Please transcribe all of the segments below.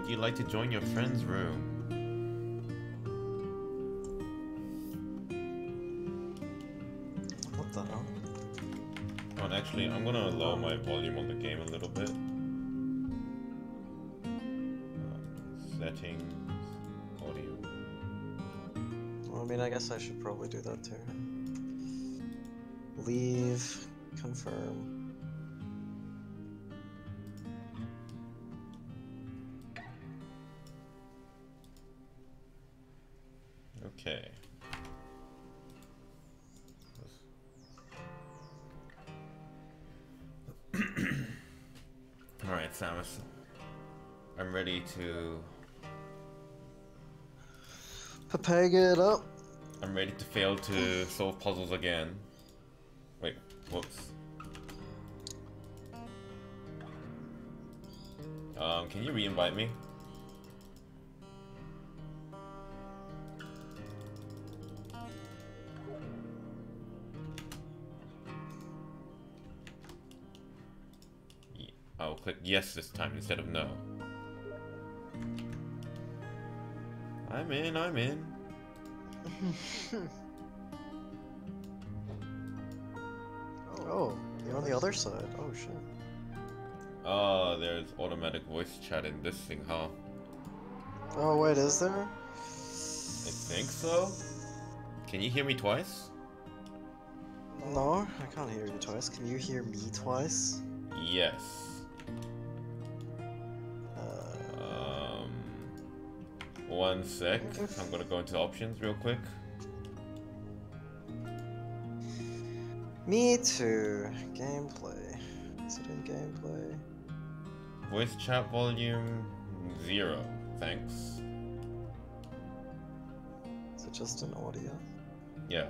Would you like to join your friend's room? What the hell? Oh, and actually, I'm gonna lower my volume on the game a little bit. Uh, settings, audio. Well, I mean, I guess I should probably do that too. Leave, confirm. Papega it up. I'm ready to fail to solve puzzles again. Wait, whoops. Um, can you re-invite me? I'll click yes this time instead of no. I'm in, I'm in. Oh, you're on the other side. Oh shit. Oh, there's automatic voice chat in this thing, huh? Oh wait, is there? I think so. Can you hear me twice? No, I can't hear you twice. Can you hear me twice? Yes. One sec. I'm gonna go into options real quick. me too. Gameplay. Is it in gameplay? Voice chat volume zero. Thanks. Is it just an audio? Yeah.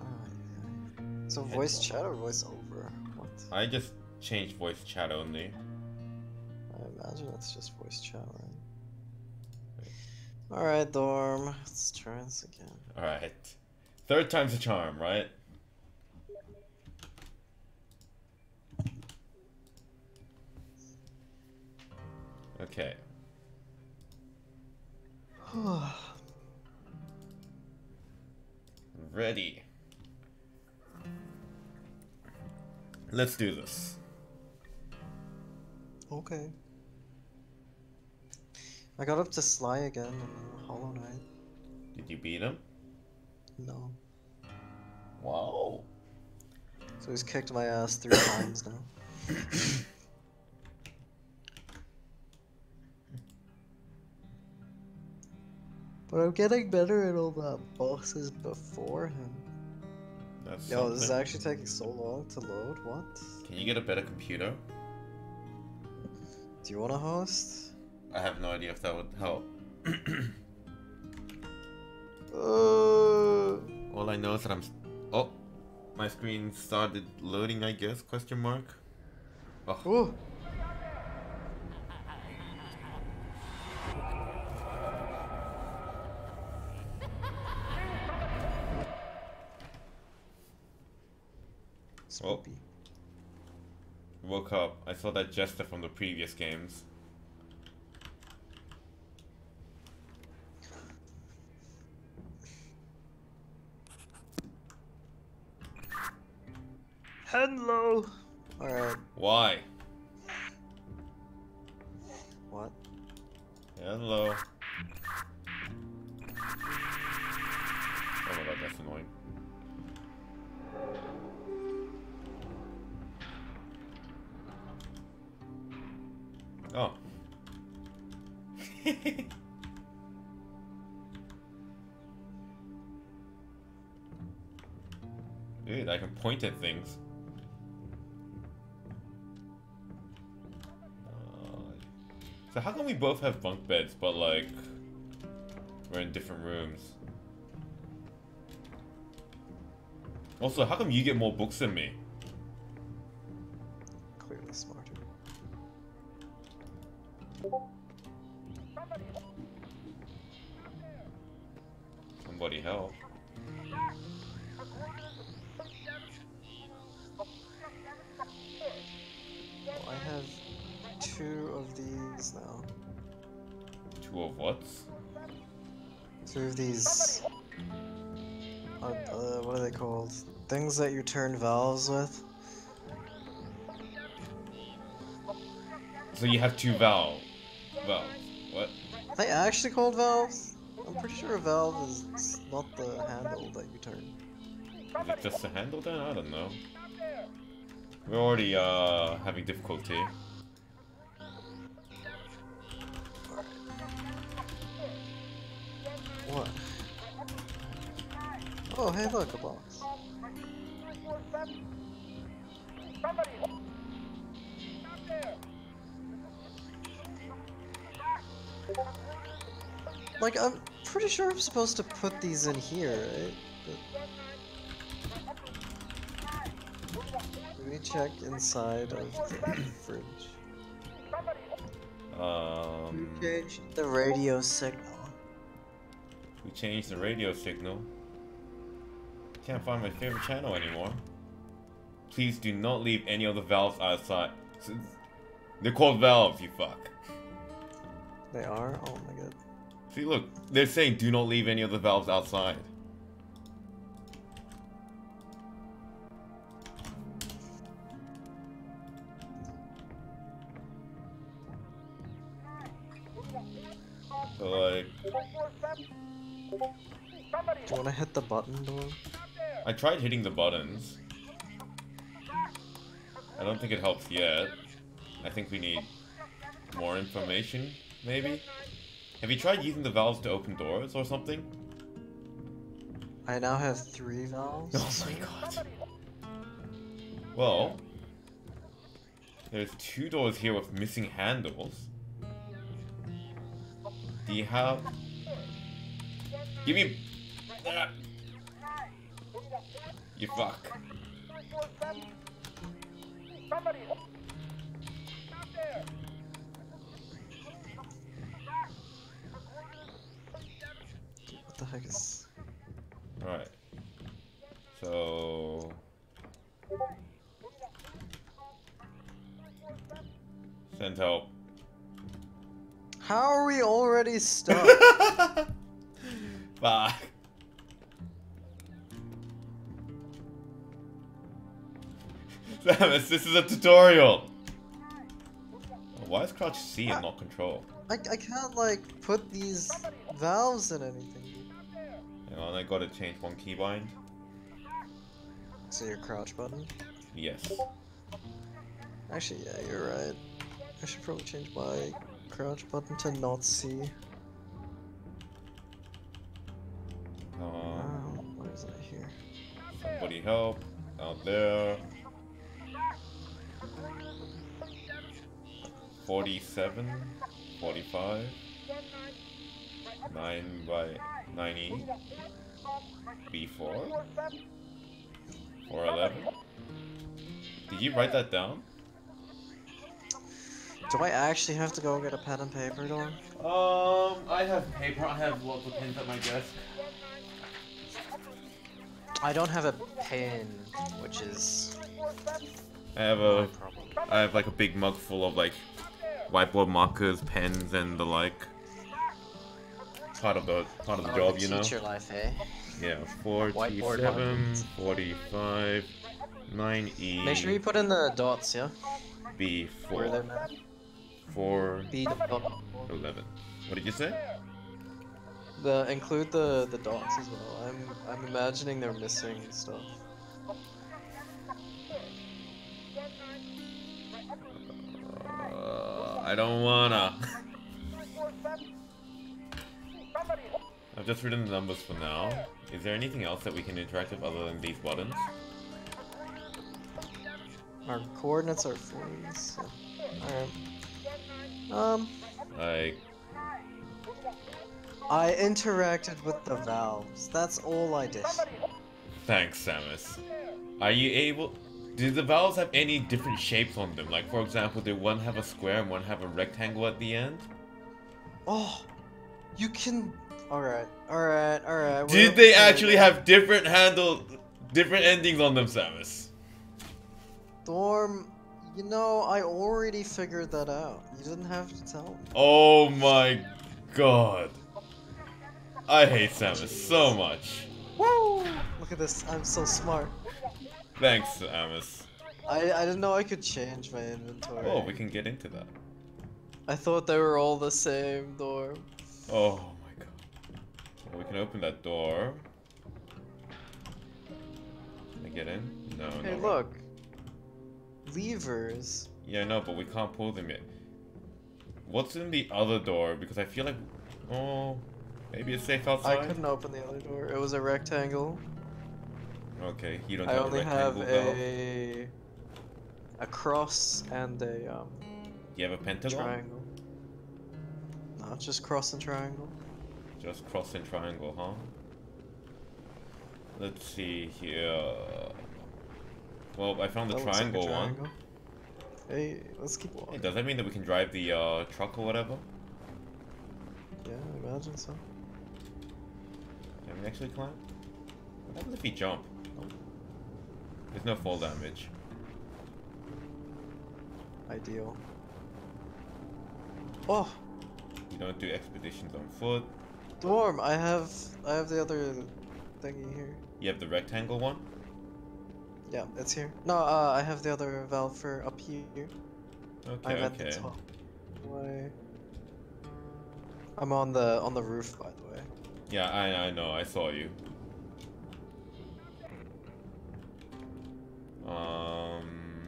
Alright. So voice chat or voice over? What? I just changed voice chat only. I imagine it's just voice chat, right? Alright, Dorm. Let's try this again. Alright. Third time's a charm, right? Okay. Ready. Let's do this. okay. I got up to Sly again in Hollow Knight. Did you beat him? No. Wow. So he's kicked my ass three times now. But I'm getting better at all the bosses before him. That's Yo, this is actually taking so long to load. What? Can you get a better computer? Do you want to host? I have no idea if that would help. Uh, All I know is that I'm. Oh, my screen started loading. I guess? Question mark. Oh, ooh. Oh. Woke up. I saw that jester from the previous games. Hello. Alright, Why? what? Hello. Oh my god, that's annoying. Oh. Dude, I can point at things. So how come we both have bunk beds, but like we're in different rooms? Also, how come you get more books than me? Clearly smarter. Somebody help. Two of what? Two of these. Uh, uh, what are they called? Things that you turn valves with. So you have two valve. Valves. What? Are they actually called valves? I'm pretty sure a valve is not the handle that you turn. Is it just a handle then? I don't know. We're already uh having difficulty. What? Oh, hey, look, a box. Like, I'm pretty sure I'm supposed to put these in here, right? But... Let me check inside of the fridge. Um, Change the radio signal. We changed the radio signal. Can't find my favorite channel anymore. Please do not leave any of the valves outside. They're called valves, you fuck. They are? Oh my god. See, look, they're saying do not leave any of the valves outside. So, like, Do you wanna hit the button door? I tried hitting the buttons. I don't think it helps yet. I think we need more information, maybe? Have you tried using the valves to open doors or something? I now have three valves. Oh my god. Well, there's two doors here with missing handles. Do you have... Give me... You fuck. What the heck is... Alright. So... Send help. How are we already stuck? Fuck. Samus, this is a tutorial! Why is crouch C and not control? I, I can't, like, put these valves in anything. Hang on, I gotta change one keybind. So your crouch button? Yes. Actually, yeah, you're right. I should probably change my crouch button to not C. Uh, Oh, what is that here? somebody help. Out there. 47, 45, 9 by 90, B4, 411. Did you write that down? Do I actually have to go get a pen and paper, Dorm? Um, I have paper, I have lots of pens at my desk. I don't have a pen, which is I have a, problem. I have like a big mug full of like whiteboard markers, pens, and the like. Part of the part of the Oh, job, the you know. Teacher life, eh? Yeah, Whiteboard 47, 45, 9E, Make sure you put in the dots, yeah? Where B4, meant 4, be the dot. 11. What did you say? The include the the dots as well. I'm I'm imagining they're missing stuff. Uh, I don't wanna. I've just written the numbers for now. Is there anything else that we can interact with other than these buttons? Our coordinates are forties. So. Alright. Um, Like, I interacted with the valves. That's all I did. thanks, Samus. Are you able... Do the valves have any different shapes on them? Like, for example, did one have a square and one have a rectangle at the end? Oh, you can. All right, all right, all right. we're Did they actually have different handle, different endings on them, Samus? Dorm? You know, I already figured that out. You didn't have to tell me. Oh my god. I hate Samus so much. Woo! Look at this, I'm so smart. Thanks, Samus. I, I didn't know I could change my inventory. Oh, we can get into that. I thought they were all the same door. Oh my god. Well, we can open that door. Can I get in? No, Hey, no. look. Levers. Yeah, no, but we can't pull them yet. What's in the other door? Because I feel like... Oh... Maybe it's safe outside? I couldn't open the other door. It was a rectangle. Okay, you don't I have only a have rectangle valve? a a cross and a um You have a pentagon? triangle. Not just cross and triangle. Just cross and triangle, huh? Let's see here. Well, I found the looks like triangle, triangle. one. Hey, let's keep Hey, does that mean that we can drive the uh, truck or whatever? Yeah, I imagine so. Can actually climb? What happens if we jump? There's no fall damage. Ideal. Oh, You don't do expeditions on foot. Dorm, I have I have the other thingy here. You have the rectangle one? Yeah, it's here. No, uh, I have the other valve for up here. Okay, I'm at okay. the top. Why? I'm on the on the roof, by the way. Yeah, I, I know, I saw you. Um,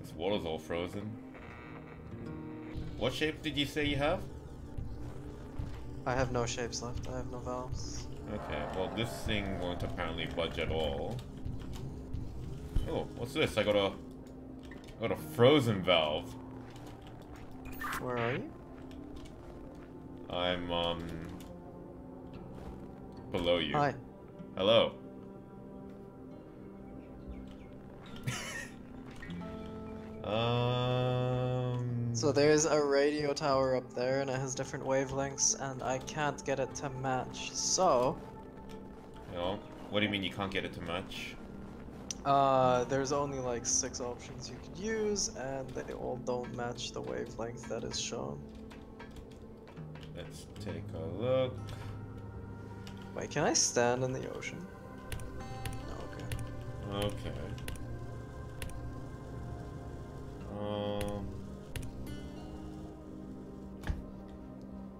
this water's all frozen. What shape did you say you have? I have no shapes left. I have no valves. Okay, well this thing won't apparently budge at all. Oh, what's this? I got a, I got a frozen valve. Where are you? I'm um below you. Hi. Hello. um. So there's a radio tower up there, and it has different wavelengths, and I can't get it to match. So, know, what do you mean you can't get it to match? uh, there's only like six options you could use, and they all don't match the wavelength that is shown. Let's take a look. Wait, can I stand in the ocean? No, okay. Okay. Um.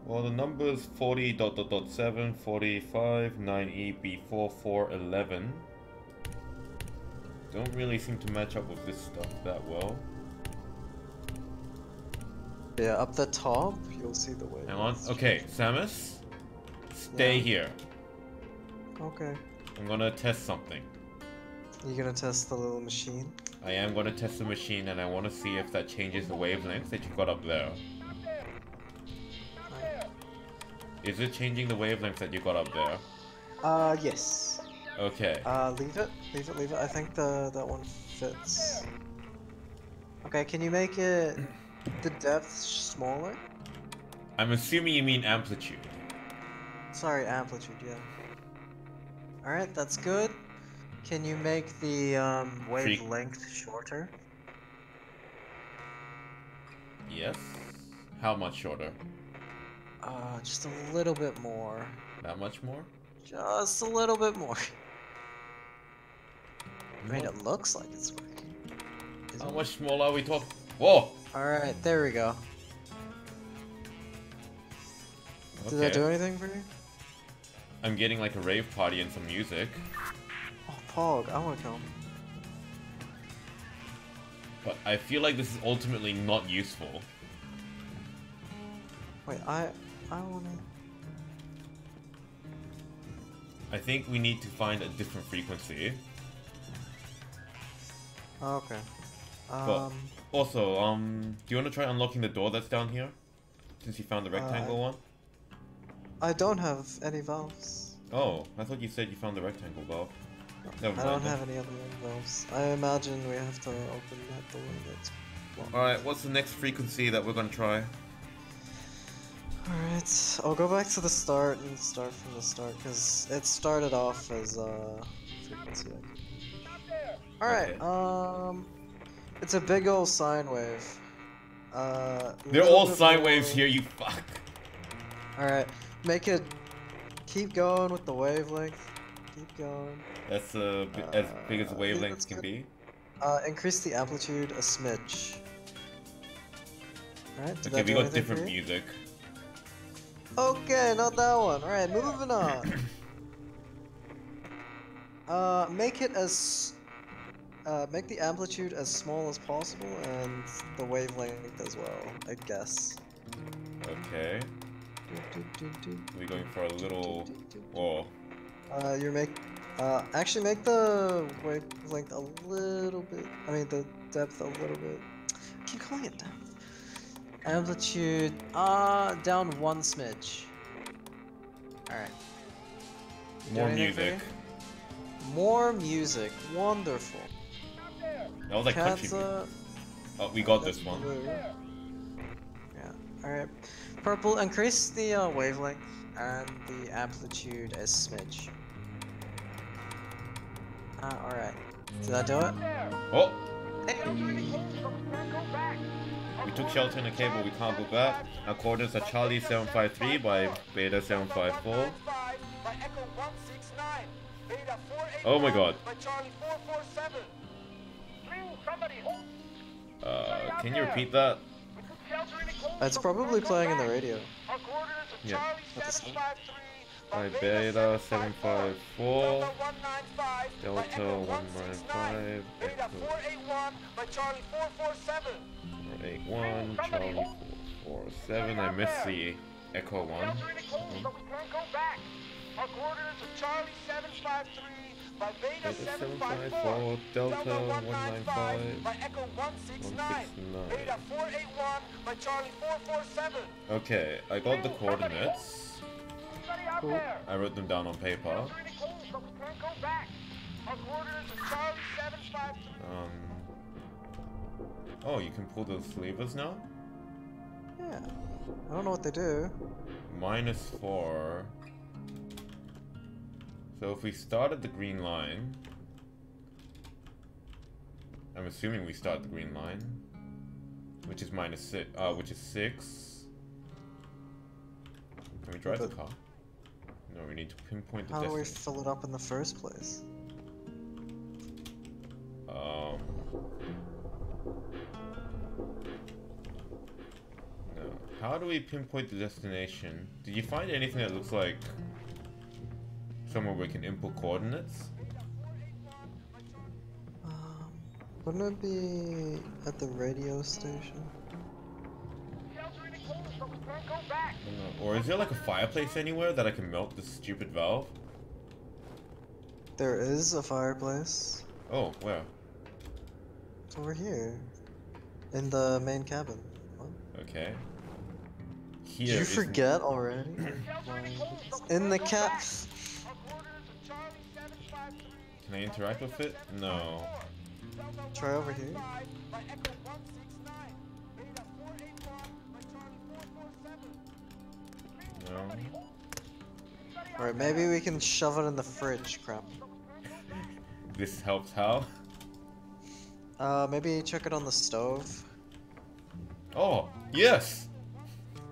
Well, the numbers 40 dot dot dot 7, 45, 9EB4, 4, 11 don't really seem to match up with this stuff that well. Yeah, up the top, you'll see the Hang on. wavelengths. Okay, Samus, stay Yeah. here. Okay. I'm gonna test something. You gonna test the little machine? I am gonna test the machine and I wanna see if that changes the wavelength that you got up there. Right. Is it changing the wavelength that you got up there? Uh, yes. Okay. Uh, leave it, leave it, leave it. I think the that one fits. Okay, can you make it the depth smaller? I'm assuming you mean amplitude. Sorry, amplitude. Yeah. All right, that's good. Can you make the um, wavelength shorter? Yes. How much shorter? Uh, just a little bit more. That much more? Just a little bit more. I mean, it looks like it's working. How much smaller are we talking? Whoa! All right, there we go. Did that do anything for you? I'm getting like a rave party and some music. Oh, Pog, I want to come. But I feel like this is ultimately not useful. Wait, I, I want to. I think we need to find a different frequency. Okay. But- Um, Also, um, do you want to try unlocking the door that's down here? Since you found the rectangle one? I don't have any valves. Oh, I thought you said you found the rectangle valve. Never I don't then. have any other valves. I imagine we have to open that door that's locked. Alright, what's the next frequency that we're gonna try? Alright, I'll go back to the start and start from the start because it started off as uh, frequency. Alright, Okay. um, It's a big old sine wave. Uh, They're all sine waves here, you fuck. Alright, make it. Keep going with the wavelength. Keep going. That's uh, bi- as big as Uh, the I think wavelengths can good. be. Uh, increase the amplitude a smidge. Alright, Okay, we got different music. Okay, not that one. Alright, moving on. uh, make it as. Uh, make the amplitude as small as possible and the wavelength as well, I guess. Okay, we're going for a little. Whoa. Uh, you make. Uh, actually, make the wavelength a little bit. I mean, the depth a little bit. I keep calling it depth. Amplitude. Uh, down one smidge. Alright. More music. More music. Wonderful. That was like country. Oh, we got this one. blue. Yeah. Alright. Purple, increase the uh, wavelength and the amplitude a smidge. Uh, alright. Did that do it? Oh, Hey. we took shelter in a cable. We can't go back. Our coordinates are Charlie 753 by Beta 754. Oh my god. Uh, can you repeat that? It's probably playing in the radio. Yeah. At the same- By Beta 754, Delta 195, Echo 481, Charlie 447. I missed the Echo 1. Mhm. Beta 754, Delta 195, by Echo 169. Vader 481 by Charlie 447. Okay, I got the coordinates. Cool. I wrote them down on paper. Um. Oh, you can pull those levers now? Yeah. I don't know what they do. Minus 4. So if we start at the green line. I'm assuming we start at the green line. Which is minus 6. Uh, which is 6. Can we drive the car? No, we need to pinpoint the How do we fill it up in the first place? Um. No. How do we pinpoint the destination? Did you find anything that looks like somewhere we can input coordinates? Um, wouldn't it be at the radio station? Or is there like a fireplace anywhere that I can melt this stupid valve? There is a fireplace. Oh, where? It's over here. In the main cabin. What? Okay. Did you forget already? in the cap. Can I interact with it? No. Try over here. No. Alright, maybe we can shove it in the fridge, crap. This helps how? Uh, maybe check it on the stove. Oh, yes!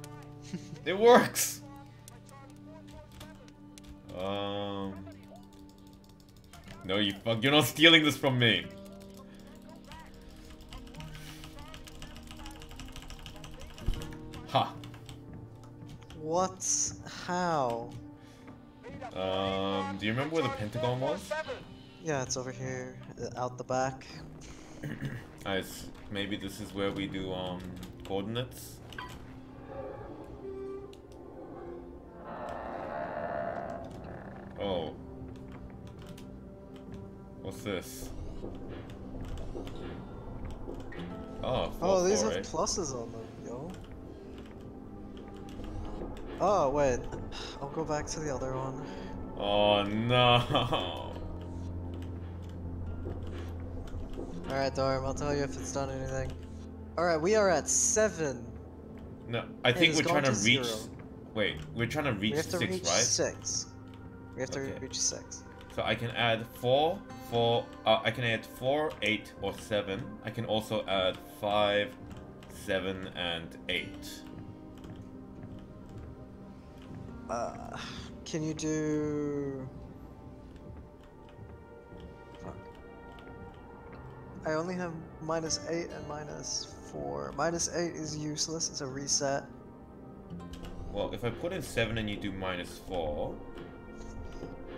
it works! Um. No, you fuck, you're not stealing this from me! Ha! What? How? Um, do you remember where the Pentagon was? Yeah, it's over here, out the back. Nice. Maybe this is where we do, um, coordinates? Oh. What's this? Oh, Oh, these four, have right? pluses on them, yo. Oh, wait. I'll go back to the other one. Oh no. Alright, Dorm, I'll tell you if it's done anything. Alright, we are at 7. No, I think we're trying to to reach. zero. Wait, we're trying to reach we have to six, reach right? 6. We have to Okay. reach 6. So I can add four, four. Uh, I can add four, eight, or seven. I can also add five, seven, and eight. Uh, can you do? Fuck. I only have minus eight and minus four. Minus eight is useless. It's a reset. Well, if I put in seven and you do minus four,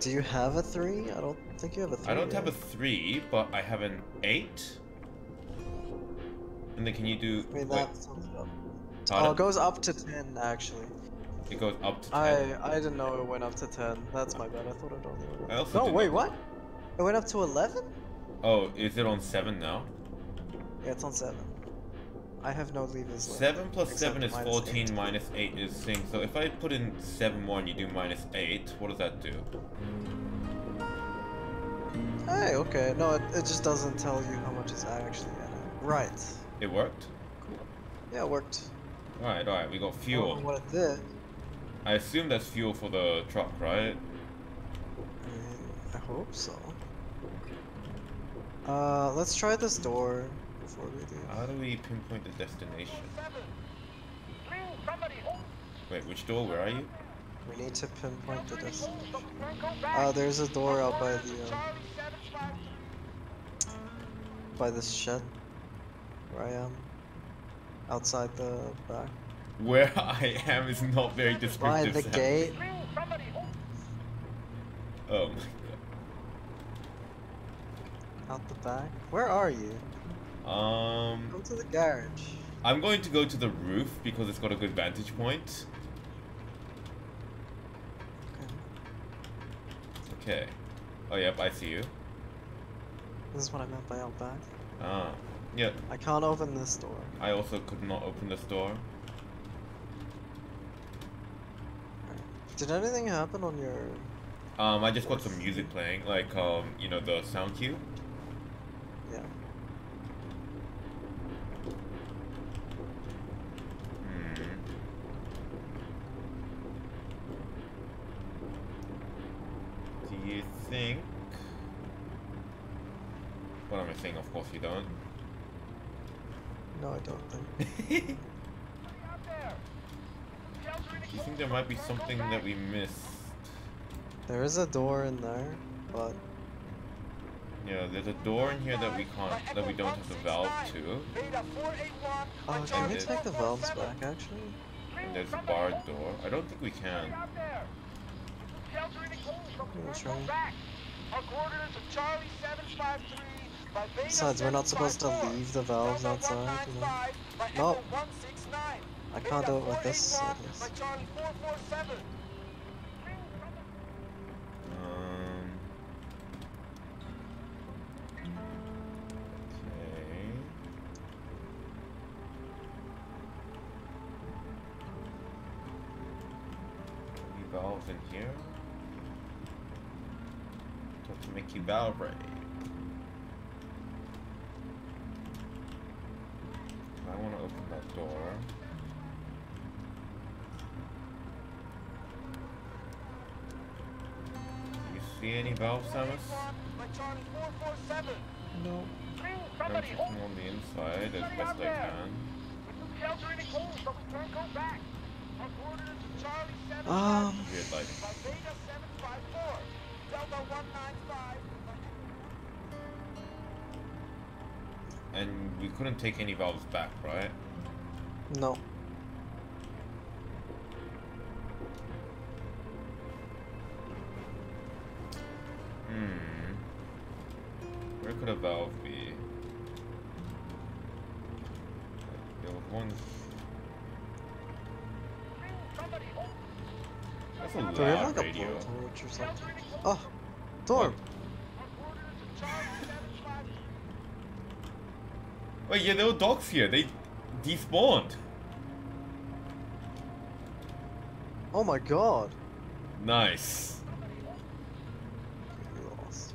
Do you have a three? I don't think you have a three. I don't have a three, but I have an eight. And then can you do? I mean, wait, that sums it up. Oh, it goes up to ten actually. it goes up to ten. I I didn't know it went up to ten. That's my bad. I thought it only went I up. No, wait, know- what? It went up to eleven? Oh, is it on seven now? Yeah, it's on seven. I have no levers left. Seven seven is minus fourteen. eight. Minus eight is six. So if I put in seven more and you do minus eight, what does that do? Hey, okay. No, it, it just doesn't tell you how much is actually it. Right. It worked. Cool. Yeah, it worked. All right, all right. We got fuel. know what it did. I assume that's fuel for the truck, right? I hope so. Uh, let's try this door before we leave. How do we pinpoint the destination? Wait, which door? Where are you? We need to pinpoint the destination. Uh, there's a door out by the, um, by this shed where I am. Outside the back. Where I am is not very descriptive. By descriptive. the Sam. gate. Oh my god. Out the back. Where are you? Um, Go to the garage. I'm going to go to the roof because it's got a good vantage point. Okay. Okay. Oh yep, I see you. This is what I meant by out back. Ah, yeah. I can't open this door. I also could not open this door. Did anything happen on your... Um, I just got some music playing, like um, you know, the sound cue. Yeah. Hmm. Do you think? What am I saying? Of course you don't. No, I don't think. Do you think there might be something that we missed? There is a door in there, but Yeah, there's a door in here that we can't, that we don't have the valve to, uh, can we take the valves back actually? and there's a barred door. I don't think we can. We'll try. Besides, we're not supposed to leave the valves outside, you know? No. I can't do it with this, at least. Um. Okay. Any valves in here? Talk to Mickey Valbrey. I want to open that door. You see any valves, Samus? No. I'm checking on the inside as best I can. Um, Weird lighting. And we couldn't take any valves back, right? no. Hmm. Where could a valve be? There was one. That's a Do we have loud like a radio. blowtorch or something? Oh, door. Wait, yeah, there were dogs here. They despawned. Oh my god. Nice. Lost.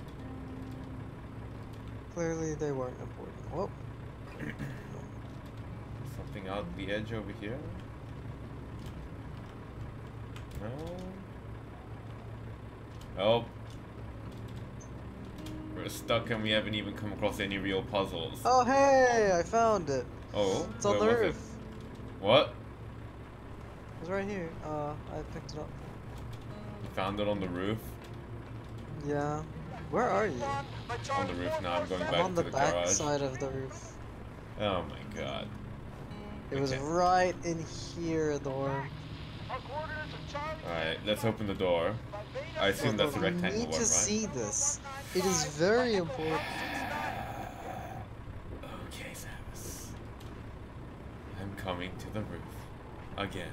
Clearly they weren't important. Whoa. Oh. Something out the edge over here? No? Help. We're stuck and we haven't even come across any real puzzles. Oh hey, I found it. Oh, It's on the roof. it? What? It's right here. Uh, I picked it up. You found it on the roof? Yeah. Where are you? On the roof now. I'm going I'm back on to the the back garage. side of the roof. Oh my god. It was right in here, Norm. Alright, let's open the door. I assume that's the Look, you rectangle need one, to see this. It is very important. Okay, Samus. I'm coming to the roof. Again.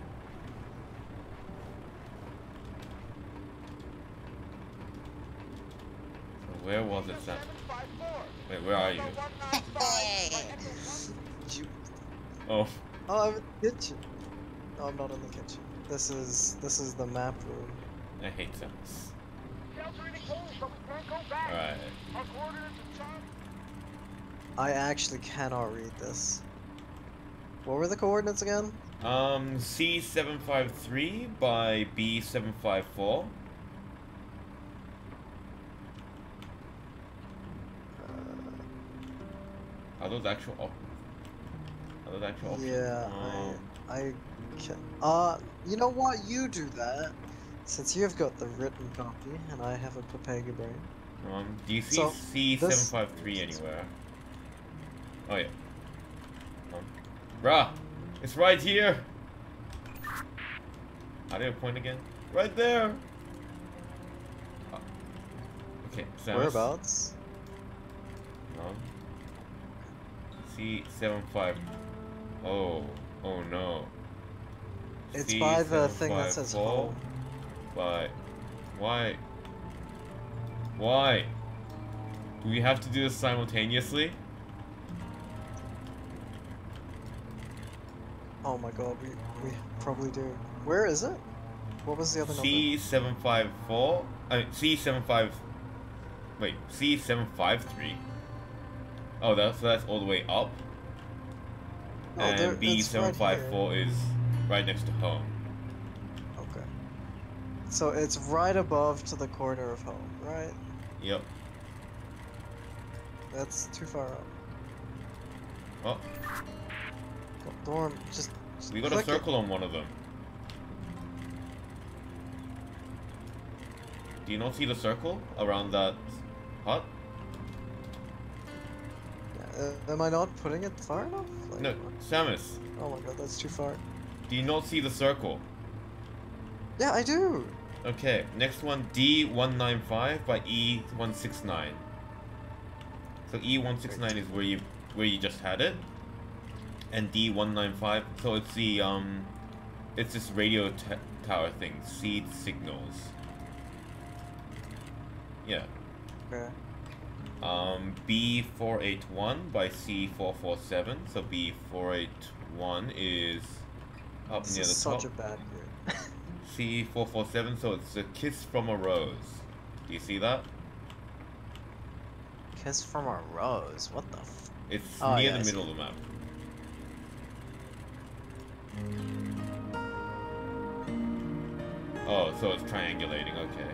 So where was it, Sam? Wait, where are you? You- Oh, Oh, I'm in the kitchen. No, I'm not in the kitchen. This is this is the map room. I hate Samus. Alright. I actually cannot read this. What were the coordinates again? Um, C753 by B754. Are those actual op- Are those actual options? Yeah, Oh. I, I can. Uh, you know what? You do that, since you've got the written copy and I have a Papega brain. Um, do you see So, C753 anywhere? Oh yeah. Um, bruh! It's right here! How do I point again? Right there! Uh, okay, Samus. Whereabouts? Um, C75. Oh, oh no. It's by the thing that says C754 home. By. Why? Why? Do we have to do this simultaneously? Oh my god, we we probably do. Where is it? What was the other number? C754? I mean, C75. Wait, C753? Oh, that's, that's all the way up? Oh, and B754 is right next to home. Okay. So it's right above to the corner of home, right? Yep. That's too far up. Oh, Dorm, just, just we got a click it. circle on one of them. Do you not see the circle around that hut? Uh, am I not putting it far enough? Like, No, Samus, Oh my god, that's too far. Do you not see the circle? Yeah, I do. Okay, next one D195 by E169. So E169 is where you where you just had it, and D195. So it's the um, it's this radio t- tower thing, seed signals. Yeah. Okay. Um, B481 by C447. So B481 is up This near is the top. such a bad grid. C447, so it's a kiss from a rose. Do you see that? Kiss from a rose. What the? F- It's Oh, near yeah, I the see. middle of the map. Oh, so it's triangulating, okay.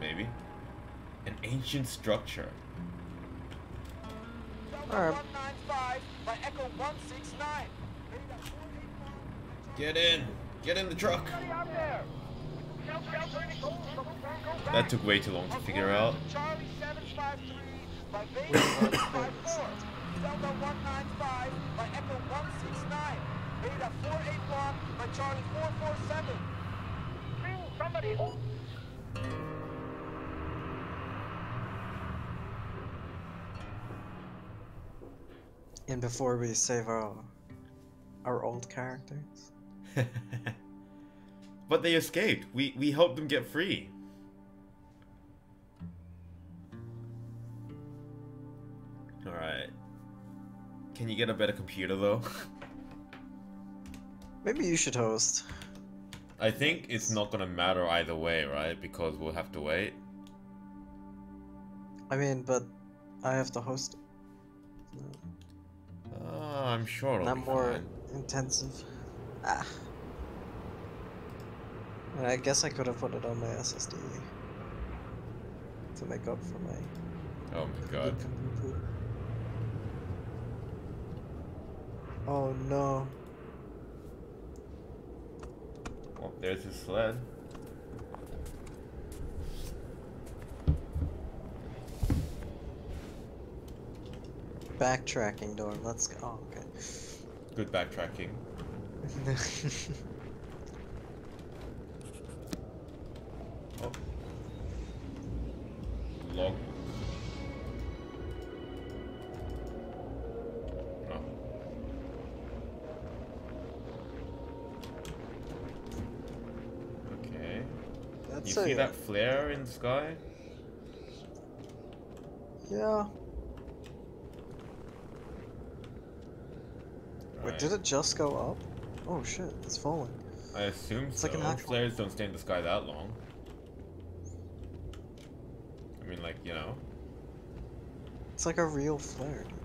Maybe. An ancient structure. Alright. Get in! Get in the truck! That took way too long to figure out. Delta 195 by Echo 169. Beta 481 by Charlie 447. Somebody. And before we save our our old characters. but they escaped. We we helped them get free. Alright. Can you get a better computer though? Maybe you should host. I think it's not gonna matter either way, right? Because we'll have to wait. I mean, but I have to host. Uh, I'm sure it'll Not more fine. intensive. Ah. I guess I could have put it on my SSD to make up for my Oh my god. Oh no. Oh, there's his sled. Backtracking door. Let's go. Oh, okay. Good backtracking. Log. Okay. You see that flare in the sky? yeah. Wait, Right. did it just go up? Oh shit, it's falling. I assume It's so. like an actual- Flares don't stay in the sky that long. I mean, like, you know. It's like a real flare. dude.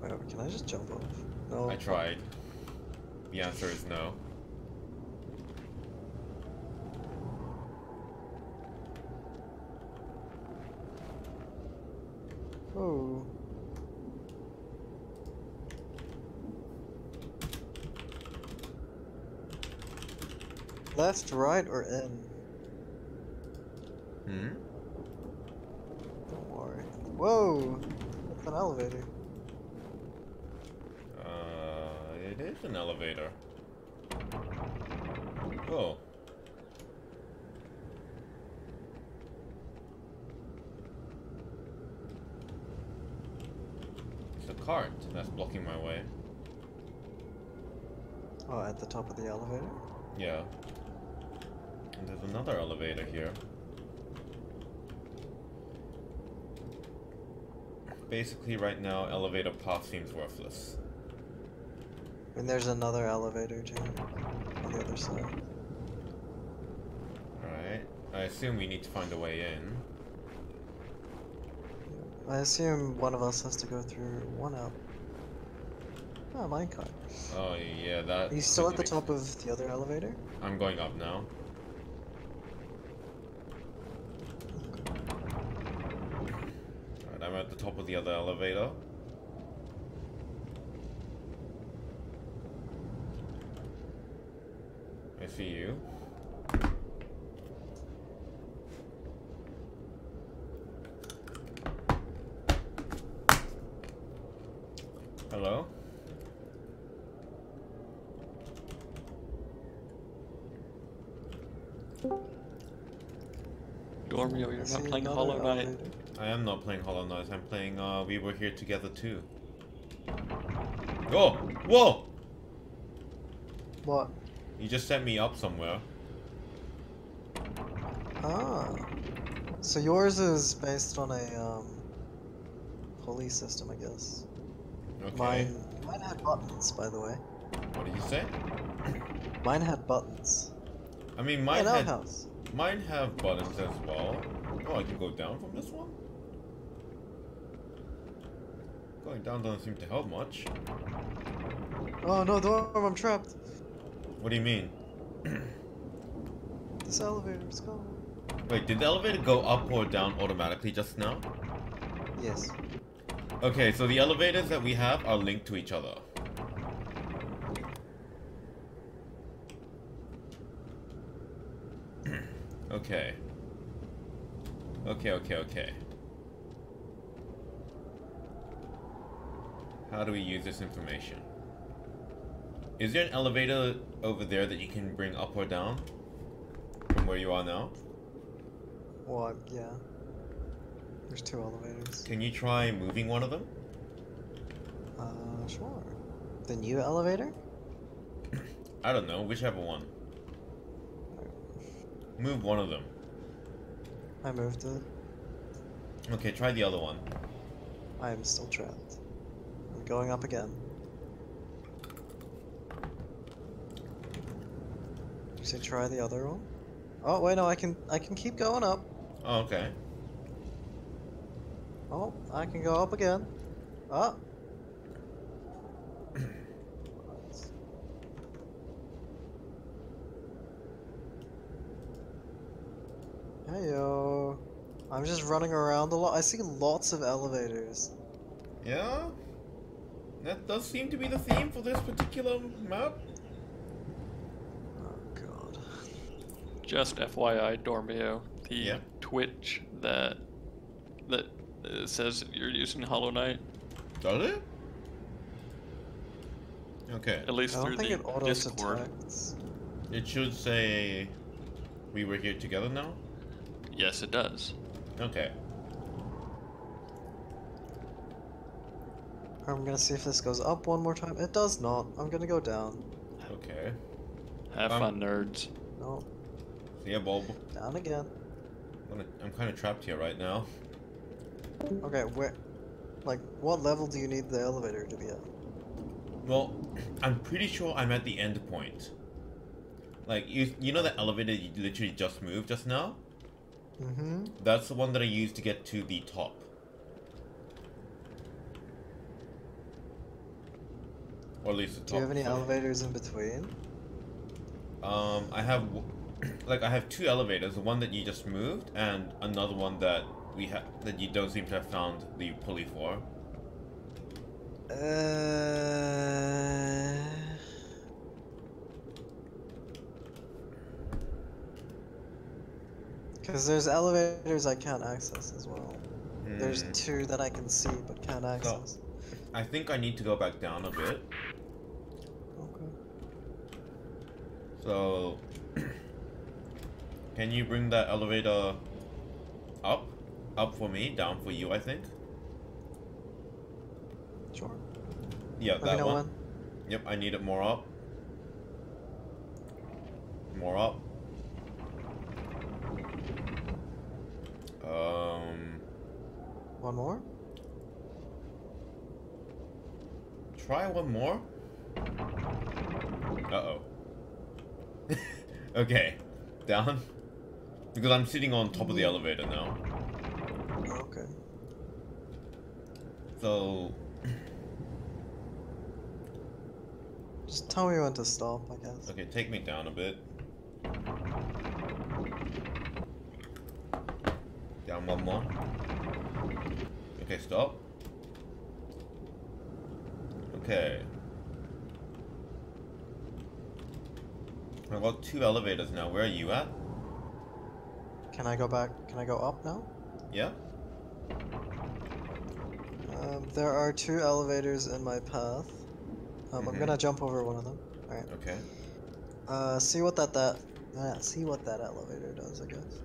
Wait, wait, can I just jump off? No. I tried. The answer is no. Oh. Left, right, or in? Hmm? Don't worry. Whoa! It's an elevator. Uh, it is an elevator. Oh. It's a cart that's blocking my way. Oh, at the top of the elevator? Yeah. And there's another elevator here. Basically, right now, elevator path seems worthless. And there's another elevator too. On the other side. Alright. I assume we need to find a way in. I assume one of us has to go through one out. Oh, minecart. Oh, yeah, that. Are you still at the top of the other elevator? I'm going up now. Alright, I'm at the top of the other elevator. I see you. Hello? Dormio, you're not playing Hollow Knight. I am not playing Hollow Knight. I'm playing uh We Were Here Together too. Oh! Whoa! What? You just sent me up somewhere. Ah. So yours is based on a um pulley system, I guess. Okay. Mine mine had buttons, by the way. What did you say? Mine had buttons. I mean, mine an had, outhouse. mine have buttons as well. Oh, I can go down from this one? Going down doesn't seem to help much. Oh no, Dorm, I'm trapped. What do you mean? This elevator's gone. Wait, did the elevator go up or down automatically just now? Yes. Okay, so the elevators that we have are linked to each other. okay. Okay, okay, okay. How do we use this information? Is there an elevator over there that you can bring up or down? From where you are now? What? Yeah. There's two elevators. Can you try moving one of them? Uh, sure. The new elevator? I don't know, whichever one. Move one of them. I moved it. Okay, try the other one. I am still trapped. I'm going up again. You say try the other one? Oh wait, no, I can I can keep going up. Oh, okay. Oh, I can go up again. Ah. Oh. Heyo. I'm just running around a lot. I see lots of elevators. Yeah? That does seem to be the theme for this particular map. Oh god. Just FYI, Dormio, the Yeah. Twitch that that uh, says you're using Hollow Knight, Does it? Okay. at least I through don't think the it auto Discord. detects. It should say we were here together now. Yes, it does. Okay. I'm gonna see if this goes up one more time. It does not. I'm gonna go down. Okay. Have Um, fun, nerds. No, yeah, Bob. down again. I'm, gonna, I'm kind of trapped here right now. Okay, where? Like, what level do you need the elevator to be at? Well, I'm pretty sure I'm at the end point. Like you, you know the elevator you literally just moved just now. Mm-hmm. That's the one that I used to get to the top. Or at least the top. Do you have any elevators in between? Um, I have, like, I have two elevators. The one that you just moved, and another one that we have that you don't seem to have found the pulley for. Uh. Because there's elevators I can't access as well. There's Hmm. two that I can see but can't access. So, I think I need to go back down a bit. Okay. So, can you bring that elevator up? Up for me, down for you, I think. Sure. Yeah, Let that one. when. Yep, I need it more up. More up. Um, One more? try one more. Uh oh. okay, down. Because I'm sitting on top of the elevator now. Okay. So, Just tell me when to stop, I guess. okay, take me down a bit. Down one more. Okay, stop. Okay. I've got two elevators now. Where are you at? Can I go back? Can I go up now? Yeah? Um, there are two elevators in my path. Um, I'm Mhm. gonna jump over one of them. Alright. Okay. Uh, see what that that. See what that elevator does, I guess.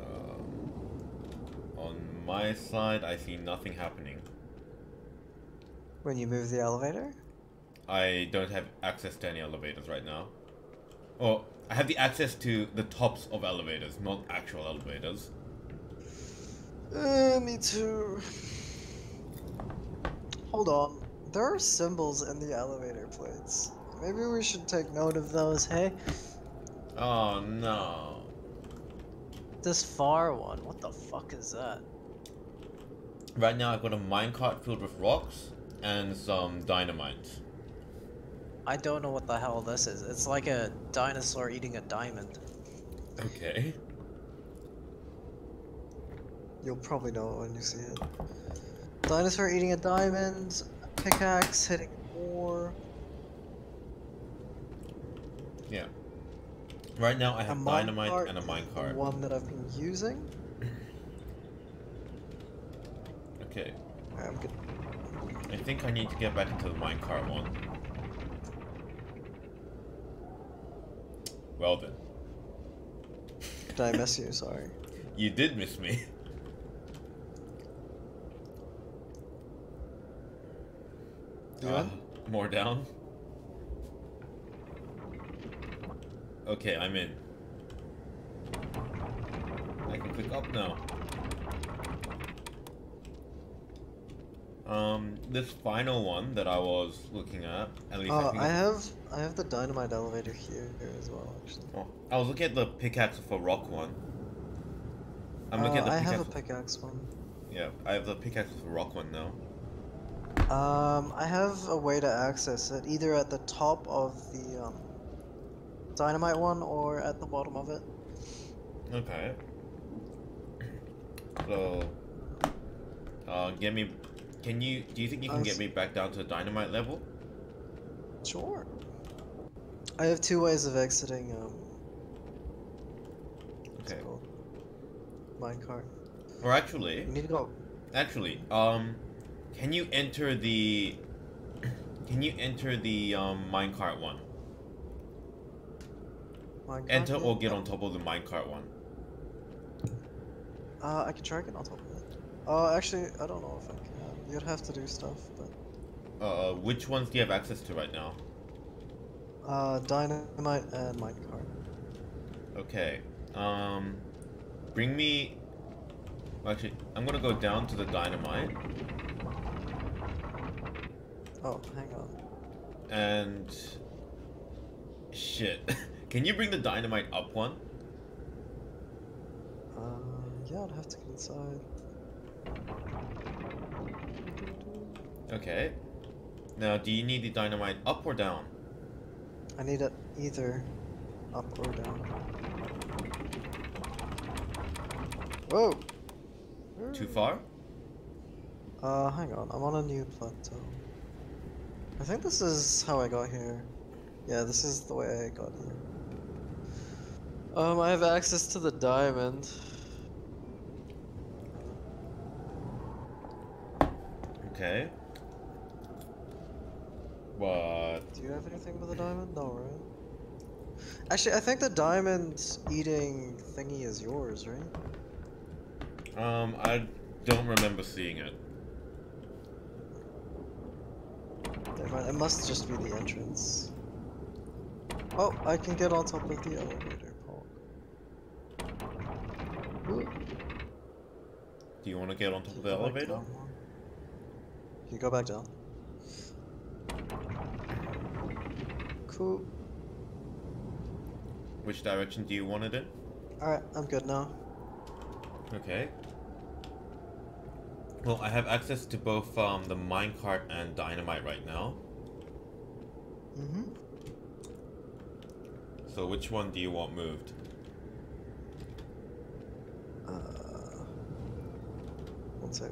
Um, on my side, I see nothing happening. When you move the elevator? I don't have access to any elevators right now. Or, I have the access to the tops of elevators, not actual elevators. Uh, me too. Hold on. There are symbols in the elevator plates. Maybe we should take note of those, hey? Oh no. This far one, what the fuck is that? Right now I've got a minecart filled with rocks and some dynamite. I don't know what the hell this is. It's like a dinosaur eating a diamond. Okay. You'll probably know it when you see it. Dinosaur eating a diamond, pickaxe hitting ore, Yeah. Right now I have dynamite minecart, and a minecart. One that I've been using. Okay. Alright, I'm good. I think I need to get back into the minecart one. Well then. Did I miss you? Sorry. You did miss me. You Uh, more down. Okay, I'm in. I can click up now. Um, this final one that I was looking at, at least I Uh, I have I have the dynamite elevator here, here as well. Actually. oh, I was looking at the pickaxe for rock one. I'm looking Uh, at the I pickaxe. have a pickaxe one. Yeah, I have the pickaxe for rock one now. Um, I have a way to access it, either at the top of the um, dynamite one or at the bottom of it. Okay. So, uh, get me. Can you? Do you think you can Uh, get me back down to the dynamite level? Sure. I have two ways of exiting. Um, Okay. Minecart. Or actually, You need to go. actually, um, can you enter the? Can you enter the um minecart one? Minecart. Enter or get on top of the minecart one. Uh, I can try get on top of it. Uh, actually, I don't know if I can. You'd have to do stuff, but Uh, which ones do you have access to right now? uh, dynamite and minecart. Okay. Um, bring me. Actually, I'm gonna go down to the dynamite Oh, hang on. and. Shit. Can you bring the dynamite up one? Uh, yeah, I'd have to get inside. Okay. Now, do you need the dynamite up or down? I need it either up or down. Whoa! Too far? Uh, hang on. I'm on a new plateau. I think this is how I got here. Yeah, this is the way I got here. Um, I have access to the diamond. Okay. But Do you have anything with a diamond? No, right? Actually, I think the diamond eating thingy is yours, right? um, I don't remember seeing it. Never mind, It must just be the entrance. Oh, I can get on top of the elevator, Paul. Do you want to get on top of the elevator? Can. You go back down. Cool. Which direction do you want it in? Alright, I'm good now. Okay. Well, I have access to both um, the minecart and dynamite right now. Mm-hmm. So which one do you want moved? Uh, one sec.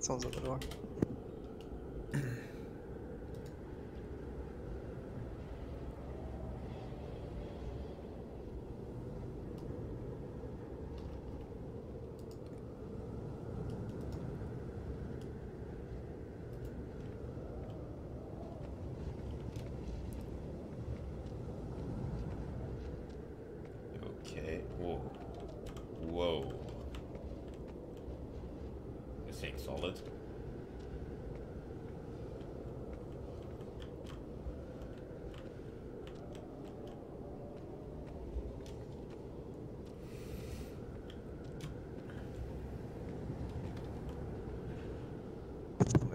Sounds at the door. Okay. Whoa. Whoa. This ain't solid.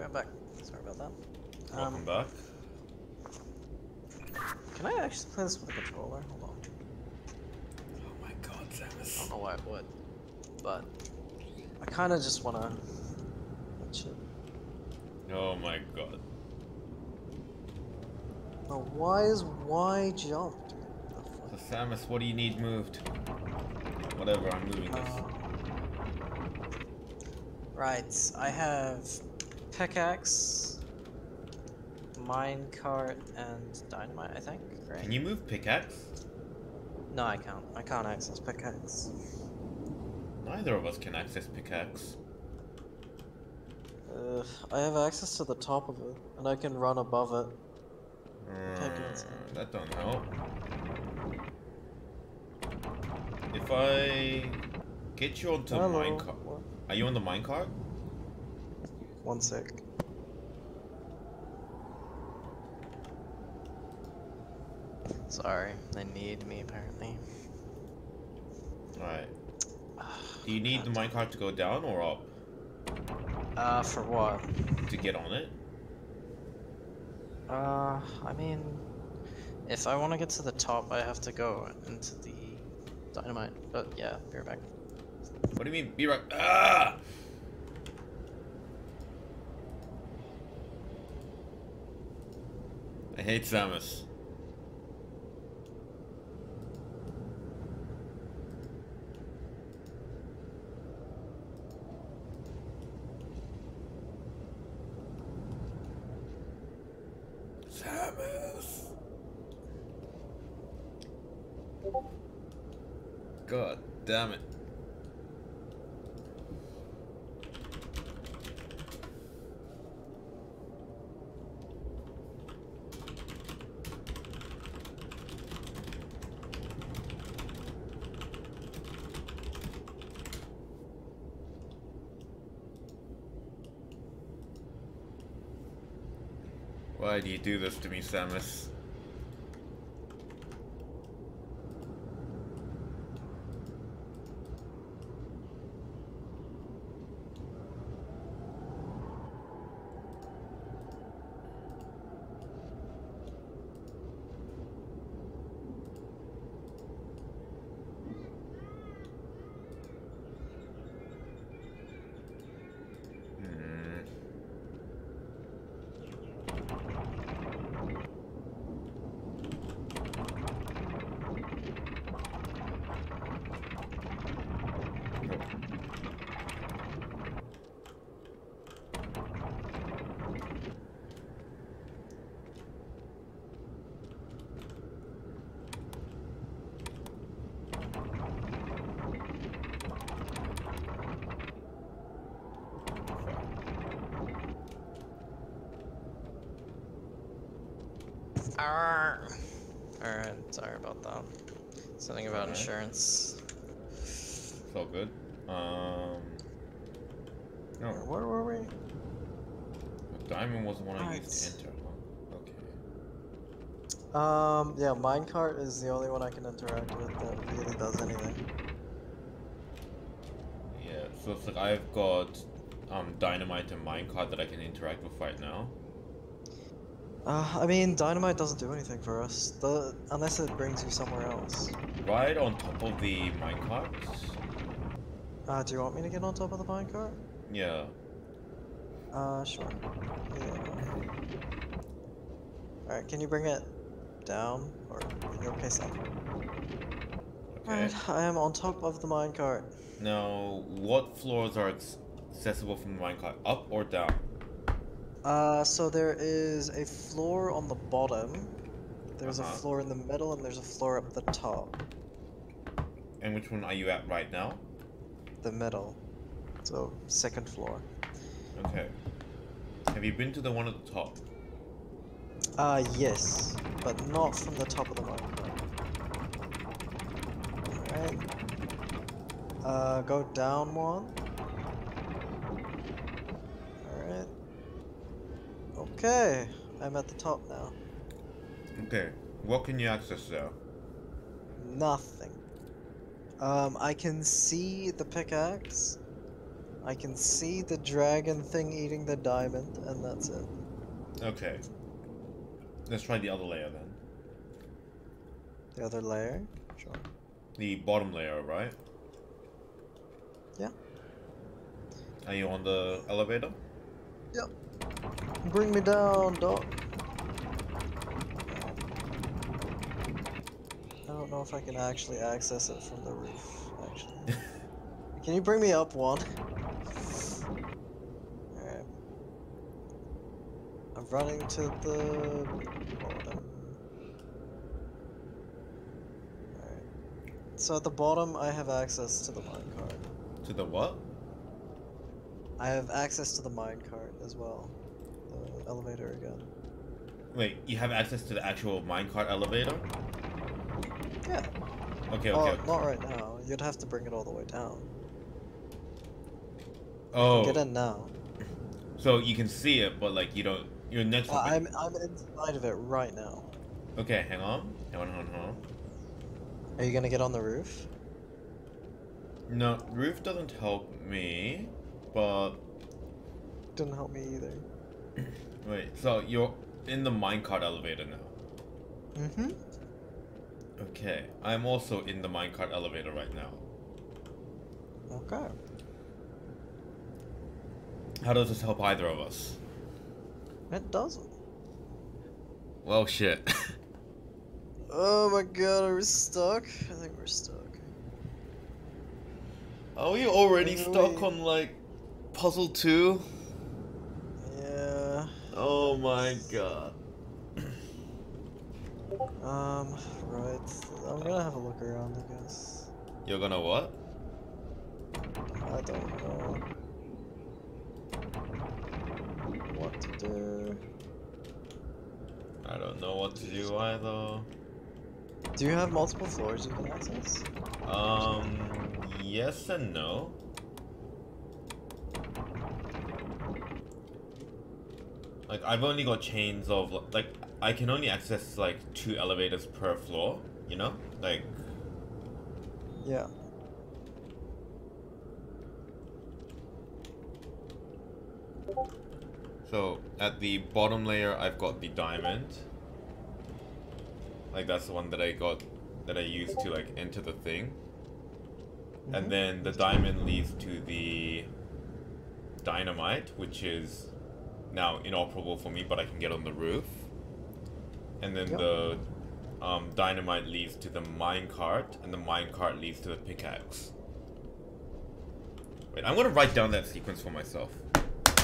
We're back. Sorry about that. Welcome Um, back. Can I actually play this with a controller? Hold on. Oh my god, I Samus. don't know why I would, but I kind of just want to. Shit. Oh my god. No, why is why jump? So? Samus, what do you need moved? Whatever, I'm moving this. Uh, right, I have pickaxe, minecart, and dynamite. I think. Right? Can you move pickaxe? No, I can't. I can't access pickaxe. Neither of us can access pickaxe. Uh, I have access to the top of it, and I can run above it. Uh, that don't help. If I get you onto minecart, are you on the minecart? One sec. Sorry, they need me apparently. Alright. Do you need the minecart to go down or up Uh, for what? to get on it? Uh, I mean, if I want to get to the top, I have to go into the dynamite. But yeah, be right back. What do you mean? Be right. Ah! I hate Samus. God damn it. Why do this to me, Samus? Hmm. Arr. Alright, sorry about that. Something about Alright. Insurance. It's all good. Um. No, Where were we? diamond was the one I used to enter, huh? Okay. Um, yeah, minecart is the only one I can interact with that really does anything. Yeah, so it's like I've got um dynamite and minecart that I can interact with right now. Uh, I mean, dynamite doesn't do anything for us, the, unless it brings you somewhere else. Right on top of the minecart. Uh, do you want me to get on top of the minecart? Yeah. Uh, sure. Yeah. Alright, can you bring it down? Or in your case up? Okay. Alright, I am on top of the minecart. Now, what floors are accessible from the minecart? Up or down? Uh, so there is a floor on the bottom, there's Uh-huh. a floor in the middle, and there's a floor up the top. And which one are you at right now? The middle. So, second floor. Okay. Have you been to the one at the top? Uh, yes, but not from the top of the minecart. Alright. Uh, go down one. Alright. Okay, I'm at the top now. Okay. What can you access there? Nothing. Um, I can see the pickaxe. I can see the dragon thing eating the diamond, and that's it. Okay. Let's try the other layer then. The other layer? Sure. The bottom layer, right? Yeah. Are you on the elevator? Bring me down, Doc. I don't know if I can actually access it from the roof, actually. can you bring me up one? Alright. I'm running to the bottom. Alright. So at the bottom, I have access to the minecart. To the what? I have access to the minecart as well. The elevator again. Wait, you have access to the actual minecart elevator? Yeah. Okay, Oh, okay. not right now. You'd have to bring it all the way down. Oh, Get in now. so you can see it, but like you don't. You're next to Uh. I'm I'm inside of it right now. Okay, hang on. Hang on, hang on, hang on. Are you gonna get on the roof? No, roof doesn't help me, but Didn't help me either. wait. So you're in the minecart elevator now. Mm-hmm. Okay, I'm also in the minecart elevator right now. Okay. How does this help either of us? It doesn't. Well, shit. Oh my god, are we stuck? I think we're stuck. Are we already stuck on like puzzle two? Yeah. Oh my god. Um, right. I'm gonna have a look around, I guess. You're gonna what? I don't know what to do. I don't know what to do either. Do you have multiple floors you can access? Um, yes and no. Like I've only got chains of like I can only access like two elevators per floor. You know, like Yeah. so at the bottom layer I've got the diamond. Like that's the one that I got that I used to like enter the thing. Mhm. And then the diamond leads to the dynamite, which is now inoperable for me, but I can get on the roof. And then yep. the um, dynamite leads to the minecart, and the minecart leads to the pickaxe. Wait, I'm gonna write down that sequence for myself.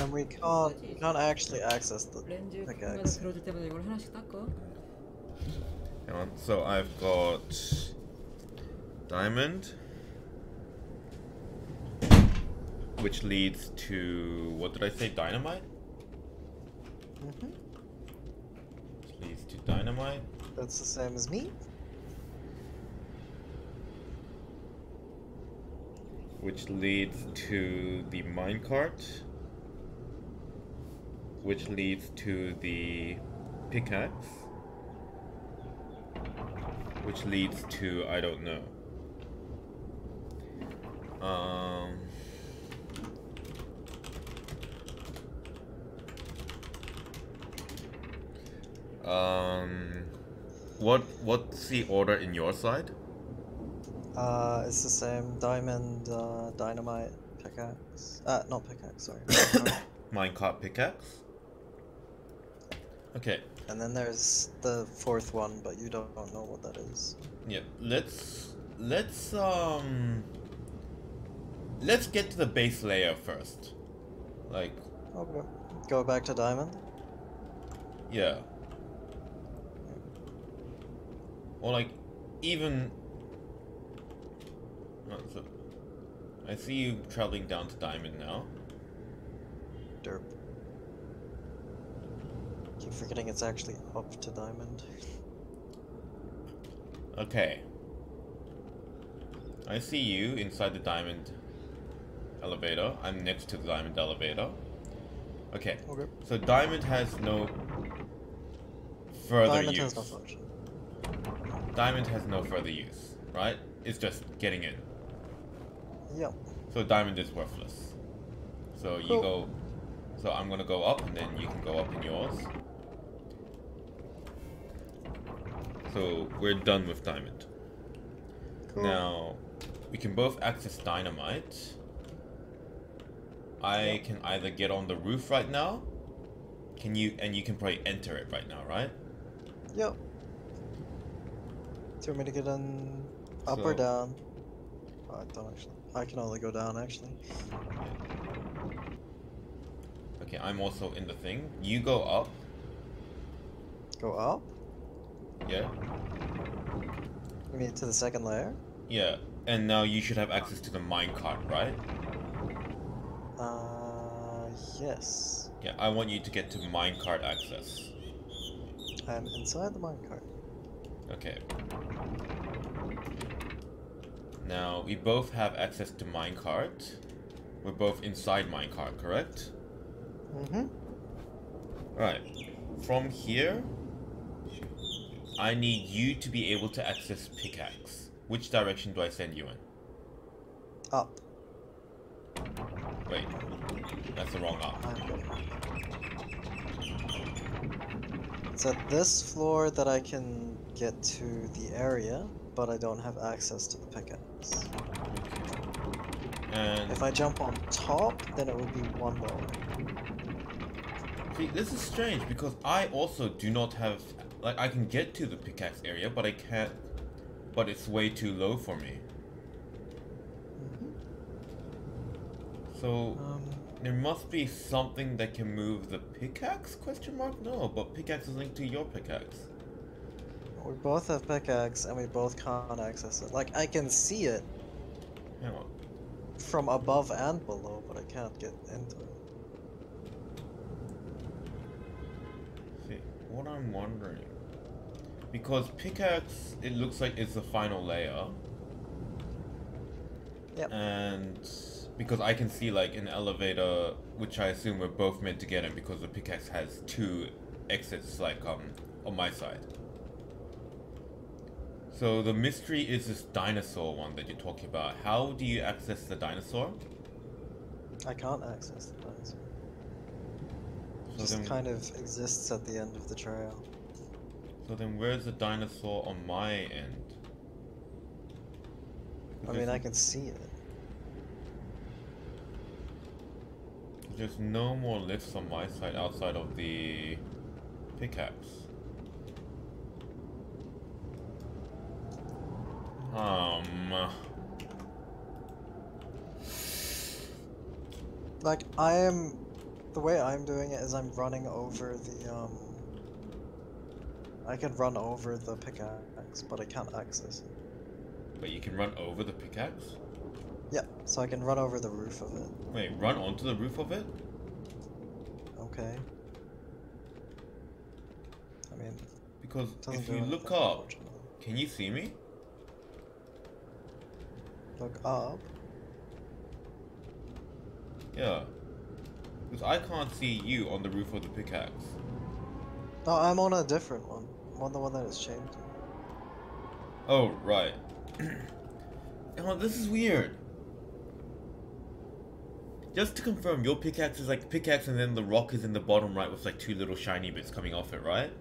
And we can't, we can't actually access the pickaxe. Hang on, so I've got diamond, which leads to, what did I say, dynamite? Mhm. Which leads to dynamite. That's the same as me. which leads to the minecart, which leads to the pickaxe, which leads to I don't know. Um. Um, what what's the order in your side? Uh, it's the same diamond, uh, dynamite, pickaxe. Uh, not pickaxe, sorry. Minecart pickaxe. Okay, and then there's the fourth one, but you don't, know what that is. yeah. Let's let's um let's get to the base layer first. Like, Okay. Go back to diamond. yeah. Or like even so- I see you traveling down to diamond now. Derp. Keep forgetting it's actually up to diamond. Okay. I see you inside the diamond elevator. I'm next to the diamond elevator. Okay. Okay. So diamond has no further diamond use. has no function. Diamond has no further use, right? It's just getting in. Yep. So diamond is worthless. So you Cool. go. So I'm gonna go up, and then you can go up in yours. So we're done with diamond. Cool. Now, we can both access dynamite. I Yep. can either get on the roof right now. Can you? And you can probably enter it right now, right? Yep. Do you want me to get on up or down? Oh, I don't actually. I can only go down actually. Okay, I'm also in the thing. You go up. Go up? Yeah. You mean to the second layer? Yeah. And now you should have access to the minecart, right? Uh, yes. Yeah. I want you to get to minecart access. I'm inside the minecart. Okay. Now we both have access to minecart. We're both inside minecart, correct? Mm-hmm. Alright. From here, I need you to be able to access pickaxe. Which direction do I send you in? Up. Wait, that's the wrong up. It's at this floor that I can get to the area, but I don't have access to the pickaxe. And If I jump on top, then it would be one lower. see, this is strange because I also do not have like I can get to the pickaxe area, but I can't. But it's way too low for me. Mhm. So Um, there must be something that can move the pickaxe? Question mark? No, but pickaxe is linked to your pickaxe. We both have pickaxe and we both can't access it. Like I can see it Hang on. from above and below, but I can't get into it. See, what I'm wondering, because pickaxe, it looks like it's the final layer. Yep. And because I can see like an elevator, which I assume we're both meant to get in, because the pickaxe has two exits, like um, on my side. So the mystery is this dinosaur one that you're talking about. How do you access the dinosaur? I can't access the dinosaur. So just then, kind of exists at the end of the trail. so then where's the dinosaur on my end? I mean, I can see it. There's no more lifts on my side outside of the pickaxe. Um, Like I am, the way I'm doing it is I'm running over the um. I can run over the pickaxe, but I can't access it. but you can run over the pickaxe? Yeah, so I can run over the roof of it. Wait, run onto the roof of it? Okay. I mean, Because if you look up, can you see me? Look up. Yeah. Because I can't see you on the roof of the pickaxe. No, I'm on a different one. I'm on the one that is chained. Oh, right. oh, this is weird. Just to confirm, your pickaxe is like pickaxe and then the rock is in the bottom right with like two little shiny bits coming off it, right?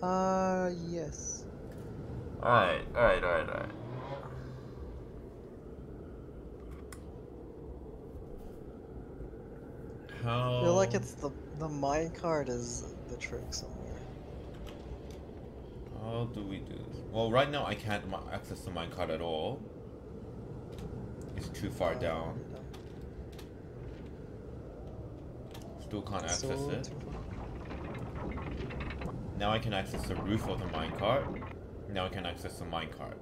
Uh, yes. Alright, alright, alright, alright. How... I feel like it's the the minecart is the trick somewhere. How do we do this? Well, right now I can't access the minecart at all. It's too far Uh, down. Still can't access So it. Now I can access the roof of the minecart. Now I can access the minecart.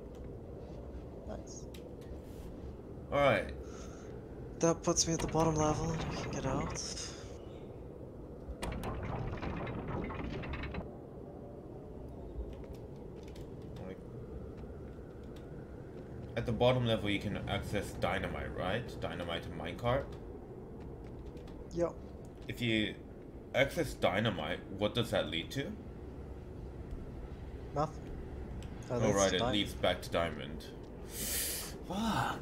Nice. Alright. That puts me at the bottom level and I can get out. At the bottom level, you can access dynamite, right? Dynamite and minecart. Yep. If you access dynamite, what does that lead to? Nothing. Oh, Oh, right, it leads back to diamond. Fuck.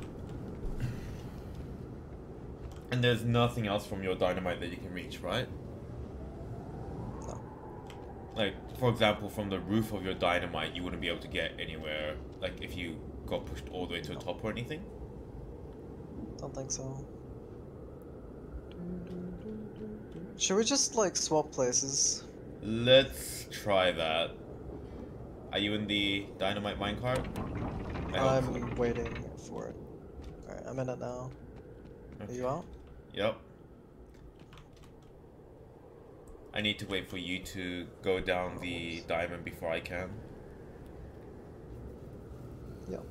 And there's nothing else from your dynamite that you can reach, right? No. Like, for example, from the roof of your dynamite, you wouldn't be able to get anywhere. Like, if you got pushed all the way to the top or anything. Don't think so. Should we just like swap places? Let's try that. Are you in the dynamite minecart? I hope so. I'm waiting for it. Alright, I'm in it now. Are you out? Yep. I need to wait for you to go down the diamond before I can. Yep.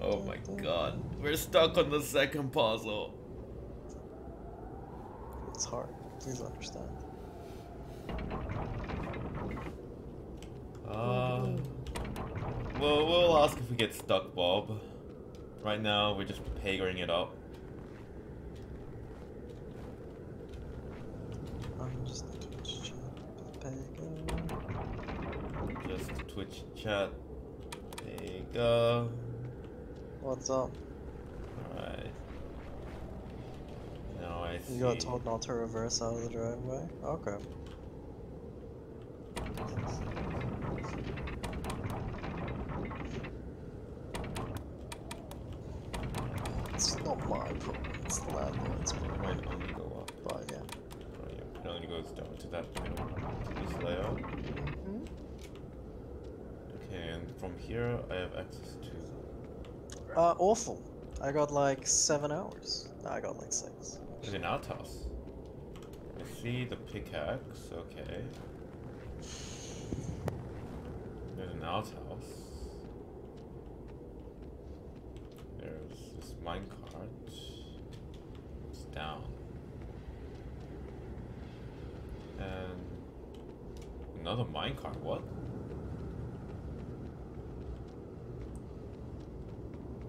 Oh my god. We're stuck on the second puzzle. It's hard. Please understand. Uh, well, we'll ask if we get stuck, Bob. Right now, we're just pegging it up. I'm just a Twitch chat. Pagan. Just Twitch chat. There you go. What's up? Alright. Now I see. You got told not to reverse out of the driveway? Okay. It's not my problem, it's the landlord's problem. might only go up. But yeah. It only goes down to that middle, to this layout. Mhm. Okay, and from here I have access to. Uh, awful. I got like seven hours. No, I got like six. There's an outhouse. I see the pickaxe. Okay. There's an outhouse. There's this minecart. It's down. And another minecart. What?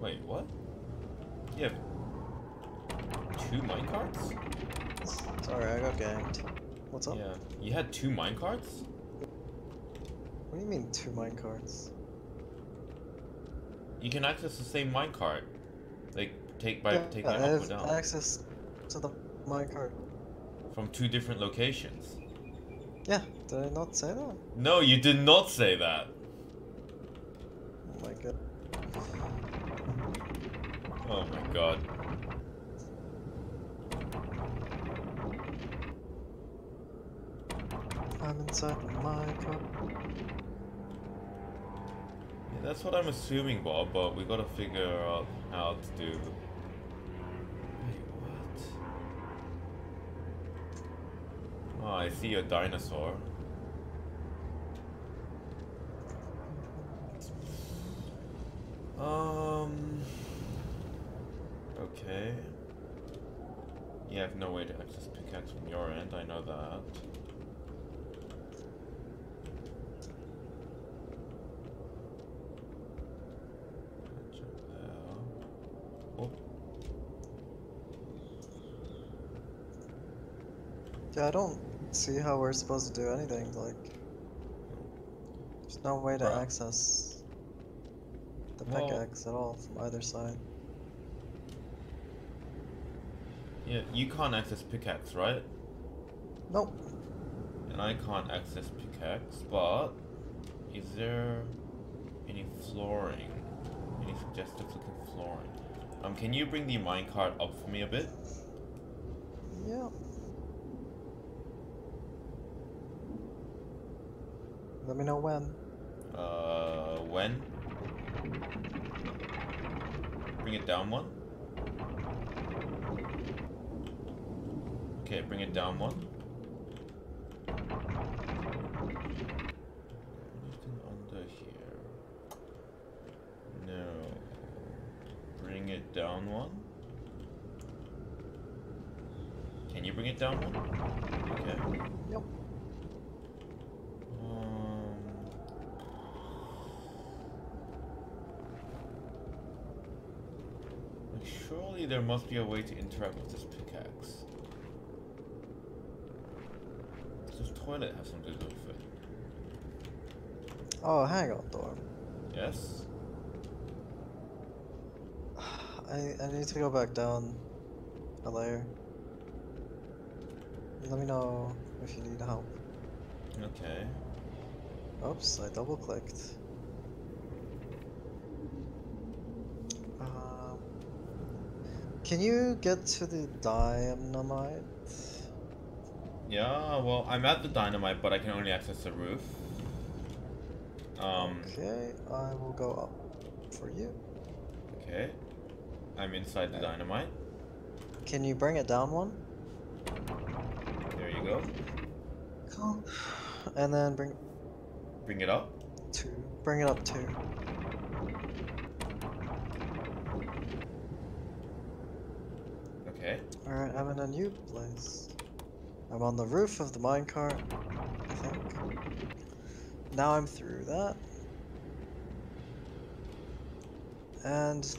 Wait, what? You have two minecarts? Sorry, I got ganked. What's up? Yeah. You had two minecarts? What do you mean two minecarts? You can access the same minecart. Like take by Yeah, taking it I up or have down. access to the minecart. From two different locations. Yeah, did I not say that? No, you did not say that. Oh my god. Oh my god. I'm inside the minecart. Yeah, that's what I'm assuming, Bob, but we gotta figure out how to do Wait, what? Oh, I see a dinosaur. Um. Okay. You have no way to access pickaxe from your end, I know that. Yeah, I don't see how we're supposed to do anything. Like, there's no way to Bruh. access the Well- pickaxe at all from either side. yeah, you can't access pickaxe, right? Nope. And I can't access pickaxe, but is there any flooring? Any suggestive looking flooring? Um, can you bring the minecart up for me a bit? Yeah. Let me know when. Uh, when? Bring it down one. Okay, bring it down one. Anything under here? No. Bring it down one. Can you bring it down one? Okay. Yep. Um, surely there must be a way to interact with this pickaxe. Does this toilet have something to do with it? Oh, hang on, Thor. Yes? I I need to go back down a layer. Let me know if you need help. Okay. Oops, I double clicked. Can you get to the dynamite? Yeah, well, I'm at the dynamite, but I can only access the roof. Um, Okay, I will go up for you. okay. I'm inside the dynamite. Can you bring it down one? There you go. Cool. And then bring Bring it up. two. Bring it up two. Okay. Alright, I'm in a new place. I'm on the roof of the minecart, I think. Now I'm through that. And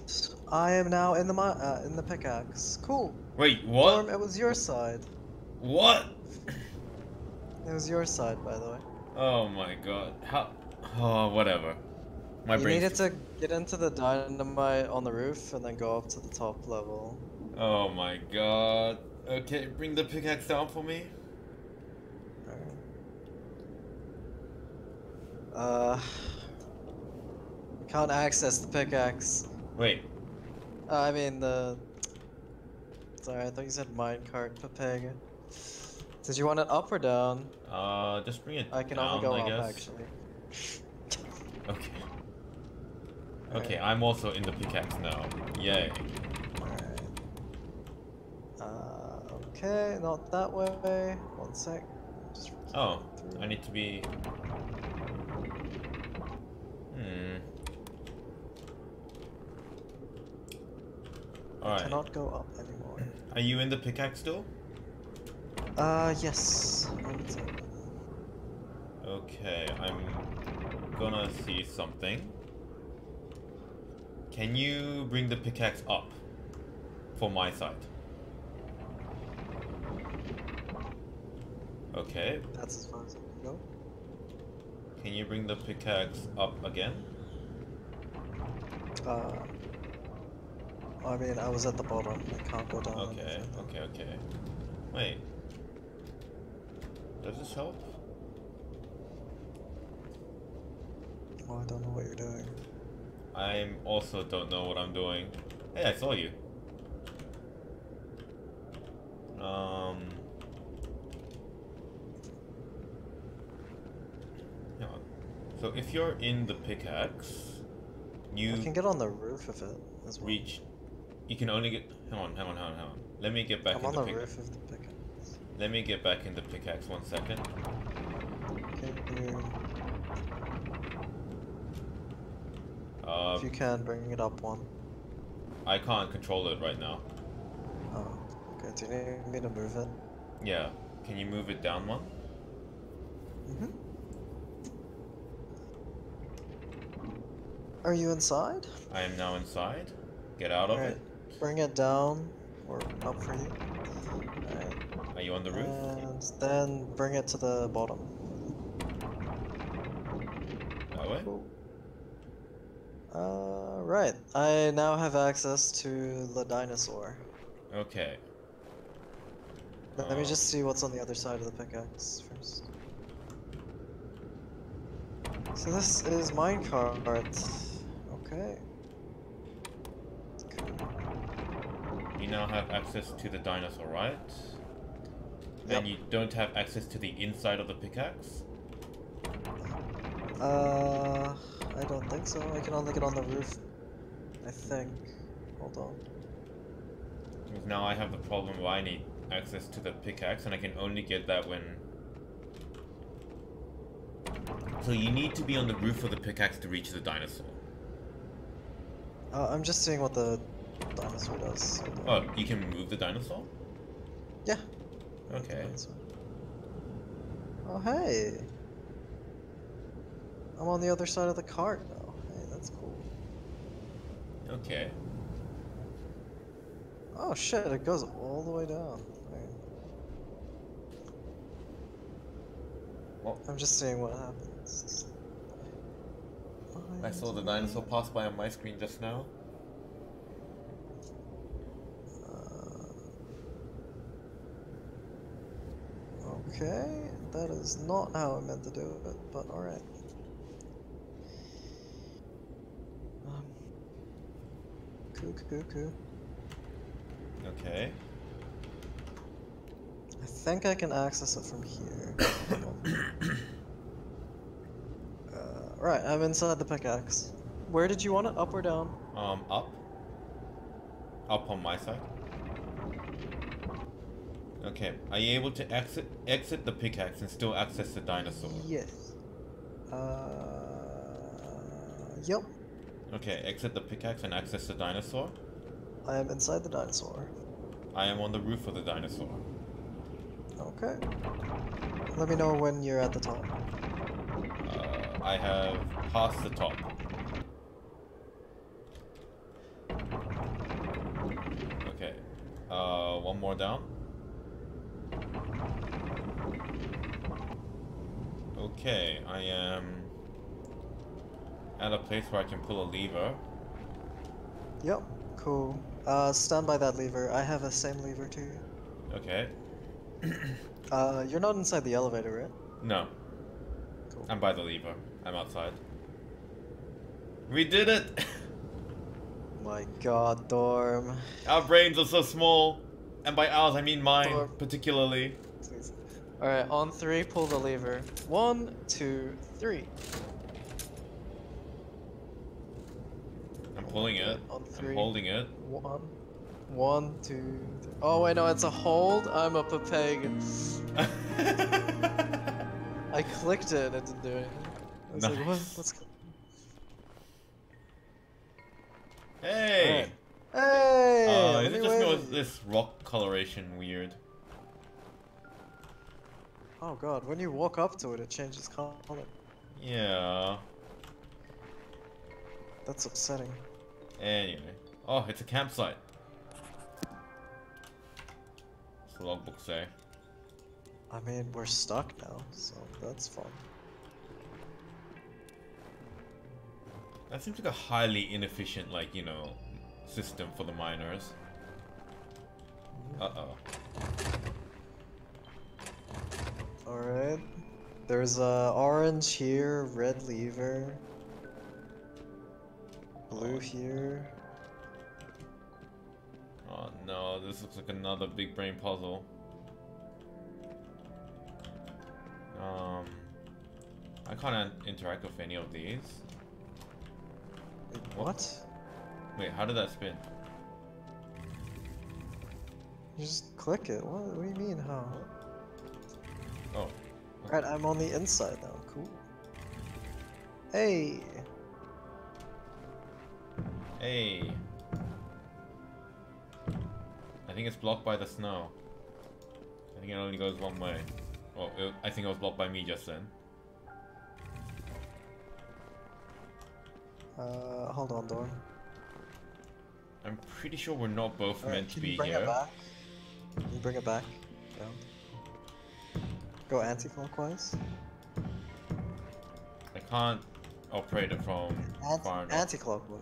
I am now in the mi- uh, in the pickaxe. Cool. Wait, Norm, what? it was your side. What? It was your side, by the way. Oh my god. How? Oh, whatever. My you brain's needed to get into the dynamite on the roof and then go up to the top level. Oh my god. Okay, bring the pickaxe down for me. Uh, can't access the pickaxe. Wait. Uh, I mean the. Sorry, I thought you said minecart, Papega. Did you want it up or down? Uh, just bring it I can down, only go I up guess. actually. Okay. Okay, Alright. I'm also in the pickaxe now. Yay. Alright. Uh, okay, not that way. One sec. Just Oh. I need to be. Hmm. I Alright. cannot go up anymore. Are you in the pickaxe still? Uh, yes. Okay, I'm gonna see something. Can you bring the pickaxe up for my side? Okay, That's as far as I can go. can you bring the pickaxe up again? Uh, I mean, I was at the bottom. I can't go down. Okay, okay, okay. Wait. Does this help? Well, I don't know what you're doing. I also don't know what I'm doing. Hey, I saw you. Um. hang on. So if you're in the pickaxe, you I can get on the roof of it as well. reach. You can only get. Hang on, hang on, hang on, hang on. Let me get back I'm in on the the pickaxe. roof of the pickaxe. Let me get back in the pickaxe one second. Uh, if you can, bring it up one. I can't control it right now. Oh, okay. Do you need me to move it? Yeah. Can you move it down one? Mm-hmm. Are you inside? I am now inside. Get out of Alright. it. Bring it down, or up for you. Alright. Are you on the roof? And then bring it to the bottom. that way? Cool. Uh, right. I now have access to the dinosaur. Okay. Let me Uh, just see what's on the other side of the pickaxe first. So this is minecart. Okay. You now have access to the dinosaur, right? Yep. And you don't have access to the inside of the pickaxe? Uh, I don't think so. I can only get on the roof. I think. Hold on. Because now I have the problem where I need access to the pickaxe and I can only get that when... So you need to be on the roof of the pickaxe to reach the dinosaur. Uh, I'm just seeing what the dinosaur does. Oh, you can move the dinosaur? Yeah. Okay. Dinosaur. Oh, hey. I'm on the other side of the cart now. Hey, that's cool. Okay. Oh shit, it goes all the way down. Alright. Well, I'm just seeing what happens. I saw the dinosaur pass by on my screen just now. Uh, okay, that is not how I meant to do it, but alright. Um, coo coo coo. Okay. I think I can access it from here. Right, I'm inside the pickaxe. Where did you want it? Up or down? Um, up. Up on my side. Okay, are you able to exit exit the pickaxe and still access the dinosaur? Yes. Uh, yep. Okay, exit the pickaxe and access the dinosaur. I am inside the dinosaur. I am on the roof of the dinosaur. Okay. Let me know when you're at the top. Uh, I have passed the top. Okay. Uh, one more down. Okay, I am at a place where I can pull a lever. Yep. Cool. Uh, stand by that lever. I have the same lever too. Okay. Uh, you're not inside the elevator, right? No, Cool. I'm by the lever. I'm outside. We did it! My god, Dorm. Our brains are so small. And by ours, I mean mine, Or- particularly. Alright, on three, pull the lever. One, two, three. I'm pulling it. On I'm three. holding it. One, one, two, three. Oh wait, no, it's a hold. I'm up a papeg. I clicked it and it didn't do anything. I was like, what? Nice. What's go- hey! Hey! Uh, is it just wave me or is this rock coloration weird? Oh god, when you walk up to it, it changes color. Yeah. That's upsetting. Anyway. Oh, it's a campsite. What's the logbook say? I mean, we're stuck now, so that's fun. That seems like a highly inefficient, like, you know, system for the miners. Uh-oh. Alright. There's a orange here, red lever. Blue here. Oh no, this looks like another big brain puzzle. Um, I can't interact with any of these. What? Wait, how did that spin? You just click it. What, what do you mean, how? Oh, Right, I'm on the inside now. Cool. Hey! hey. I think it's blocked by the snow. I think it only goes one way. Oh, it, I think it was blocked by me just then. Uh, hold on, Dorm. I'm pretty sure we're not both meant to be you bring here. it back? Can you bring it back? Down. Go anti-clockwise. I can't operate it from Anti- far enough. anti-clockwise.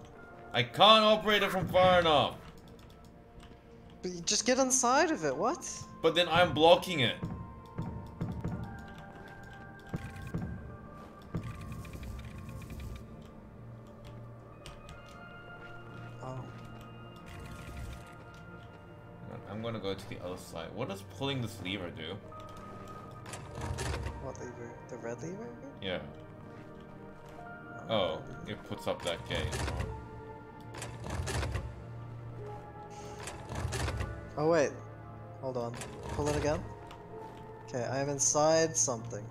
I can't operate it from far enough. But you just get inside of it, what? But then I'm blocking it. Go to the other side. What does pulling this lever do? What lever? The red lever? Yeah. Oh, it puts up that gate. Oh wait. Hold on. Pull it again. Okay, I am inside something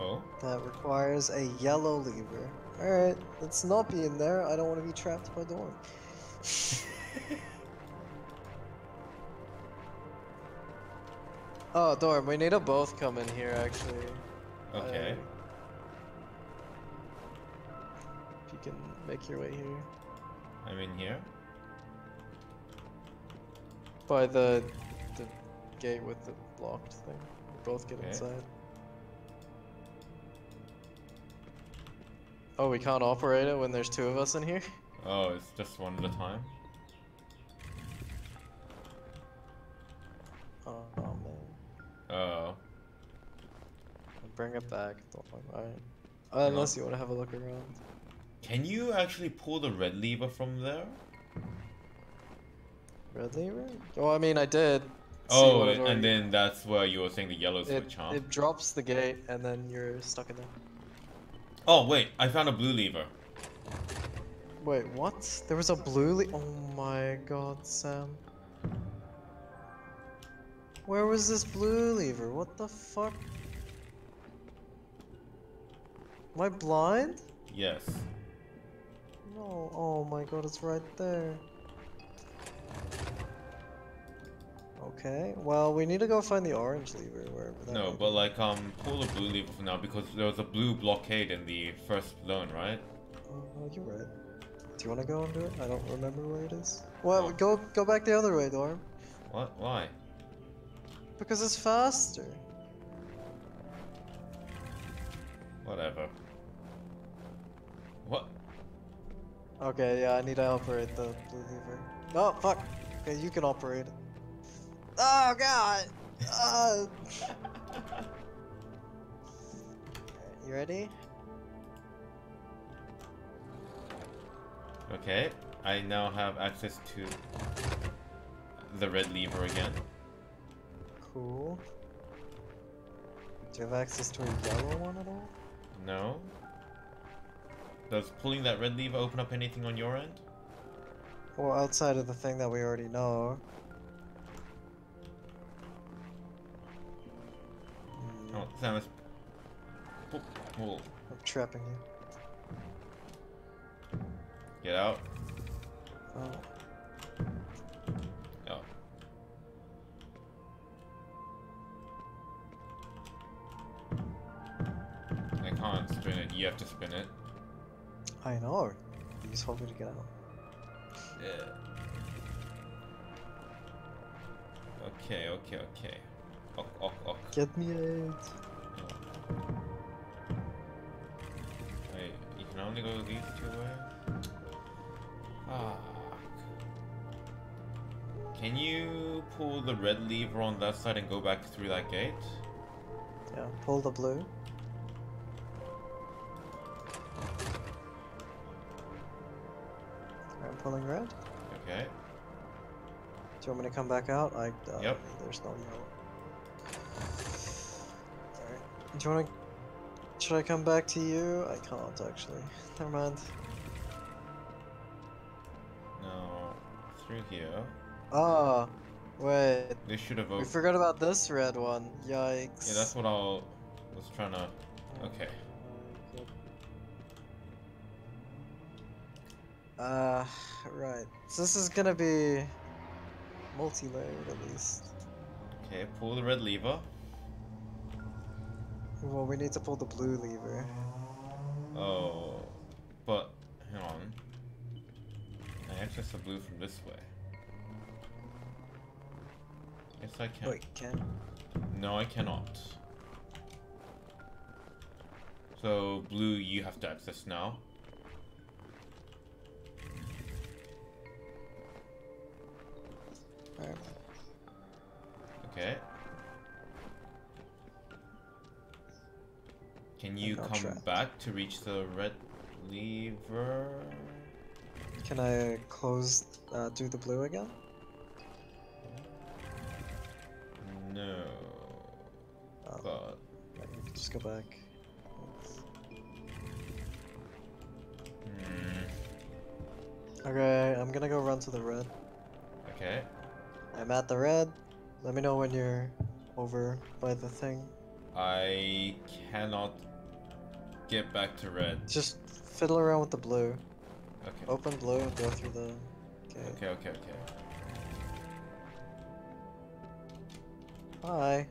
Oh? that requires a yellow lever. Alright, let's not be in there. I don't want to be trapped by Dorm. oh, Dorm, we need to both come in here actually. Okay. I- If you can make your way here. I'm in here. By the the gate with the locked thing. We both get Okay. inside. Oh, we can't operate it when there's two of us in here? Oh, it's just one at a time. Oh. Bring it back. Uh, unless you want to have a look around. Can you actually pull the red lever from there? Red lever? Oh, I mean, I did. Oh, and already- then that's where you were saying the yellow it, switch, huh? it drops the gate and then you're stuck in there. Oh, wait, I found a blue lever. Wait, what? There was a blue le- Oh my god, Sam. Where was this blue lever? What the fuck? Am I blind? Yes. No. Oh my god, it's right there. Okay, well, we need to go find the orange lever wherever that No, but be. like, um, pull the blue lever for now because there was a blue blockade in the first zone, right? Oh, you're right. Do you want to go and do it? I don't remember where it is. Well, Oh. go go back the other way, Dorm. What? Why? Because it's faster. Whatever. What? Okay, yeah, I need to operate the blue lever. No, fuck. Okay, you can operate it. Oh god. Ah. Alright, you ready? Okay, I now have access to the red lever again. Cool. Do you have access to a yellow one at all? No. Does pulling that red lever open up anything on your end? Well, outside of the thing that we already know. Oh, Samus. I'm trapping you. Get out. Oh. Can't spin it. You have to spin it. I know. You just told me to get out. Yeah. Okay, okay, okay. Ok, ok, ok. Get me out. Wait, you can only go these two ways? Ah. Can you pull the red lever on that side and go back through that gate? Yeah, pull the blue. Pulling red. Okay. Do you want me to come back out? I uh, Yep. There's no yellow. Alright. Do you want to? Should I come back to you? I can't actually. Never mind. No. Through here. Oh, wait. Should have We forgot about this red one. Yikes. Yeah, that's what I was trying to. Okay. Uh, right. So this is gonna be multi-layered at least. Okay, pull the red lever. Well, we need to pull the blue lever. Oh. But, hang on. Can I access the blue from this way? Yes, I can. Wait, can? No, I cannot. So, blue, you have to access now. Alright. Okay. Can you come trapped. back to reach the red lever? Can I close, uh, do the blue again? No. Oh, But right, we can just go back. hmm, Okay, I'm gonna go run to the red. okay. I'm at the red. Let me know when you're over by the thing. I cannot get back to red. Just fiddle around with the blue. Okay. Open blue and go through the gate. Okay, okay, okay. Hi.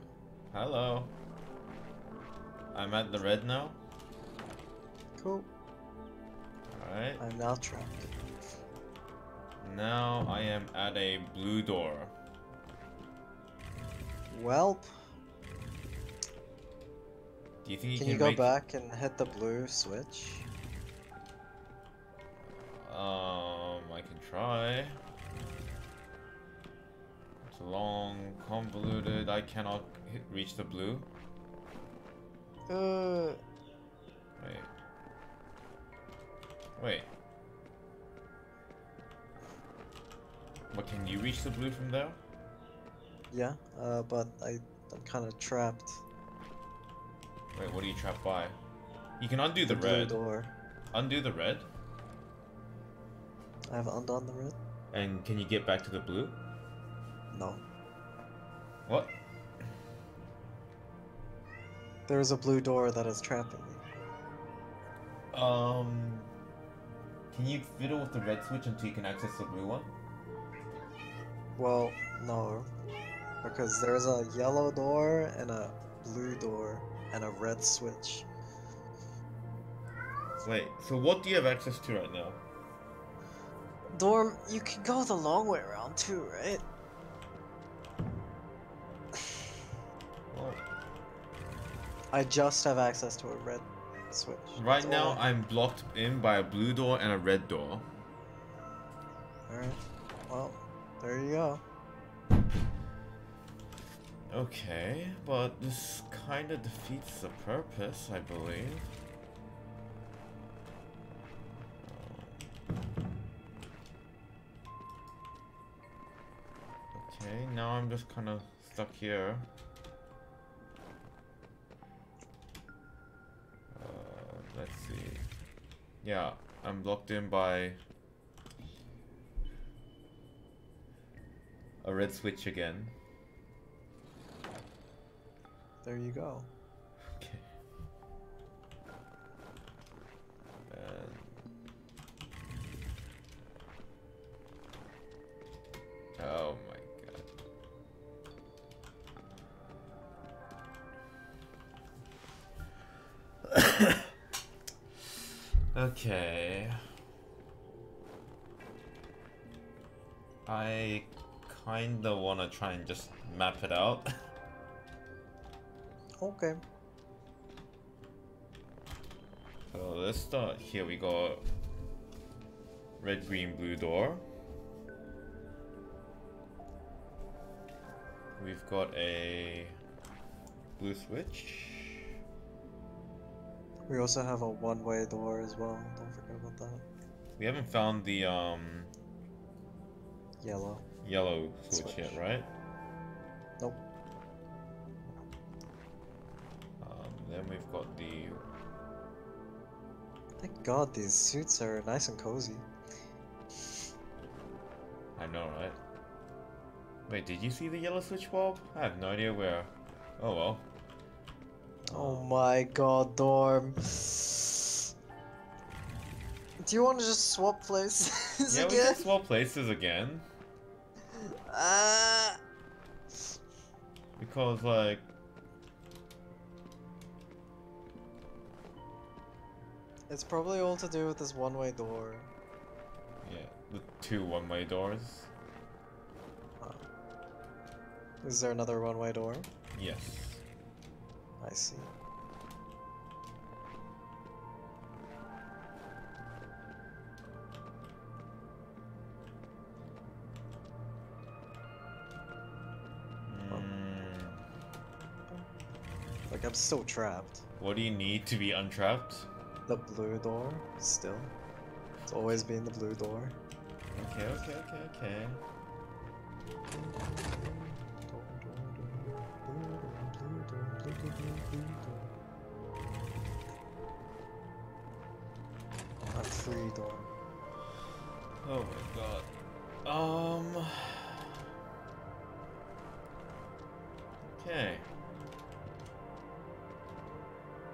Hello. I'm at the red now. Cool. Alright. I'm now trapped. Now I am at a blue door. Welp. Do you think you Can can, you go make... back and hit the blue switch? Um, I can try. It's long, convoluted. I cannot hit, reach the blue. Uh, Wait. Wait. But can you reach the blue from there? Yeah. Uh, but I, I'm kind of trapped. Wait, what are you trapped by? You can undo the, red. door. Undo the red. I have undone the red. And can you get back to the blue? No. What? There is a blue door that is trapping me. Um. Can you fiddle with the red switch until you can access the blue one? Well, no. Because there's a yellow door and a blue door and a red switch. Wait, so what do you have access to right now? Dorm, you can go the long way around too, right? I just have access to a red switch. right That's now, I'm blocked in by a blue door and a red door. Alright. Well, there you go. Okay, but this kinda defeats the purpose, I believe. Okay, now I'm just kinda stuck here. Uh, let's see. Yeah, I'm locked in by... A red switch again. There you go. Okay. And oh my god. okay. I kinda wanna try and just map it out. Okay. So let's start here. We got red, green, blue door. We've got a blue switch. We also have a one-way door as well. Don't forget about that. We haven't found the um Yellow. yellow switch, yet, right? Then we've got the Thank God these suits are nice and cozy. I know, right? Wait, did you see the yellow switch, Bob? I have no idea where. Oh well. Oh my god, Dorm. Do you want to just swap places yeah, we can swap places again. Ah. Because, like, It's probably all to do with this one-way door. yeah, the two one-way doors. Is there another one-way door? Yes. I see. Mm, Like I'm still trapped. what do you need to be untrapped? The blue door, still. It's always been the blue door. Okay, okay, okay, okay. I'm free door. Oh my god. Um. Okay.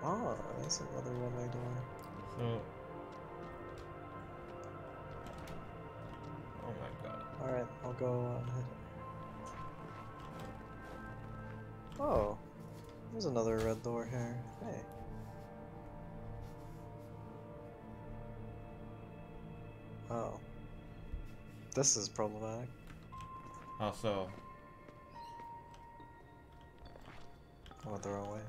Ah, that's another one-way door. So. Oh my god. Alright, I'll go ahead. Oh, there's another red door here. Hey. Oh. This is problematic. How so? I went the wrong way.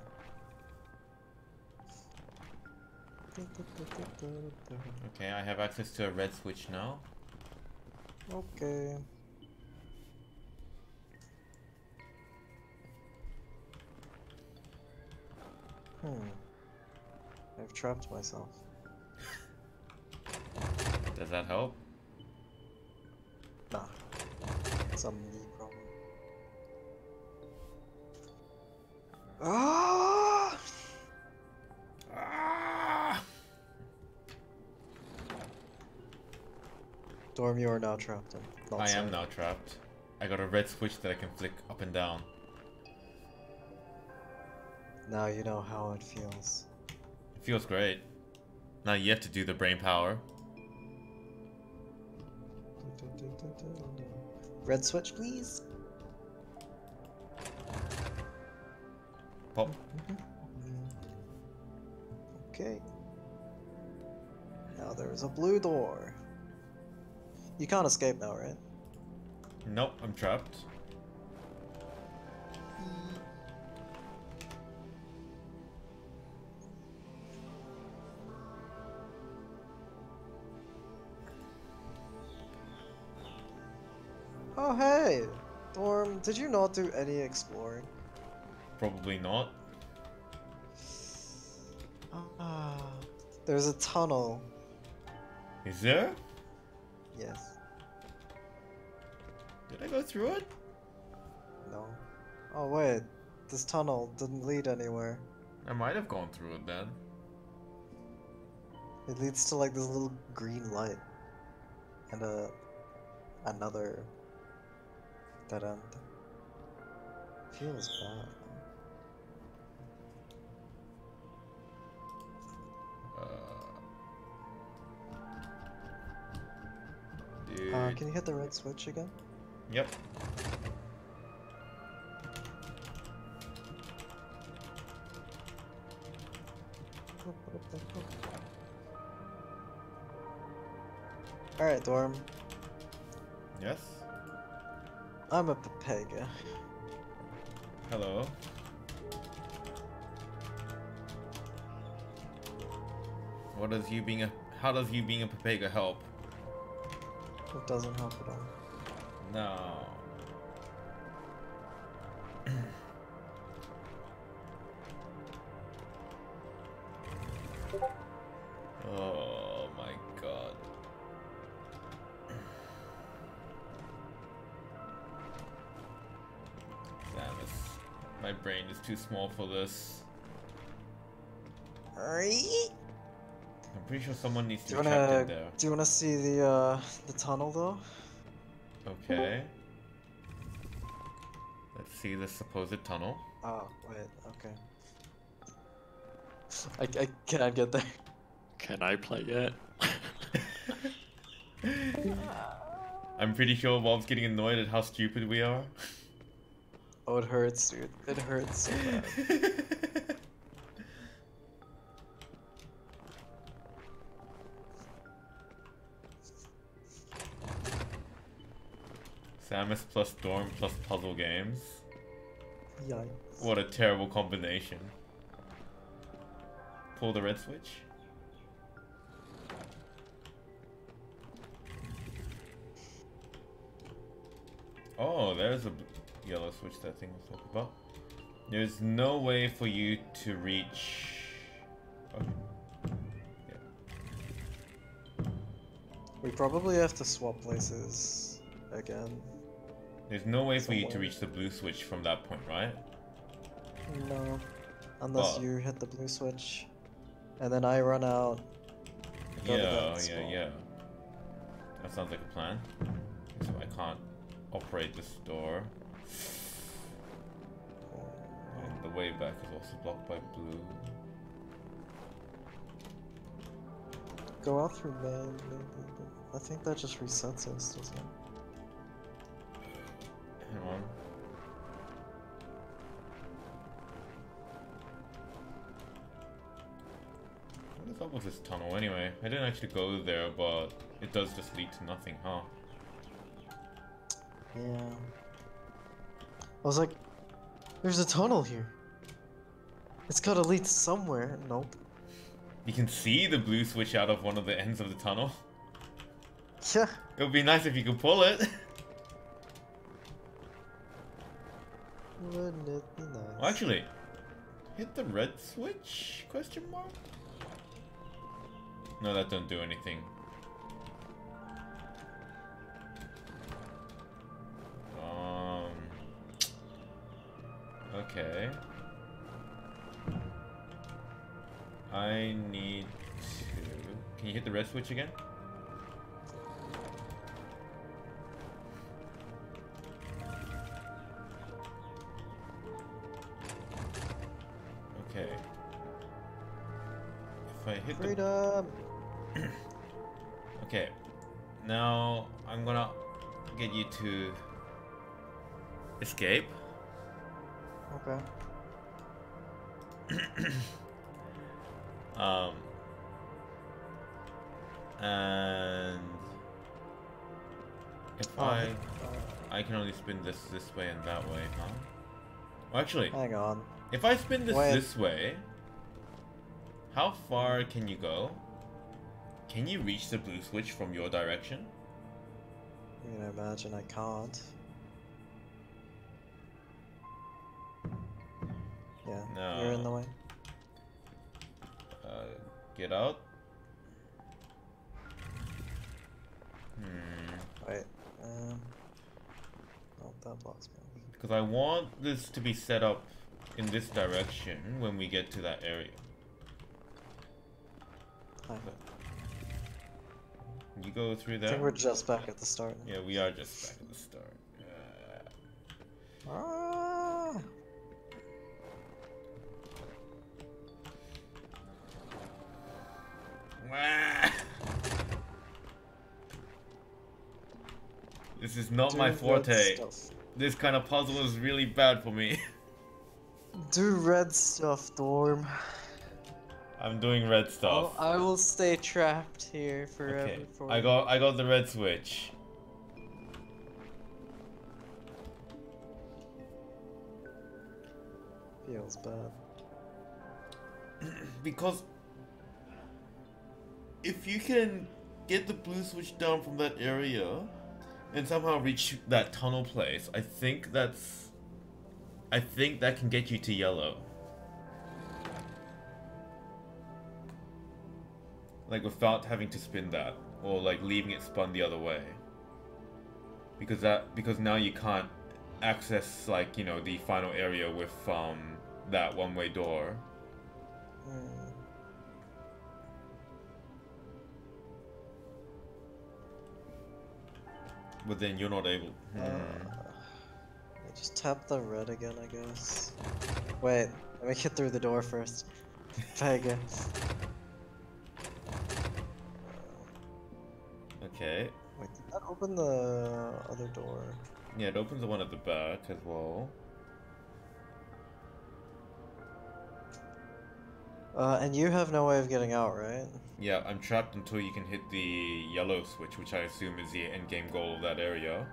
Okay, I have access to a red switch now. Okay. Hmm. I've trapped myself. Does that help? Nah. Some me problem. Ah! Dorm, you are now trapped in. Not I am now trapped. I got a red switch that I can flick up and down. Now you know how it feels. It feels great. Now you have to do the brain power. Red switch, please. Pop. Okay. Now there is a blue door. You can't escape now, right? Nope, I'm trapped. Oh hey! Dorm, did you not do any exploring? Probably not. Ah, there's a tunnel. Is there? Yes. Did I go through it? No. Oh wait, this tunnel didn't lead anywhere. I might have gone through it then. It leads to like this little green light. And a another dead end. Feels bad. Dude. Uh, can you hit the red switch again? Yep. Alright, Dorm. Yes. I'm a Papega. Hello. What does you being a how does you being a Papega help? It doesn't help at all. No. oh my god. Samus, my brain is too small for this. Right? I'm pretty sure someone needs Do to you be trapped in there. do you wanna see the uh the tunnel though? Okay. Let's see the supposed tunnel. Oh wait, okay. I, I cannot get there. Can I play yet? I'm pretty sure Bob's getting annoyed at how stupid we are. Oh, it hurts, dude. It hurts so Samus plus Dorm plus puzzle games. Yikes. What a terrible combination. Pull the red switch. Oh, there's a yellow switch that thing was talking about. There's no way for you to reach. Oh, okay. We probably have to swap places again. There's no way for you to reach the blue switch from that point, right? No. Unless Well- you hit the blue switch. And then I run out. Yeah, oh, yeah, spot. yeah. That sounds like a plan. So I can't operate this door. And the way back is also blocked by blue. Go out through maybe. I think that just resets us, doesn't it? Hang on. What is up with this tunnel anyway? I didn't actually go there, but it does just lead to nothing, huh? Yeah. I was like, there's a tunnel here. It's gotta lead somewhere. Nope. You can see the blue switch out of one of the ends of the tunnel. Yeah. It would be nice if you could pull it. Wouldn't it be nice? Well, actually, hit the red switch? Question mark. No, that don't do anything. Um. Okay. I need to. Can you hit the red switch again? Hit the Okay. Now I'm gonna get you to escape. Okay. Um and if Oh, I I can only spin this this way and that way, huh? Well, actually, Hang on. if I spin this Wait. this way, how far can you go? Can you reach the blue switch from your direction? You can imagine I can't. Yeah, no. you're in the way. Uh, get out. Hmm. Wait. Um. Oh, that blocks me. Because I want this to be set up in this direction when we get to that area. You go through that. I think we're just back at the start. Yeah, we are just back at the start. Uh, Ah. wah. This is not my Do red forte. This kind of puzzle is really bad for me. Do red stuff, Dorm. I'm doing red I'll, stuff. Oh, I will stay trapped here forever. Okay, For I got I got the red switch. Feels bad. because if you can get the blue switch down from that area and somehow reach that tunnel place, I think that's I think that can get you to yellow. Like without having to spin that or like leaving it spun the other way. Because that because now you can't access like, you know, the final area with um that one-way door. Hmm. But then you're not able. Uh, Hmm. yeah, just tap the red again, I guess. Wait, let me get through the door first. Pega. Okay. Wait, did that open the other door? Yeah, it opens the one at the back as well. Uh, and you have no way of getting out, right? Yeah, I'm trapped until you can hit the yellow switch, which I assume is the end game goal of that area.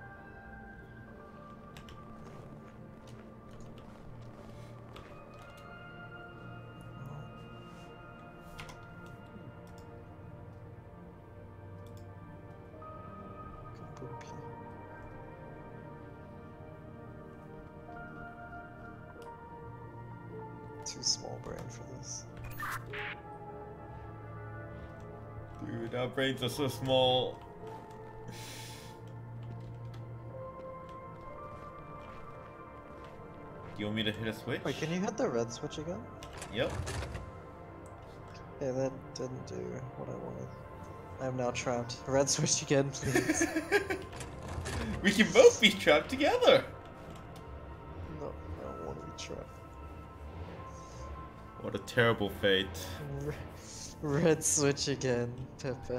Brains are so small. Do you want me to hit a switch? Wait, can you hit the red switch again? Yep. Okay, that didn't do what I wanted. I'm now trapped. Red switch again, please. we can both be trapped together. no, I don't want to be trapped. What a terrible fate. Red switch again, Pepe.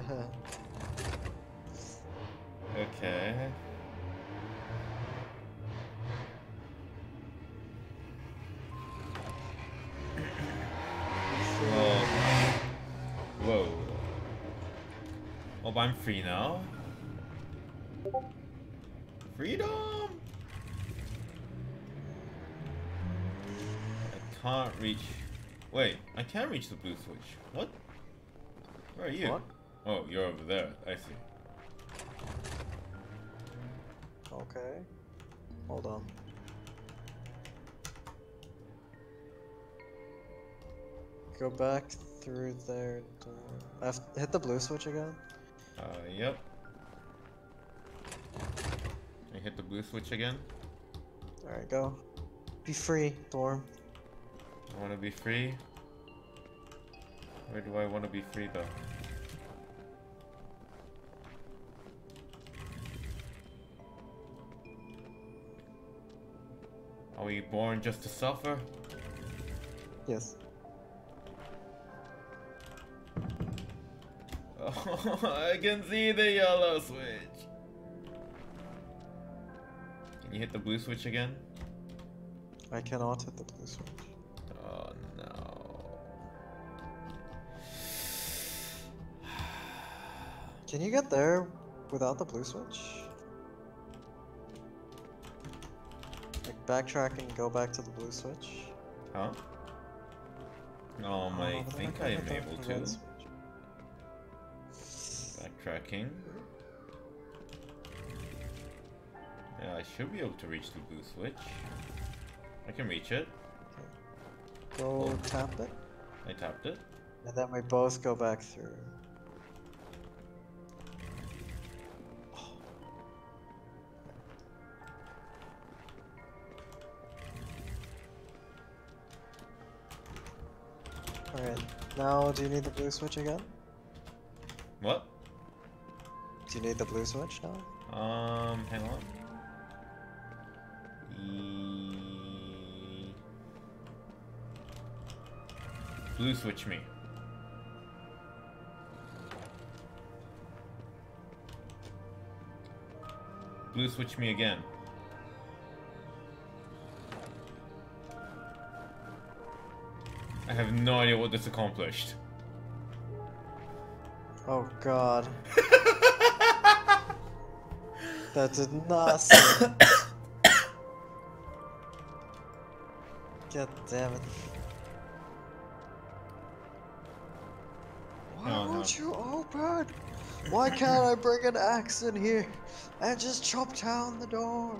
Okay. Oh. Whoa. I'm free now. Freedom! I can't reach. Wait, I can reach the blue switch. What? Where are you? What? Oh, you're over there. I see. Okay. Hold on. Go back through there. I have hit the blue switch again. Uh, yep. I hit the blue switch again. Alright, go. Be free, Dorm. I want to be free. Where do I want to be free though? Are we born just to suffer? Yes. Oh, I can see the yellow switch. Can you hit the blue switch again? I cannot hit the blue switch. Can you get there without the blue switch? Like backtrack and go back to the blue switch? Huh? Um, Oh, I think I am able to. Backtracking. Yeah, I should be able to reach the blue switch. I can reach it. Go tap it, I tapped it. and then we both go back through. Alright, now do you need the blue switch again? What? Do you need the blue switch now? Um, hang on. E... Blue switch me. Blue switch me again. Have no idea what this accomplished. Oh god. that did not. God damn it. Oh, Why No, no. won't you open? Why can't I bring an axe in here and just chop down the door?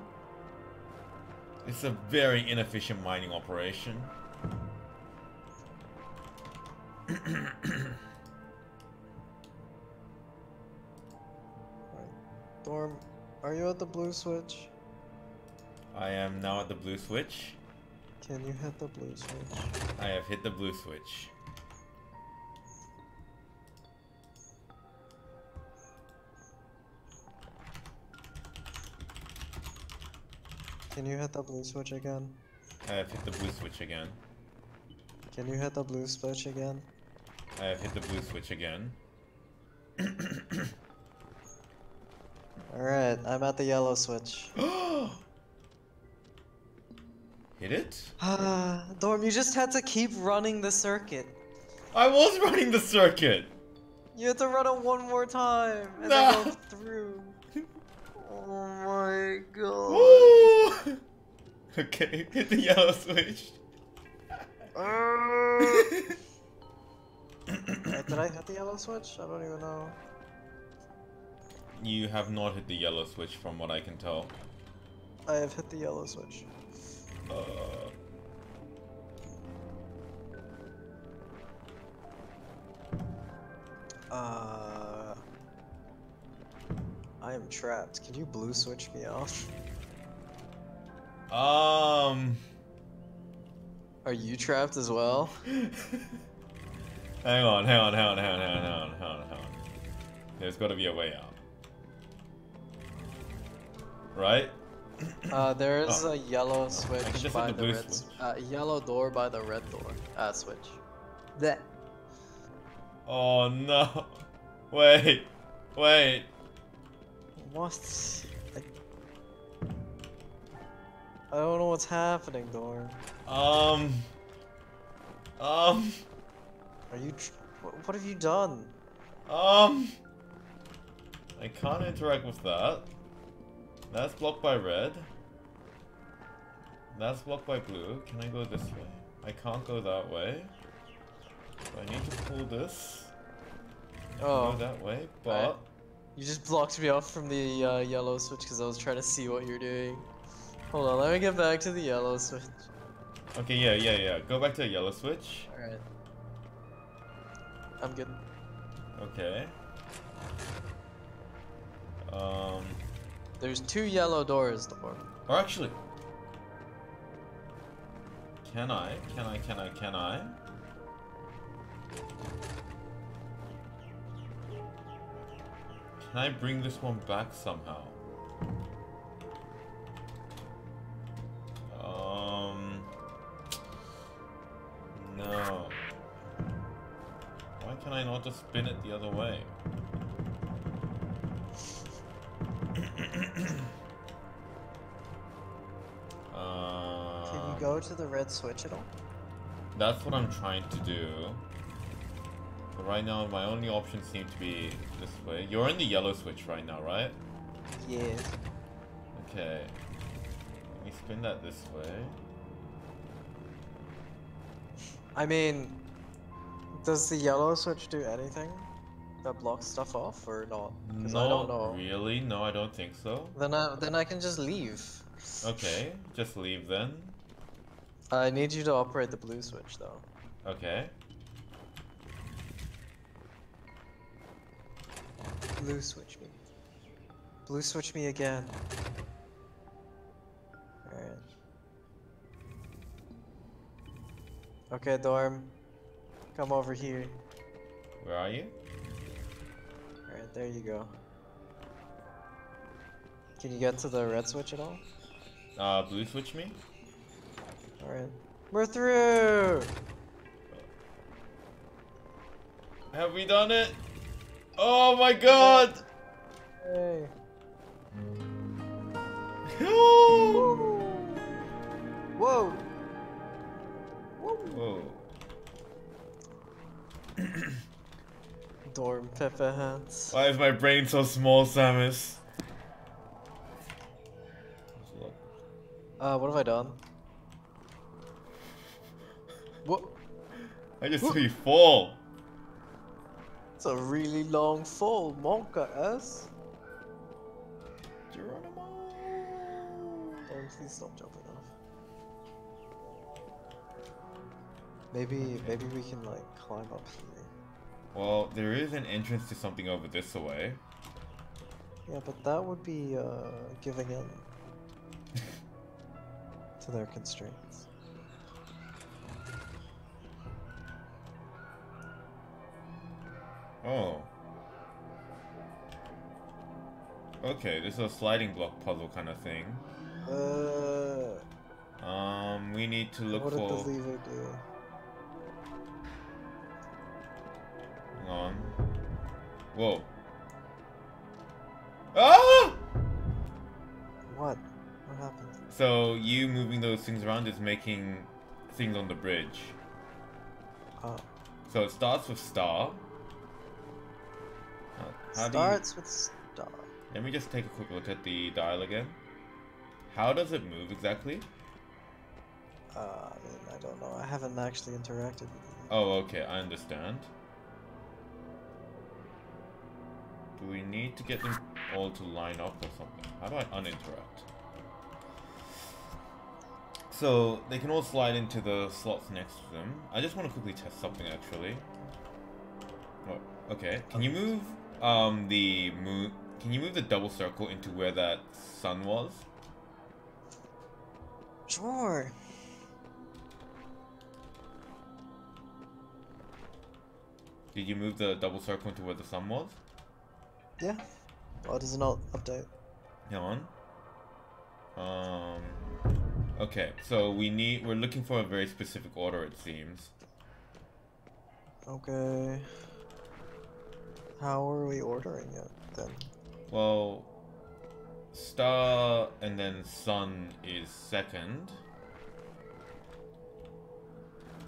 It's a very inefficient mining operation. Dorm, are you at the blue switch? I am now at the blue switch. Can you hit the blue switch? I have hit the blue switch. Can you hit the blue switch again? I have hit the blue switch again. Can you hit the blue switch again? I have hit the blue switch again. Alright, I'm at the yellow switch. hit it? Ah, Dorm, you just had to keep running the circuit. I was running the circuit! You had to run it one more time and No. then go through. Oh my god. Okay, hit the yellow switch. Uh, Wait, did I hit the yellow switch? I don't even know. You have not hit the yellow switch from what I can tell. I have hit the yellow switch. Uh, Uh, I am trapped. Can you blue switch me off? um. Are you trapped as well? hang on, hang on, hang on, hang on, hang on, hang on, hang on, hang on. There's got to be a way out. Right? Uh, there is Oh. a yellow switch by the the, blue red. switch. Uh, yellow door by the red door. Uh, switch. That. Oh no. Wait. Wait. What? I... I don't know what's happening, Dorm. Um. Um. Are you? Tr- what, what have you done? Um. I can't interact with that. That's blocked by red. That's blocked by blue. Can I go this way? I can't go that way. So I need to pull this. Oh. go that way, Right. but You just blocked me off from the uh, yellow switch because I was trying to see what you're doing. Hold on, let me get back to the yellow switch. okay, yeah, yeah, yeah. Go back to the yellow switch. Alright. I'm good. Okay. Um. There's two yellow doors, Dorm. Or actually, can I? Can I? Can I? Can I? Can I bring this one back somehow? Um. No. Why can I not just spin it the other way? Uh, Can you go to the red switch at all? That's what I'm trying to do. But right now, my only options seem to be this way. You're in the yellow switch right now, right? Yes. Okay. Let me spin that this way. I mean, does the yellow switch do anything that blocks stuff off or not? Because I don't know. Really? No, I don't think so. Then I then I can just leave. Okay, just leave then. I need you to operate the blue switch though. Okay. Blue switch me. Blue switch me again. Alright. Okay, Dorm. Come over here. Where are you? There you go. Can you get to the red switch at all? Uh, blue switch me? Alright. We're through! Have we done it? Oh my god! Hey. Whoa! Whoa! Whoa. Dorm hats. Why is my brain so small, Samus? Uh, what have I done? What? I just you fall. It's a really long fall, Monka S. Geronimo. Dorm, please stop jumping off. Maybe, maybe we can like climb up here. Well, there is an entrance to something over this way. Yeah, but that would be uh, giving in to their constraints. Oh. Okay, this is a sliding block puzzle kind of thing. Uh, Um, we need to look what did the for. lever do? Hang on. Whoa. Ah! What? What happened? So you moving those things around is making things on the bridge. Oh, So it starts with star. How, do you- starts with star. Let me just take a quick look at the dial again. How does it move exactly? Uh, I mean, I don't know. I haven't actually interacted with it. Oh, okay, I understand. Do we need to get them all to line up or something? How do I uninteract? So, they can all slide into the slots next to them. I just want to quickly test something actually. Oh, okay. Can you move um the moon can you move the double circle into where that sun was? Sure. Did you move the double circle into where the sun was? Yeah. Why does it not update? Hang on. Um. Okay, so we need. We're looking for a very specific order, it seems. Okay. How are we ordering it then? Well, star and then sun is second.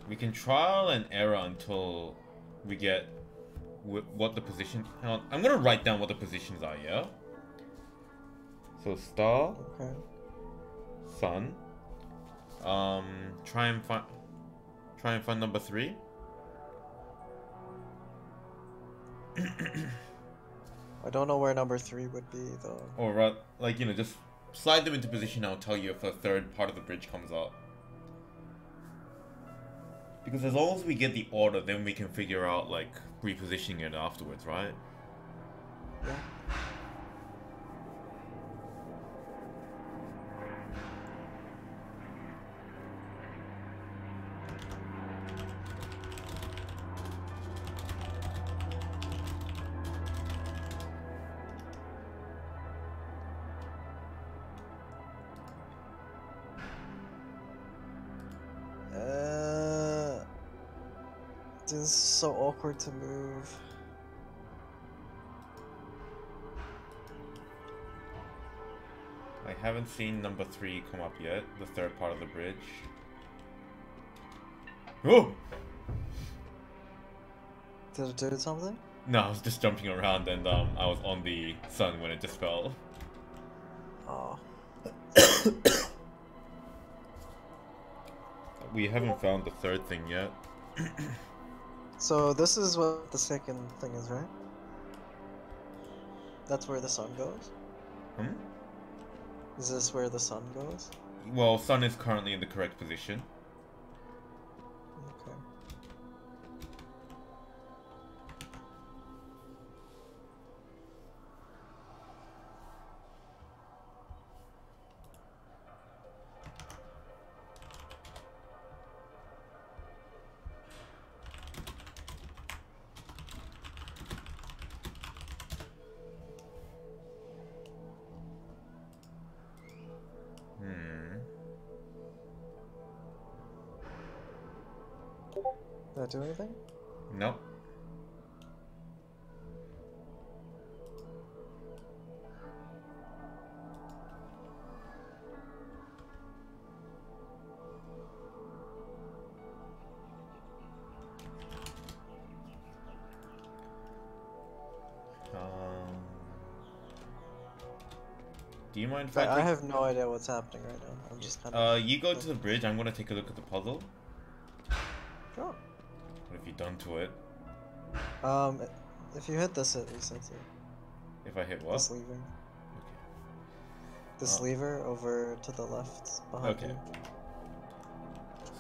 We can trial and error until we get what the position. Hang on, I'm gonna write down what the positions are. Yeah. So star, Okay. sun. Um, try and find. Try and find number three. I don't know where number three would be though. Or ra- like you know, just slide them into position. I'll tell you if a third part of the bridge comes up. Because as long as we get the order, then we can figure out like repositioning it afterwards, right? Yeah. Awkward to move. I haven't seen number three come up yet. The third part of the bridge. Oh Did it do something? no! I was just jumping around, and um, I was on the sun when it just fell. Oh. We haven't found the third thing yet. So this is what the second thing is, right? That's where the sun goes? Hmm? Is this where the sun goes? Well, sun is currently in the correct position. Mind if I, I, I have no idea what's happening right now. I'm just kind of. Uh, you go to the bridge. I'm gonna take a look at the puzzle. Sure. What have you done to it? Um, if you hit this, it resets it. If I hit what? This lever. Okay. This Oh. lever over to the left behind Okay. you.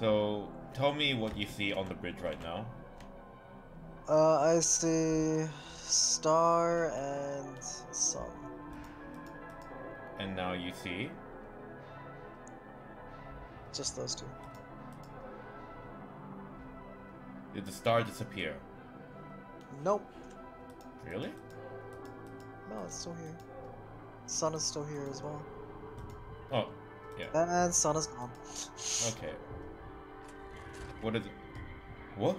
So, tell me what you see on the bridge right now. Uh, I see star and sun. And now you see. Just those two. Did the star disappear? Nope. Really? No, it's still here. Sun is still here as well. Oh, yeah. And sun is gone. Okay. What is it? What?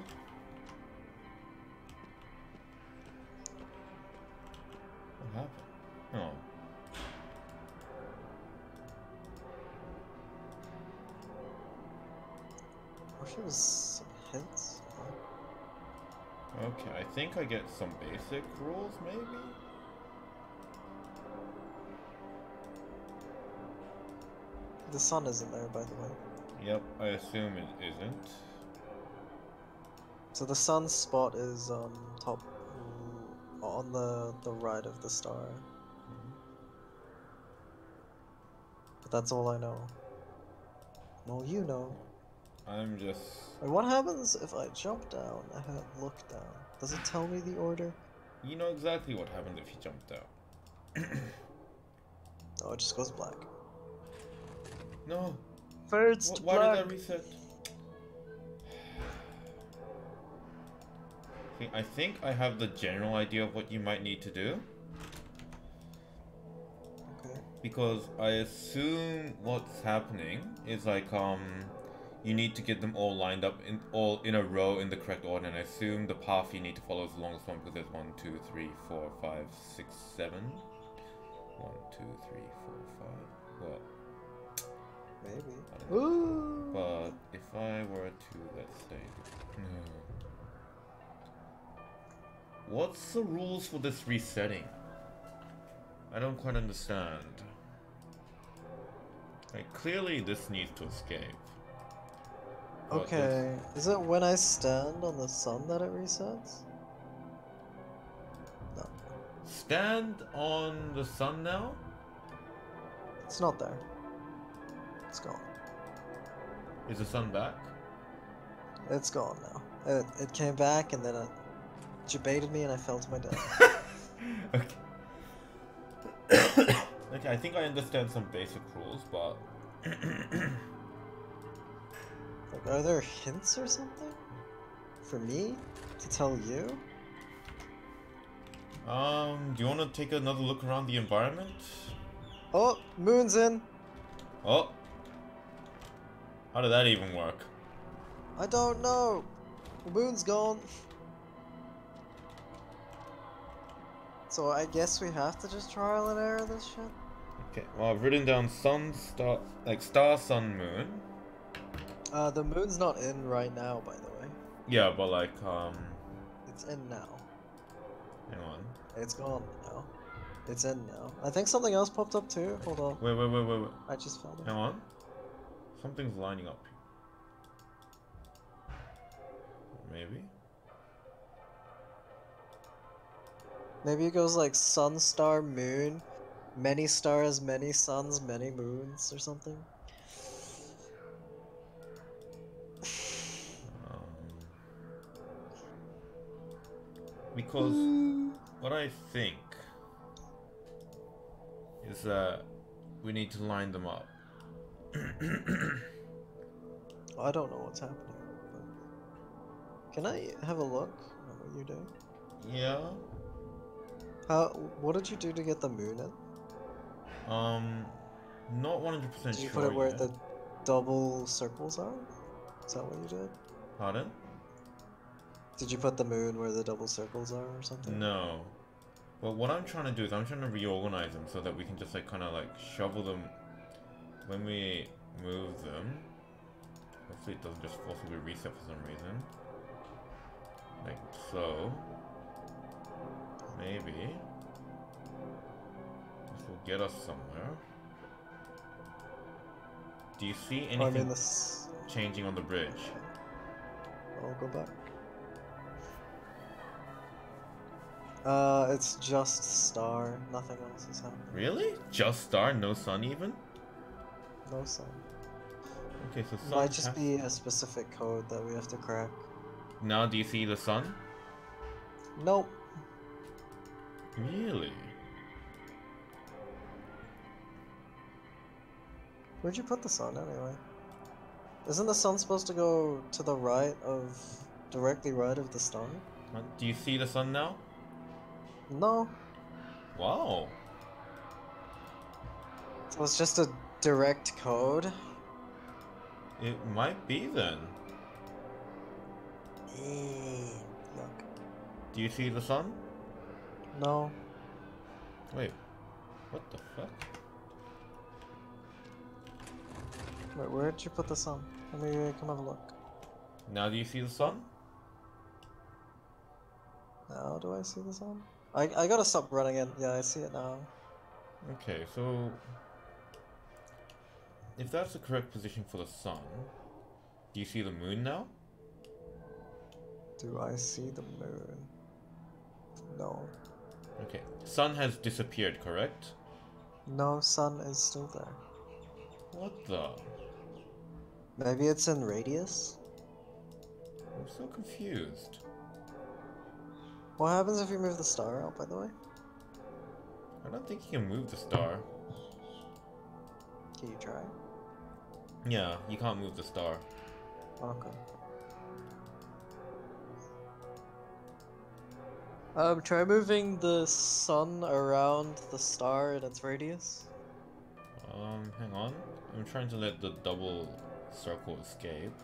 What happened? Oh. Wish there was some hints. Okay, I think I get some basic rules, maybe? The sun isn't there, by the way. Yep, I assume it isn't. So the sun spot is um top on the the right of the star. But that's all I know. Well, you know. I'm just. Wait, what happens if I jump down and I look down? Does it tell me the order? You know exactly what happened if you jumped down. Oh, it just goes black. No. First Wh- why did I reset? I think I have the general idea of what you might need to do. Okay. Because I assume what's happening is like um you need to get them all lined up in all in a row in the correct order and I assume the path you need to follow is the longest one because there's one, two, three, four, five, six, seven. One, two, three, four, five. Well, Maybe. I don't know. Ooh. But if I were to, let's say, no. What's the rules for this resetting? I don't quite understand. Like, clearly this needs to escape. But this- Okay. Is it when I stand on the sun that it resets? No, Stand on the sun now? it's not there. It's gone. Is the sun back? It's gone now. It, it came back and then it debated me and I fell to my death. okay. okay, I think I understand some basic rules, but Like, are there hints or something? For me? To tell you? um, do you want to take another look around the environment? Oh, moon's in! Oh. How did that even work? I don't know! The moon's gone! So I guess we have to just trial and error this shit? Okay, well I've written down sun, star, like star, sun, moon. Uh, the moon's not in right now, by the way. Yeah, but like, um, It's in now. hang on. It's gone now. It's in now. I think something else popped up too. Hold on. Wait, wait, wait, wait, wait. I just found it. Hang on. Something's lining up. Maybe? Maybe it goes like sun, star, moon, many stars, many suns, many moons, or something. Because what I think is that we need to line them up. I don't know what's happening. But... Can I have a look at what you're doing? yeah. How? What did you do to get the moon in? Um, not 100% sure. Did you put it where yet. the double circles are? Is that what you did? Pardon? Did you put the moon where the double circles are or something? No. Well, what I'm trying to do is I'm trying to reorganize them so that we can just like kind of like shovel them when we move them. Hopefully it doesn't just forcibly reset for some reason. Like so. Maybe. This will get us somewhere. Do you see Oh, I anything mean this. changing on the bridge? I'll go back. Uh, it's just star. Nothing else is happening. Really? Just star, no sun even? No sun. Okay, so sun Might just be a specific code that we have to crack. Now do you see the sun? Nope. Really? Where'd you put the sun anyway? Isn't the sun supposed to go to the right of, directly right of the star? Uh, Do you see the sun now? No. Wow. So it's just a direct code. It might be then. Eh, Yuck. Do you see the sun? No. Wait. What the fuck? Wait, where'd you put the sun? Let me come have a look. Now do you see the sun? Now do I see the sun? I I gotta stop running it. Yeah, I see it now. Okay, so if that's the correct position for the sun, do you see the moon now? Do I see the moon? No. Okay. Sun has disappeared, correct? No, sun is still there. What the? Maybe it's in radius? I'm so confused. What happens if you move the star out, by the way? I don't think you can move the star. Can you try? Yeah, you can't move the star. Okay. Um, try moving the sun around the star in its radius. Um, hang on. I'm trying to let the double circle escape.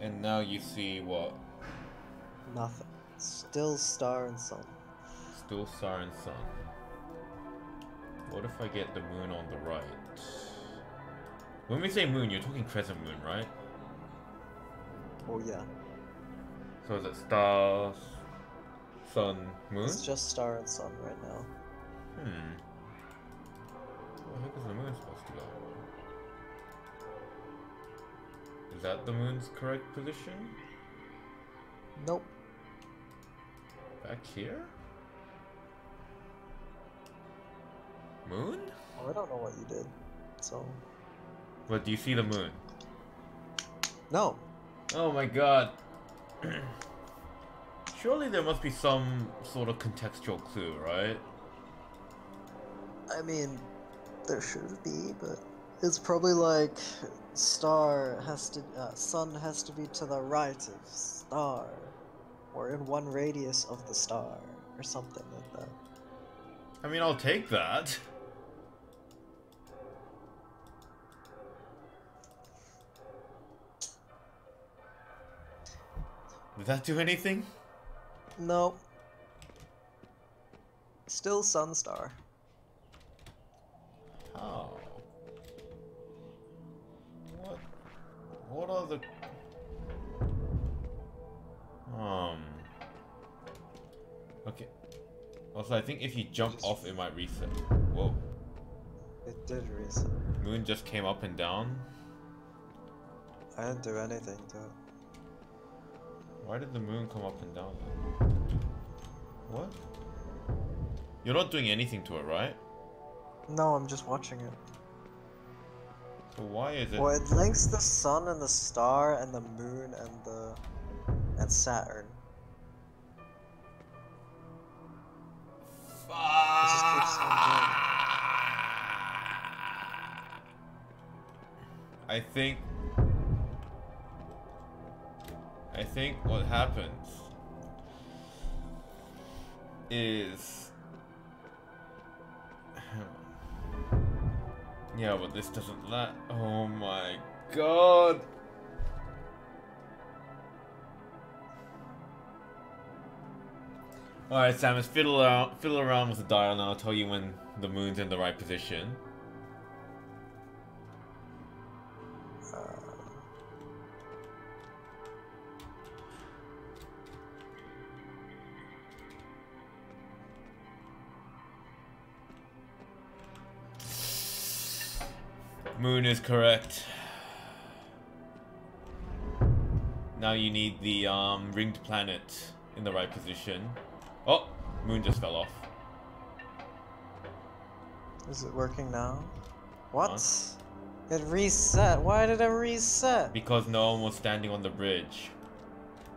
And now you see what? Nothing. Still star and sun. Still star and sun. What if I get the moon on the right? When we say moon, you're talking crescent moon, right? Oh yeah. So is it star, sun, moon? It's just star and sun right now. Hmm. Where the heck is the moon supposed to go? Is that the moon's correct position? Nope. Back here? Moon? Oh, I don't know what you did. So But do you see the moon? no. Oh my god. Surely there must be some sort of contextual clue, right? I mean, there should be, but it's probably like star has to, uh, sun has to be to the right of star, or in one radius of the star, or something like that. I mean, I'll take that. Did that do anything? No. Still sun star. What are the? Um. Okay. Also, I think if you jump off, it might reset. Whoa. It did reset. Moon just came up and down. I didn't do anything to it. Why did the moon come up and down? What? You're not doing anything to it, right? No, I'm just watching it. So why is it? Well, it links the sun and the star and the moon and the and Saturn. just keeps on doing I think. I think what happens is. Yeah, but this doesn't let. Oh my god. Alright, Samus, fiddle around, fiddle around with the dial and I'll tell you when the moon's in the right position. Moon is correct. Now you need the um, ringed planet in the right position. Oh, moon just fell off. is it working now? What? It reset. Why did it reset? Because no one was standing on the bridge.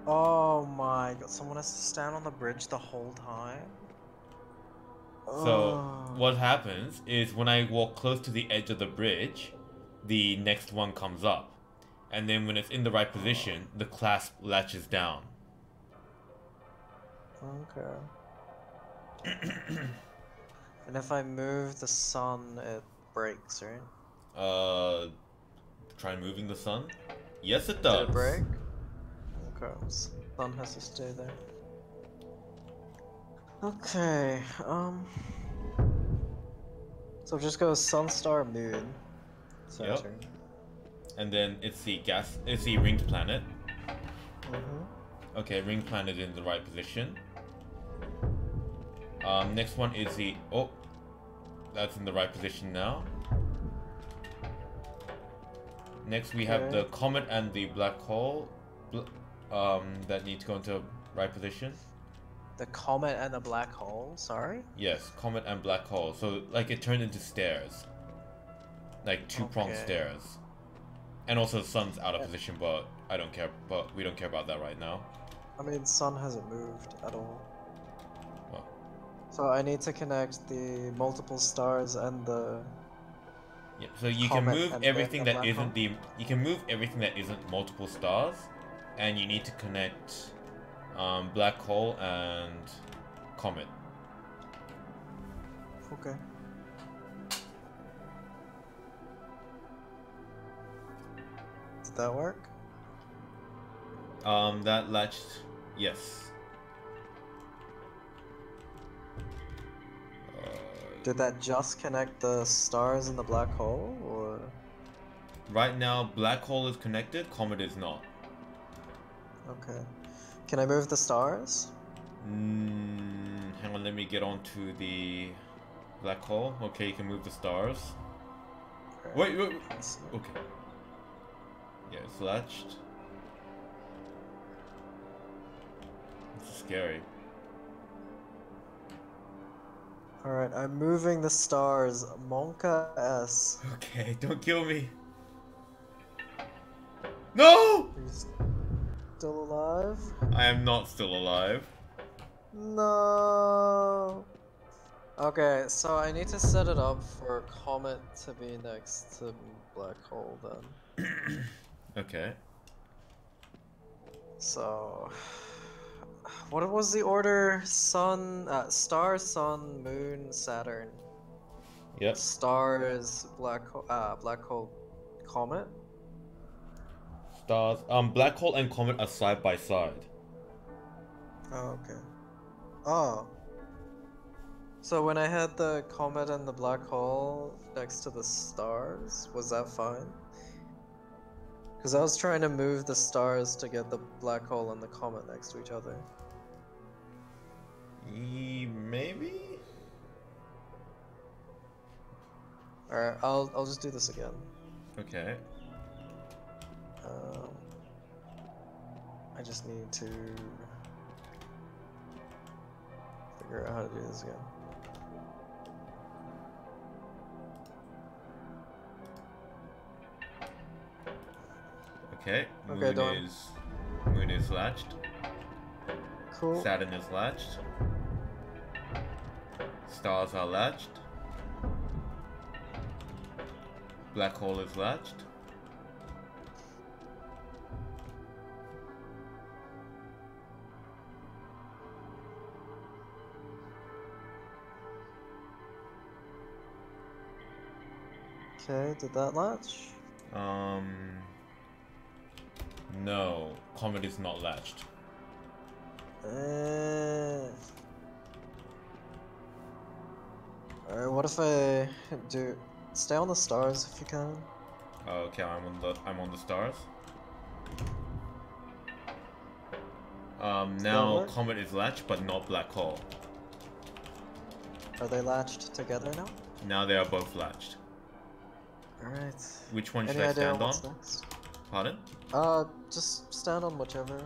Oh my god, someone has to stand on the bridge the whole time? So Oh. what happens is when I walk close to the edge of the bridge, the next one comes up. And then when it's in the right position, the clasp latches down. Okay. and if I move the sun, it breaks, right? Uh, try moving the sun? Yes, it does. Did it break? Okay, sun has to stay there. Okay, um. So just go sun, star, Yep. And then it's the gas, it's the ringed planet. Mm-hmm. Okay, ringed planet in the right position. Um, next one is the oh, that's in the right position now. Next we have the comet and the black hole, um, that need to go into right position. The comet and the black hole, sorry? Yes, comet and black hole. So like it turned into stairs, like two pronged Okay. stairs. And also the sun's out of Yeah. position, but I don't care. But we don't care about that right now. I mean, sun hasn't moved at all. Well. So I need to connect the multiple stars and the. Yeah, so you can move everything that isn't the you can move everything that isn't multiple stars, and you need to connect um, black hole and comet. Okay. Did that work? Um, that latched, yes. Uh, Did that just connect the stars and the black hole, or? right now, black hole is connected, comet is not. Okay. Can I move the stars? Mm, hang on, let me get onto the black hole. Okay, you can move the stars. Okay. Wait, wait, wait. Let's Okay. Yeah, it's scary. Alright, I'm moving the stars. Monka S. Okay, don't kill me. No! Are you still alive? I am not still alive. No. Okay, so I need to set it up for Comet to be next to Black Hole then. Okay. So, what was the order? Sun, uh, Star, Sun, Moon, Saturn. Yep. Stars, Black, Hole, uh, Black Hole, Comet. Stars. Um, black hole and comet are side by side. Oh, okay. Oh. So when I had the comet and the black hole next to the stars, was that fine? Because I was trying to move the stars to get the black hole and the comet next to each other. E- maybe. Alright, I'll, I'll just do this again. Okay. Um, I just need to figure out how to do this again. Okay. Moon Okay, done. is moon is latched. Cool. Saturn is latched. Stars are latched. Black hole is latched. Okay, did that latch? Um. No, Comet is not latched. Uh... Alright, what if I do stay on the stars if you can? Okay, I'm on the I'm on the stars. Um, now? Comet is latched, but not Black Hole. Are they latched together now? Now they are both latched. Alright. Which one should I stand on? next? Pardon? Uh, just stand on whichever.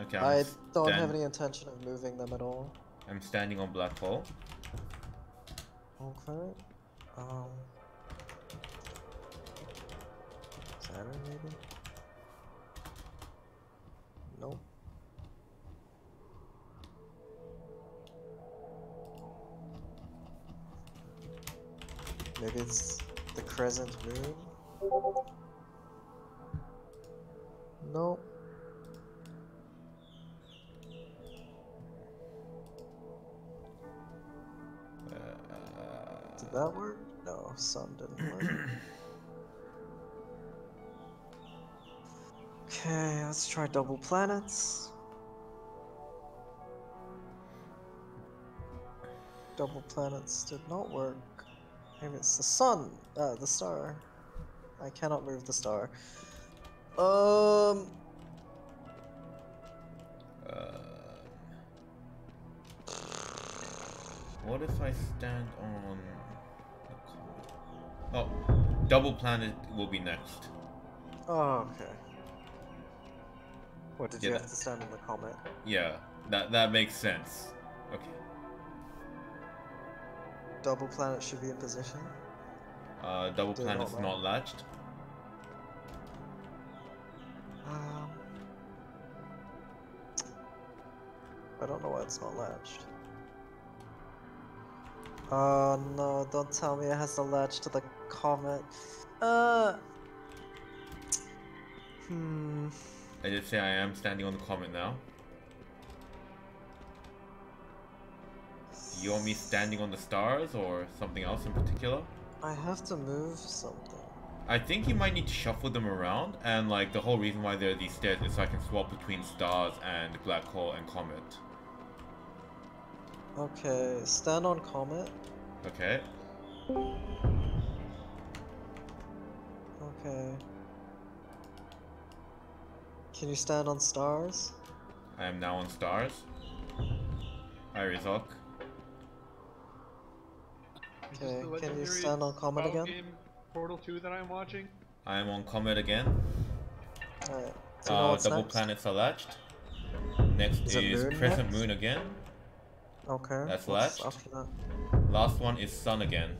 Okay, I'm I don't have any intention of moving them at all. I'm standing on Black Hole. Okay. Um. Saturn maybe? Nope. Maybe it's the crescent moon? Nope. Did that work? No, sun didn't work. okay, let's try double planets. Double planets did not work. Maybe it's the sun, uh, the star. I cannot move the star. Um, Um, what if I stand on the comet? Oh, double planet will be next. oh, okay. What did you Yeah, have to stand on the comet? Yeah, that that makes sense. Okay. Double planet should be in position. Uh, double Do planet's not not latched. Um, I don't know why it's not latched. Oh no, don't tell me it has to latch to the comet. Uh. Hmm. I did say I am standing on the comet now. You want me standing on the stars or something else in particular? I have to move something. I think you might need to shuffle them around, and like the whole reason why there are these stairs is so I can swap between stars and black hole and comet. Okay, stand on comet. Okay. Okay. Can you stand on stars? I am now on stars. Hi Rizok. Is this Okay, can you stand on Comet again? Game Portal 2 that I'm watching? I am on comet again. Alright. Do you know Uh, double next? planets are latched. Next Is is, moon crescent next? moon again. Okay. That's what's latched. After that? Last one is sun again.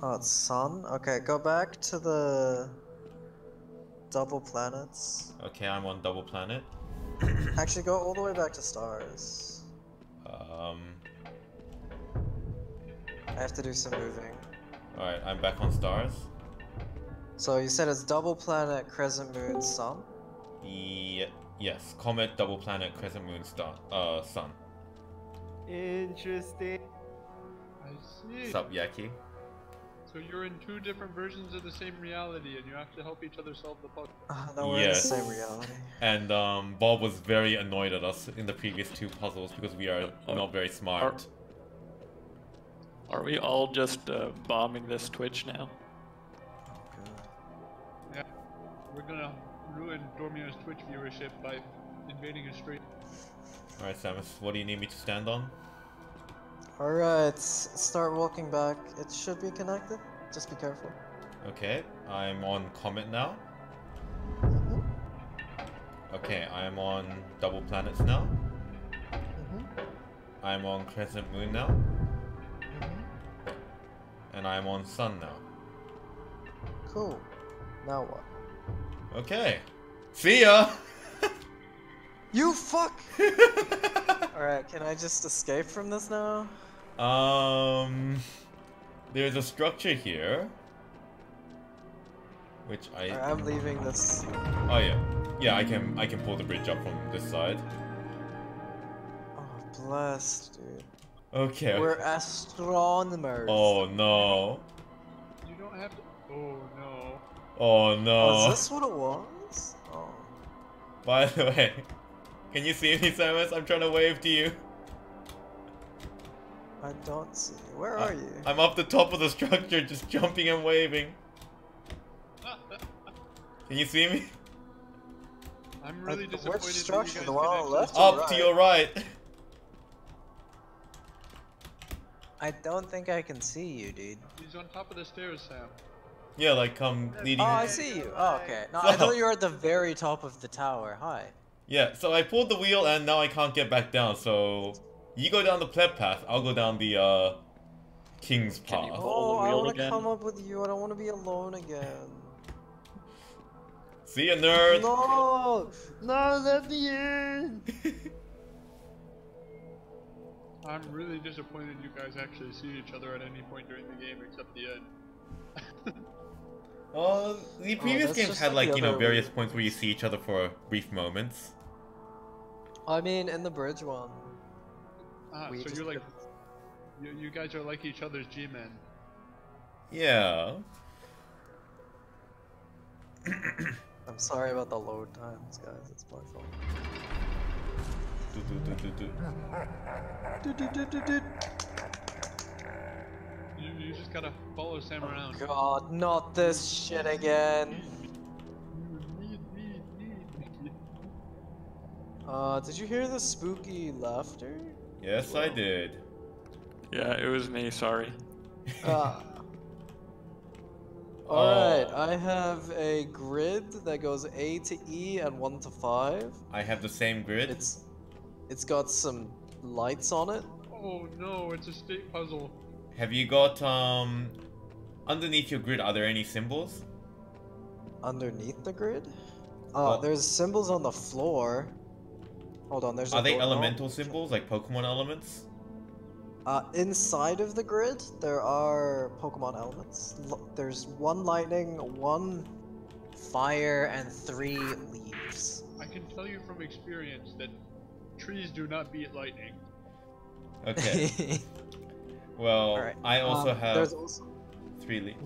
Oh, it's sun. Okay, go back to the double planets. Okay, I'm on double planet. Actually, go all the way back to stars. Um, I have to do some moving. Alright, I'm back on stars. So you said it's double planet, crescent moon, sun. Ye- yes, comet, double planet, crescent moon, star, uh, sun. Interesting. I see. Sup, Yaki? So you're in two different versions of the same reality, and you have to help each other solve the puzzle. Uh, no, we're in the same reality. And um, Bob was very annoyed at us in the previous two puzzles because we are Uh, not very smart. Are we all just uh, bombing this Twitch now? Oh, God. Yeah. We're gonna ruin Dormio's Twitch viewership by invading his stream. Alright, Samus, what do you need me to stand on? Alright, start walking back. It should be connected. Just be careful. Okay, I'm on comet now. Mhm, Okay, I'm on double planets now. mhm, I'm on crescent moon now. And I'm on sun now. Cool. Now what? Okay. See ya! You fuck! Alright, can I just escape from this now? um, there's a structure here, which I. Alright, I'm leaving this. Oh yeah, yeah. I can I can pull the bridge up from this side. Oh, blessed. Okay. We're astronomers. Oh no. You don't have to. Oh no. Oh no. Oh, is this what it was? Oh. By the way, can you see me, Samus? I'm trying to wave to you. I don't see. you. Where I- are you? I'm up the top of the structure, just jumping and waving. Can you see me? I'm really Uh, which disappointed. that you structure? guys The one on the left? Up to your right. I don't think I can see you, dude. He's on top of the stairs, Sam. Yeah, like come leading. Oh, I see you. Oh, okay. No, I thought you were at the very top of the tower. Hi. Yeah, so I pulled the wheel and now I can't get back down. So you go down the pleb path. I'll go down the uh king's Can you path. pull Oh, the I want to come up with you. I don't want to be alone again. See you, nerd. No! No, let me in! I'm really disappointed you guys actually see each other at any point during the game except the end. Uh, the previous that's games had like like you know various way. points where you see each other for brief moments. I mean, in the bridge one. Ah, we so just you're like, you, you guys are like each other's G-men. Yeah. I'm sorry about the load times, guys. It's my fault. You, you just gotta follow Sam around. God, not this shit again. Uh, did you hear the spooky laughter? Yes, I did. Yeah, it was me. Sorry. Ah. Alright, Oh. I have a grid that goes A to E and 1 to 5. I have the same grid. It's it's got some lights on it. Oh no, it's a state puzzle. Have you got um underneath your grid? Are there any symbols? underneath the grid. Oh, Well- there's symbols on the floor. Hold on, there's. a Are they door- oh, elemental symbols like Pokemon elements? Uh, inside of the grid, there are Pokemon elements. L- there's one lightning, one fire, and three leaves. I can tell you from experience that trees do not beat lightning. Okay. Well, Alright, I also um, have also. three leaves.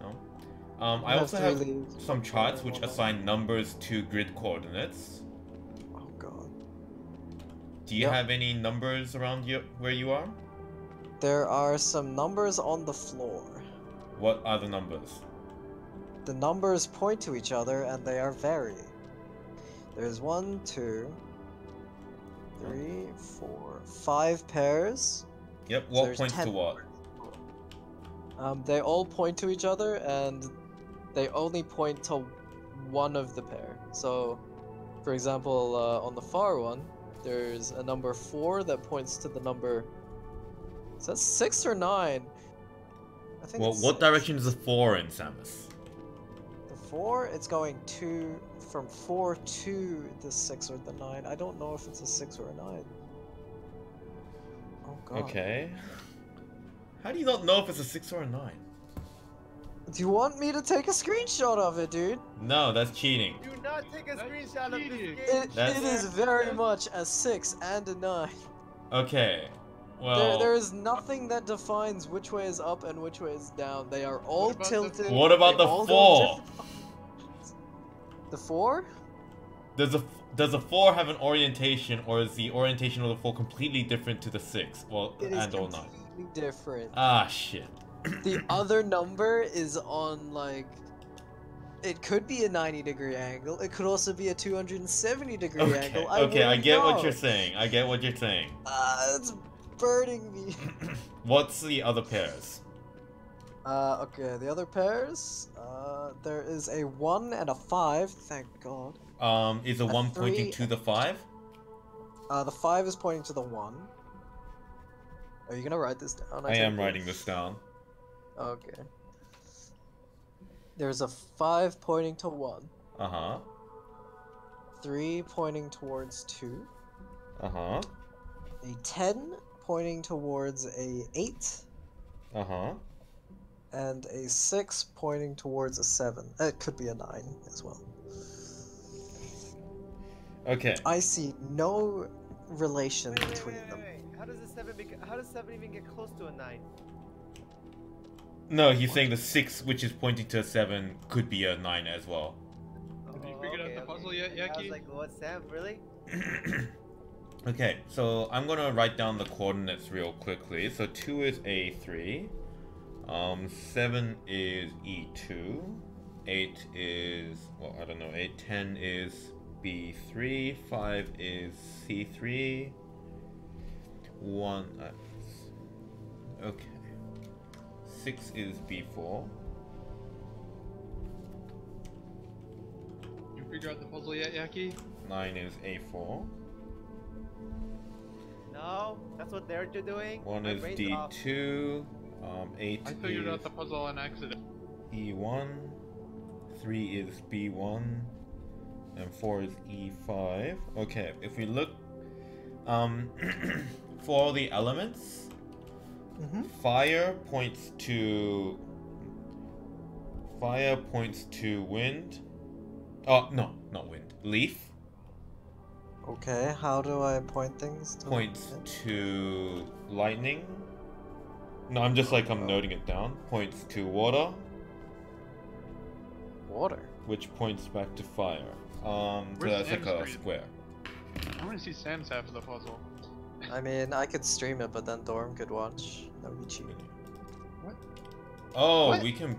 No. Um, I have also three have leaves, some charts which assign numbers to grid coordinates. Oh god. Do you Yep. have any numbers around you where you are? There are some numbers on the floor. What are the numbers? The numbers point to each other and they are varying. There's one, two, three, four, five pairs. Yep. So What there's points to what? Um, they all point to each other and they only point to one of the pair. So, for example, uh, on the far one, there's a number four that points to the number. Is that six or nine? I think. Well, what six. direction is the four in, Samus? The four, it's going to from four to the six or the nine. I don't know if it's a six or a nine. Oh god. Okay. How do you not know if it's a six or a nine? Do you want me to take a screenshot of it, dude? No, that's cheating. Do not take a That's screenshot of this game. It, That's- it is very much a six and a nine. Okay. Well, There, there is nothing that defines which way is up and which way is down. They are all about the tilted. four? What about they the four? different- The four? does a does a four have an orientation, or is the orientation of the four completely different to the six? Well, It and or not? completely different. Ah, shit. the other number is on like. It could be a 90 degree angle. It could also be a 270 degree Okay, angle. okay, I get what you're saying. I get what you're saying. Uh, it's burning me. What's the other pairs? Uh, okay, the other pairs. Uh, there is a 1 and a 5, thank god. Um, is the A one pointing to the five? Uh, the 5 is pointing to the 1. Are you gonna write this down? I take am writing this down. Okay. There's a 5 pointing to 1, Uh huh. 3 pointing towards 2, Uh huh. a 10 pointing towards a 8, Uh huh. And a 6 pointing towards a 7. Uh, It could be a 9 as well. Okay. I see no relation Wait, wait, between wait, them. How does a seven bec- How does seven even get close to a nine? No, he's saying the six, which is pointing to a seven, could be a nine as well. Have you Oh, figured okay, out the okay. puzzle yet, I was like, what, Sam? Really? okay, so I'm gonna write down the coordinates real quickly. So two is A3, um, seven is E2, eight is well, I don't know, eight ten is B3, five is C3, one, uh, okay, six is B4. You figure out the puzzle yet, Yaki? 9 is A4. No, that's what they're doing. 1 My is brain's off. D2. Um, 8 I figured is out the puzzle on accident. E1. 3 is B1. And 4 is E5. Okay, if we look um, for the elements, Mm-hmm. fire points to. Fire points to wind. Oh, no, not wind. Leaf Okay, how do I point things? To points to lightning. No, I'm just like I'm noting it down. Points to water, Water. which points back to fire. Um, so Where's that's like a square. I want to see Sam's half of the puzzle. I mean, I could stream it, but then Dorm could watch. That would be cheating. What? Oh, What? we can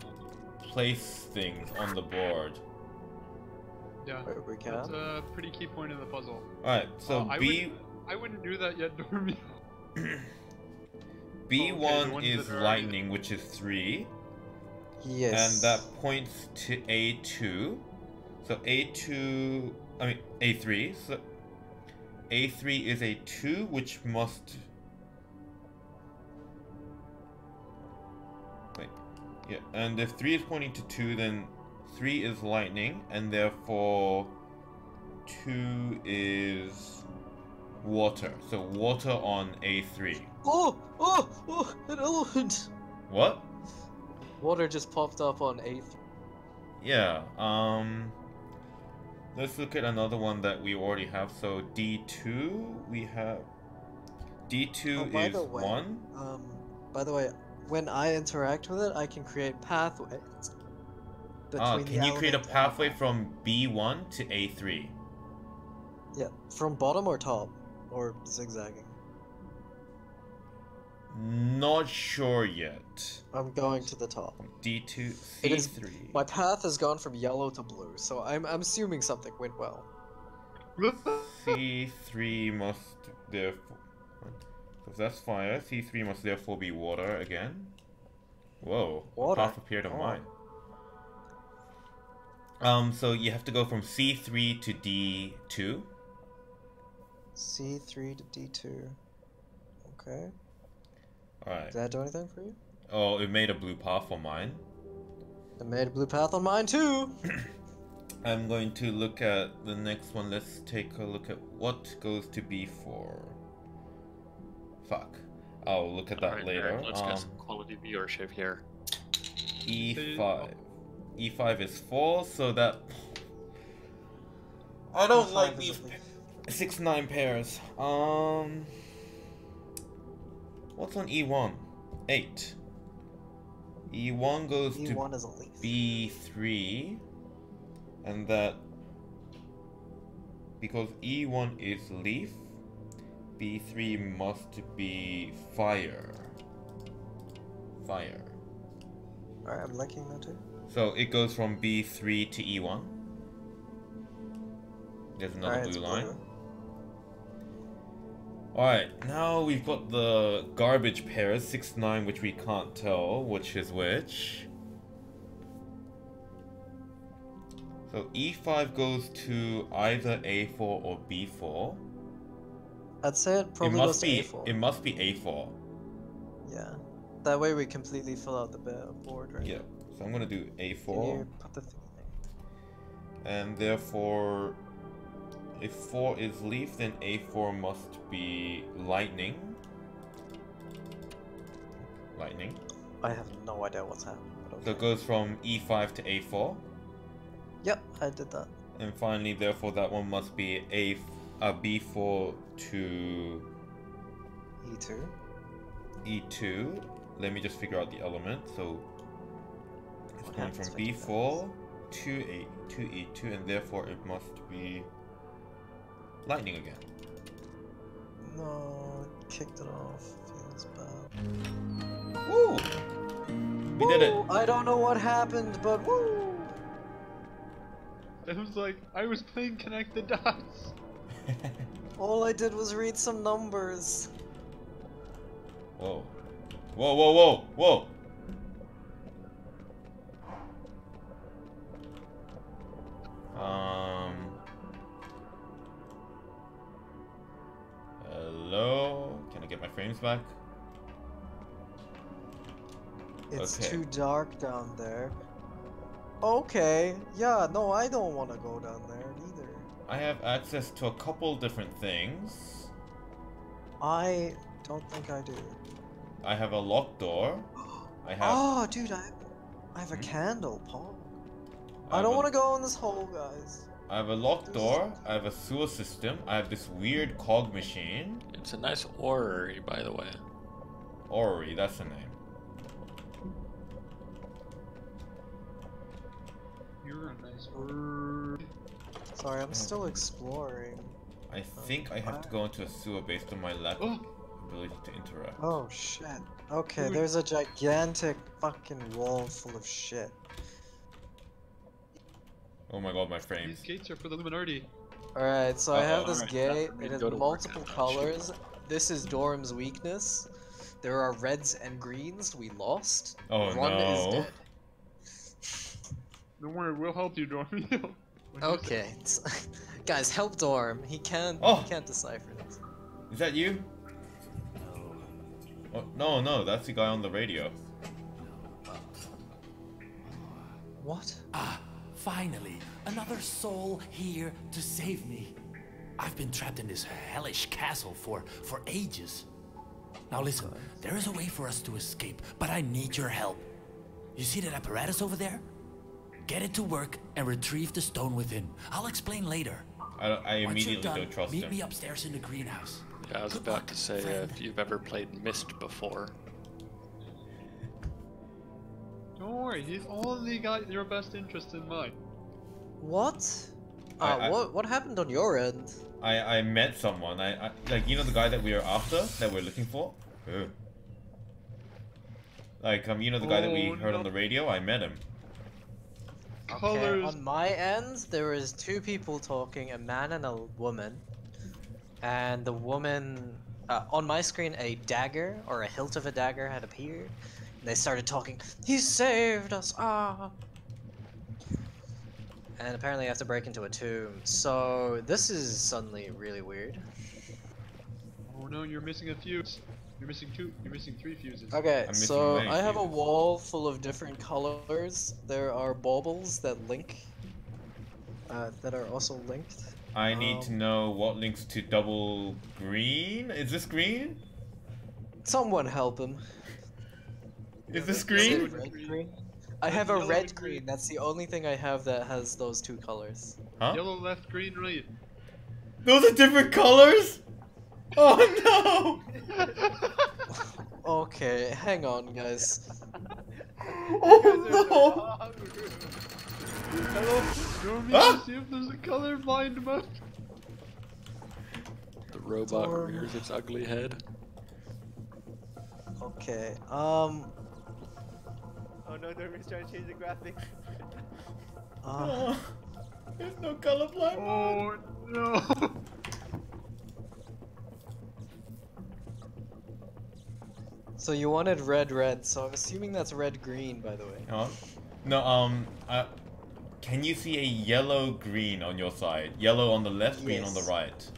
place things on the board. Yeah. Wait, we That's a pretty key point in the puzzle. Alright, so Uh, I B wouldn't, I wouldn't do that yet, Dormy. B oh, the one ones is that are already- lightning, which is three, Yes. and that points to A two. So A two, I mean A three. So A three is a two, which must. Wait, yeah, and if three is pointing to two, then three is lightning, and therefore two is water. So water on A three. Oh! Oh! Oh! An elephant! What? Water just popped up on A3. Yeah, um let's look at another one that we already have. So D2 we have D2 Oh, is the way, 1. Um, by the way, when I interact with it, I can create pathways. Ah, can you create a element and the pathway path. from B1 to A3? Yeah, from bottom or top? Or zigzagging? Not sure yet. I'm going to the top. D2 It is- C3. My path has gone from yellow to blue, so I'm, I'm assuming something went well. C3 must therefore if that's fire, C3 must therefore be water again. Whoa. Water? Path appeared on Oh. mine. Um, so you have to go from C3 to D2. C3 to D2. Okay. Alright. Did that do anything for you? Oh, it made a blue path on mine. It made a blue path on mine too! I'm going to look at the next one. Let's take a look at what goes to B4. Fuck. I'll look at that Alright, later. Eric, let's um, get some quality viewership here. E5. E5 is 4, so that. I don't E5 like these 6 9 pairs. Um. What's on E1? 8. E1 goes to E1 is a leaf. B3, and that because E1 is leaf, B3 must be fire. Fire. Alright, I'm liking that too. So it goes from B3 to E1. There's another Alright, it's blue line. blue. Alright, now we've got the garbage pairs, 6 9, which we can't tell which is which. So E5 goes to either A4 or B4. I'd say it It probably goes must to be A4. it must be A4. Yeah. That way we completely fill out the board, right? Yeah. So I'm gonna do A4 you put the thing in and therefore if 4 is leaf then A4 must be lightning. Lightning. I have no idea what's happening. But So it goes from E5 to A4. Yep, I did that. And finally, therefore, that one must be a uh, a B4 to E2. E2. Let me just figure out the element. So It's going from when you do B4 to A to E2, and therefore it must be lightning again. No, kicked it off. Feels bad. Woo! We did it. I don't know what happened, but woo! It was like I was playing connect the dots. All I did was read some numbers. whoa. Whoa, whoa, whoa, whoa! Um. Hello? Can I get my frames back? It's Okay. too dark down there. Okay, yeah, no, I don't want to go down there either. I have access to a couple different things. I don't think I do. I have a locked door. I have. Oh, dude, I, I have a Hmm? candle, Paul. I I don't a- want to go in this hole, guys. I have a locked door. I have a sewer system. I have this weird cog machine. It's a nice orrery, by the way. Ori, that's the name. You're a nice word. Sorry, I'm hmm. still exploring. I think I have to go into a sewer based on my lack of Oh, ability to interact. Oh shit. Okay, there's a gigantic fucking wall full of shit. Oh my god, my frame. these gates are for the Illuminati. Alright, so I have this Alright, gate. It has go to work multiple now, don't you? colors. This is Dorm's weakness. There are reds and greens. We lost. Oh One is no. dead. Don't worry, we'll help you, Dorm. Okay, guys, help Dorm. He can't. Oh. He can't decipher this. Is that you? Oh, no, no, that's the guy on the radio. What? Ah, finally, another soul here to save me. I've been trapped in this hellish castle for for ages. Now listen, there is a way for us to escape, but I need your help. You see that apparatus over there? Get it to work and retrieve the stone within. I'll explain later. I, don't- I Once immediately you're done, don't trust meet him. me upstairs in the greenhouse. Yeah, I was Good about luck, to say uh, if you've ever played Myst before. Don't worry, he's only got your best interest in mind. What? Uh, I- I- what? What happened on your end? I, I met someone. I, I like you know the guy that we are after that we're looking for. Ugh. Like um you know the guy that we Oh, heard on the radio. I met him. Okay, on my end, there was two people talking, a man and a woman. And the woman, uh, on my screen, a dagger or a hilt of a dagger had appeared. And they started talking, he saved us, ah! And apparently I have to break into a tomb. So this is suddenly really weird. Oh no, you're missing a fuse. You're missing two. You're missing three fuses. Okay, I'm so I have a wall full of different colors. There are baubles that link, uh, that are also linked. I need to Um, know what links to double green. Is this green? Someone help him. Is this Is green? red green? I have a red and green. green. That's the only thing I have that has those two colors. Huh? Yellow, left, green, right. Those are different colors. Oh no! Okay, hang on, guys. Oh no! Hello, Dormy, Ah! see if there's a colorblind mode. The robot Dorm. rears its ugly head. Okay, um, Oh no, Dormy's trying to change the graphics. uh, no! There's no colorblind. Oh no. so you wanted red, red. So I'm assuming that's red, green, by the way. Huh? No, um, uh, can you see a yellow green on your side? Yellow on the left, green on the Yes. right.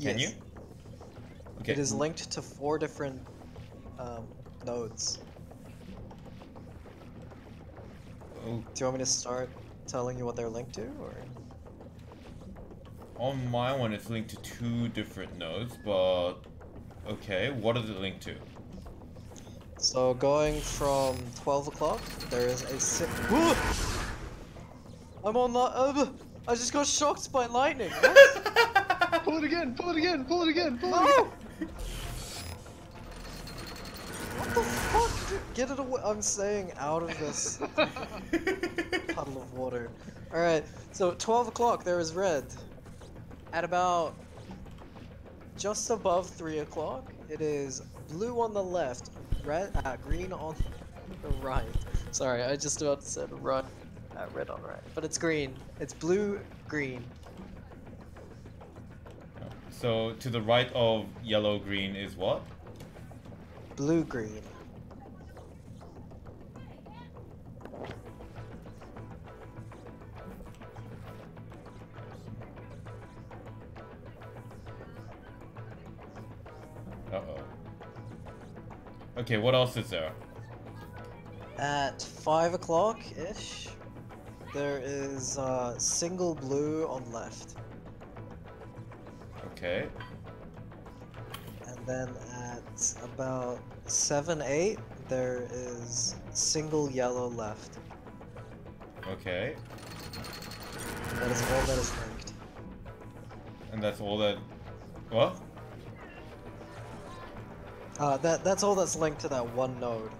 Can Yes. you? Okay. It is linked to four different um, nodes. Oh, Do you want me to start telling you what they're linked to, or? on my one, it's linked to two different nodes, but okay. What is it linked to? So going from 12 o'clock, there is a si- I'm on li- uh, I just got shocked by lightning. What? pull it again. Pull it again. Pull it again. Pull it again. What the fuck, Get it away. I'm staying out of this puddle of water. Alright, so at 12 o'clock, there is red. At about just above 3 o'clock, it is blue on the left, red, uh, green on the right. Sorry, I just about said right, uh, red on the right. But it's green. It's blue, green. So to the right of yellow green is what? Blue, green. Uh oh. Okay, what else is there? At 5 o'clock ish, there is uh, single blue on left. Okay. Then at about 7 8, there is single yellow left. Okay. That is all that is linked. And that's all that. What? Uh, that that's all that's linked to that one node.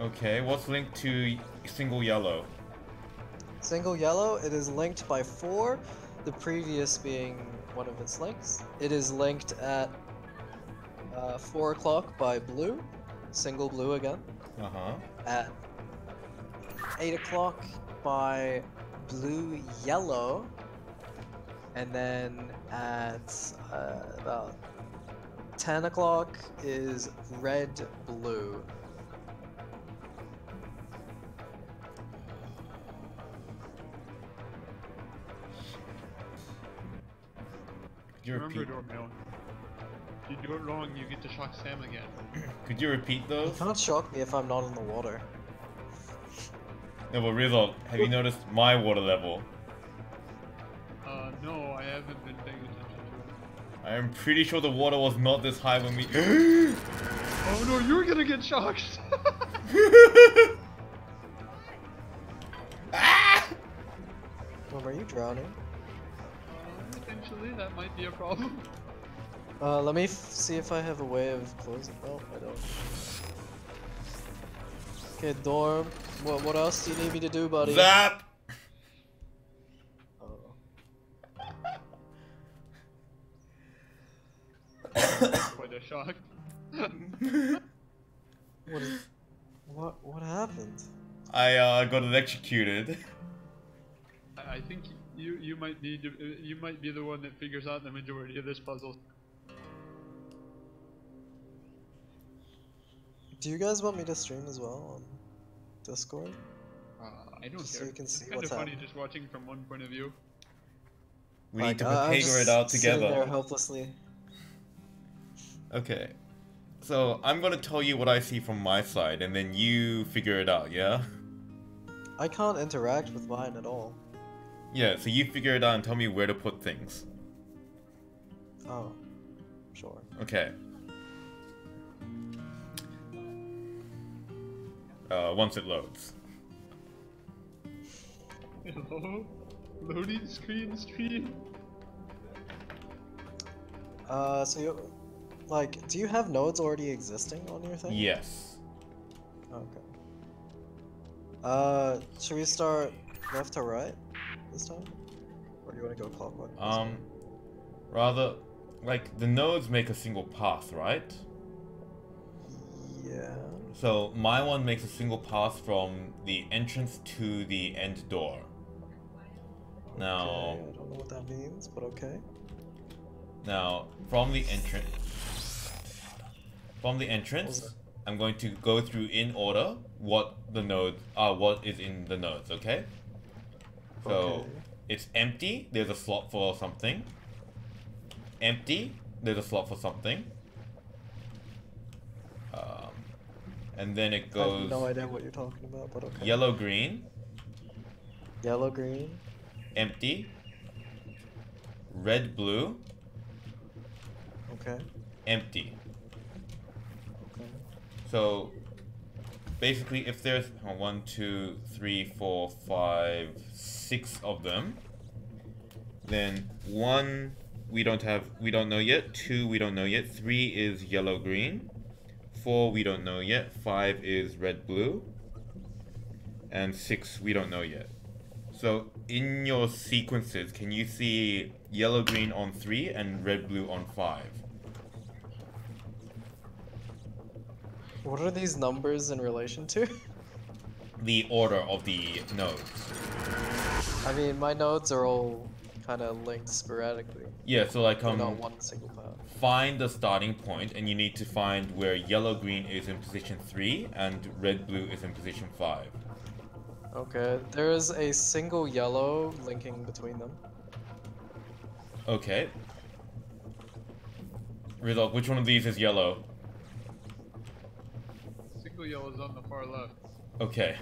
Okay, what's linked to single yellow? Single yellow, it is linked by 4, the previous being one of its links. It is linked at uh, 4 o'clock by blue, single blue again. Uh huh. At 8 o'clock by blue yellow. And then at uh, about 10 o'clock is red blue. Could you Remember, repeat? Dormail. If you do it wrong, you get to shock Sam again. Could you repeat those? You those? can't shock me if I'm not in the water. No, but Rizal, have you noticed my water level? Uh, no, I haven't been paying attention to it. I am pretty sure the water was not this high when we. Oh no, you're gonna get shocked! Mom, are you drowning? Uh, Potentially, that might be a problem. Uh, let me f see if I have a way of closing. Oh, I don't. Okay, Dorm. What what else do you need me to do, buddy? Zap! Oh. Quite a shock. What is? What what happened? I uh, got electrocuted. I I think you you might be the- uh, you might be the one that figures out the majority of this puzzle. Do you guys want me to stream as well on Discord? Uh, I don't Just so you can it's see kind what's of funny happening. just watching from one point of view. We Like, need to I- I'm figure it just out sitting There together. helplessly. Okay. So I'm gonna tell you what I see from my side, and then you figure it out, yeah? I can't interact with mine at all. Yeah, so you figure it out and tell me where to put things. Oh, sure. Okay. Uh, once it loads. Hello? Loading screen screen. Uh, so you, like, do you have nodes already existing on your thing? Yes. Okay. Uh, should we start left to right this time? Or do you want to go clockwise? Um, rather, like, the nodes make a single path, right? Yeah. So my one makes a single pass from the entrance to the end door. Now, Okay, I don't know what that means, but okay. now from the entrance, from the entrance, I'm going to go through in order what the nodes uh what is in the nodes. Okay. So Okay. it's empty. There's a slot for something. Empty. There's a slot for something. Um, and then it I goes have no idea what you're talking about, but okay. yellow green Yellow, green. empty red blue Okay. empty Okay. so basically if there's one, two, three, four, five, six of them then one we don't have we don't know yet two we don't know yet three is yellow green Four, we don't know yet. Five is red blue. And six, we don't know yet. So in your sequences, can you see yellow green on three and red blue on five? What are these numbers in relation to? The order of the nodes. I mean, my nodes are all kind of linked sporadically. Yeah, so like um, not one single path. Find the starting point, and you need to find where yellow green is in position three and red blue is in position five. Okay, there is a single yellow linking between them. Okay. Rizal, which one of these is yellow? Single yellow is on the far left. Okay.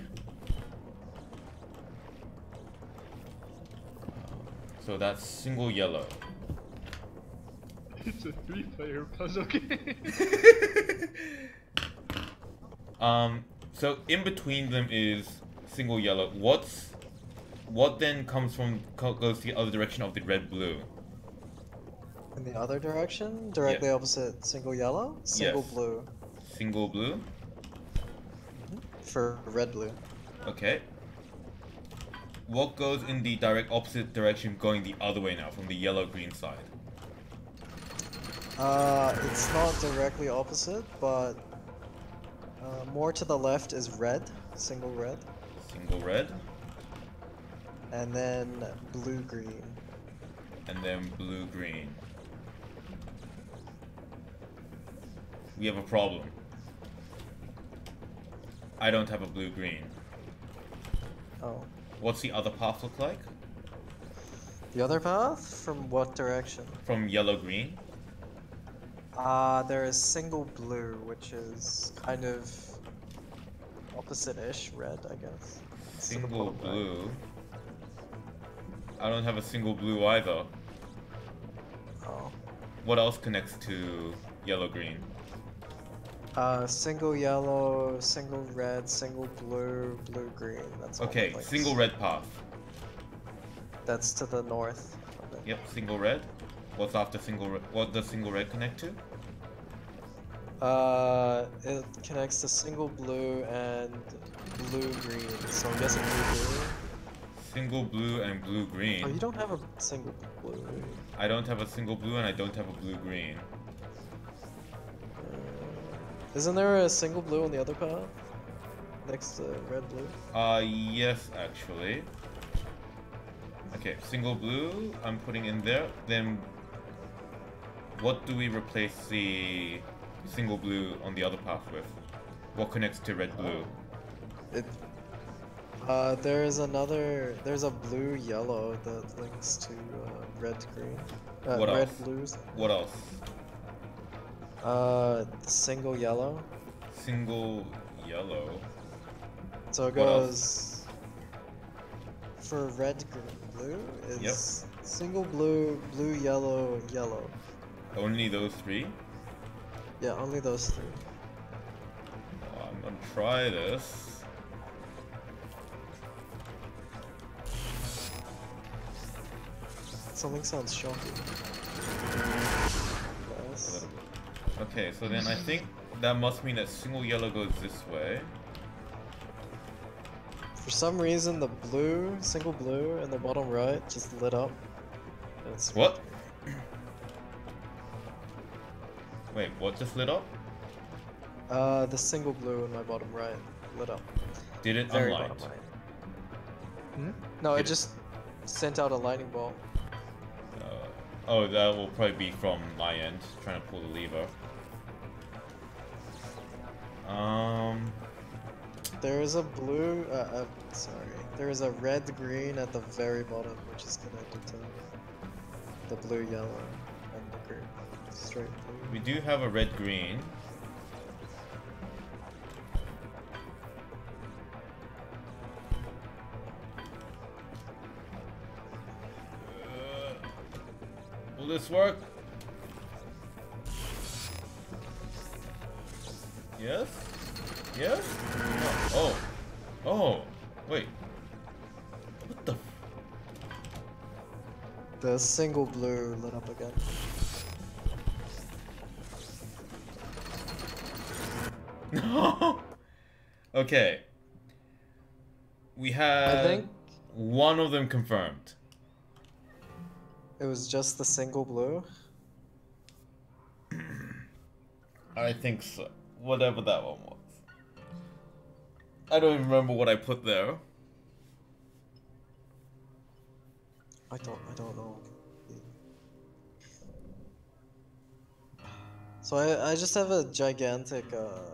So that's single yellow. It's a three-player puzzle game. Um, so in between them is single yellow. What's what then comes from co- goes the other direction of the red blue? In the other direction, directly opposite single yellow, single Yes. blue Single blue. for red blue. Okay. What goes in the direct opposite direction going the other way now from the yellow green side? Uh, it's not directly opposite, but uh, more to the left is red, single red, Single red and then blue green. and then blue green. We have a problem. I don't have a blue green. Oh, What's the other path look like? the other path from what direction? From yellow green? Uh, there is single blue, which is kind of opposite-ish red, I guess. It's to the Single blue. I don't have a single blue either. Oh. What else connects to yellow green? Uh, single yellow, single red, single blue, blue green. That's Okay, single red path. That's to the north. Yep, single red. What's after single? What does single red connect to? Uh, it connects to single blue and blue green. So I'm guessing blue green. Single blue and blue green. Oh, you don't have a single blue. I don't have a single blue and I don't have a blue green. Uh, isn't there a single blue on the other path? Next to red blue? Uh, yes, actually. Okay, single blue, I'm putting in there. Then, what do we replace the single blue on the other path with? What connects to red blue? It. Uh, there is another. There's a blue yellow that links to uh, red green. Uh, What red else? blues. What else? Uh, single yellow. Single yellow. So it goes for red, green, blue is single blue, blue, yellow, yellow. Only those three? Yeah, only those three. Oh, I'm gonna try this. Something sounds shocking. Yes. Okay, so then I think that must mean that single yellow goes this way. For some reason, the blue, single blue, in the bottom right just lit up. It's What? Wait, what just lit up? Uh, the single blue in my bottom right lit up. Did it Very unlight? bottom right. Hmm? No, Did it it- just sent out a lightning bolt. Uh, oh, that will probably be from my end, trying to pull the lever. Um, There is a blue, uh, uh, sorry. There is a red green at the very bottom, which is connected to the blue, yellow, and the green. Straight blue. We do have a red green. Uh, will this work? Yes? Yes? No. Oh. Oh. Wait. What the? The single blue lit up again. okay. We have I think one of them confirmed. it was just the single blue. I think so. Whatever that one was. I don't even remember what I put there. I don't. I don't know. So I I just have a gigantic uh.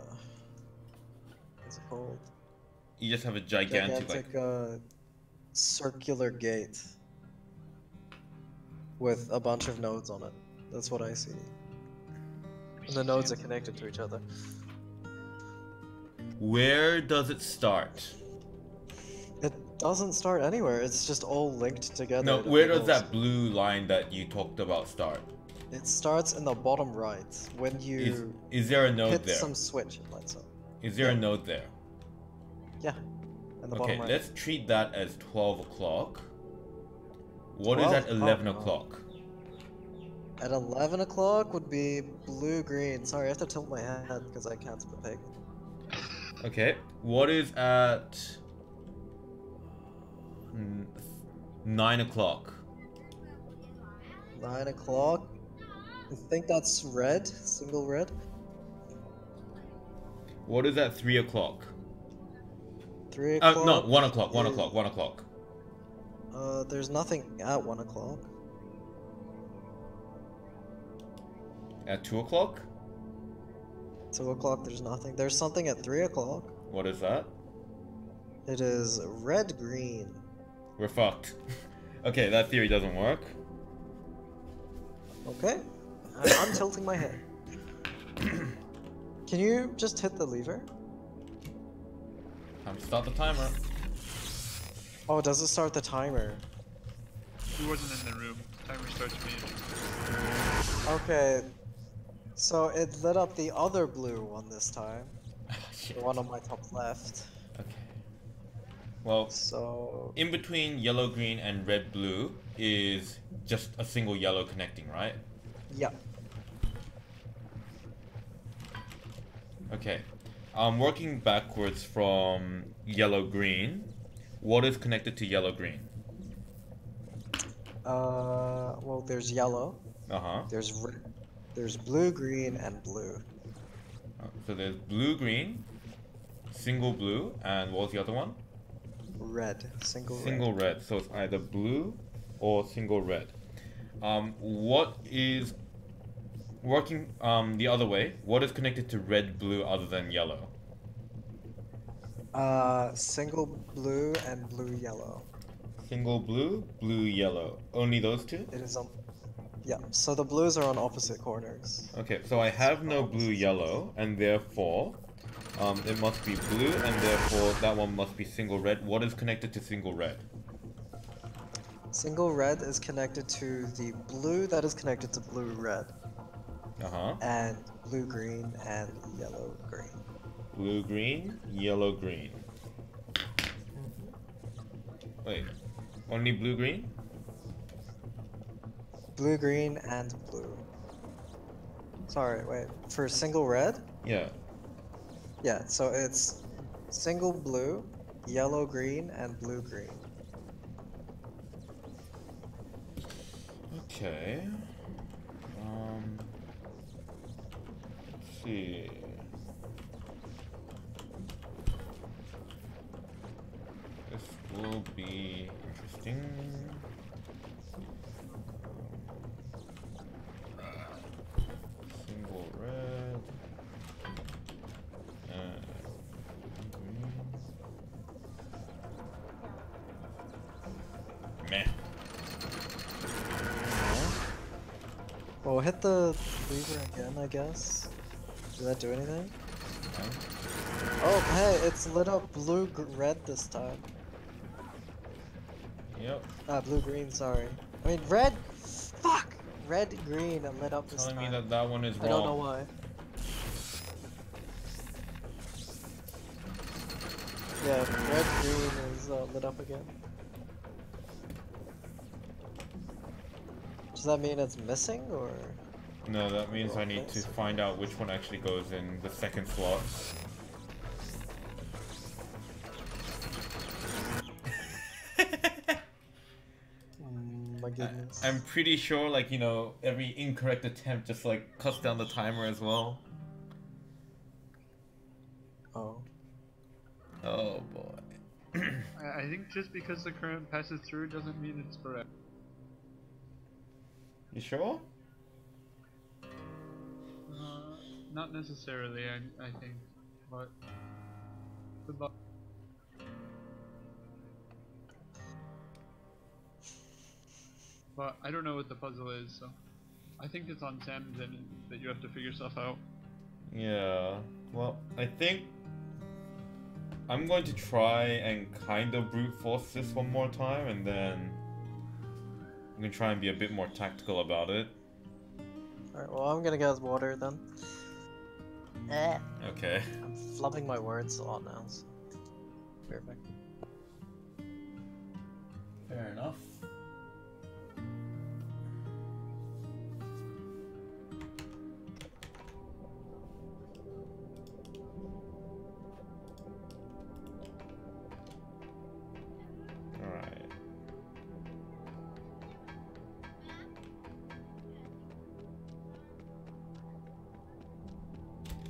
What's it called? You just have a gigantic, gigantic like uh, circular gate with a bunch of nodes on it. That's what I see. And the nodes are connected to each other. where does it start? It doesn't start anywhere. It's just all linked together. No, where does that blue line that you talked about start? It starts in the bottom right when you Is is there a node hit there? some switch. It lights up. Is there a note there? Yeah. The Okay, right. let's treat that as 12 o'clock. What is 12? at 11 Oh, o'clock? At 11 o'clock would be blue green. Sorry, I have to tilt my head because I can't pig. Okay, what is at 9 o'clock? 9 o'clock. I think that's red. Single red. What is that? 3 o'clock? 3 Uh, o'clock. no, 1 o'clock, 1 o'clock, 1 o'clock. Uh, there's nothing at 1 o'clock. At 2 o'clock? 2 o'clock, there's nothing. There's something at 3 o'clock. What is that? It is red green. We're fucked. okay, that theory doesn't work. Okay. I'm tilting my head. Can you just hit the lever? Time to start the timer. Oh, does it start the timer? He wasn't in the room. Timer starts me. Okay. So it lit up the other blue one this time. Oh, the one on my top left. Okay. Well, So in between yellow, green, and red, blue is just a single yellow connecting, right? yeah. Okay. I'm working backwards from yellow, green, what is connected to yellow, green? Uh, well, there's yellow. Uh huh. There's. There's blue, green, and blue. So there's blue, green, single blue, and what was the other one? Red. Single, Single red. red. So it's either blue or single red. Um, what is working um the other way? What is connected to red, blue other than yellow? Uh, single blue and blue yellow. Single blue, blue yellow. Only those two? It is on. Yeah. So the blues are on opposite corners. Okay, so I have no blue yellow, and therefore, um, it must be blue, and therefore that one must be single red. What is connected to single red? Single red is connected to the blue that is connected to blue red, Uh huh. and blue green and yellow green. Blue green, yellow green. Wait, only blue green? Blue green and blue. Sorry, wait. For single red? Yeah. Yeah, so it's single blue, yellow green, and blue green. Okay. See. This will be interesting. Single red. And green. Meh. Well, hit the lever again, I guess. Did that do anything? Oh, hey, it's lit up blue red this time. Yep. Ah, blue green, sorry. I mean, red! Fuck! Red green and lit up this Telling me that that one is wrong. I don't know why. Yeah, red green is uh, lit up again. Does that mean it's missing or? No, that means I need to find out which one actually goes in the second slot. Oh my goodness. I'm pretty sure, like, you know, every incorrect attempt just, like, cuts down the timer as well. Oh. Oh, boy. I, I think just because the current passes through doesn't mean it's correct. You sure? Not necessarily, I, I think, but. But I don't know what the puzzle is, so I think it's on Sam's end that you have to figure stuff out. Yeah. Well, I think I'm going to try and kind of brute force this one more time, and then I'm gonna try and be a bit more tactical about it. Alright, well, I'm gonna go with water then. Eh. Okay. I'm flubbing my words a lot now, so. Perfect. Fair enough.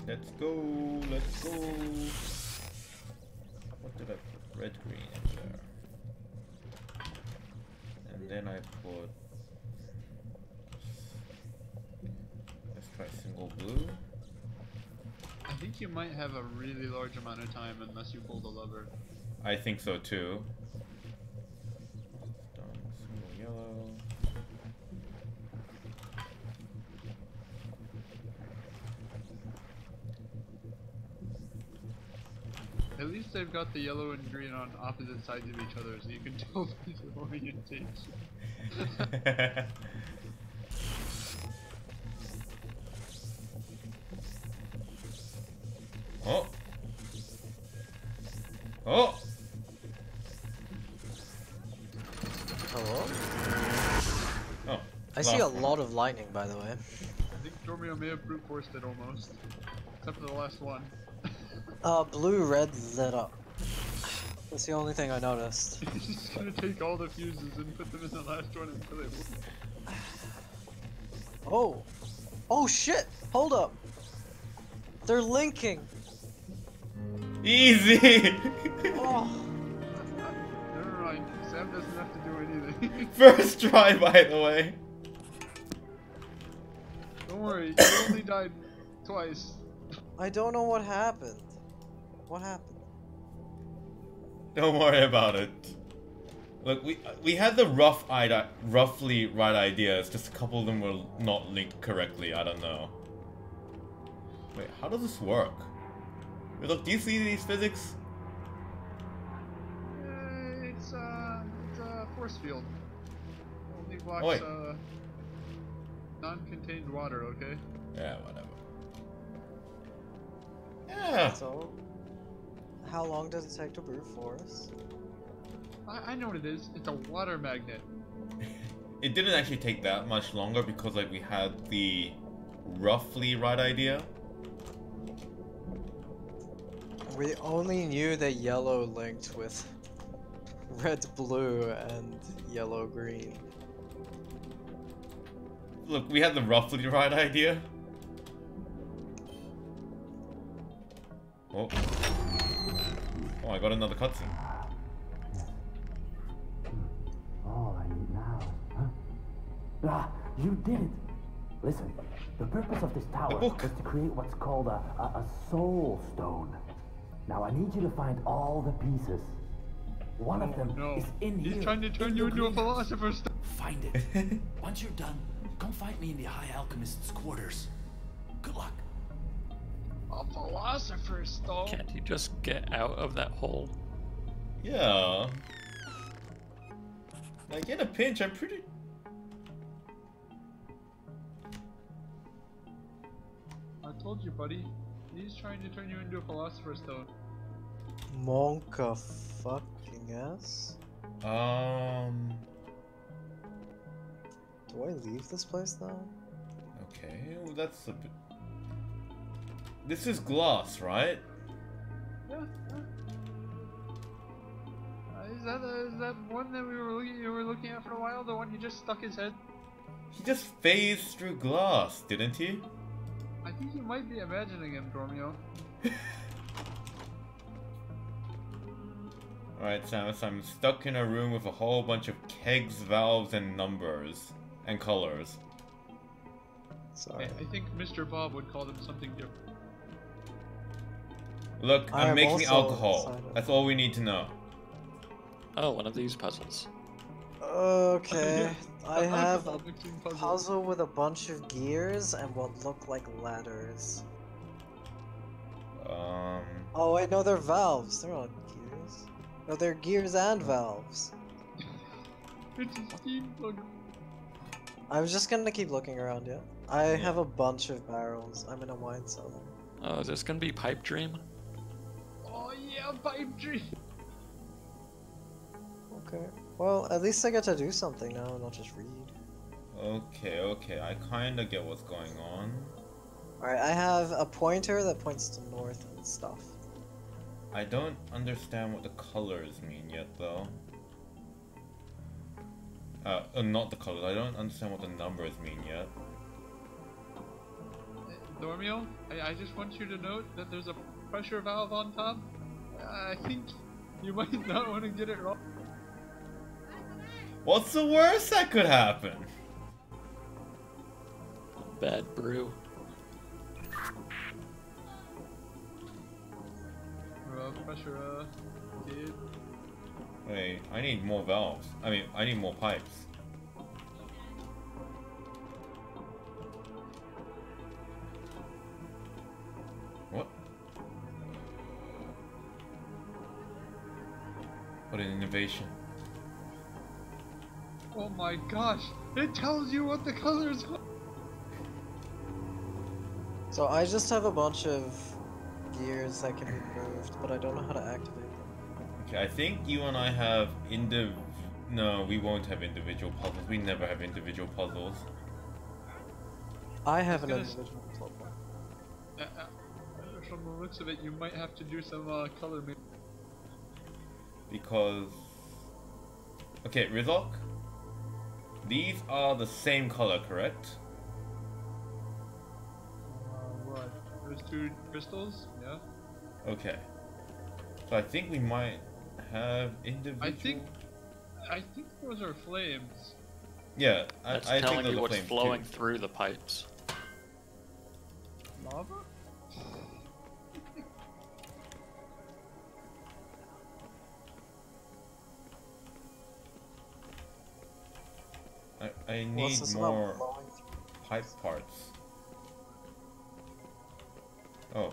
Let's go, let's go. What did I put? Red, green in there. And then I put. Let's try single blue. I think you might have a really large amount of time unless you pull the lever. I think so too. Done. Single yellow. At least they've got the yellow and green on opposite sides of each other, so you can tell the orientation. oh. Oh. Hello? Oh. I see a lot of lightning, by the way. I think Dormio may have brute forced it almost. Except for the last one. Uh, blue, red lit up. That's the only thing I noticed. He's just gonna take all the fuses and put them in the last one until it Oh! Oh shit! Hold up! They're linking! Easy. Oh! Never mind, Sam doesn't have to do anything. First try, by the way. Don't worry, you only died twice. I don't know what happened. What happened? Don't worry about it. Look, we we had the rough ide roughly right ideas. Just a couple of them were not linked correctly. I don't know. Wait, how does this work? Wait, look, do you see these physics? Uh, it's uh, it's a force field. Only blocks wait. uh, non-contained water. Okay. Yeah, whatever. Yeah. So, how long does it take to brute force? I, I know what it is. It's a water magnet. It didn't actually take that much longer because like we had the roughly right idea. We only knew that yellow linked with red blue and yellow green. Look, we had the roughly right idea. Oh. Oh, I got another cutscene. All I need now, huh? Ah, you did it! Listen, the purpose of this tower book. was to create what's called a, a, a soul stone. Now I need you to find all the pieces. One of them No, is in he's here. He's trying to turn you into a greenhouse. philosopher's stone. Find it. Once you're done, come find me in the High Alchemist's quarters. Good luck. A philosopher's stone. Can't he just get out of that hole? Yeah. Like in a pinch, I'm pretty. I told you, buddy. He's trying to turn you into a philosopher's stone. Monka fucking ass. Um. Do I leave this place now? Okay, well that's a bit. This is glass, right? Yeah. yeah. Uh, is that uh, is that one that we were looking, you were looking at for a while? The one you just stuck his head? He just phased through glass, didn't he? I think you might be imagining him, Dormio. Alright, Samus, I'm stuck in a room with a whole bunch of kegs, valves, and numbers. And colors. I, Sorry. I think Mr. Bob would call them something different. Look, I I'm making alcohol. excited. That's all we need to know. Oh, one of these puzzles. Okay. I have a puzzle. puzzle with a bunch of gears and what look like ladders. Um. Oh wait, no, they're valves. They're not gears. No, they're gears and valves. It's a steampunk. I was just gonna keep looking around, yeah. I have a bunch of barrels. I'm in a wine cellar. Oh, is this gonna be Pipe Dream? Oh yeah, pipe dream. Okay. Well, at least I get to do something now and not just read. Okay, okay. I kinda get what's going on. Alright, I have a pointer that points to north and stuff. I don't understand what the colors mean yet, though. Uh, uh, not the colors. I don't understand what the numbers mean yet. Dormio, I, I just want you to note that there's a pressure valve on top. I think you might not want to get it wrong. What's the worst that could happen? Bad brew. Pressure, uh, kid. Wait, I need more valves. I mean, I need more pipes. What. Oh my gosh, it tells you what the colors are. So I just have a bunch of gears that can be moved, but I don't know how to activate them. Okay, I think you and I have indiv. No, we won't have individual puzzles. We never have individual puzzles. I have an individual problem. Uh, uh, from the looks of it, you might have to do some uh, color mix. because okay Rizok these are the same color correct Uh, what? Those two crystals? Yeah. okay so I think we might have individual I think, I think those are flames. yeah I, That's I think telling those you are what's flames flowing too. through the pipes. Lava? I, I need more pipe parts oh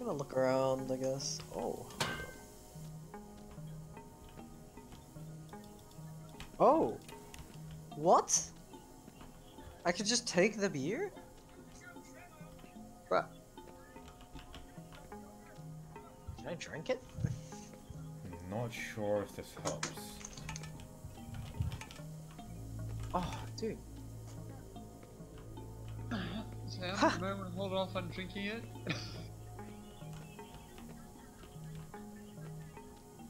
I'm gonna look around, I guess. Oh. Oh. What? I could just take the beer? Bruh. Can I drink it? I'm not sure if this helps Oh, dude. Sam, Ha! you might want to hold off on drinking it.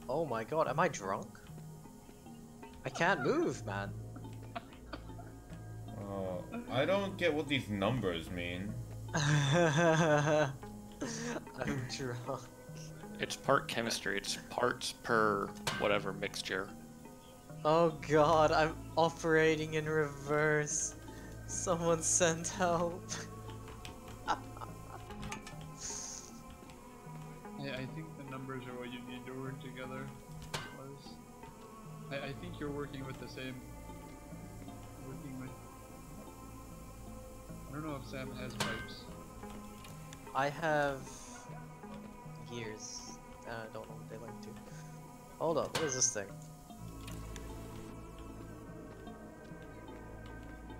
Oh my god, am I drunk? I can't move, man. I don't get what these numbers mean I'm drunk. It's part chemistry. It's parts per whatever mixture. Oh god, I'm operating in reverse. Someone send help. I, I think the numbers are what you need to work together. I, I think you're working with the same. Don't know if Sam has pipes. I have gears. and I don't know what they like to. Hold up, what is this thing?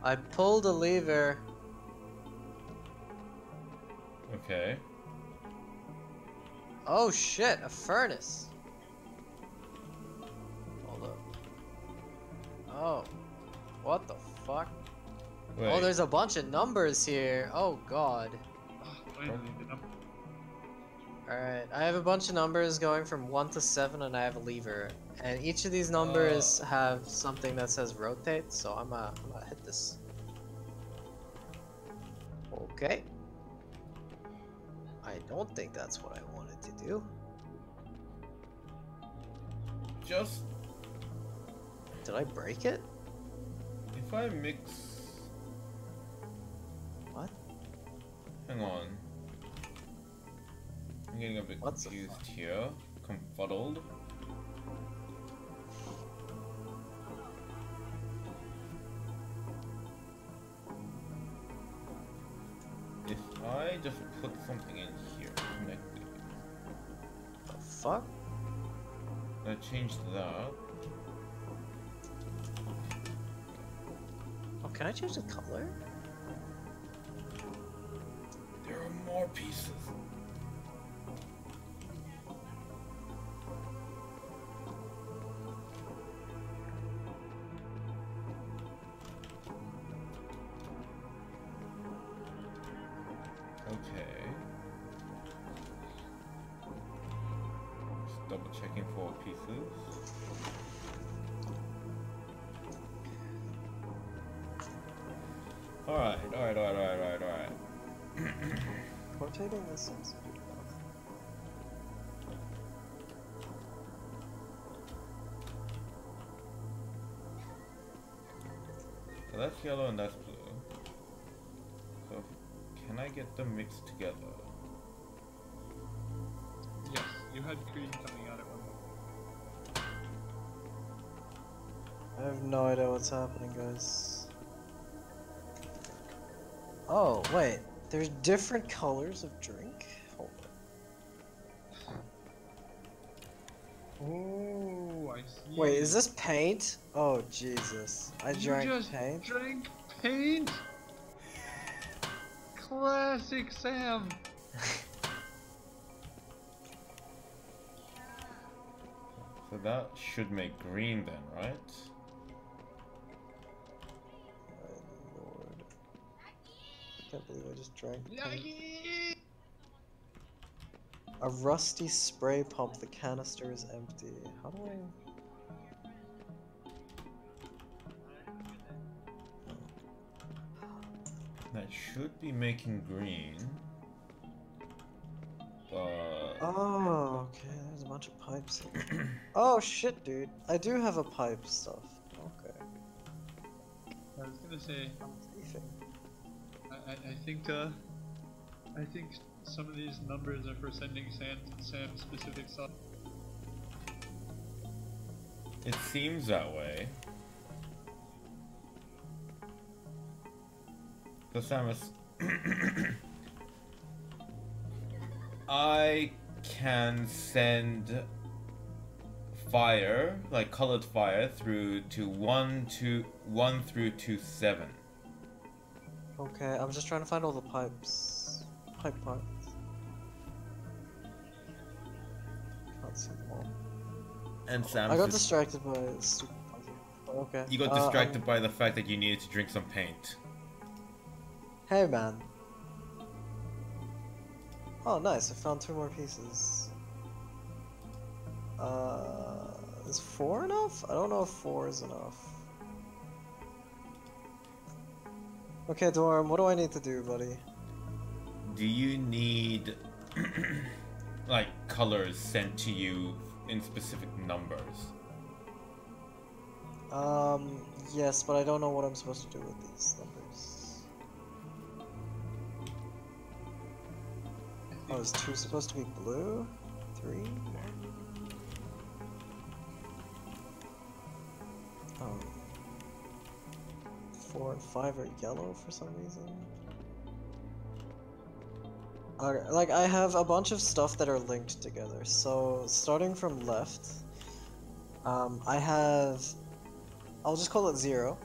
I pulled a lever. Okay. Oh shit, a furnace. Hold up. Oh. What the fuck? Wait. Oh, there's a bunch of numbers here. Oh god. Finally, the number. Alright, I have a bunch of numbers going from 1 to 7 and I have a lever. And each of these uh, numbers have something that says rotate, so I'm gonna, I'm gonna hit this. Okay. I don't think that's what I wanted to do. Just Did I break it? if I mix. Hang on. I'm getting a bit What the confused here. Confuddled. If I just put something in here, connect it. The fuck? I changed that. Oh, can I change the color? More pieces. That's yellow and that's blue. So can I get them mixed together? Yes, you had green coming out at one point. I have no idea what's happening, guys. Oh, wait. There's different colors of drink? Hold Oh, I see. on. Wait, is this paint? Oh, Jesus. I drank You drank just paint? drank paint? Classic Sam. So that should make green then, right? My lord. I can't believe I just drank paint. A rusty spray pump. The canister is empty. How do I... That should be making green. But Oh, okay. There's a bunch of pipes. oh shit, dude. I do have a pipe stuff. Okay. I was gonna say, I'm thieving. I, I, I think, uh, I think some of these numbers are for sending Sam, Sam specific stuff. it seems that way. So Samus, I can send fire, like colored fire, through to one to one through to seven. Okay, I'm just trying to find all the pipes. Pipe parts. Can't see them all. And Samus. I got distracted by a stupid puzzle. Okay. you got Uh, distracted um, by the fact that you needed to drink some paint. Hey man. Oh nice, I found two more pieces. Uh, is four enough? I don't know if four is enough. Okay, Dorm, what do I need to do, buddy? Do you need like colors sent to you in specific numbers? Um, yes, but I don't know what I'm supposed to do with these numbers. Oh, is two supposed to be blue? Three? Oh. Four and five are yellow for some reason. Okay, like I have a bunch of stuff that are linked together. So starting from left, um, I have I'll just call it zero.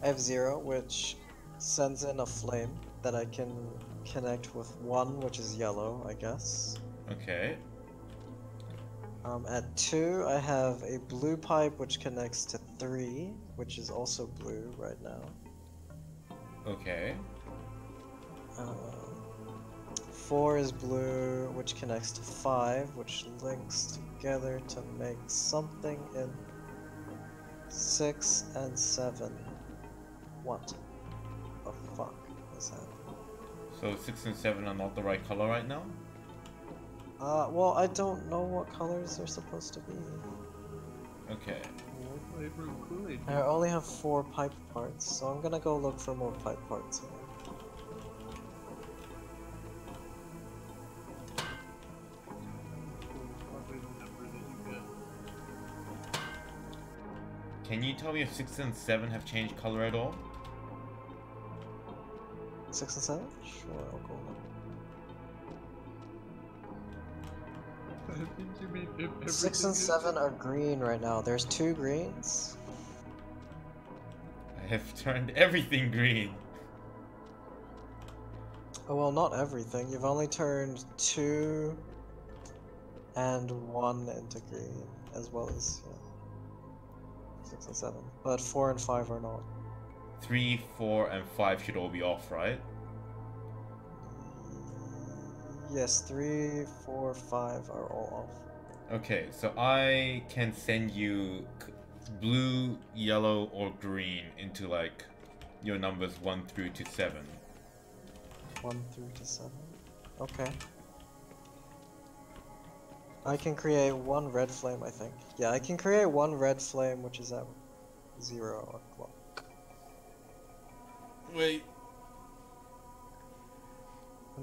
I have zero, which sends in a flame that I can connect with one, which is yellow, I guess. Okay. Um, at two, I have a blue pipe which connects to three, which is also blue right now. Okay. Um, four is blue, which connects to five, which links together to make something in six and seven. What the fuck is happening? So six and seven are not the right color right now. Uh, well, I don't know what colors they're supposed to be. Okay. What flavor of Kool-Aid? I only have four pipe parts, so I'm gonna go look for more pipe parts here. Probably the number that you get. Can you tell me if six and seven have changed color at all? Six and seven? Sure, I'll go look. I think you mean if everything Six and seven are green right now. There's two greens. I have turned everything green. Oh, well, not everything. You've only turned two and one into green, as well as yeah, six and seven. But four and five are not. Three, four, and five should all be off, right? Yes, three, four, five are all off. Okay, so I can send you blue, yellow, or green into like your numbers one through to seven. One through to seven. Okay. I can create one red flame, I think. Yeah, I can create one red flame, which is at zero o'clock. Wait.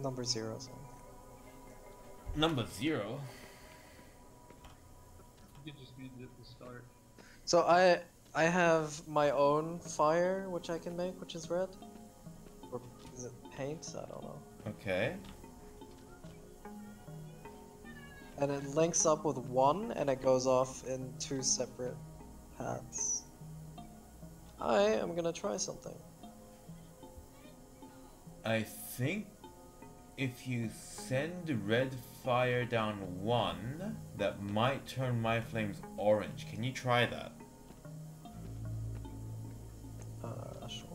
Number zero, sorry. Number zero. It just means at the start. So I I have my own fire, which I can make, which is red. Or is it paint? I don't know. Okay. And it links up with one, and it goes off in two separate paths. I am gonna try something. I think if you send red fire down one, that might turn my flames orange. Can you try that? Uh, sure.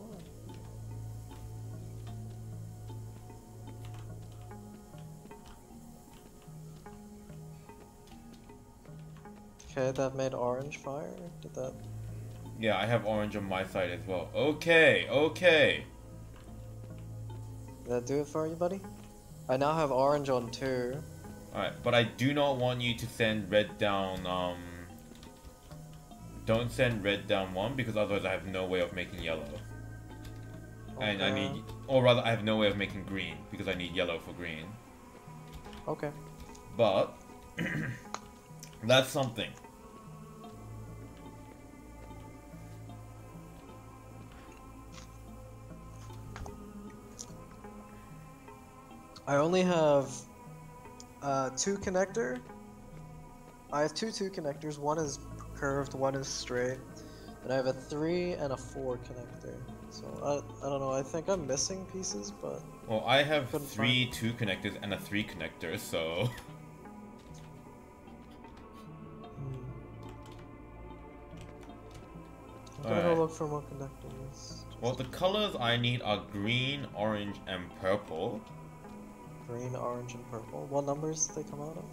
Okay, that made orange fire. Did that? Yeah, I have orange on my side as well. Okay, okay. Did that do it for you, buddy? I now have orange on two. Alright, but I do not want you to send red down, um... Don't send red down one, because otherwise I have no way of making yellow. And I need... Or rather, I have no way of making green, because I need yellow for green. Okay. But... that's something. I only have uh, two connector. I have two two connectors. One is curved, one is straight, and I have a three and a four connector. So I, I don't know. I think I'm missing pieces, but Well, I have three two connectors and a three connector, so... hmm. I'm gonna Alright. go look for more connectors. Well, the colors I need are green, orange, and purple. Green, orange, and purple. What numbers do they come out of?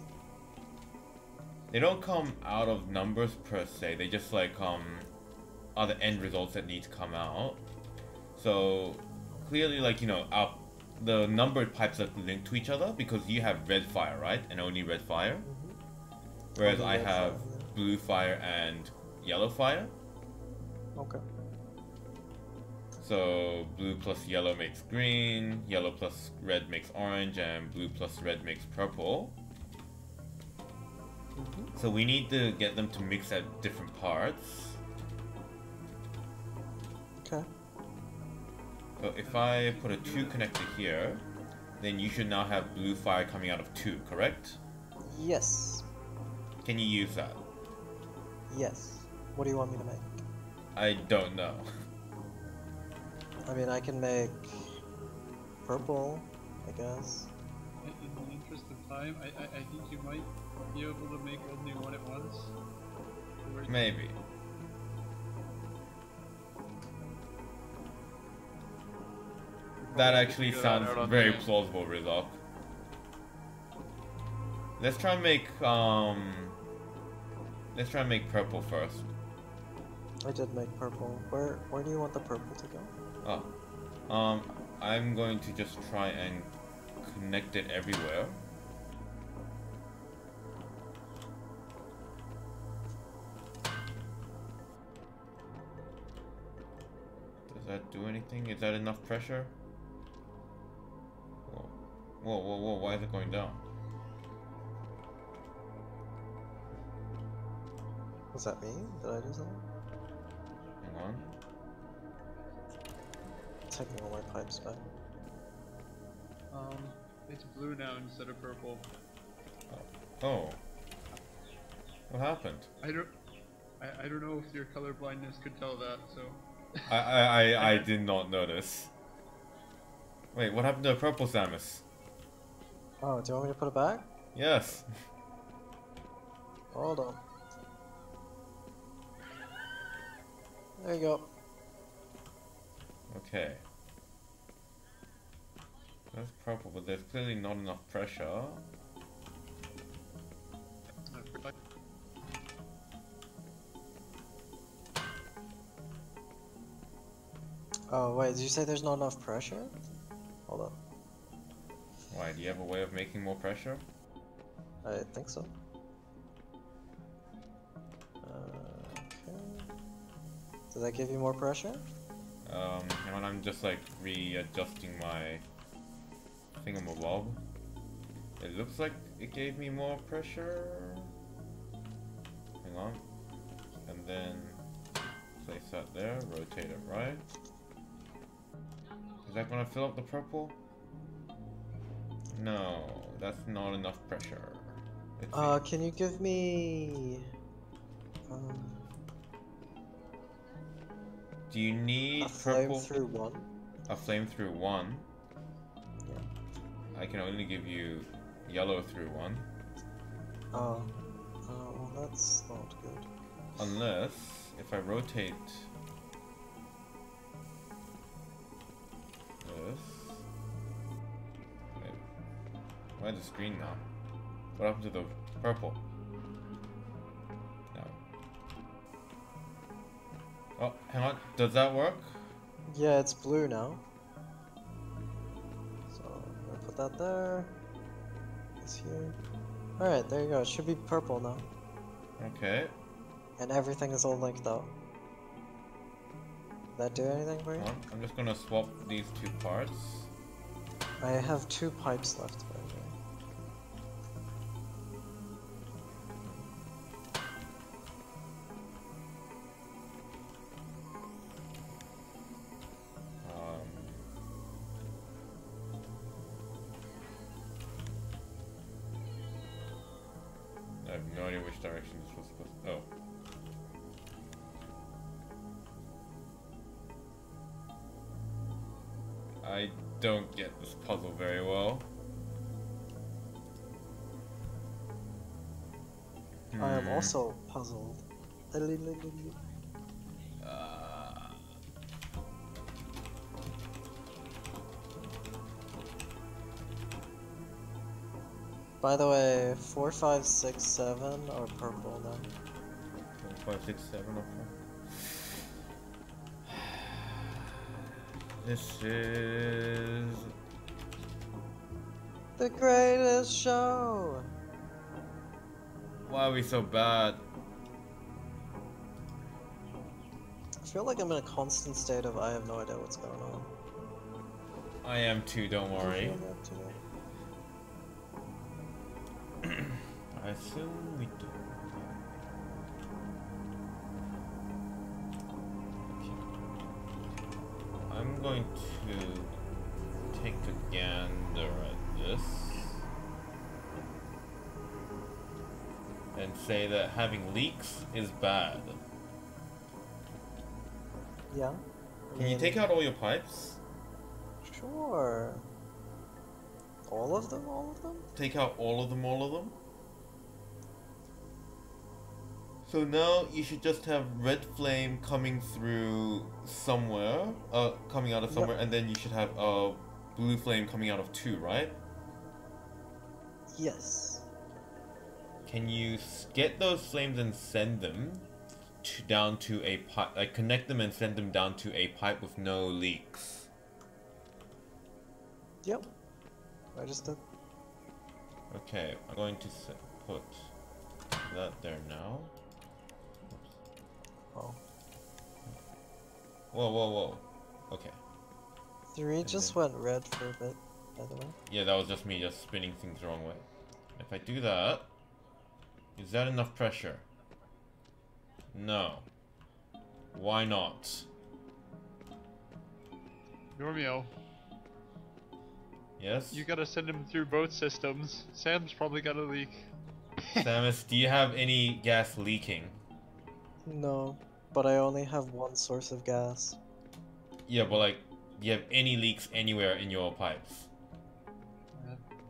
They don't come out of numbers per se. They just like um are the end results that need to come out. So clearly, like you know, our, the numbered pipes are linked to each other because you have red fire, right, and only red fire, whereas Only I have fire, yeah. blue fire and yellow fire. Okay. So blue plus yellow makes green, yellow plus red makes orange, and blue plus red makes purple. Mm-hmm. So we need to get them to mix at different parts. Okay. So if I put a 2 connector here, then you should now have blue fire coming out of 2, correct? Yes. Can you use that? Yes. What do you want me to make? I don't know. I mean, I can make purple. I guess. In in the interest of time, I, I, I think you might be able to make only one at once. Or- Maybe. That actually sounds very plausible, Rizok. Let's try and make um. Let's try and make purple first. I did make purple. Where where do you want the purple to go? Oh, um, I'm going to just try and connect it everywhere. Does that do anything? Is that enough pressure? Whoa, whoa, whoa, whoa! Why is it going down? What's that mean? Did I do something? Hang on. Taking all my pipes back. Um, it's blue now instead of purple. Oh. What happened? I don't, I, I don't know if your color blindness could tell that. So I, I, I, I did not notice. Wait, what happened to the purple Samus? Oh, do you want me to put it back? Yes. Hold on. There you go. Okay. That's purple, but there's clearly not enough pressure. Oh wait, did you say there's not enough pressure? Hold on. Why, do you have a way of making more pressure? I think so. Uh, okay. Does that give you more pressure? Um, and I'm just like readjusting my thingamabob. It looks like it gave me more pressure. Hang on. And then place that there, rotate it right. Is that gonna fill up the purple? No, that's not enough pressure. Let's see. Uh, can you give me... Um, Do you need a flame purple? through one? A flame through one. I can only give you yellow through one. Oh. Oh, well that's not good. Unless, if I rotate this. Wait, why is the screen now? What happened to the purple? No. Oh, hang on. Does that work? Yeah, it's blue now. So, I'm gonna put that there. This here. Alright, there you go. It should be purple now. Okay. And everything is all linked up. Did that do anything for you? I'm just gonna swap these two parts. I have two pipes left, Uh, By the way, four, five, six, seven are purple now. Four, five, six, seven, okay. This is The greatest show! why are we so bad? Feel like I'm in a constant state of I have no idea what's going on. I am too. Don't worry. feel that too? I feel we do. I'm going to take a gander at this and say that having leaks is bad. Yeah? I Can you take out all your pipes? Sure. all of them, all of them? Take out all of them, all of them. So now you should just have red flame coming through somewhere, uh, coming out of Yep. somewhere, and then you should have uh, blue flame coming out of two, right? Yes. Can you get those flames and send them to, down to a pipe, like connect them and send them down to a pipe with no leaks? Yep. I just did. Okay, I'm going to put that there now. Oh. Whoa, whoa, whoa. Okay. Three just went red for a bit, by the way. Yeah, that was just me just spinning things the wrong way. If I do that, is that enough pressure? No. Why not? Dormio, Yes? you gotta send him through both systems. Sam's probably got a leak. Samus, do you have any gas leaking? No, but I only have one source of gas. Yeah, but like, do you have any leaks anywhere in your pipes?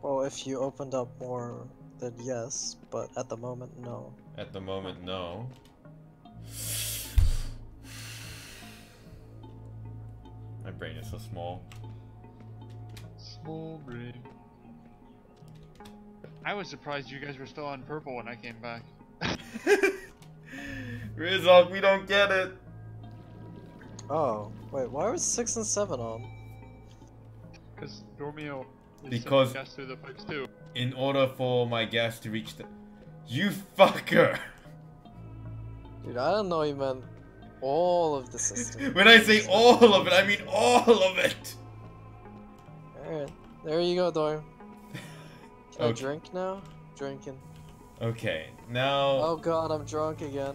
Well, if you opened up more, then yes, but at the moment, no. At the moment, no. My brain is so small. Small brain. I was surprised you guys were still on purple when I came back. Rizok, we don't get it! Oh, wait, why was 6 and 7 on? Because Dormio is Because- gas through the pipes too. In order for my gas to reach the. You fucker! Dude, I don't know you meant all of the system. When I say all of it, I mean all of it! Alright, there you go, Dorm. Can I drink now? Drinking. Okay, now. Oh god, I'm drunk again.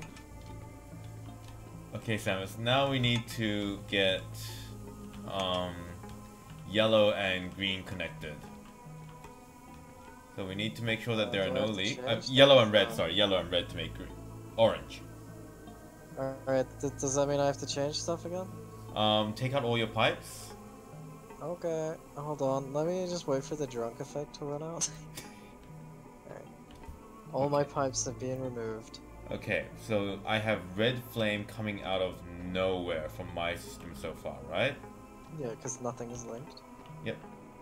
Okay, Samus, now we need to get. Um. Yellow and green connected. So we need to make sure that there are no leaks. Uh, yellow and red, sorry, yellow and red to make green. Orange. Alright, th does that mean I have to change stuff again? Um, take out all your pipes. Okay, hold on. Let me just wait for the drunk effect to run out. Alright. All my pipes have been removed. Okay, so I have red flame coming out of nowhere from my system so far, right? Yeah, because nothing is linked. Yep.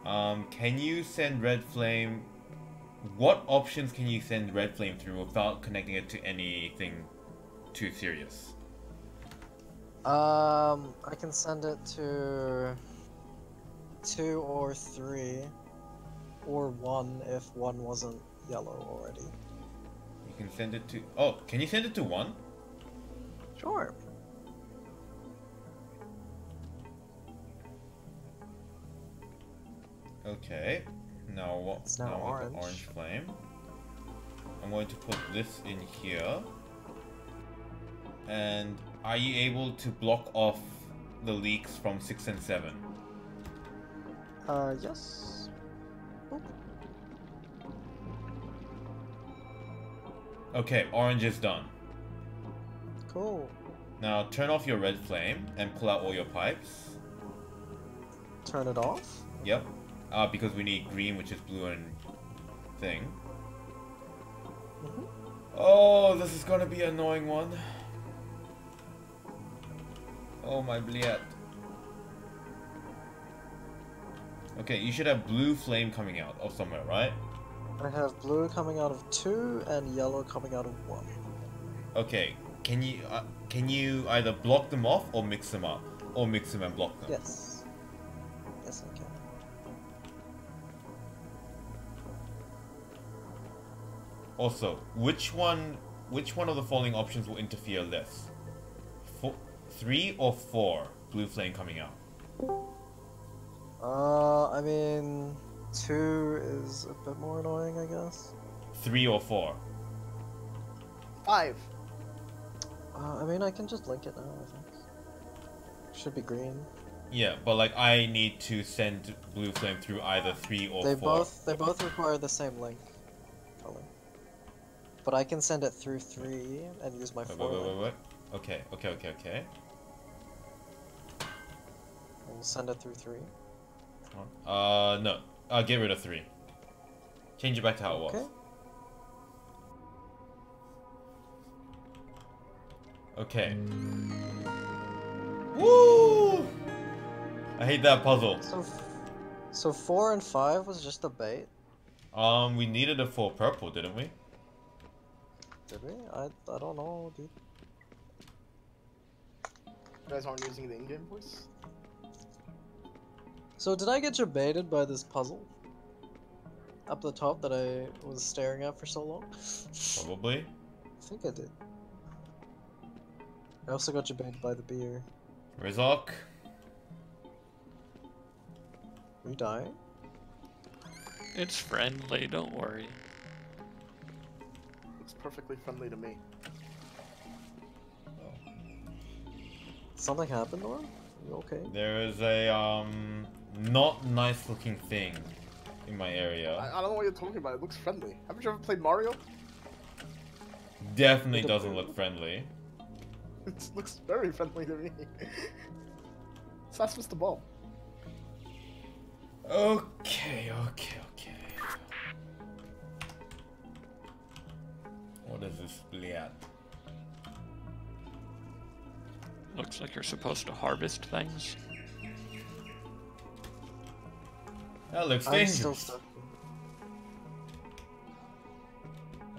Um, can you send red flame? What options can you send red flame through without connecting it to anything too serious? Um, I can send it to two or three, or one if one wasn't yellow already. You can send it to. Oh, can you send it to one? Sure. Okay. Now what? Now with the orange. orange flame. I'm going to put this in here. And are you able to block off the leaks from six and seven? Uh, yes. Okay, orange is done. Cool. Now turn off your red flame and pull out all your pipes. Turn it off? Yep. Uh, because we need green, which is blue and thing. Mhm. Oh, this is gonna be an annoying one. Oh my bliet. Okay, you should have blue flame coming out of somewhere, right? I have blue coming out of two and yellow coming out of one. Okay, can you uh, can you either block them off or mix them up, or mix them and block them? Yes. Yes, I can. Also, which one which one of the following options will interfere less? Four, three or four blue flame coming out? Uh, I mean, two is a bit more annoying, I guess. Three or four? Five. Uh, I mean, I can just link it now, I think. Should be green. Yeah, but like I need to send blue flame through either three or They four. both they both require the same link color. But I can send it through three and use my Wait, four wait, wait, link. wait, wait. Okay, okay, okay, okay. We'll send it through three. Uh, no. Uh, get rid of three. Change it back to how it was. Okay. Okay. Woo! I hate that puzzle. So, so four and five was just a bait, Um, we needed a full purple, didn't we? did we? I I don't know, dude. You guys aren't using the in-game voice? So did I get you baited by this puzzle? Up the top that I was staring at for so long? Probably. I think I did. I also got you baited by the beer. Rizok. Are you dying? It's friendly, don't worry. It's perfectly friendly to me. Something happened, Dorm? You okay? There is a um not nice looking thing in my area. I don't know what you're talking about. It looks friendly. Haven't you ever played Mario? Definitely doesn't look friendly. It looks very friendly to me. so that's Mr. Ball. Okay, okay, okay. What is this bliat? Looks like you're supposed to harvest things. That looks I'm still dangerous. stuck.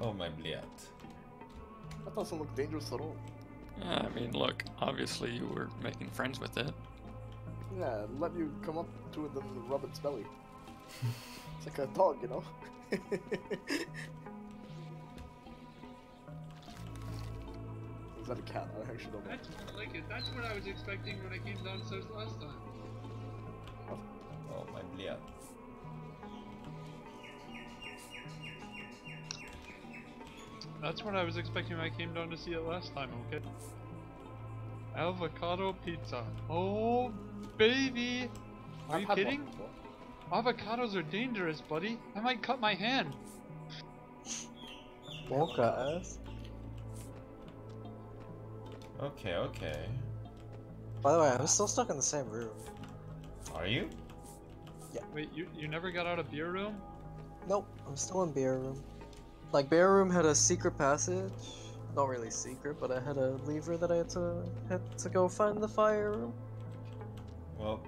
Oh my bliat. That doesn't look dangerous at all. Yeah, I mean, look, obviously you were making friends with it. Yeah, let you come up to it and rub its belly. it's like a dog, you know? Is that a cat? I actually don't know. That's like it. That's what I was expecting when I came downstairs last time. Oh my bliat. That's what I was expecting when I came down to see it last time, okay? Avocado pizza. Oh, baby! Are I've you kidding? Avocados are dangerous, buddy. I might cut my hand. Wonka ass. Okay, okay. By the way, I'm still stuck in the same room. Are you? Yeah. Wait, you, you never got out of beer room? Nope, I'm still in beer room. Like bear room had a secret passage. Not really secret, but I had a lever that I had to had to go find the fire room. Well,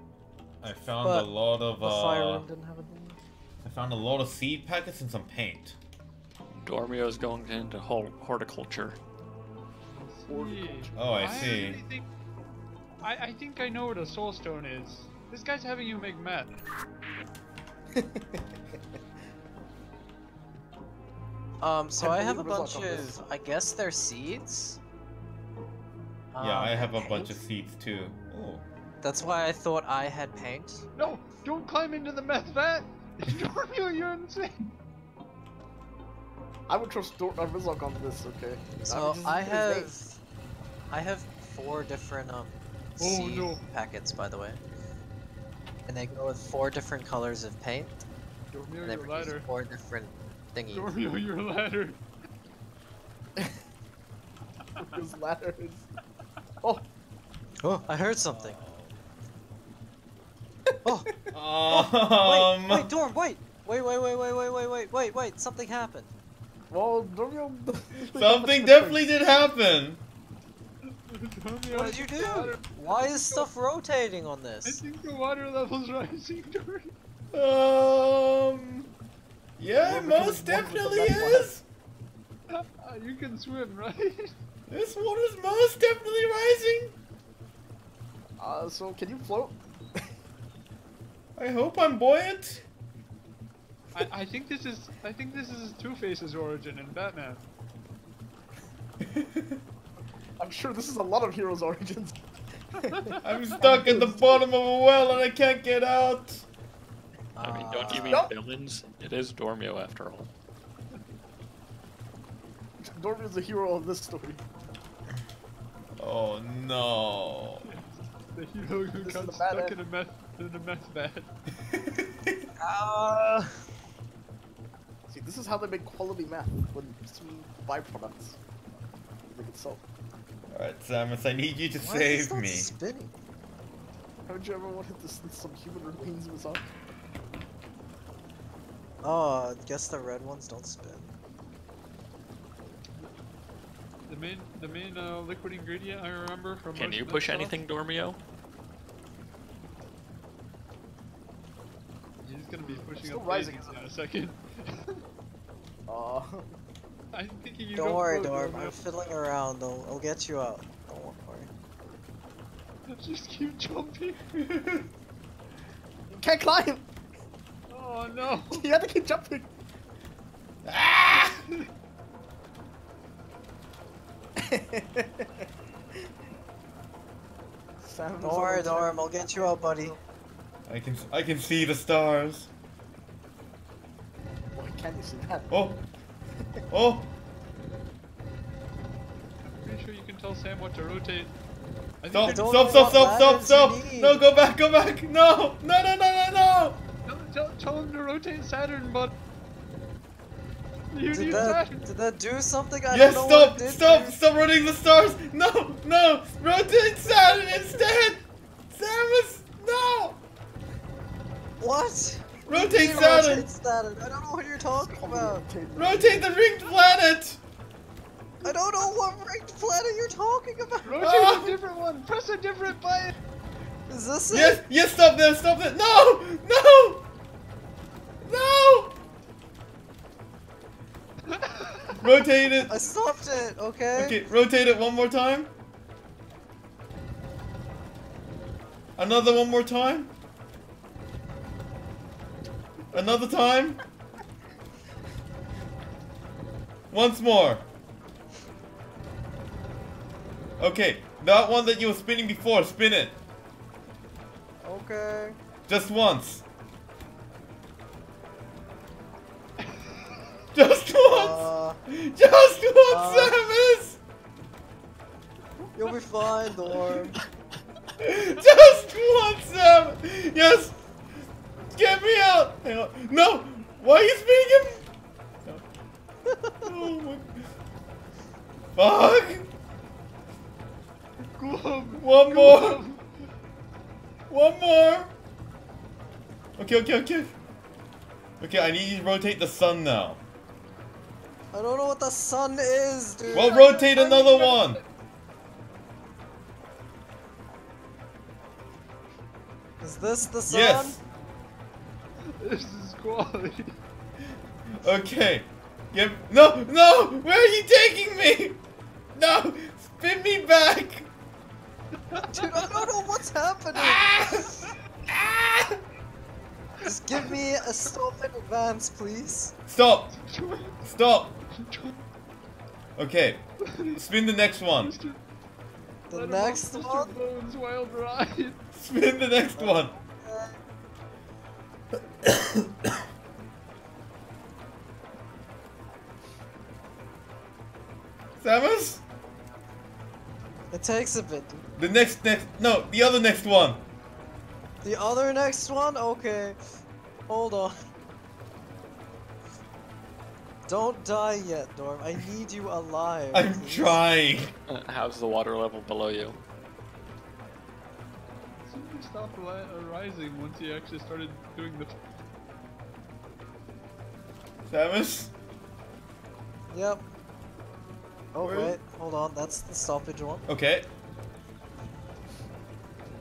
I found But a lot of The fire uh, room didn't have a lever. I found a lot of seed packets and some paint. Dormio's going into hor- horticulture. Horticulture. Oh, I see. really think, I, I think I know what a soul stone is. This guy's having you make meth. Um, so I I have a bunch result on this. of, I guess they're seeds. yeah, Um, I have a and bunch of seeds too. Oh. That's why I thought I had paint. No, don't climb into the meth vat. Dormio, you're insane. I would trust Dor- uh, Rizok on this, okay? So mean, just I have, name. I have four different um Oh, seed no. packets, by the way, and they go with four different colors of paint, Dormio, and they your produce ladder. four different thingies. Dormio, your ladder. His ladder is. Oh, Oh, I heard something. Oh, Um. wait, wait, Dorm, wait, wait, wait, wait, wait, wait, wait, wait, wait, wait, something happened. well, Dormio. Something definitely did happen. Dormio, What did you the water- do? Why is stuff rotating on this? I think the water level's rising, Dormio. Um. Yeah, We're most becoming one with the definitely is. Uh, you can swim, right? This water's most definitely rising. Uh, so can you float? I hope I'm buoyant. I, I think this is I think this is Two Face's origin in Batman. I'm sure this is a lot of heroes' origins. I'm stuck at the bottom of a well and I can't get out. I mean, don't you mean Nope. villains? It is Dormio after all. Dormio's the hero of this story. Oh no. The hero who This is got the stuck bad in a meth in a meth vat. Uh, See, this is how they make quality meth with some byproducts. They can sell. Alright, Samus, I need you to why is this save not me. spinning? Haven't you ever wanted to send some human remains massage? Oh, I guess the red ones don't spin. The main, the main uh, liquid ingredient I remember from. Can you push stuff- anything, Dormio? He's gonna be pushing Still up rising, daisies isn't in a second. Uh, I'm thinking you don't go worry, Dorm. I'm fiddling around. I'll, I'll get you out. Don't worry. Just keep jumping. you can't climb! Oh no! You have to keep jumping! Sam is Don't worry, the Dorm. I'll get you out, buddy. I can I can see the stars. Why can't you see that? Oh, oh. I'm pretty sure you can tell Sam what to rotate. I Stop! Stop! Stop! Stop! Stop! Stop! No! Go back! Go back! No! No! No! No! No! No! Tell, tell, tell him to rotate Saturn, bud. You Did need that Saturn. did that do something? I Yes! don't know what Stop! it did, Stop! dude. Stop rotating the stars! No! No! Rotate Saturn instead! Samus! No! What? Rotate Saturn! rotate Saturn. I don't know what you're talking about. Rotate the ringed planet! I don't know what ringed planet you're talking about. Rotate Ah! a different one. Press a different button. Is this Yes! it? Yes! Stop there! Stop there! No! No! No! Rotate it! I stopped it. Okay. Okay, rotate it one more time. Another one more time. Another time. Once more. Okay, that one that you were spinning before, spin it. Okay. Just once. Just once! Uh, Just once, uh, Samus! you'll be fine, Dorm. Just once, Sam! Yes! Get me out! Hang on. No! Why are you speaking? Oh my... Fuck! Glove. One more! One more! Okay, okay, okay. Okay, I need you to rotate the sun now. I don't know what the sun is, dude. Well, rotate another one! Is this the sun? Yes! This is quality. Okay. Give no no! Where are you taking me? No! Spin me back! Dude, I don't know what's happening. Ah! Ah! Just give me a stop in advance, please. Stop! Stop! Okay. Spin the next one. The Let next one. Mr. Bones Wild Ride. Spin the next one. Samus? It takes a bit. The next next no, the other next one. The other next one? Okay. Hold on. Don't die yet, Dorm. I need you alive. I'm please. trying. Uh, How's the water level below you? Something stopped li- uh, rising once he actually started doing the. Samus? Yep. Oh Where- wait, hold on. That's the stoppage one. Okay.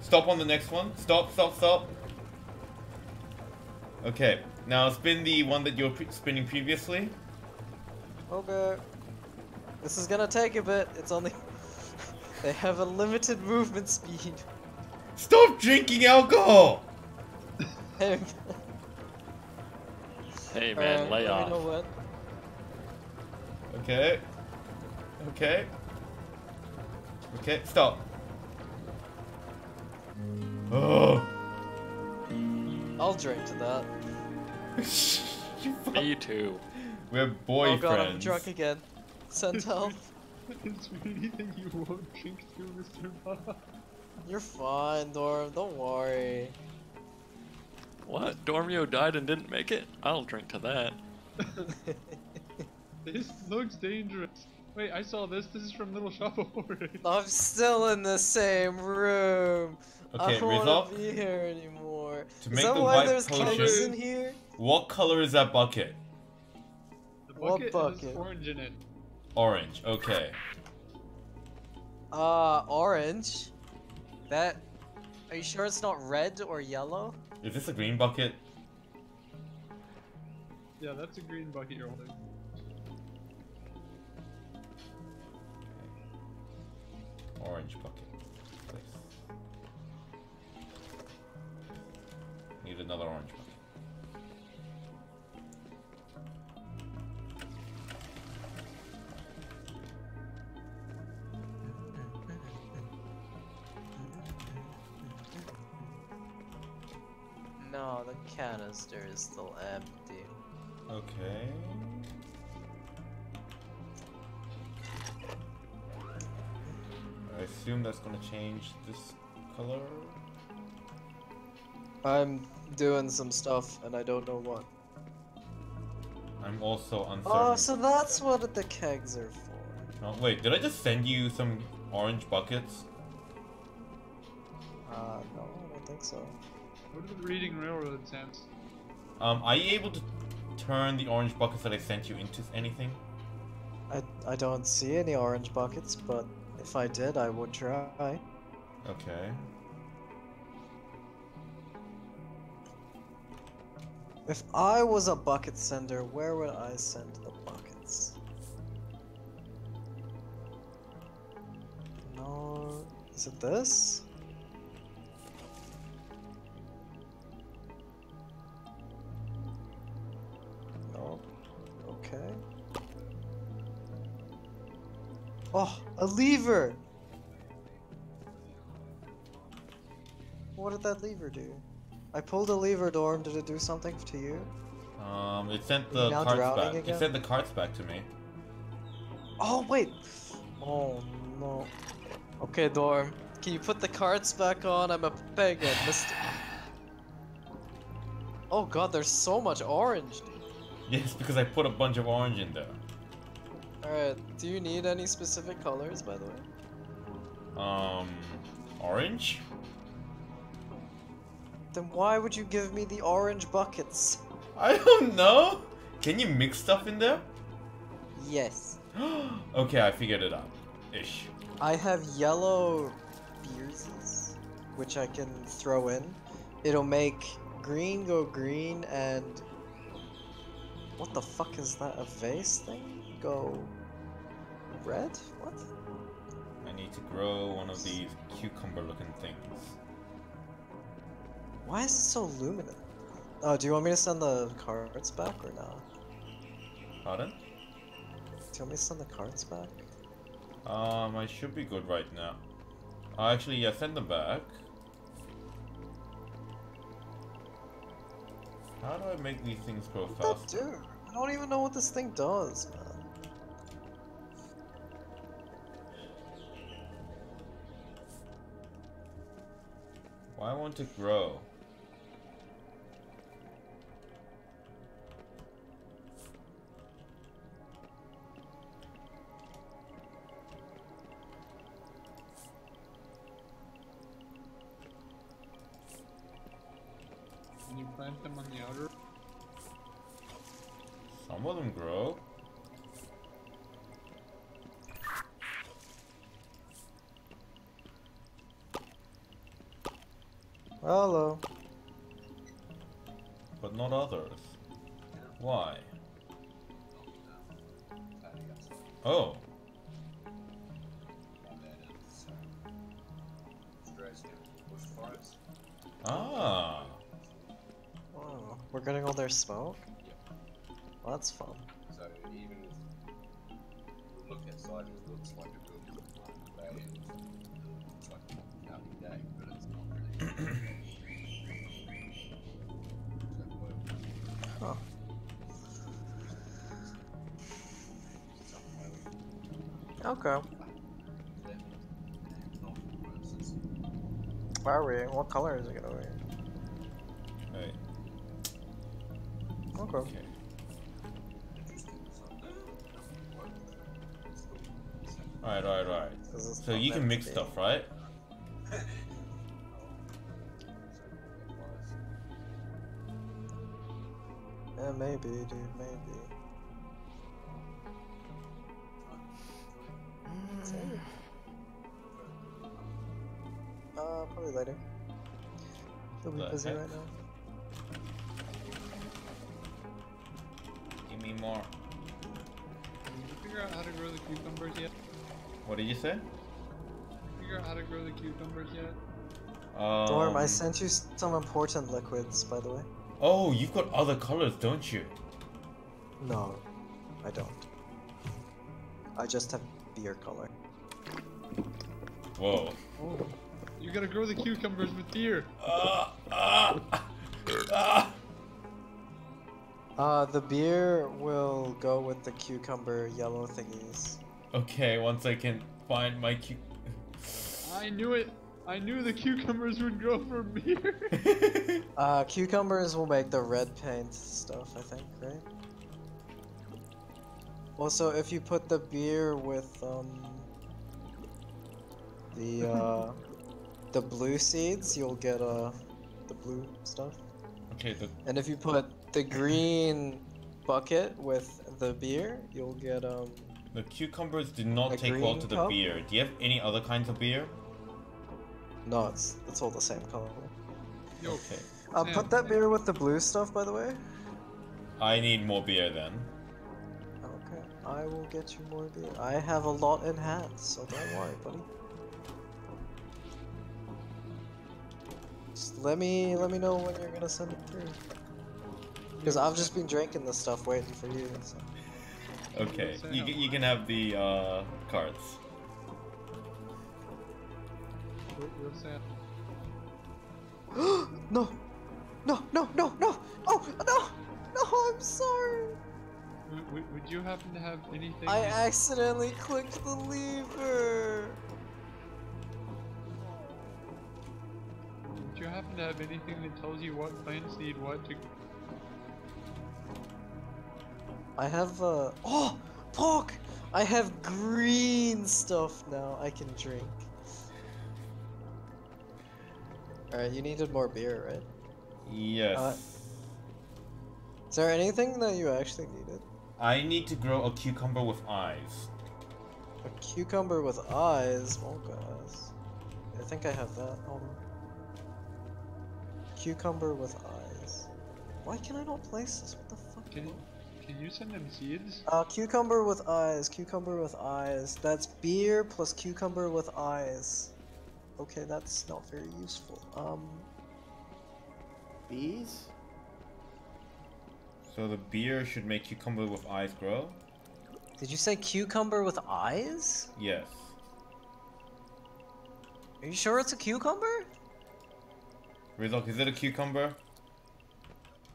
Stop on the next one. Stop, stop, stop. Okay. Now spin the one that you were pre spinning previously. Okay. This is gonna take a bit. It's only. they have a limited movement speed. Stop drinking alcohol! Hey, Hey man, uh, lay off. me know when. Okay. Okay. Okay, stop. Oh. I'll drink to that. you. Me too. We're Oh boyfriends. god, I'm drunk again. Send help. Is there anything you won't drink to, Mr. Bob? You're fine, Dorm. Don't worry. What? Dormio died and didn't make it? I'll drink to that. This looks dangerous. Wait, I saw this. This is from Little Shop of Horrors. I'm still in the same room. I Okay, don't Rizal, want to be here anymore. To Is make that the why white there's potion- kegs in here? What color is that bucket? The What bucket, has orange in it. Orange. Okay. Uh, orange. That. Are you sure it's not red or yellow? Is this a green bucket? Yeah, that's a green bucket you're holding. Orange bucket. Place. Need another orange bucket. No, the canister is still empty. Okay. I assume that's gonna change this color. I'm doing some stuff and I don't know what. I'm also uncertain. Oh, so that's what the kegs are for. Oh, wait, did I just send you some orange buckets? Uh, no, I don't think so. What about reading railroad sense? Um, are you able to turn the orange buckets that I sent you into anything? I, I don't see any orange buckets, but if I did, I would try. Okay. If I was a bucket sender, where would I send the buckets? No, is it this? Okay. Oh, a lever! What did that lever do? I pulled a lever, Dorm. Did it do something to you? Um, it sent the now carts back. again? It sent the carts back to me. Oh, wait! Oh, no. Okay, Dorm. Can you put the carts back on? I'm a pig. I missed. Oh god, there's so much orange, dude. Yes, because I put a bunch of orange in there. Alright, do you need any specific colors, by the way? Um, orange? Then why would you give me the orange buckets? I don't know. Can you mix stuff in there? Yes. okay, I figured it out. Ish. I have yellow beerses, which I can throw in. It'll make green go green and... What the fuck is that? A vase thing? Go... Red? What? I need to grow one of these cucumber looking things. Why is it so luminous? Oh, do you want me to send the cards back or not? Pardon? Do you want me to send the cards back? Um, I should be good right now. Uh, actually, yeah, send them back. How do I make these things grow faster? Do? I don't even know what this thing does, man. Why won't it grow? Can you plant them on the outer? Some of them grow. Hello. but not others. Why? Oh. Ah. We're getting all their smoke? Well, that's fun. So even if we look outside, it looks like a building bay. It looks like a county day, but it's not really. Huh. Okay. Where are we? What color is it gonna be? Wait. Okay. Okay. Alright, alright, alright. So you can mix stuff, right? yeah, maybe, dude, maybe. Same. Uh, probably later. He'll be busy heck? right now. Give me more. Did you figure out how to grow the cucumbers yet? What did you say? Figure out how to grow the cucumbers yet? Um, Dorm, I sent you some important liquids, by the way. Oh, you've got other colors, don't you? No, I don't. I just have beer color. Whoa. Oh, you gotta grow the cucumbers with beer. Ah, ah, ah. Uh, the beer will go with the cucumber yellow thingies. Okay, once I can find my cu- I knew it. I knew the cucumbers would grow for beer. Uh, cucumbers will make the red paint stuff, I think, right? Also, if you put the beer with, um, the, uh, the blue seeds, you'll get, uh, the blue stuff. Okay, the And if you put the green bucket with the beer, you'll get, um, the cucumbers do not A take well to the cup? beer. Do you have any other kinds of beer? no, it's, it's all the same color. Yo, Okay. Uh, Sam. put that beer with the blue stuff, by the way. I need more beer then. Okay, I will get you more beer. I have a lot in hand, so don't worry, buddy. Just let me let me know when you're gonna send it through. Because I've just been drinking this stuff waiting for you. So. Okay, you, can- you can have the uh, cards. Yo, yo, no, no, no, no, no! Oh no, no! I'm sorry. W- w- would you happen to have anything? I that- accidentally clicked the lever. Would you happen to have anything that tells you what plants need what to? I have uh oh, pork! I have green stuff now I can drink. Alright, you needed more beer, right? Yes. Uh, Is there anything that you actually needed? I need to grow a cucumber with eyes. A cucumber with eyes? Oh guys. I think I have that. Hold on. Cucumber with eyes. Why can I not place this? What the fuck? Can you, send them seeds? Uh, cucumber with eyes, cucumber with eyes. That's beer plus cucumber with eyes. Okay, that's not very useful. Um, Bees? So the beer should make cucumber with eyes grow? did you say cucumber with eyes? Yes. Are you sure it's a cucumber? Rizok, is it a cucumber?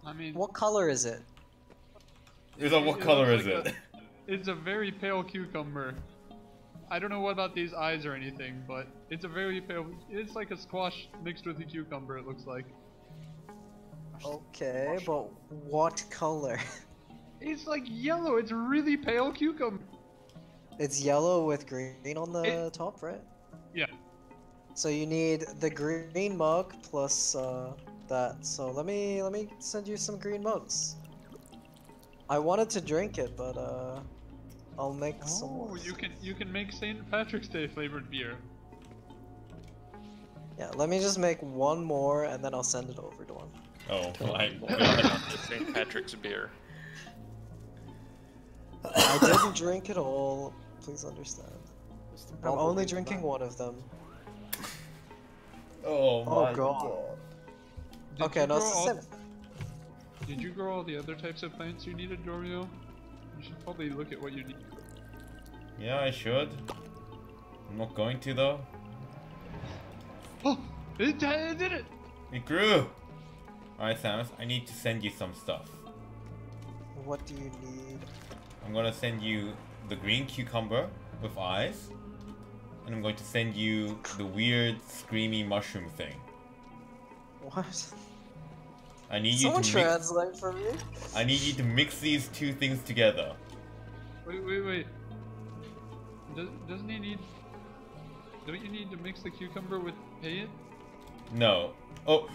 I mean, What color is it? Rizok, what it color is like it? a- it's a very pale cucumber. I don't know what about these eyes or anything, but it's a very pale. It's like a squash mixed with a cucumber. It looks like. Okay, but what color? It's like yellow. It's really pale cucumber. it's yellow with green on the It- top, right? Yeah. So you need the green mug plus uh, that. So let me let me send you some green mugs. I wanted to drink it, but uh, I'll make some. Oh, more. you can you can make St. Patrick's Day flavored beer. Yeah, let me just make one more and then I'll send it over to him. Oh my god. St. Patrick's beer. I didn't drink it all. Please understand. I'm only drinking one of them. Oh Oh my god. Did Okay, no, grow it's the same. Did you grow all the other types of plants you needed, Dormio? You should probably look at what you need. Yeah, I should. I'm not going to though. Oh, it, it did it! It grew! Alright, Samus, I need to send you some stuff. What do you need? I'm gonna send you the green cucumber with eyes. And I'm going to send you the weird screamy mushroom thing. What? I need you Someone to mix, translate for me? I need you to mix these two things together. Wait, wait, wait. Does, doesn't he need... Don't you need to mix the cucumber with paint? No. Oh,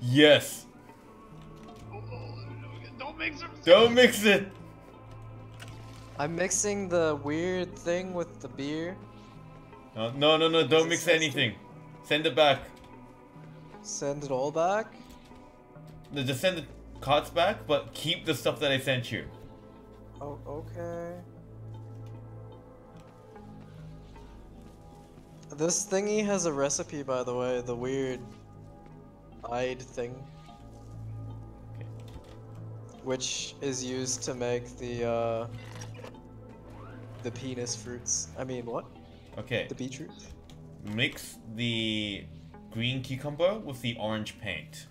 yes. Oh, let me know again. Don't mix them. Don't mix it. I'm mixing the weird thing with the beer. No, no, no, no don't mix anything. Send it back. Send it all back. Just send the cards back, but keep the stuff that I sent you. Oh, okay. This thingy has a recipe, by the way. The weird eyed thing. Which is used to make the, uh... The penis fruits. I mean, what? Okay. The beetroot. Mix the green cucumber with the orange paint.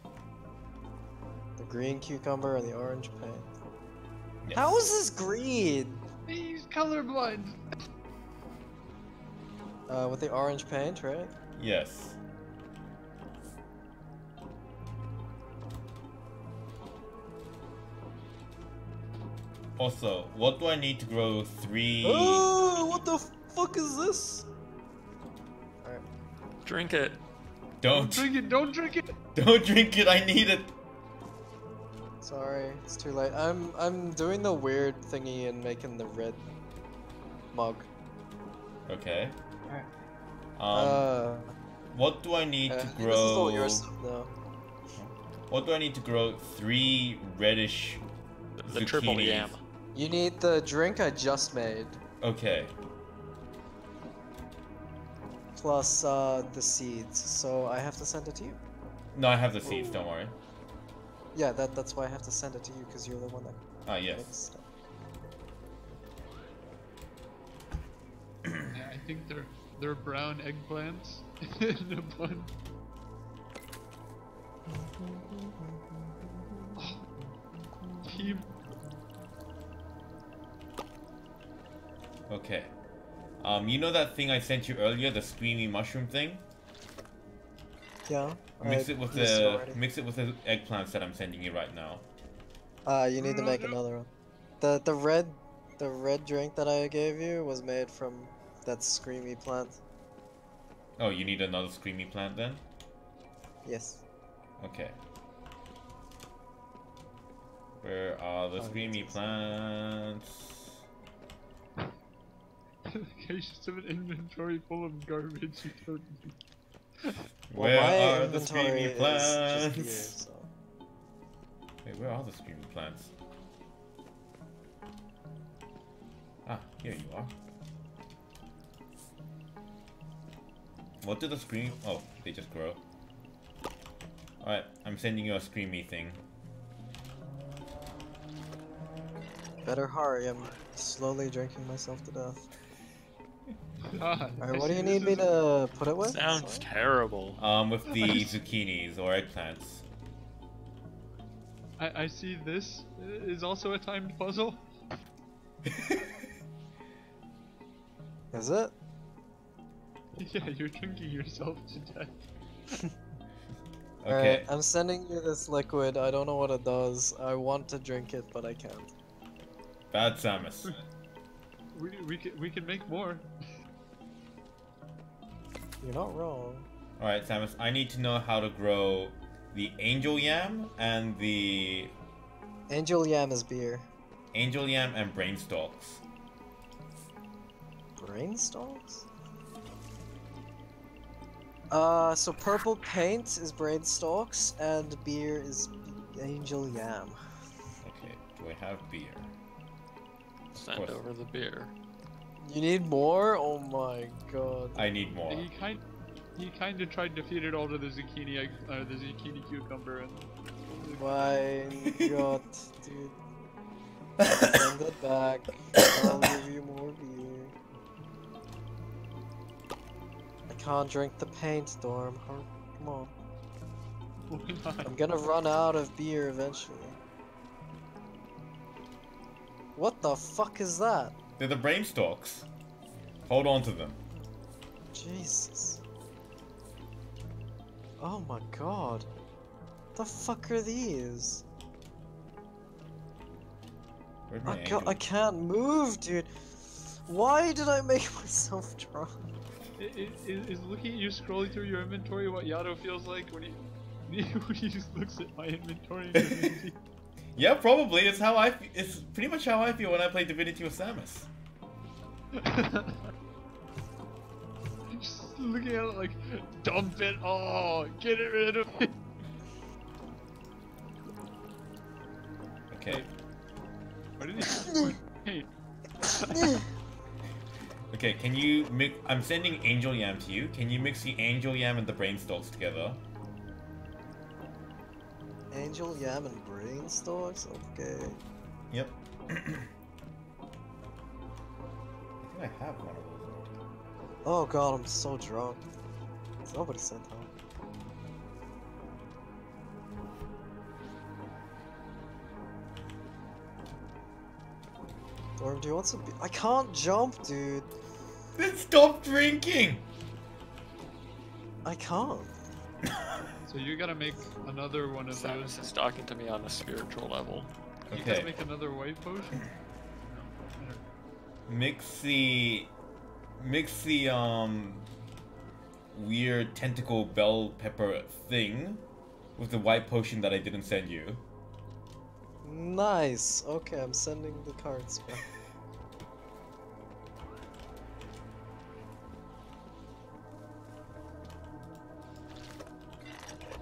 The green cucumber and the orange paint. Yes. How is this green? He's colorblind. Uh, with the orange paint, right? Yes. Also, what do I need to grow three? Oh, what the fuck is this? Drink it. Don't Drink it. Don't drink it. don't drink it. I need it. Sorry, it's too late. I'm I'm doing the weird thingy and making the red mug. Okay. Um, uh, what do I need uh, to This is all grow? your stuff now. What do I need to grow? Three reddish The triple zucchinis. yam. You need the drink I just made, Okay. plus uh, the seeds. So I have to send it to you. No, I have the seeds. Don't worry. Yeah, that that's why I have to send it to you because you're the one that Ah, yes. makes stuff. Yeah, I think they're they're brown eggplants in a bun. Oh, team. Okay. Um, you know that thing I sent you earlier, the screamy mushroom thing? Yeah. Mix I it with the already. mix it with the eggplants that I'm sending you right now. Uh, you need to make another one. The the red, the red drink that I gave you was made from that screamy plant. Oh, you need another screamy plant then? Yes. Okay. Where are the Oh, screamy plants? I just have an inventory full of garbage you. Well, Where are the screamy plants? beer, so. Wait, where are the screamy plants? Ah, here you are. What do the scream? Oh, they just grow. Alright, I'm sending you a screamy thing. Better hurry, I'm slowly drinking myself to death. Ah, Alright, what do you need me to put it with? Sounds Sorry? terrible. Um, with the zucchinis or eggplants. I, I see this is also a timed puzzle. Is it? Yeah, you're drinking yourself to death. Okay. Alright, I'm sending you this liquid. I don't know what it does. I want to drink it, but I can't. Bad Samus. We we can we can make more. You're not wrong. Alright, Samus, I need to know how to grow the angel yam and the Angel yam is beer. angel yam and brain stalks. Brain stalks? Uh, so purple paint is brain stalks, and beer is angel yam. Okay, do I have beer? Send over the beer. You need more? Oh my god. I need more. He kind he kind of tried to feed it all to the zucchini uh, the zucchini cucumber and. My god, dude. Send it back. I'll give you more beer. I can't drink the paint, Dorm. Come on. I'm gonna run out of beer eventually. What the fuck is that? They're the brain stalks. Hold on to them. Jesus. Oh my god. The fuck are these? My I, ca- angel? I can't move, dude. Why did I make myself drunk? I- i- Is, is looking at you scrolling through your inventory what Yato feels like when he when he just looks at my inventory? and doesn't see- Yeah, probably. It's how I. It's pretty much how I feel when I play Divinity with Samus. Just looking at it like, dump it all, get it rid of it. Okay. Why did he? hey, Okay, can you mix? I'm sending Angel Yam to you. Can you mix the Angel Yam and the Brain Brainstalks together? Angel Yam and Brainstalks? Okay. Yep. I think I have one of those. already. Oh god, I'm so drunk. Nobody sent home. Dorm, do you want some? Be- I can't jump, dude. Then stop drinking. I can't. so you gotta make another one of Samus those. is talking to me on a spiritual level. You Okay. gotta make another white potion. Mix the mix the um weird tentacle bell pepper thing with the white potion that I didn't send you. Nice. Okay, I'm sending the cards back.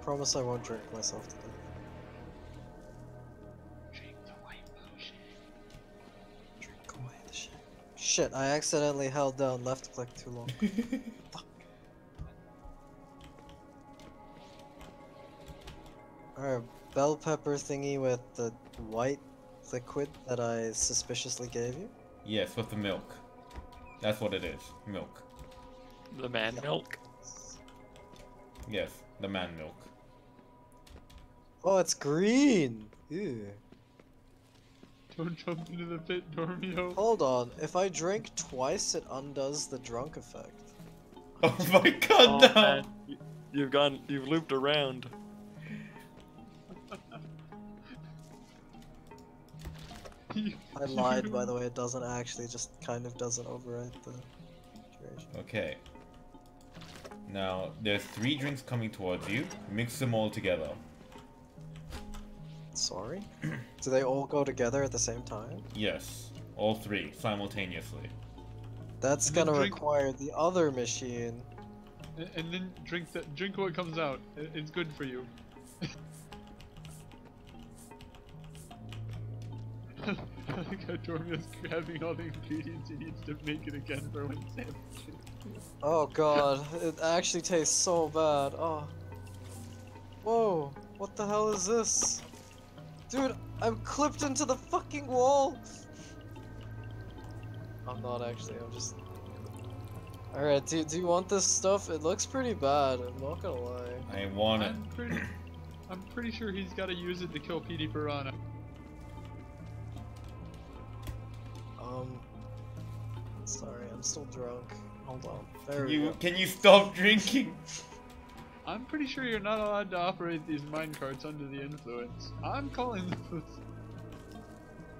Promise I won't drink myself to death. Drink the white potion. Drink away the shit. Shit, I accidentally held down left click too long. Fuck. Alright, bell pepper thingy with the white liquid that I suspiciously gave you? Yes, with the milk. That's what it is. Milk. The man milk. Yes, the man milk. Oh, it's green! Ew. Don't jump into the pit, Dormio. Hold on, if I drink twice, it undoes the drunk effect. Oh my god, Oh, no! man, you- You've gone. You've looped around. I lied, by the way, it doesn't actually, just kind of doesn't override the duration. Okay. Now, there's three drinks coming towards you. Mix them all together. Sorry? Do they all go together at the same time? Yes, all three simultaneously. That's And gonna drink- require the other machine. And, and then drink the drink what comes out. It- It's good for you. I think how grabbing all the ingredients he needs to make it again for when Sam. Oh god, it actually tastes so bad. Oh. Whoa, what the hell is this? Dude, I'm clipped into the fucking wall! I'm not actually, I'm just... Alright, do, do you want this stuff? It looks pretty bad, I'm not gonna lie. I want it. I'm pretty. I'm pretty sure he's got to use it to kill PD Piranha. Um... Sorry, I'm still drunk. Hold on. There Can we you go. can you stop drinking? I'm pretty sure you're not allowed to operate these minecarts under the influence. I'm calling this.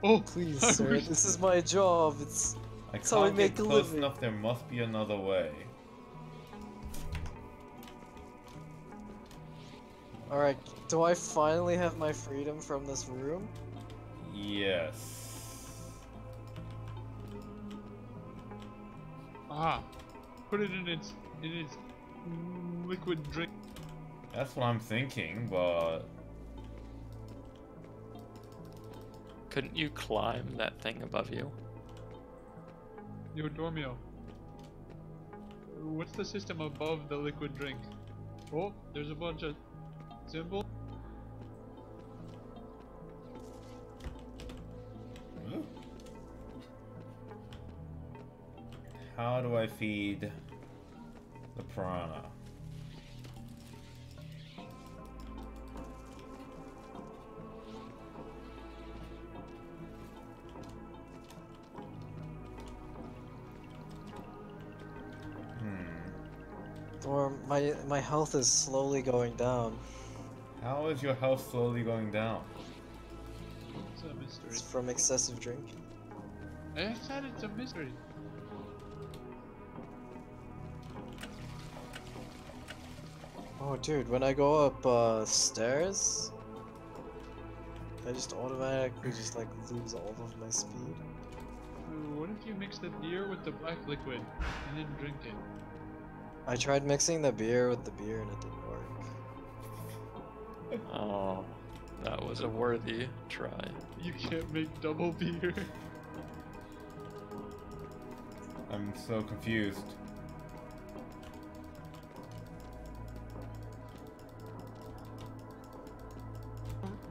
Oh, Please, I sir, this is my job. It's I That's how we can't make get a close living. enough. There must be another way. alright. Do I finally have my freedom from this room? Yes. Ah, put it in its in its liquid drink. That's what I'm thinking, but Couldn't you climb that thing above you? Yo, Dormio. What's the system above the liquid drink? Oh, there's a bunch of symbols. how do I feed the piranha? Hmm. Or my my health is slowly going down. How is your health slowly going down? It's a mystery. It's from excessive drinking. I said it's a mystery. Oh, dude, when I go up uh, stairs, I just automatically just like lose all of my speed. Ooh, What if you mix the beer with the black liquid and then drink it? I tried mixing the beer with the beer and it didn't work. Oh, that was a worthy try. You can't make double beer. I'm so confused.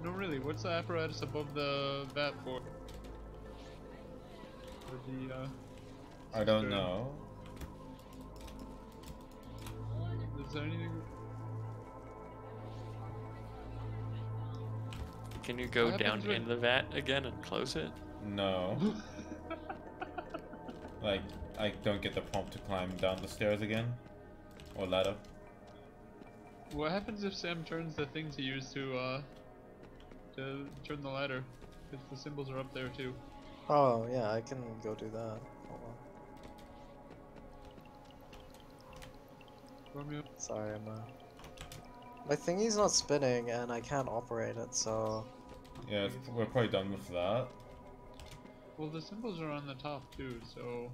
No, really. What's the apparatus above the vat for? For the uh, I don't know. is there anything? Can you go down happens when- in the vat again and close it? No. like, I don't get the prompt to climb down the stairs again? Or ladder? What happens if Sam turns the things he used to uh to turn the ladder? Because the symbols are up there too. Oh yeah, I can go do that. Hold on. Romeo. Sorry, I'm uh... My thingy's not spinning and I can't operate it, so Yeah, we're probably done with that. Well, the symbols are on the top too, so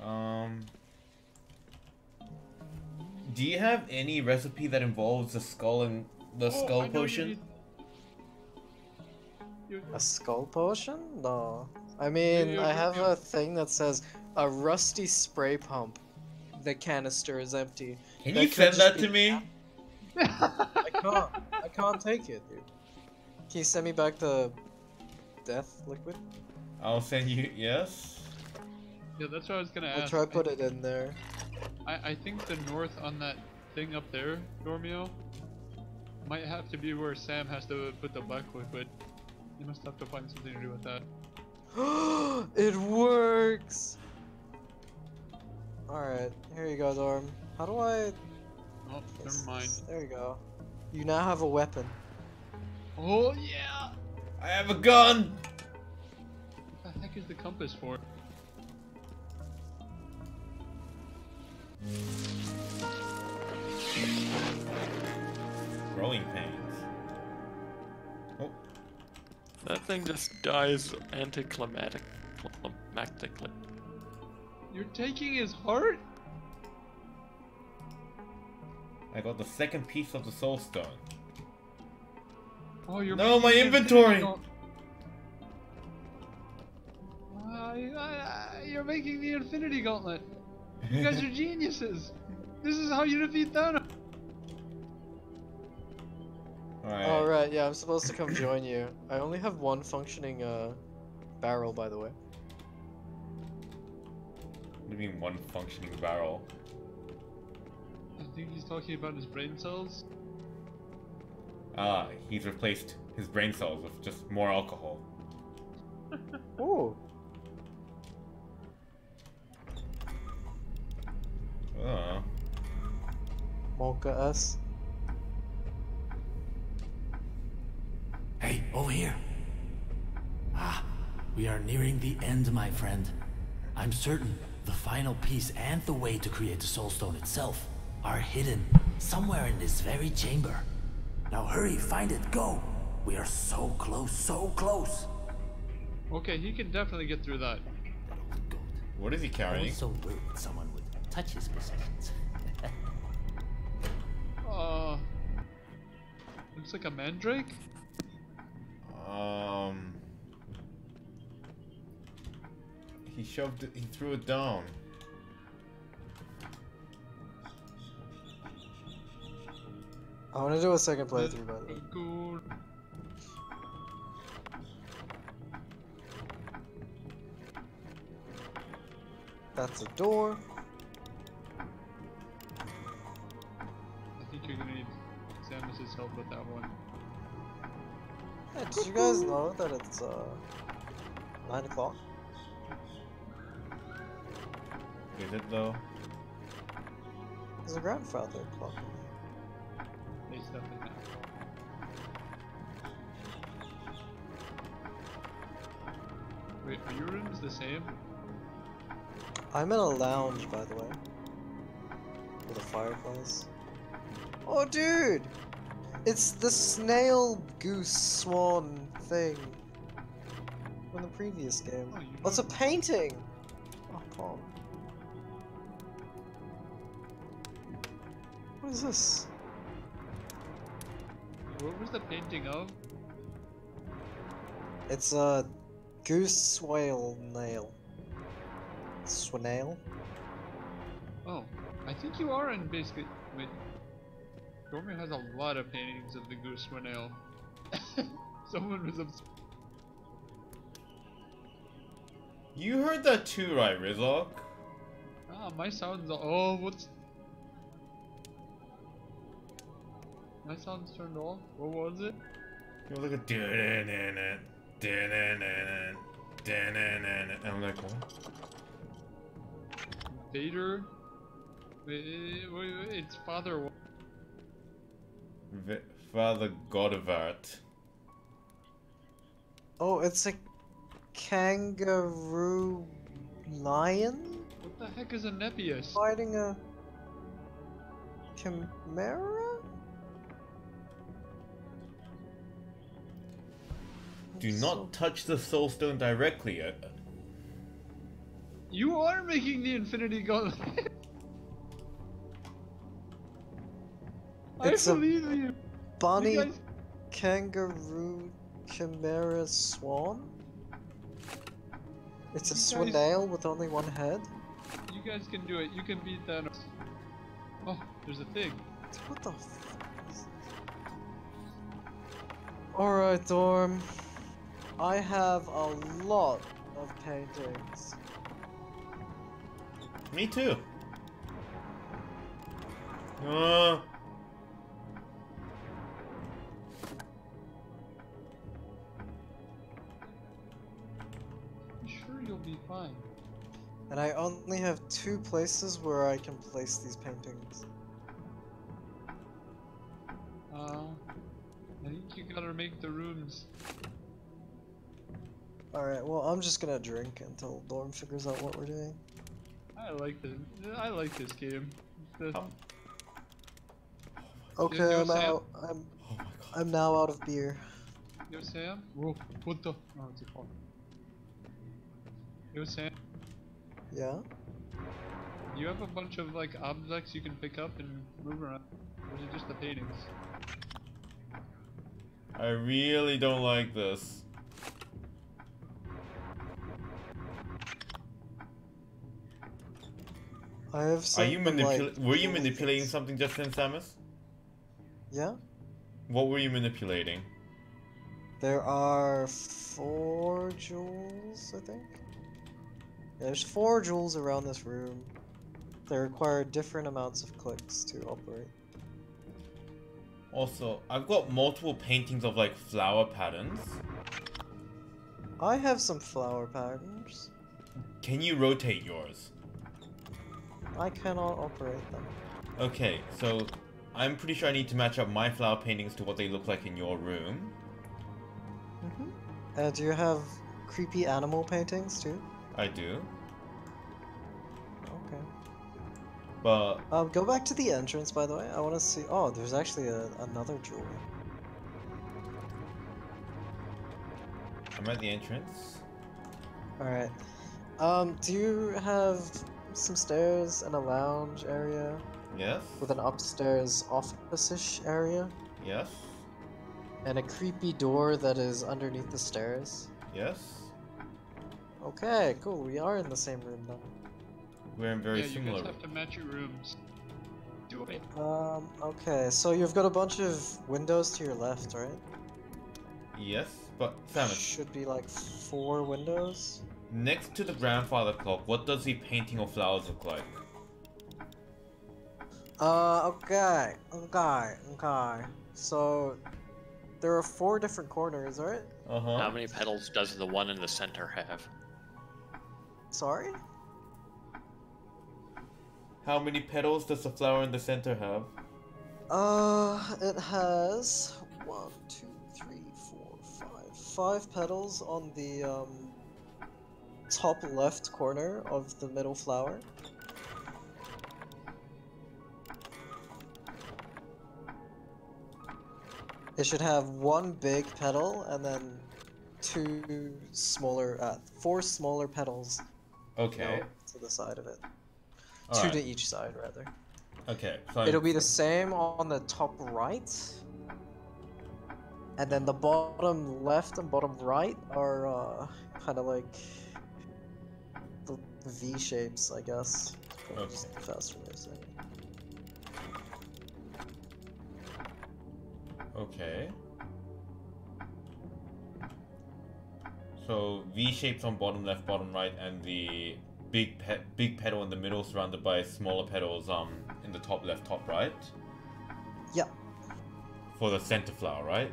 Um. Do you have any recipe that involves the skull and the Oh, skull I potion? You- a skull potion? No. I mean, yeah, I yeah, have yeah. a thing that says a rusty spray pump. The canister is empty. Can That you send that to me? I can't. I can't take it, dude. Can you send me back the death liquid? I'll send you. Yes. yeah, that's what I was gonna I'll ask. try I- put it in there. I, I think the north on that thing up there, Dormio, might have to be where Sam has to put the black liquid. You must have to find something to do with that. it works! Alright, here you go, Dorm. How do I... Oh, never mind. There you go. You now have a weapon. Oh yeah! I have a gun! What the heck is the compass for? Growing pains. Oh, That thing just dies anticlimactically. You're taking his heart? I got the second piece of the soul stone. Oh, you're No, my inventory! Infinity Gaunt- I- I- I- you're making the Infinity Gauntlet. You guys are geniuses. This is how you defeat Thanos. Alright. Alright, yeah, I'm supposed to come join you. I only have one functioning, uh, barrel, by the way. What do you mean one functioning barrel? I think he's talking about his brain cells. Ah, he's replaced his brain cells with just more alcohol. Ooh. Oh. Mocha S. Hey, over here. Ah, we are nearing the end, my friend. I'm certain the final piece and the way to create the Soul Stone itself are hidden somewhere in this very chamber. Now hurry, find it, go! We are so close, so close! Okay, he can definitely get through that. That old goat. What is he carrying? Always so worried someone would touch his possessions. Uh, looks like a mandrake. Um. He shoved it, he threw it down. I want to do a second playthrough, by the way. That's a door. I think you're gonna need Samus's help with that one. Hey, did you guys know that it's, uh, 9 o'clock? Is it though? There's a grandfather clock. They stuff in that. Wait, are your rooms the same? I'm in a lounge, by the way. With a fireplace. Oh, dude! It's the snail goose swan thing from the previous game. Oh, Oh, a painting. Oh, Paul. What is this? What was the painting of? It's a goose whale nail. Swanail? Oh, I think you are in basically. Wait. Dormer has a lot of paintings of the goose Swanail. Someone was obs- You heard that too, right, Rizok? Ah, my sound's. Oh, what's. My sound's turned off? What was it? It was like a dun-dun-dun-dun, dun-dun-dun-dun. And I'm like, what? Vader? Wait, wait, wait, it's Father. Wa- V- Father Godovart. Oh, it's a kangaroo lion What the heck is a Nepius? fighting a chimera? Do not so- touch the soul stone directly. uh, You are making the Infinity Gauntlet! I It's a believe you! Bonnie You guys, kangaroo chimera swan? It's a You guys- swanail with only one head? you guys can do it. You can beat Thanos. Oh, there's a thing. What the f Alright, Dorm. I have a lot of paintings. Me too. Uh, you'll be fine. And I only have two places where I can place these paintings. Uh, I think you gotta make the rooms. Alright, well, I'm just gonna drink until Dorm figures out what we're doing. I like this. I like this game. The- Um, Okay, yo, I'm Sam. out. I'm oh my god. I'm now out of beer. Yo, Sam. Whoa, what the? Oh, it's a car. Yo, Sam. Yeah? You have a bunch of like objects you can pick up and move around. Or is it just the paintings? I really don't like this. I have Are some you like. Were you manipulating things. something just then, Samus? Yeah? What were you manipulating? There are four jewels, I think. Yeah, there's four jewels around this room. They require different amounts of clicks to operate. Also, I've got multiple paintings of like flower patterns. I have some flower patterns. Can you rotate yours? I cannot operate them. Okay, so I'm pretty sure I need to match up my flower paintings to what they look like in your room. hmm Uh, do you have creepy animal paintings too? I do, Okay. but Um, go back to the entrance, by the way. I want to see. Oh, there's actually a, another jewel. I'm at the entrance. All right. Um, do you have some stairs and a lounge area Yes, with an upstairs office-ish area yes, and a creepy door that is underneath the stairs? yes. Okay, cool. We are in the same room then. We're in very yeah, you similar. guys have to match your rooms. Do it. Um, okay, so you've got a bunch of windows to your left, right? Yes, but Samus, Should be like four windows. next to the grandfather clock, what does the painting of flowers look like? Uh, okay, okay, okay. So, there are four different corners, right? Uh huh. How many petals does the one in the center have? Sorry? How many petals does the flower in the center have? Uh, it has one, two, three, four, five, five petals on the um top left corner of the middle flower. It should have one big petal and then two smaller, uh, four smaller petals you Okay. know, to the side of it. two Alright. to each side, rather. Okay. So It'll be the same on the top right. And then the bottom left and bottom right are uh, kind of like the V shapes, I guess. Okay. Faster way of saying. Okay. So V shapes on bottom left, bottom right, and the big pe- big petal in the middle, surrounded by smaller petals um in the top left, top right. Yep. For the center flower, right?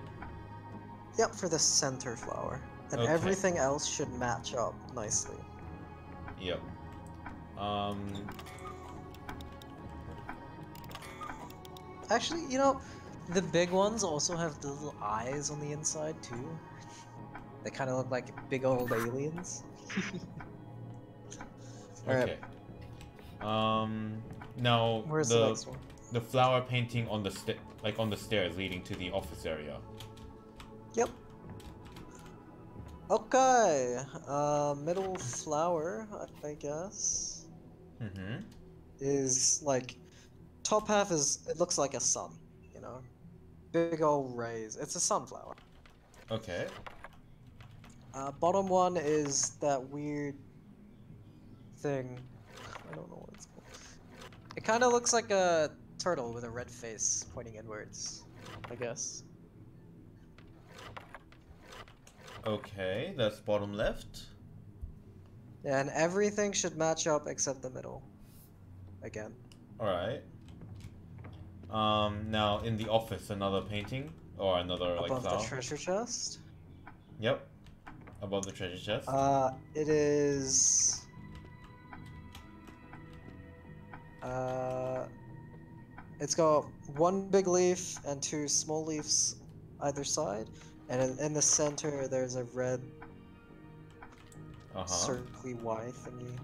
Yep, for the center flower. And Okay. everything else should match up nicely. Yep. Um. Actually, you know, the big ones also have the little eyes on the inside too. They kind of look like big old aliens. Okay. Um. Now Where's the the next one? the flower painting on the like on the stairs leading to the office area. Yep. Okay. Uh, middle flower, I- I guess, Mm-hmm. is like top half is it looks like a sun, you know, big old rays. It's a sunflower. Okay. Uh, bottom one is that weird thing. I don't know what it's called. It kind of looks like a turtle with a red face pointing inwards, I guess. Okay, that's bottom left. Yeah, and everything should match up except the middle. Again. All right. Um. Now in the office, another painting or another like Above flower. the treasure chest. Yep. Above the treasure chest. Uh, it is. Uh, it's got one big leaf and two small leaves either side, and in, in the center there's a red Uh huh. circly Y thingy,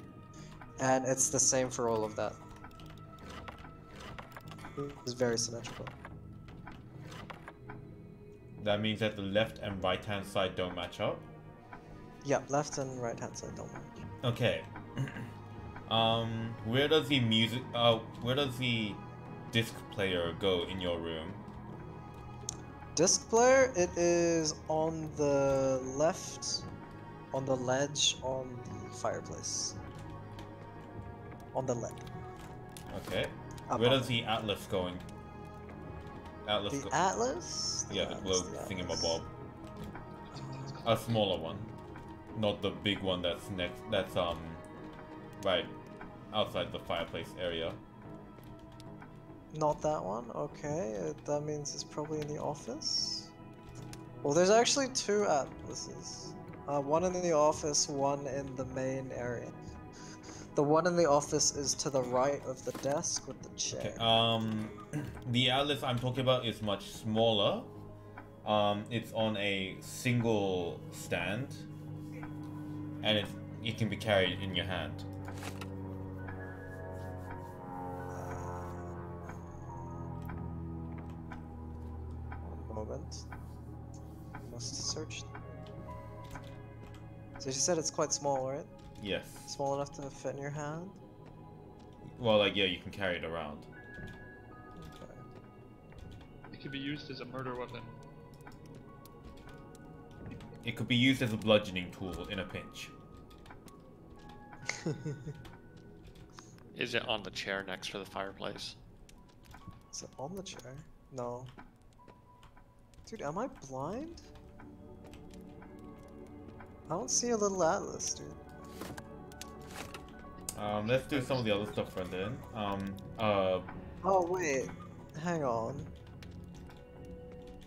and it's the same for all of that. It's very symmetrical. That means that the left and right hand side don't match up. Yeah, left and right hand side don't match. Okay. um. Where does the music? Uh. Where does the disc player go in your room? Disc player, it is on the left, on the ledge on the fireplace. On the ledge. Okay. Up Where on does the atlas going? Atlas. The go- atlas? yeah, the atlas, globe the thingamabob. atlas. A smaller one, not the big one that's next. That's um, right outside the fireplace area. Not that one. Okay, uh, that means it's probably in the office. Well, there's actually two atlases. Uh, one in the office, one in the main area. The one in the office is to the right of the desk with the chair. Okay. Um, the atlas I'm talking about is much smaller. Um, it's on a single stand, and it it can be carried in your hand. Moment. Must search. So you said it's quite small, right? Yes. Small enough to fit in your hand? Well, like yeah, you can carry it around. Okay. It can be used as a murder weapon. It could be used as a bludgeoning tool in a pinch. Is it on the chair next to the fireplace? Is it on the chair? No. Dude, am I blind? I don't see a little atlas, dude. Um, let's do some of the other stuff right then. Um, uh, Oh, wait. Hang on.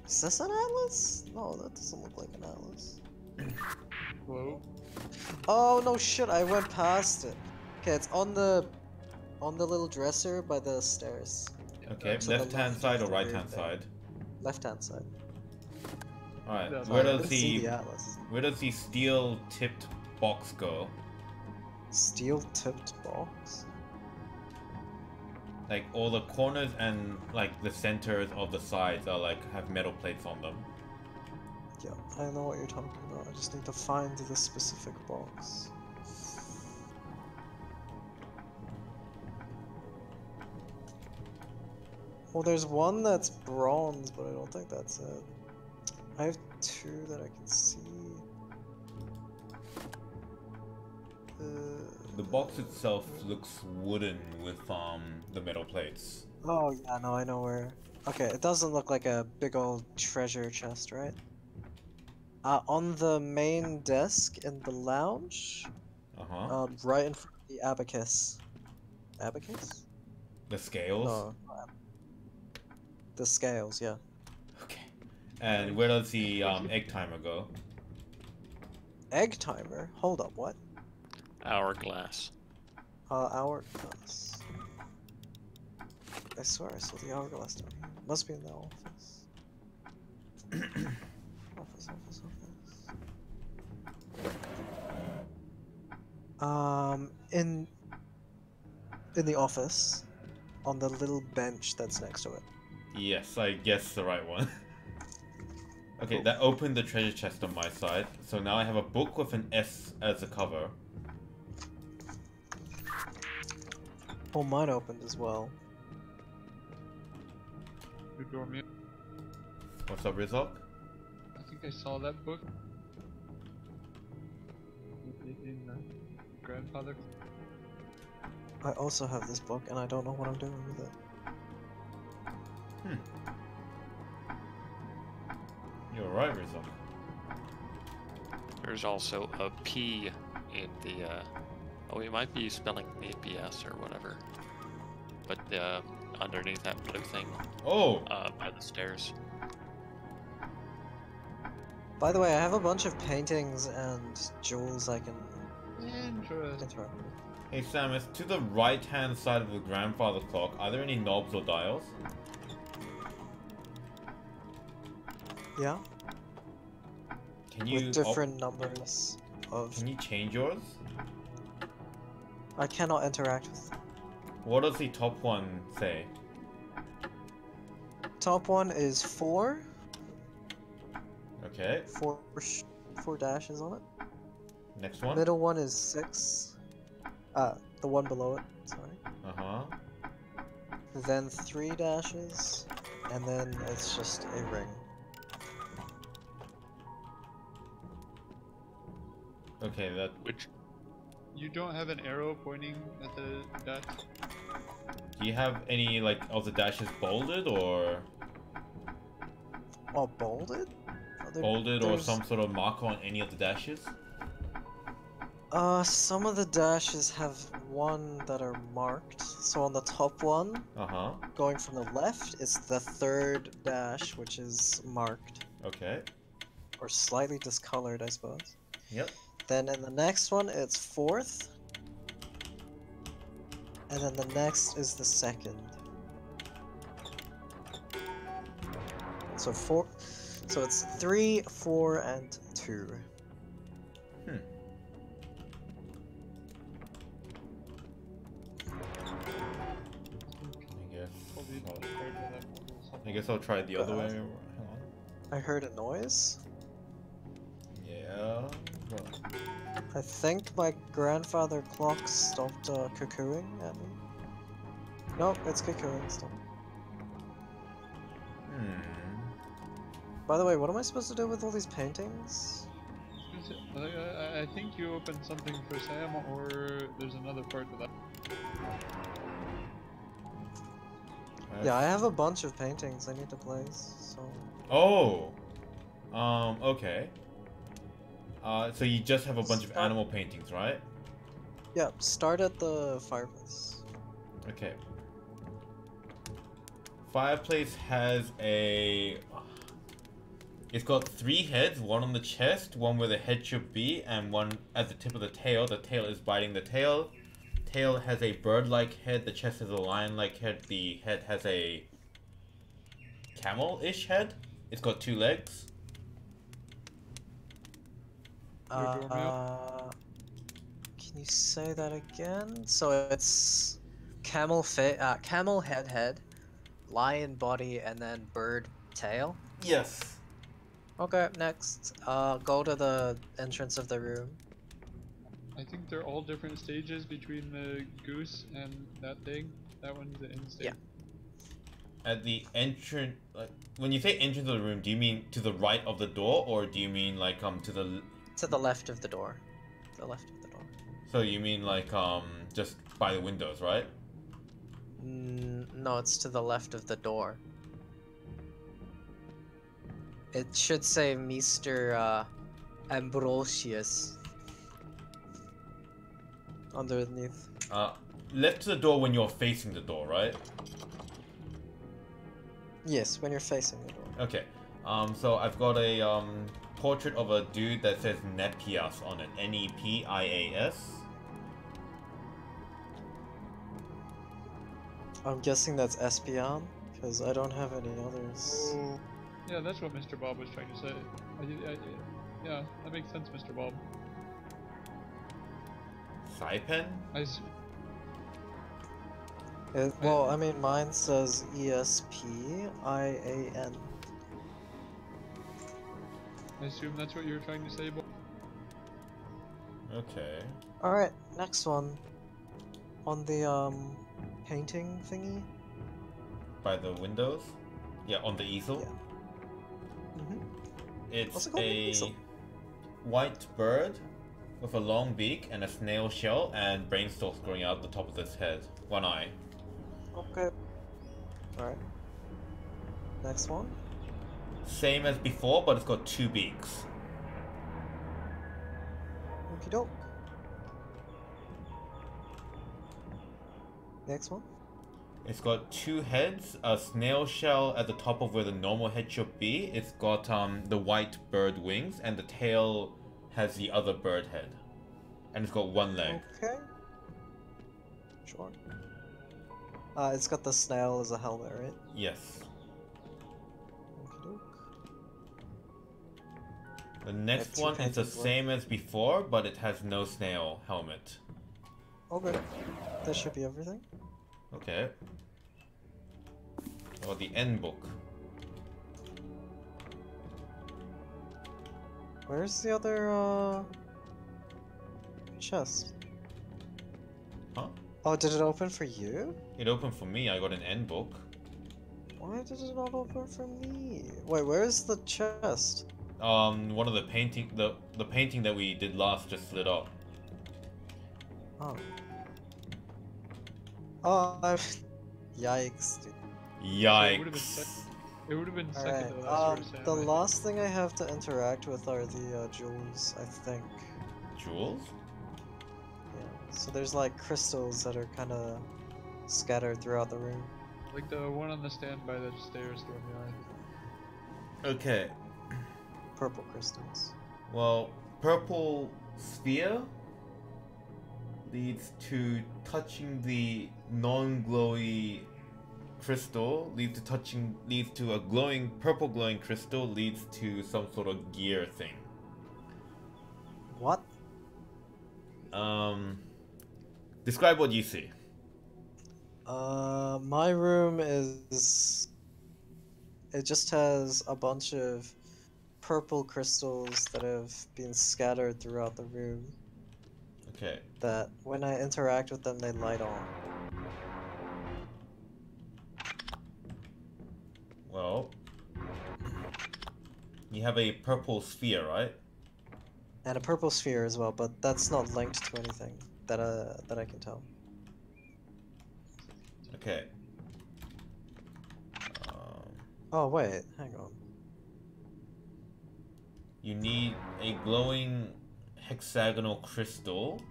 Is this an atlas? No, that doesn't look like an atlas. Whoa. Oh, no shit, I went past it. Okay, it's on the... On the little dresser by the stairs. okay, To the left hand left side or right hand thing. side? Left hand side. Alright, That's where does didn't the the atlas. where does the steel tipped box go? Steel tipped box? Like all the corners and like the centers of the sides are like have metal plates on them. Yeah, I know what you're talking about. I just need to find the specific box. Well, there's one that's bronze, but I don't think that's it. I have two that I can see. Uh, The box itself looks wooden with um the metal plates. oh yeah, no, I know where. Okay, it doesn't look like a big old treasure chest, right? Uh, on the main desk in the lounge, Uh huh. um, right in front of the abacus. Abacus? the scales. No. The scales, yeah. Okay. And where does the um, egg timer go? Egg timer? Hold up, what? Hourglass. Uh, hourglass. I swear I saw the hourglass down here. Must be in the office. office, office, office. Um, in in the office, on the little bench that's next to it. Yes, I guess the right one. okay, that opened the treasure chest on my side. So now I have a book with an S as a cover. Oh, mine opened as well. What's up, Rizok? I think I saw that book. In uh, grandfather. I also have this book, and I don't know what I'm doing with it. Hmm. You're right, Rizok. There's also a P in the. Uh, oh, we might be spelling APS or whatever. But uh, underneath that blue thing Oh, uh, by the stairs. By the way, I have a bunch of paintings and jewels I can Interesting. hey Samus, to the right hand side of the grandfather clock, are there any knobs or dials? Yeah, Can you with different numbers of. can you change yours? I cannot interact with. What does the top one say? Top one is four, Okay, four, four dashes on it. next one. Middle one is six. Uh, the one below it. Sorry. Uh huh. Then three dashes, and then it's just a ring. Okay, that. Which You don't have an arrow pointing at the dash? Do you have any like of the dashes bolded or Oh, bolded? Are there- bolded or some sort of marker on any of the dashes? Uh, some of the dashes have one that are marked. So on the top one, Uh huh. going from the left, is the third dash, which is marked Okay. or slightly discolored, I suppose. Yep. Then in the next one, it's fourth. And then the next is the second. So four. So it's three, four, and two. Hmm. I guess. I'll- compared to that one or something. I guess I'll try the other Uh, way. Hang on. I heard a noise. Yeah. I think my grandfather clock stopped uh, cuckooing at me. Nope, it's cuckooing still. Hmm. By the way, what am I supposed to do with all these paintings? I think you opened something for Sam, or there's another part to that. Yeah, I have a bunch of paintings I need to place, so... Oh. Um. Okay. Uh. So you just have a bunch of animal paintings, right? Yeah, start at the fireplace. Okay. Fireplace has a. It's got three heads, one on the chest, one where the head should be, and one at the tip of the tail. The tail is biting the tail. Tail has a bird-like head. The chest has a lion-like head. The head has a camel-ish head. It's got two legs. Uh, can you say that again? So it's camel fa- uh, camel head head, lion body, and then bird tail. Yes. Okay, next. Uh, go to the entrance of the room. I think they're all different stages between the goose and that thing. That one's the end stage. Yeah. At the entrance, like when you say entrance of the room, do you mean to the right of the door, or do you mean like um to the? To the left of the door. The left of the door. So you mean like um just by the windows, right? Mm, no, it's to the left of the door. It should say Mr. Uh, Ambrosius. Underneath. Uh, left to the door when you're facing the door, right? Yes, when you're facing the door. Okay. Um, so I've got a um portrait of a dude that says Nepias on it. N E P I A S. I'm guessing that's Espion, because I don't have any others. Oh, yeah, that's what Mr. Bob was trying to say. I, I, yeah, that makes sense, Mr. Bob. Saipen? I s- It, well, I mean, mine says E S P I A N. I assume that's what you were trying to say, Bob. Okay. Alright, next one. On the, um, painting thingy. By the windows? Yeah, on the easel. Mhm. It's it a Easel. white bird with a long beak and a snail shell and brain stalks growing out the top of its head. One eye. Okay. Alright. Next one. Same as before, but it's got two beaks. Okie doke. Next one. It's got two heads, a snail shell at the top of where the normal head should be. It's got um the white bird wings, and the tail has the other bird head. And it's got one leg. Okay. Sure. Uh, it's got the snail as a helmet, right? Yes. The next one is the same as before, but it has no snail helmet. Okay. That should be everything. Okay. Or the end book. Where's the other, uh... chest? Huh? Oh, did it open for you? It opened for me. I got an end book. Why did it not open for me? Wait, where's the chest? Um, one of the painting, the the painting that we did last just slid up. Oh. Oh, Yikes, dude. It would have been, Yikes. it would have been second Alright, to last um, the last thing I have to interact with are the uh, jewels, I think. Jewels? Yeah. So there's like crystals that are kind of scattered throughout the room. Like the one on the stand by the stairs from the Okay. Purple crystals. Well, purple sphere leads to touching the non-glowy crystal. Leads to touching. Leads to a glowing purple glowing crystal. Leads to some sort of gear thing. What? Um. Describe what you see. Uh, my room is. It just has a bunch of purple crystals that have been scattered throughout the room. Okay. That when I interact with them, they light on. Well. You have a purple sphere, right? And a purple sphere as well, but that's not linked to anything that uh that I can tell. Okay. Um, Oh wait, hang on. You need a glowing hexagonal crystal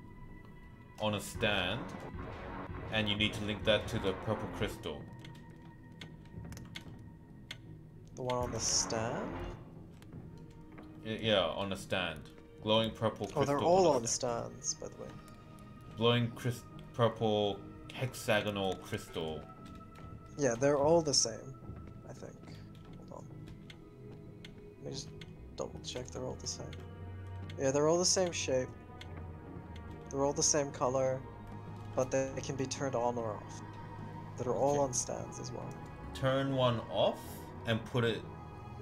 on a stand, and you need to link that to the purple crystal. The one on the stand? Yeah, on a stand. Glowing purple crystal. Oh, they're all on stand. stands, by the way. Glowing purple hexagonal crystal. Yeah, they're all the same, I think. Hold on. Let me just double check they're all the same. Yeah, they're all the same shape. They're all the same color. but they can be turned on or off. That are all on stands as well. Turn one off and put it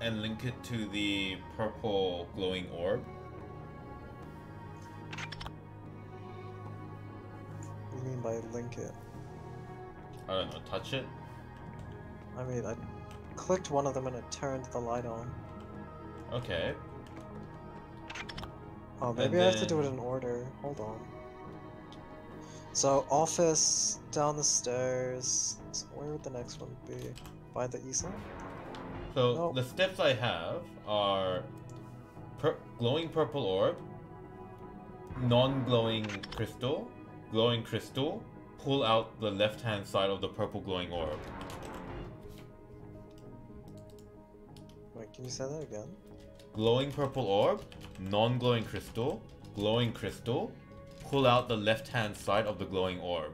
and link it to the purple glowing orb. What do you mean by link it? I don't know, touch it. I mean, I clicked one of them and it turned the light on. Okay. Oh, maybe I have to do it in order. Hold on. So, office, down the stairs. Where would the next one be? By the easel? So Nope. the steps I have are pur- glowing purple orb, non-glowing crystal, glowing crystal, pull out the left-hand side of the purple glowing orb. Wait, can you say that again? Glowing purple orb, non-glowing crystal, glowing crystal, pull out the left-hand side of the glowing orb.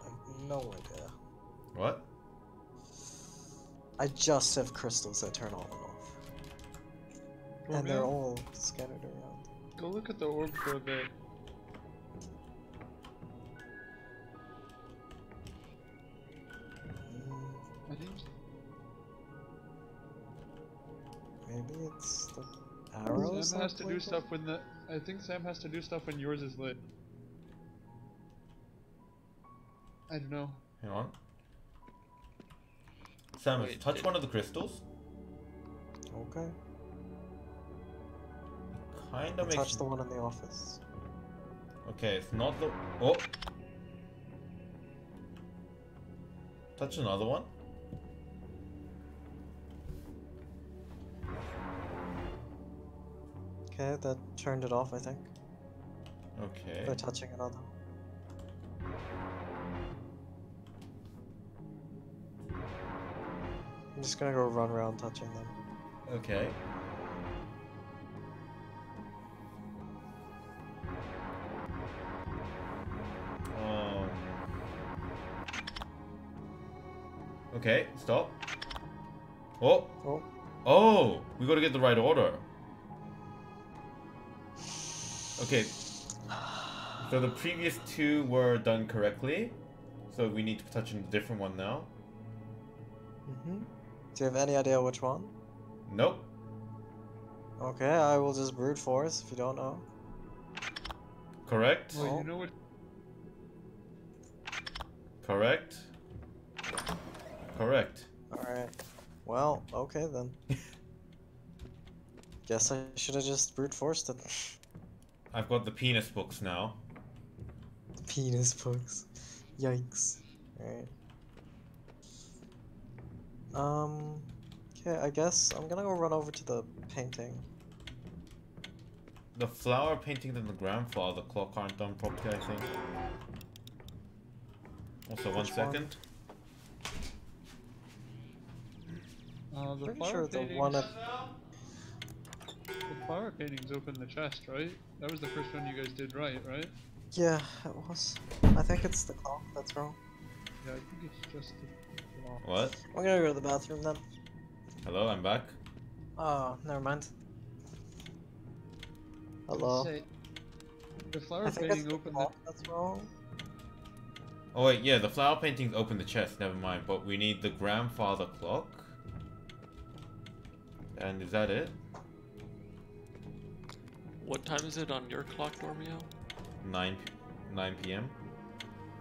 I have no idea. What? I just have crystals that turn on and off. Oh, and they're all scattered around. Go look at the orb for a bit. Maybe it's the arrows. Sam has to do blink stuff when the. I think Sam has to do stuff when yours is lit. I don't know. Hang on. Sam, Wait, touch one of the crystals. Okay. Kinda I makes. touched the one in the office. Okay, it's not the. Oh. Touch another one. Okay, that turned it off, I think. Okay. By touching another. I'm just gonna go run around touching them. Okay. Um. Okay, stop. Oh, Oh, oh, we gotta get the right order. Okay. So the previous two were done correctly, so we need to touch on a different one now. mm-hmm. Do you have any idea which one? Nope. Okay, I will just brute force if you don't know. Correct. Well, you know what? Correct. Correct. Alright. Well, okay then. Guess I should have just brute forced it. I've got the penis books now. Penis books. Yikes. Alright. Um. Okay, I guess I'm gonna go run over to the painting. The flower paintings and the grandfather clock aren't done properly, I think. Also, one Which one? Uh, the Pretty flower sure the paintings. one at The flower paintings opened the chest, right? That was the first one you guys did right, right? Yeah, it was. I think it's the clock that's wrong. Yeah, I think it's just the clock. What? I'm gonna go to the bathroom then. Hello, I'm back. Oh, never mind. Hello. Say, the flower I painting the opened the. clock that's wrong. Oh wait, yeah, the flower paintings open the chest, never mind. But we need the grandfather clock. And is that it? What time is it on your clock, Dormio? 9, 9 p.m.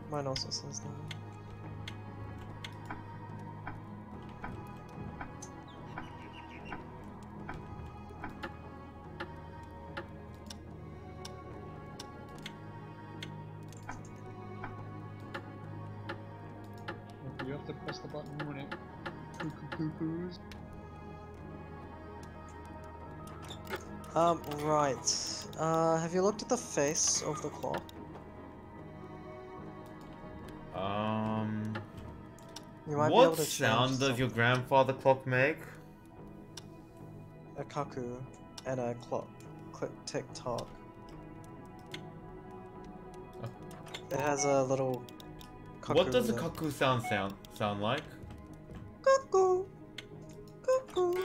Mine also says 9. Um, right. Uh, have you looked at the face of the clock? Um. You might What sound does your grandfather clock make? a cuckoo and a clock. Click tick tock. It has a little. Cuckoo What does a cuckoo sound sound sound like? Cuckoo, cuckoo.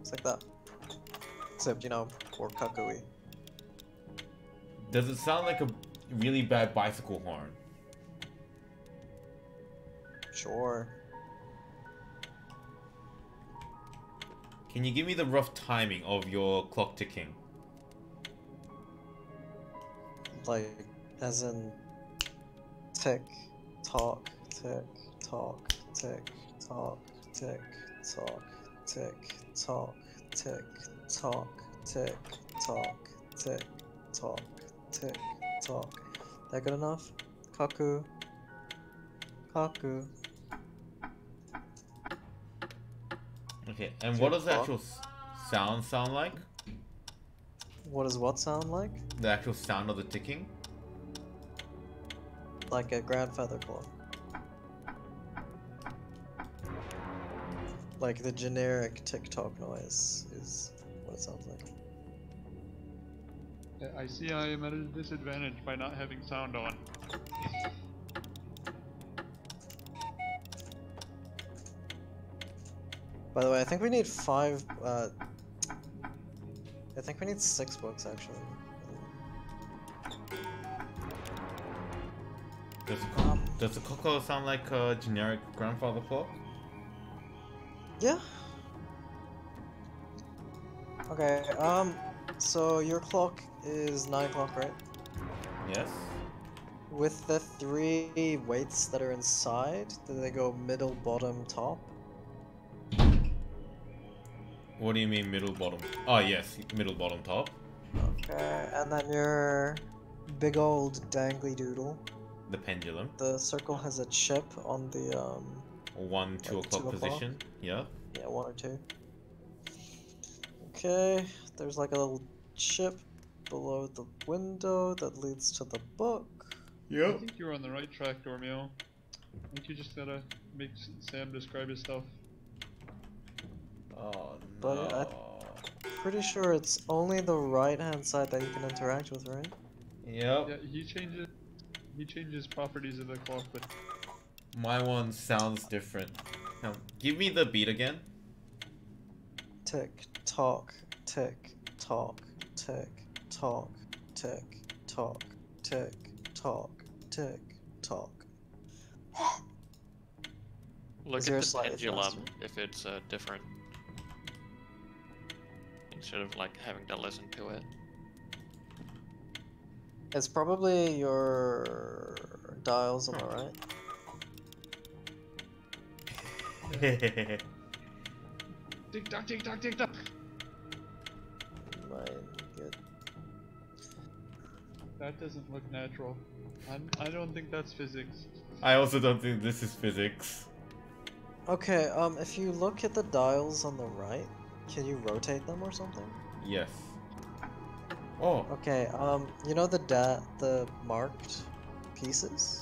It's like that. Except you know, more cuckooey. Does it sound like a really bad bicycle horn? Sure. Can you give me the rough timing of your clock ticking? Like, as in tick, talk, tick, talk, tick, talk, tick, talk, tick, talk, tick, talk, tick, talk, tick, talk, tick, talk. That good enough? Kaku. Kaku. Okay, and what does the actual s- sound sound like? What does what sound like? The actual sound of the ticking? Like a grandfather clock. Like the generic tick-tock noise is what it sounds like. Yeah, I see I am at a disadvantage by not having sound on. By the way, I think we need five. Uh, I think we need six books actually. Does the, co- does the Coco sound like a generic grandfather clock? Yeah. Okay. Um. So your clock is nine o'clock, right? Yes. With the three weights that are inside, do they go middle, bottom, top? What do you mean middle bottom? Oh yes, middle bottom top. Okay. And then your big old dangly doodle. The pendulum. The circle has a chip on the um. One two Like o'clock? position. Yeah. Yeah, one or two. Okay, there's like a little chip below the window that leads to the book. Yep. I think you're on the right track, Dormio. I think you just gotta make Sam describe his stuff. Oh no. But I- no. Pretty sure it's only the right hand side that you can interact with, right? Yep. Yeah, he changes. He changes properties of the clock, but My one sounds different. Now, give me the beat again. Tick, tock, tick, tock, tick, tock, tick, tock, tick, tock, tick, tock. Look Is at yours the slightly pendulum if it's uh, different. Instead of like having to listen to it. It's probably your dials on the right. tick tock, tick tock, tick tock. Might get That doesn't look natural. I'm, I don't think that's physics. I also don't think this is physics. Okay, um, if you look at the dials on the right, can you rotate them or something? Yes. Oh, Okay, um, you know the da- the marked pieces?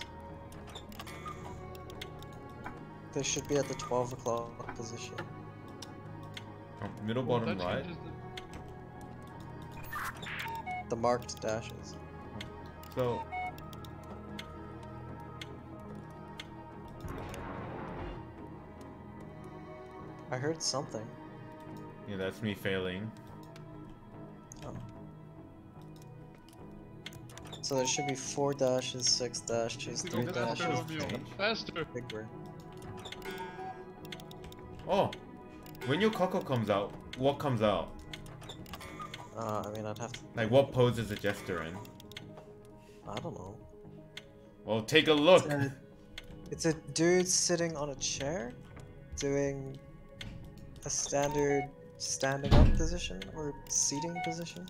They should be at the 12 o'clock position. Oh, middle Well, bottom right. the- The marked dashes. So I heard something. yeah, that's me failing. Oh. So there should be four dashes, six dashes, three dashes, Romeo, faster! Oh, when your Coco comes out, what comes out? Uh, I mean, I'd have to. Like what pose is a jester in? I don't know. Well, take a look. It's a, it's a dude sitting on a chair, doing a standard standing up position or seating position.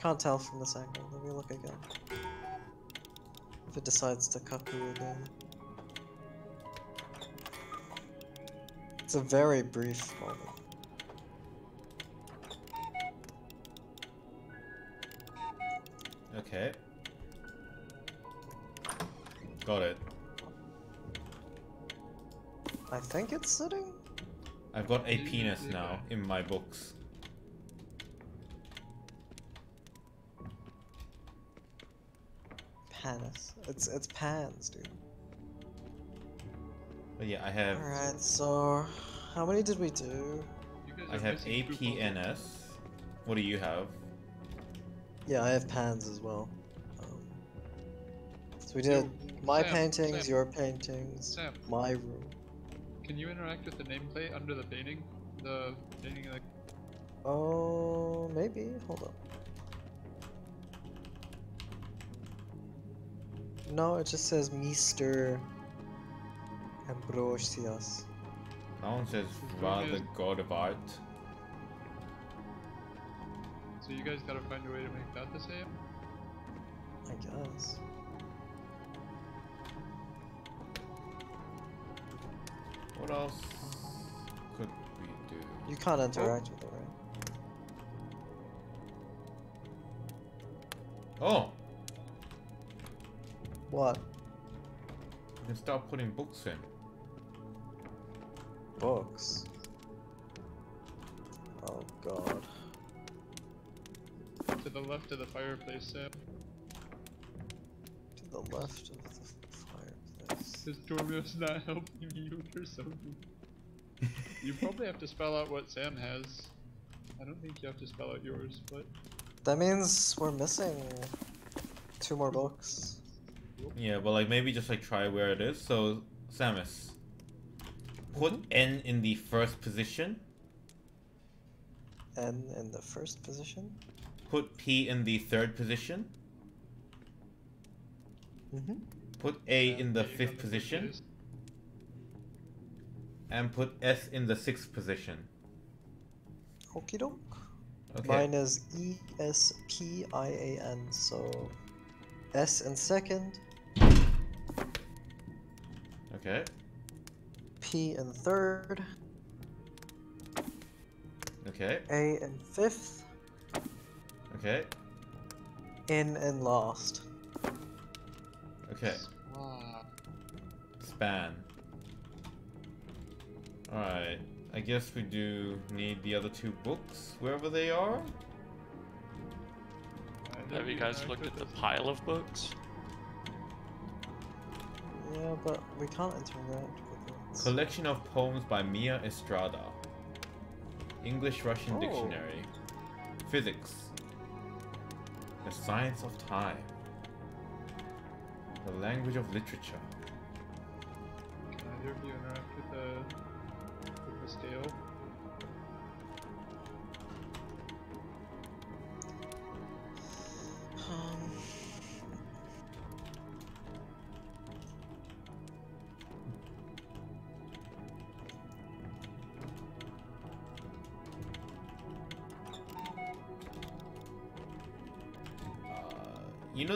Can't tell from this angle. Let me look again. If it decides to cuckoo again. It's a very brief moment. Okay. Got it. I think it's sitting. I've got a penis now in my books. Panis. It's it's pans, dude. But yeah, I have Alright, so how many did we do? I have missing two puzzles. APNS. What do you have? Yeah, I have pans as well. Um, so we did my Sam, paintings, Sam. your paintings, Sam. my room. Can you interact with the nameplate under the painting? The painting like Oh, maybe. Hold up. No, it just says Mr. Ambrosius. That one says Ra, the god of art. so you guys gotta find a way to make that the same? I guess. What else could we do? You can't interact with it, right? Oh, What? you can start putting books in. Books. Oh god. To the left of the fireplace, Sam. To the left of the fireplace. This Dormio's not helping you or something. you probably have to spell out what Sam has. I don't think you have to spell out yours, but That means we're missing two more books. Yeah, but like maybe just like try where it is. So, Samus, put N in the first position. N in the first position. Put P in the third position. Mm-hmm. Put A in the Painting fifth position. pages. And put S in the sixth position. Okie doke. Okay. Mine is E S P I A N, so S in second, Okay. P in third, Okay. A in fifth, Okay. N and last. Okay. Wow. Span. Alright. I guess we do need the other two books, wherever they are. Have you guys looked at the pile of books? Yeah, but we can't interact with it. Collection of poems by Mia Estrada. English Russian Oh. Dictionary. Physics. The science of time. The language of literature. Can either of you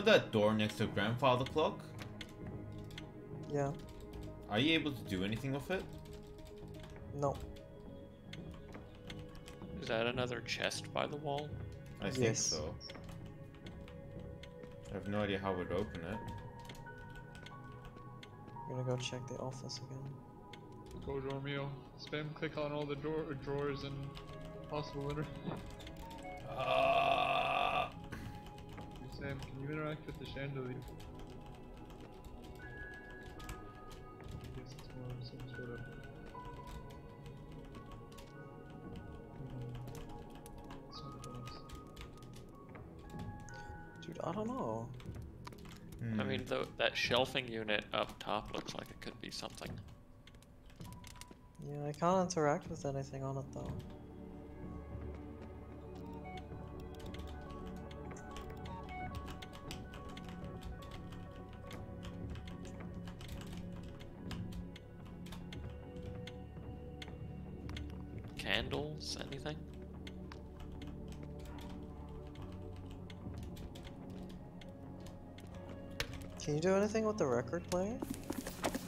know that door next to grandfather clock? yeah, Are you able to do anything with it? no. Is that another chest by the wall? I think Yes. so. I have no idea how we'd open it. I'm gonna go check the office again. Go Dormio. Spam click on all the door drawers and possible inter- Uh, Sam, can you interact with the chandelier? I guess it's more of some sort of Hmm. something else. Dude, I don't know. I hmm. mean, though that shelving unit up top looks like it could be something. Yeah, I can't interact with anything on it though. You do anything with the record player?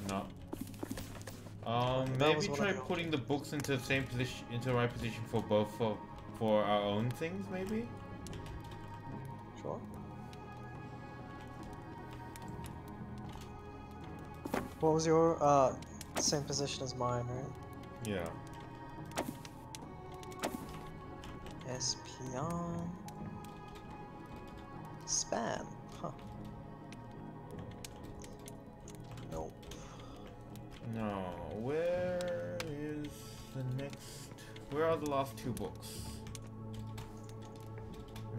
No. Um, That maybe try putting the books into the same position, into the right position for both for for our own things, maybe. Sure. What was your uh same position as mine, right? Yeah. SP on No. Where is the next? Where are the last two books?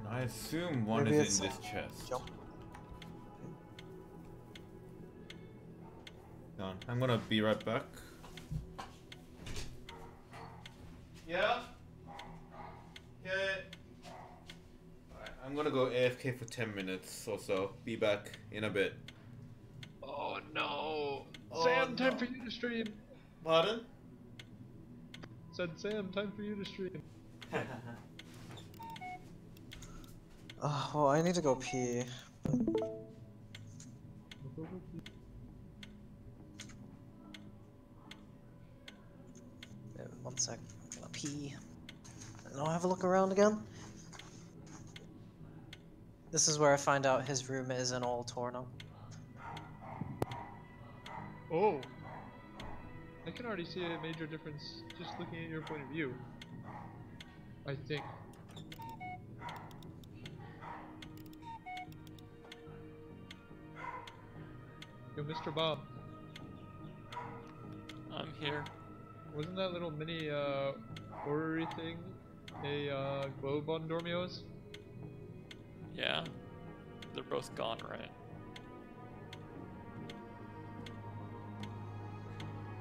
I assume one Maybe is in this chest. Jump. on. I'm gonna be right back. Yeah? Okay. Alright, I'm gonna go AFK for 10 minutes or so. Be back in a bit. Oh, no! Oh, Sam, time for you to stream. Pardon? Said Sam, time for you to stream. Oh, well, I need to go pee. Yeah, one sec. I'm gonna pee. And I'll have a look around again. This is where I find out his room isn't all torn up. Oh! I can already see a major difference just looking at your point of view. I think. Yo, Mr. Bob, I'm here. wasn't that little mini uh, horror thing a uh, globe on Dormio's? Yeah. They're both gone, right?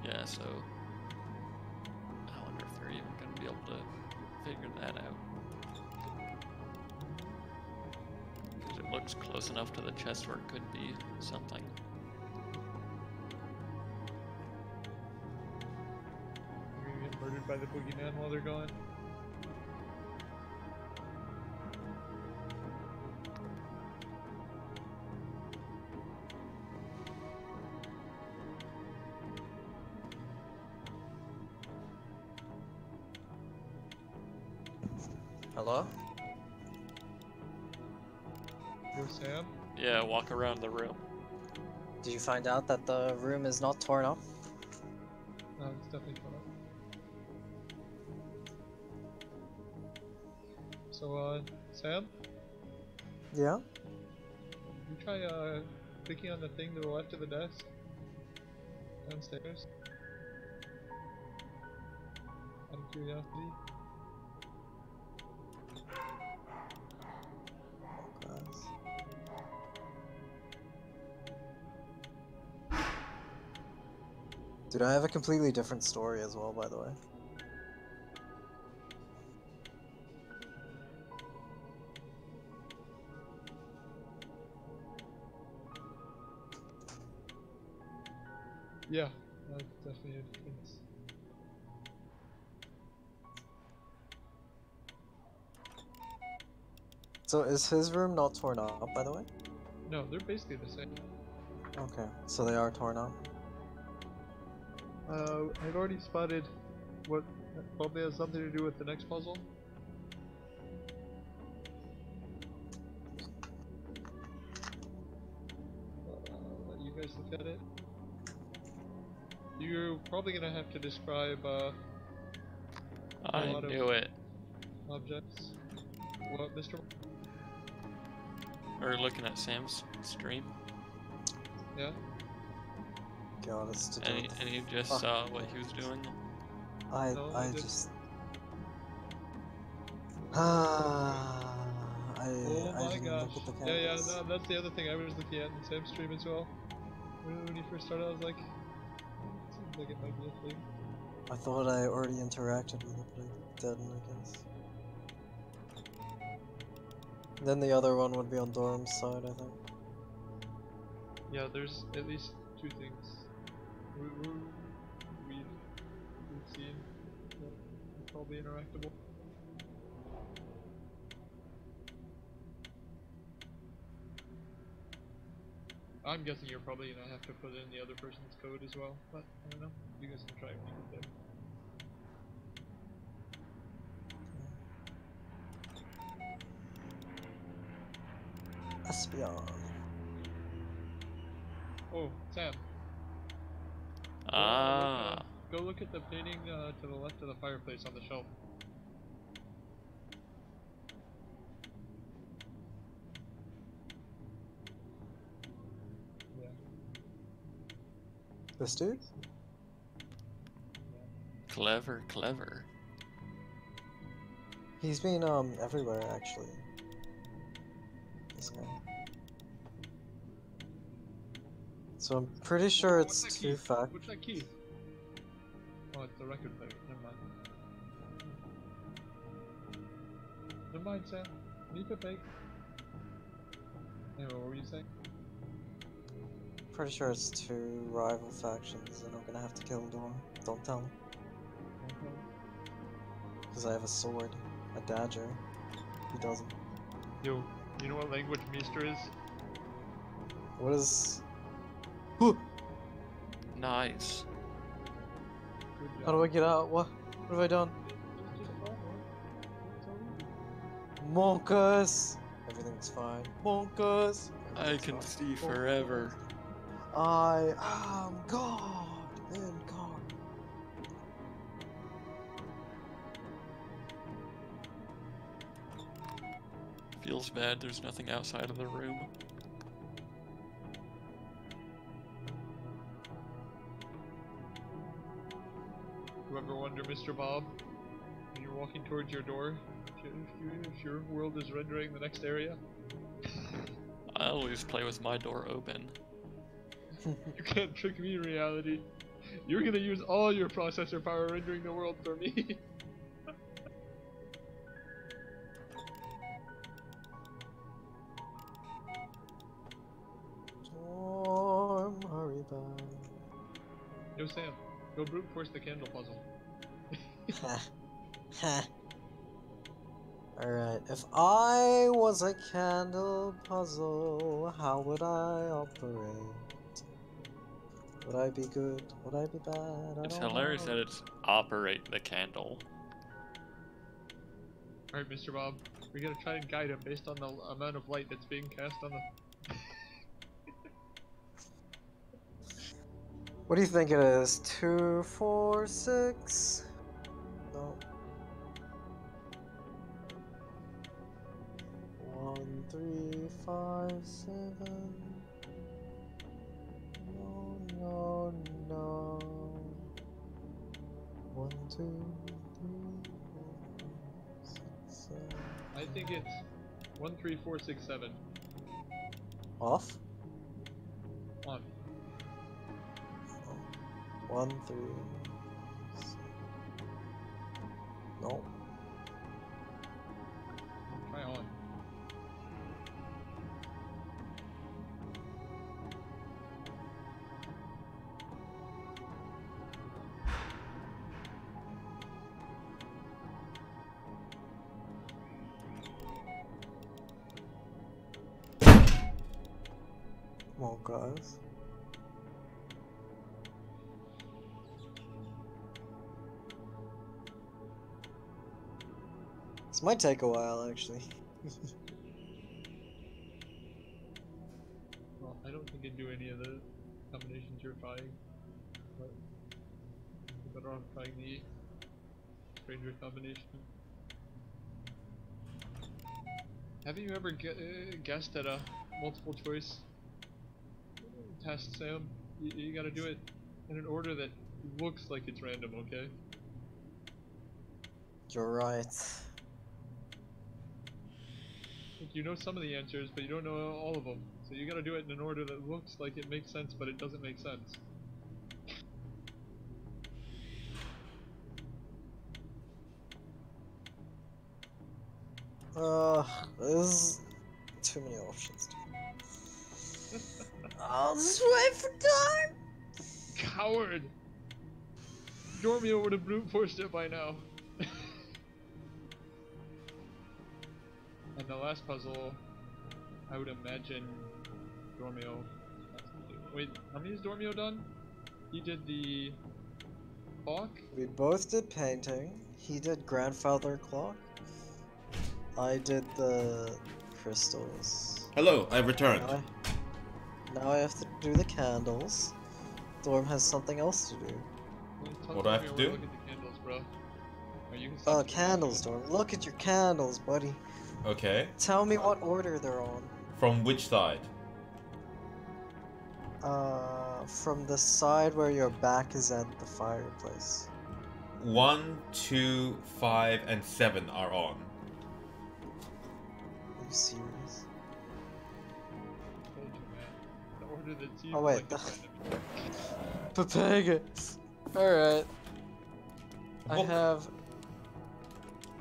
Yeah, so I wonder if they're even gonna be able to figure that out. Because it looks close enough to the chest where it could be something. You're gonna get murdered by the boogeyman while they're gone? Around the room. Did you find out that the room is not torn up? No, it's definitely fun. So, uh, Sam, Yeah? you try, uh, clicking on the thing to the left of the desk? Downstairs? Out of curiosity? Dude, I have a completely different story as well, by the way. Yeah, that's definitely a difference. So is his room not torn up, by the way? No, they're basically the same. Okay, so they are torn up. Uh, I've already spotted what probably has something to do with the next puzzle. Uh, let you guys look at it. You're probably gonna have to describe uh, I lot of- knew it. objects. What, Mr. Or looking at Sam's stream, Yeah? God, it's to do and he, and he just fuck. saw what he was doing. I No, I I just Ah, I Oh I my didn't gosh. look at the Yeah, yeah, no, that's the other thing I was looking at in the same stream as well. When, when he first started, I was like, seems like it might be a thing. I thought I already interacted with it, but I didn't, I guess. Then the other one would be on Dorm's side, I think. Yeah, there's at least two things are interactable. I'm guessing you're probably gonna have to put in the other person's code as well, but I don't know. You guys can try when you get there. Espion. Oh, Sam. go uh, Ah, Go look at the painting uh, to the left of the fireplace on the shelf. Yeah. This dude? clever, clever. He's been um everywhere actually. This guy. So I'm pretty sure it's two key? fact. What's that key? It's the record player. Never mind. Never mind, Sam. Leave it big. Anyway, what were you saying? Pretty sure it's two rival factions, and I'm gonna have to kill Dorm. Don't tell him. Because I have a sword, a dagger. He doesn't. Yo, you know what language Meester is? What is? Nice. How do I get out? What? What have I done? Monkus! Everything's fine. Monkus! I can fine. see forever. I am God and God. Feels bad there's nothing outside of the room. You Mr. Bob, when you're walking towards your door, if, you, if your world is rendering the next area? I always play with my door open. You can't trick me, reality. You're gonna use all your processor power rendering the world for me. Storm, hurry back. Yo, Sam, go brute force the candle puzzle. Alright, if I was a candle puzzle, how would I operate? Would I be good? Would I be bad? I It's hilarious know. that it's operate the candle. Alright, Mr. Bob, we gotta try and guide him based on the amount of light that's being cast on the. What do you think it is? Two, four, six? Seven. No, no, no. One, two, three, four, six, seven. I think it's one, three, four, six, seven. Off? On. One, three. six. No. This might take a while, actually. Well, I don't think it'd do any of the combinations you're trying. But you're better off trying the stranger combination. Have you ever gu- uh, guessed at a multiple choice test, Sam? You, you gotta do it in an order that looks like it's random, okay? You're right. You know some of the answers, but you don't know all of them. So you gotta do it in an order that looks like it makes sense, but it doesn't make sense. Uh, there's too many options. I'll just wait for time. Coward! Dormio would have brute forced it by now. and the last puzzle, I would imagine Dormio. Wait, how many has Dormio done? He did the clock. We both did painting. He did grandfather clock. I did the crystals. Hello, I've returned. Now I, now I have to do the candles. Dorm has something else to do. What do I have to do? Look at the candles, bro. Or you Uh, candles, Dorm. Look at your candles, buddy. Okay. Tell me what order they're on. From which side? Uh, from the side where your back is at the fireplace. One, two, five, and seven are on. Are you serious? Told. The order of the team. Oh, wait, like, the- it's- Papagus. Alright. I have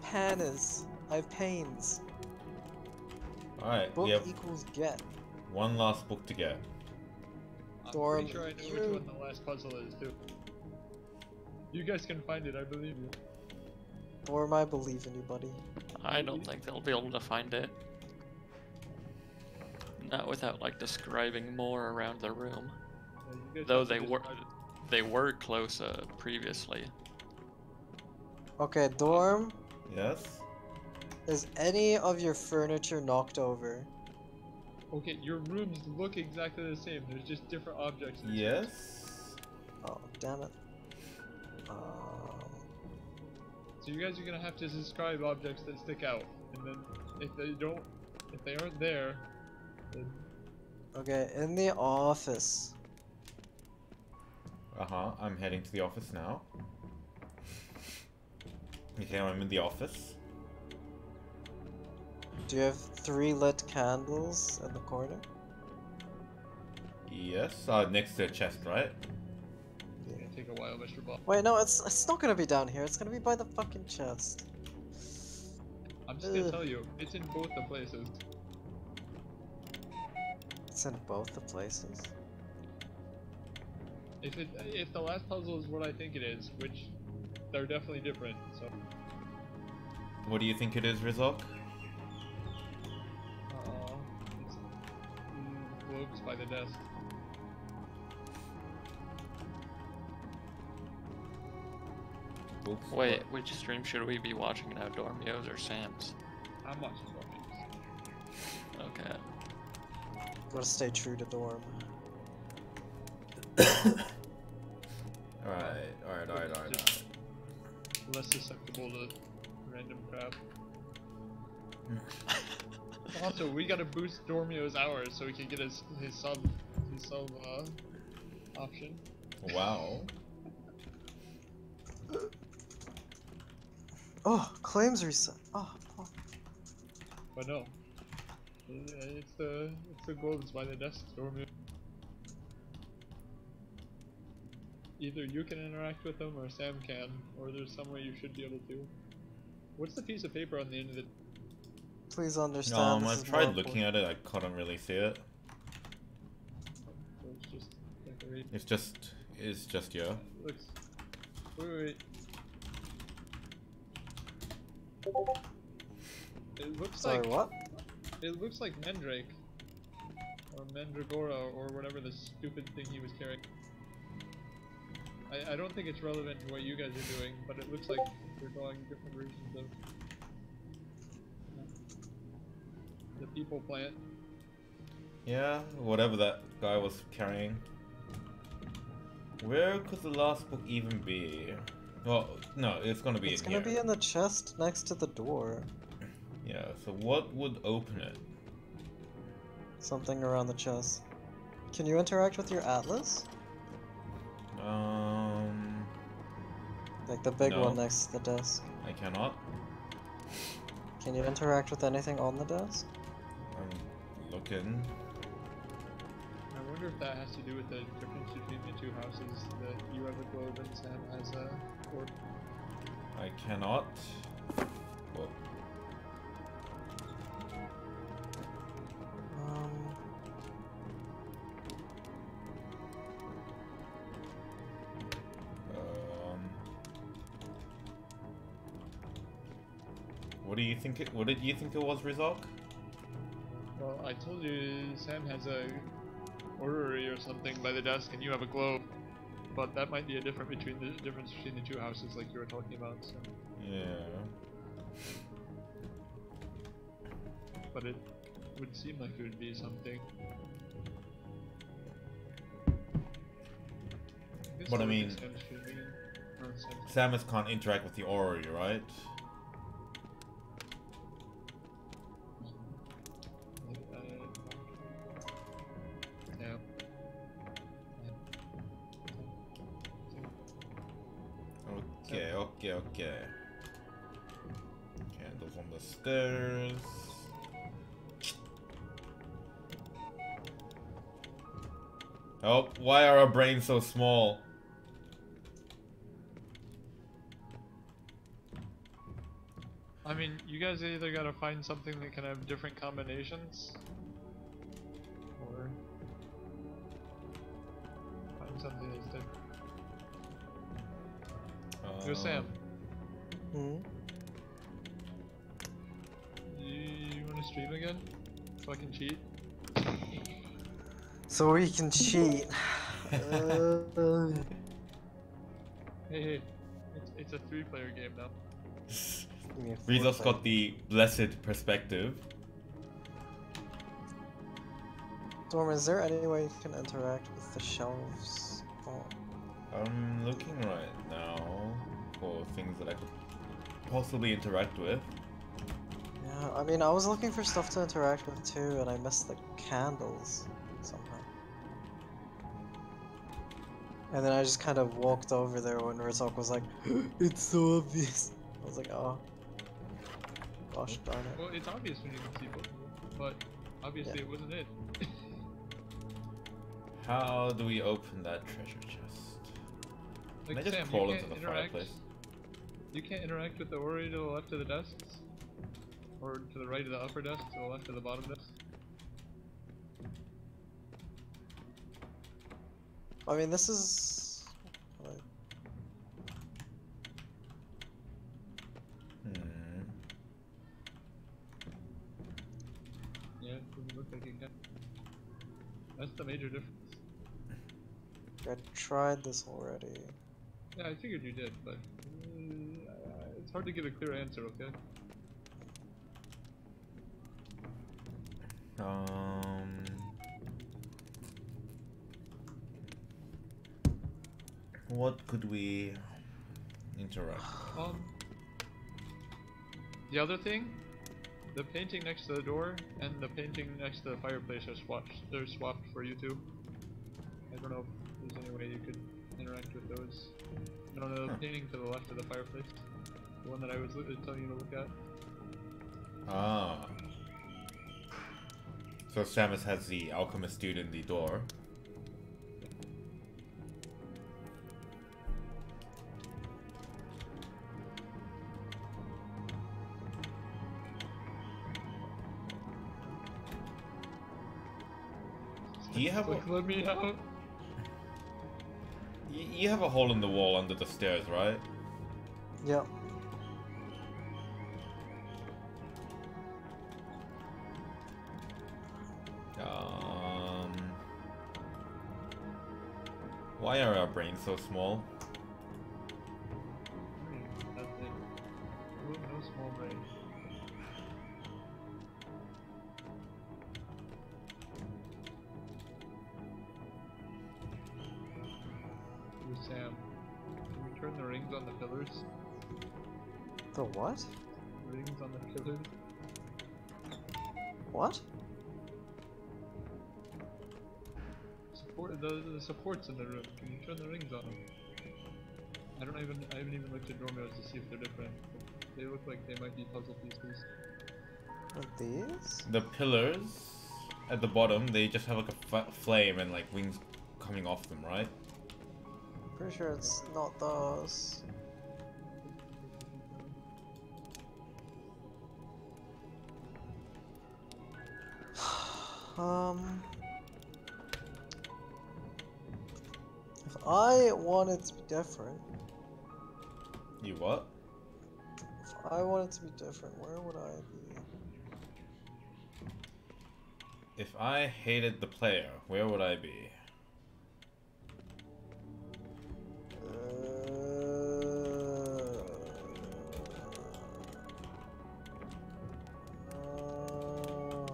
panas. I have pains. Alright, Book we have equals get. one last book to get. I'm Dorm, pretty sure I know you- which one the last puzzle is too. You guys can find it, I believe you. Dorm, I believe in you, buddy. I don't think they'll be able to find it. Not without like describing more around the room. Yeah, Though they were they were close uh, previously. Okay, Dorm, Yes? is any of your furniture knocked over? Okay, your rooms look exactly the same. There's just different objects. in the Yes? Oh, damn it. Um, So you guys are gonna have to describe objects that stick out, and then if they don't, if they aren't there, then okay, in the office. Uh huh. I'm heading to the office now. Okay, I'm in the office. Do you have three lit candles in the corner? Yes, uh, next to a chest, right? it's take a while, Mr. Bob. Wait, no, it's it's not gonna be down here. It's gonna be by the fucking chest. I'm just gonna tell you, it's in both the places. It's in both the places. If it, if the last puzzle is what I think it is, which they're definitely different, so. What do you think it is, Rizok? Uh, it's mm, globes by the desk. Oops. Wait, which stream should we be watching now, Dormio's or Sam's? I'm watching Dormies. Okay. Gotta stay true to Dorm. Alright, alright, alright, alright, alright. Less susceptible to random crap. also, we gotta boost Dormio's hours so he can get his his sub his sub uh, option. Wow. Oh, claims reset. Oh, fuck. But no, it's the it's the globes by the desk, Dormio. Either you can interact with them or Sam can, or there's some way you should be able to. What's the piece of paper on the end of it? please understand. Um, this I is tried more looking at it, I couldn't really see it. It's just decorate. It's just, it's just yeah. Looks. Wait, wait, wait. It looks Sorry, like what? It looks like Mandrake or Mandragora or whatever the stupid thing he was carrying. I, I don't think it's relevant to what you guys are doing, but it looks like we're drawing different versions of the people plant. Yeah, whatever that guy was carrying. Where could the last book even be? Well, no, it's gonna be It's in gonna here. be in the chest next to the door. Yeah, so what would open it? Something around the chest. Can you interact with your atlas? Um, Like the big No. one next to the desk. I cannot. Can you interact with anything on the desk? I'm looking. I wonder if that has to do with the difference between the two houses that you have a globe and Sam has a orb. I cannot. Well, Um, um, what do you think? It, what did you think it was, Rizok? Well, I told you Sam has a orrery or something by the desk, and you have a globe. But that might be a different between the difference between the two houses, like you were talking about. So. Yeah. But it would seem like it would be something. guess But I mean- Sam's streaming, or Sam's- Samus can't interact with the Ori, right? uh. Okay, okay, okay. Candles on the stairs. Oh, why are our brains so small? I mean, you guys either gotta find something that can have different combinations, or find something that's different. Yo, Sam, Hmm? you, you wanna stream again? Fucking cheat? So we can cheat. uh, Hey, hey, it's, it's a three-player game now. give me a Rizok's got the blessed perspective. Dorm, is there any way you can interact with the shelves? Oh, I'm looking right now for things that I could possibly interact with. yeah, I mean, I was looking for stuff to interact with too, and I missed the candles And then I just kind of walked over there when Rizok was like, "It's so obvious." I was like, "Oh, gosh darn it." Well, it's obvious when you can see both of them, but obviously it wasn't it. How do we open that treasure chest? Can I Like just Sam, crawl you into can't the interact. fireplace? You can't interact with the Ori to the left of the desks, or to the right of the upper desk, to the left of the bottom desk. I mean, this is. Hmm. Yeah, it doesn't look like you can. That's the major difference. I tried this already. Yeah, I figured you did, but uh, it's hard to give a clear answer. Okay. Um. What could we interact? Um. The other thing, the painting next to the door and the painting next to the fireplace are swapped. They're swapped for you two. I don't know if there's any way you could interact with those. No, the Huh. painting to the left of the fireplace, the one that I was telling you to look at. Ah. So Samus has the alchemist dude in the door. You have a, let me out. y- you have a hole in the wall under the stairs, right? Yep. Um. Why are our brains so small? Even I haven't even looked at Dormios to see if they're different. They look like they might be puzzle pieces. What, these? The pillars at the bottom, they just have like a f- flame and like wings coming off them, right? Pretty sure it's not those. um. If I wanted to be different, You what? if I wanted to be different, where would I be? If I hated the player, where would I be? Uh, uh,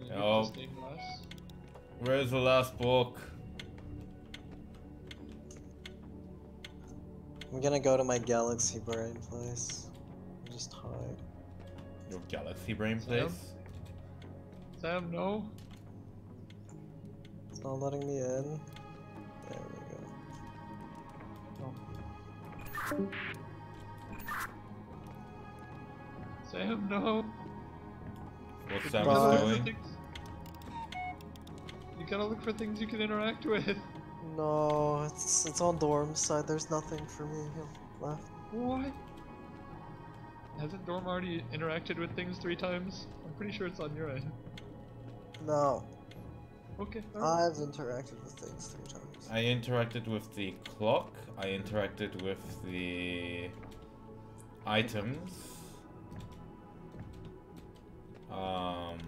Maybe Oh. the? Where's the last book? I'm gonna go to my galaxy brain place. and Just hide. Your galaxy brain place? Sam, no. It's not letting me in. There we go. Sam, no. What's Did Samus you guys doing? You You gotta look for things you can interact with. No, it's it's on Dorm's side. There's nothing for me left. What? Hasn't Dorm already interacted with things three times? I'm pretty sure it's on your end. No, Okay. alright. I've interacted with things three times. I interacted with the clock. I interacted with the items. Um,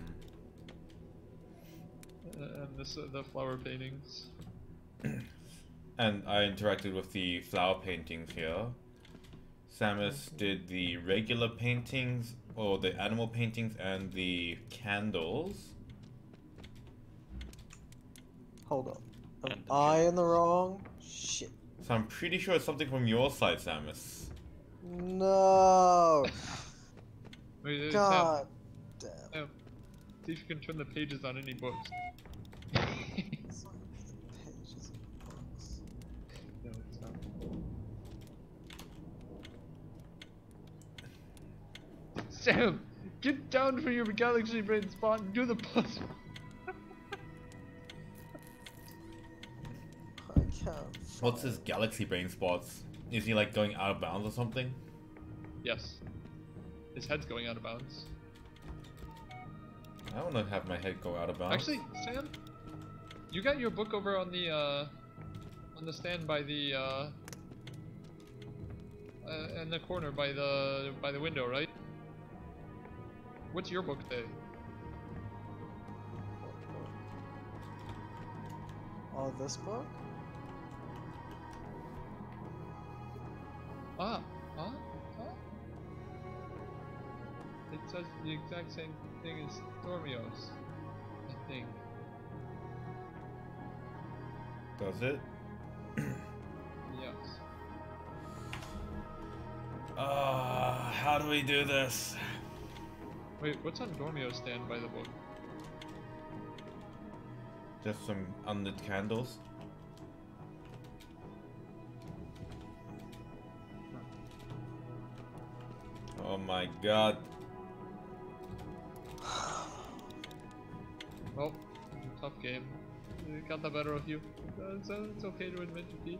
Uh, and this, uh, the flower paintings. And I interacted with the flower paintings here. Samus did the regular paintings, or the animal paintings, and the candles. Hold on. Am I in the wrong? Shit. So I'm pretty sure it's something from your side, Samus. No. Wait, Sam, God damn. Sam, see if you can turn the pages on any books. It's not gonna be the pages of books. No, it's not. Sam, get down from your galaxy brain spot and do the puzzle. I can't. What's his galaxy brain spots? Is he like going out of bounds or something? Yes. His head's going out of bounds. I don't know have my head go out of bounds. Actually, Sam, you got your book over on the uh, on the stand by the uh, uh, in the corner by the by the window, right? What's your book day? Oh, this book? Ah, ah, ah. It says the exact same thing as Dormio's, I think. Does it? Yes. Uh, how do we do this? Wait, what's on Dormio's stand by the book? Just some unlit candles. Oh my god. Well, tough game. It got the better of you. Uh, it's okay to admit defeat.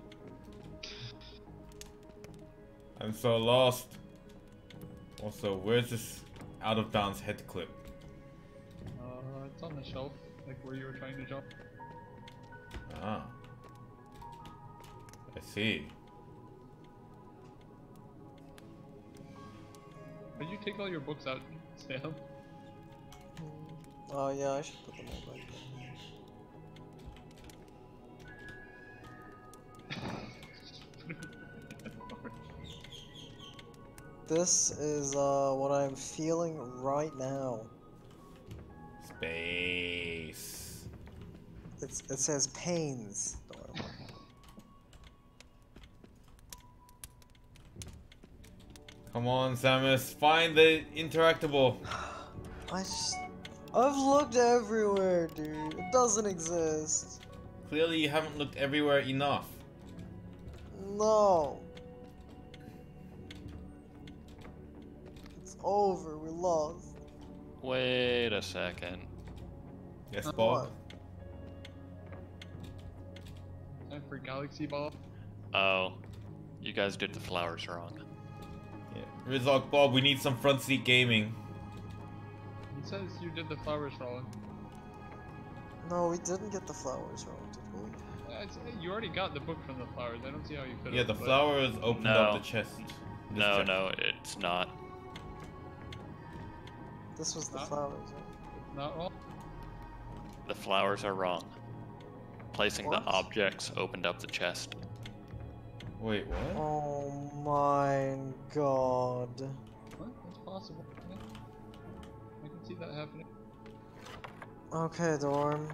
I'm so lost. Also, where's this out of bounds head clip? Uh, it's on the shelf, like where you were trying to jump. Ah. I see. But you take all your books out, Sam. Oh yeah, I should put them all back. This is uh what I'm feeling right now. Space. It's it says pains. Come on, Samus, find the interactable. I just I've looked everywhere, dude. It doesn't exist. Clearly, you haven't looked everywhere enough. No. Over. We lost. Wait a second. Yes, What? Bob. Time for Galaxy Ball. Oh, you guys did the flowers wrong. Yeah. Rizok, Bob, we need some front seat gaming. It says you did the flowers wrong. No, we didn't get the flowers wrong, did we? Uh, you already got the book from the flowers. I don't see how you could. Yeah, the flowers opened No. up the chest. This No, chest. no, it's not. This was the Huh? flowers, right? Not wrong. The flowers are wrong. Placing What? the objects opened up the chest. Wait, what? Oh my god. What? That's possible. Yeah. I can see that happening. Okay, Dorm.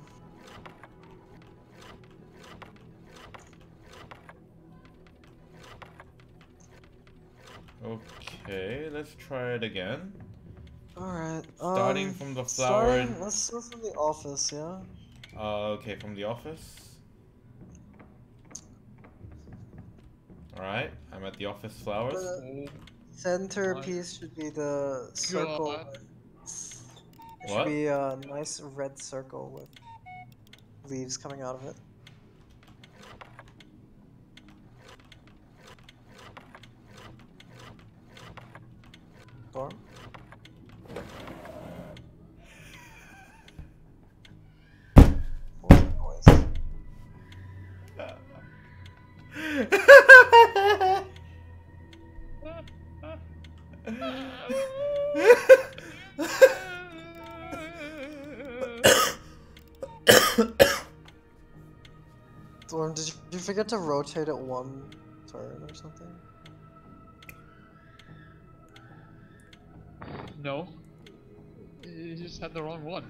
Okay, let's try it again. Alright. Starting um, from the flower starting- and- Let's start from the office, yeah? Uh, okay, from the office. Alright, I'm at the office flowers. The Oh, centerpiece should be the circle. God. with- What? Should be a nice red circle with leaves coming out of it. Storm? You, get to rotate it one turn or something? No. You just had the wrong one.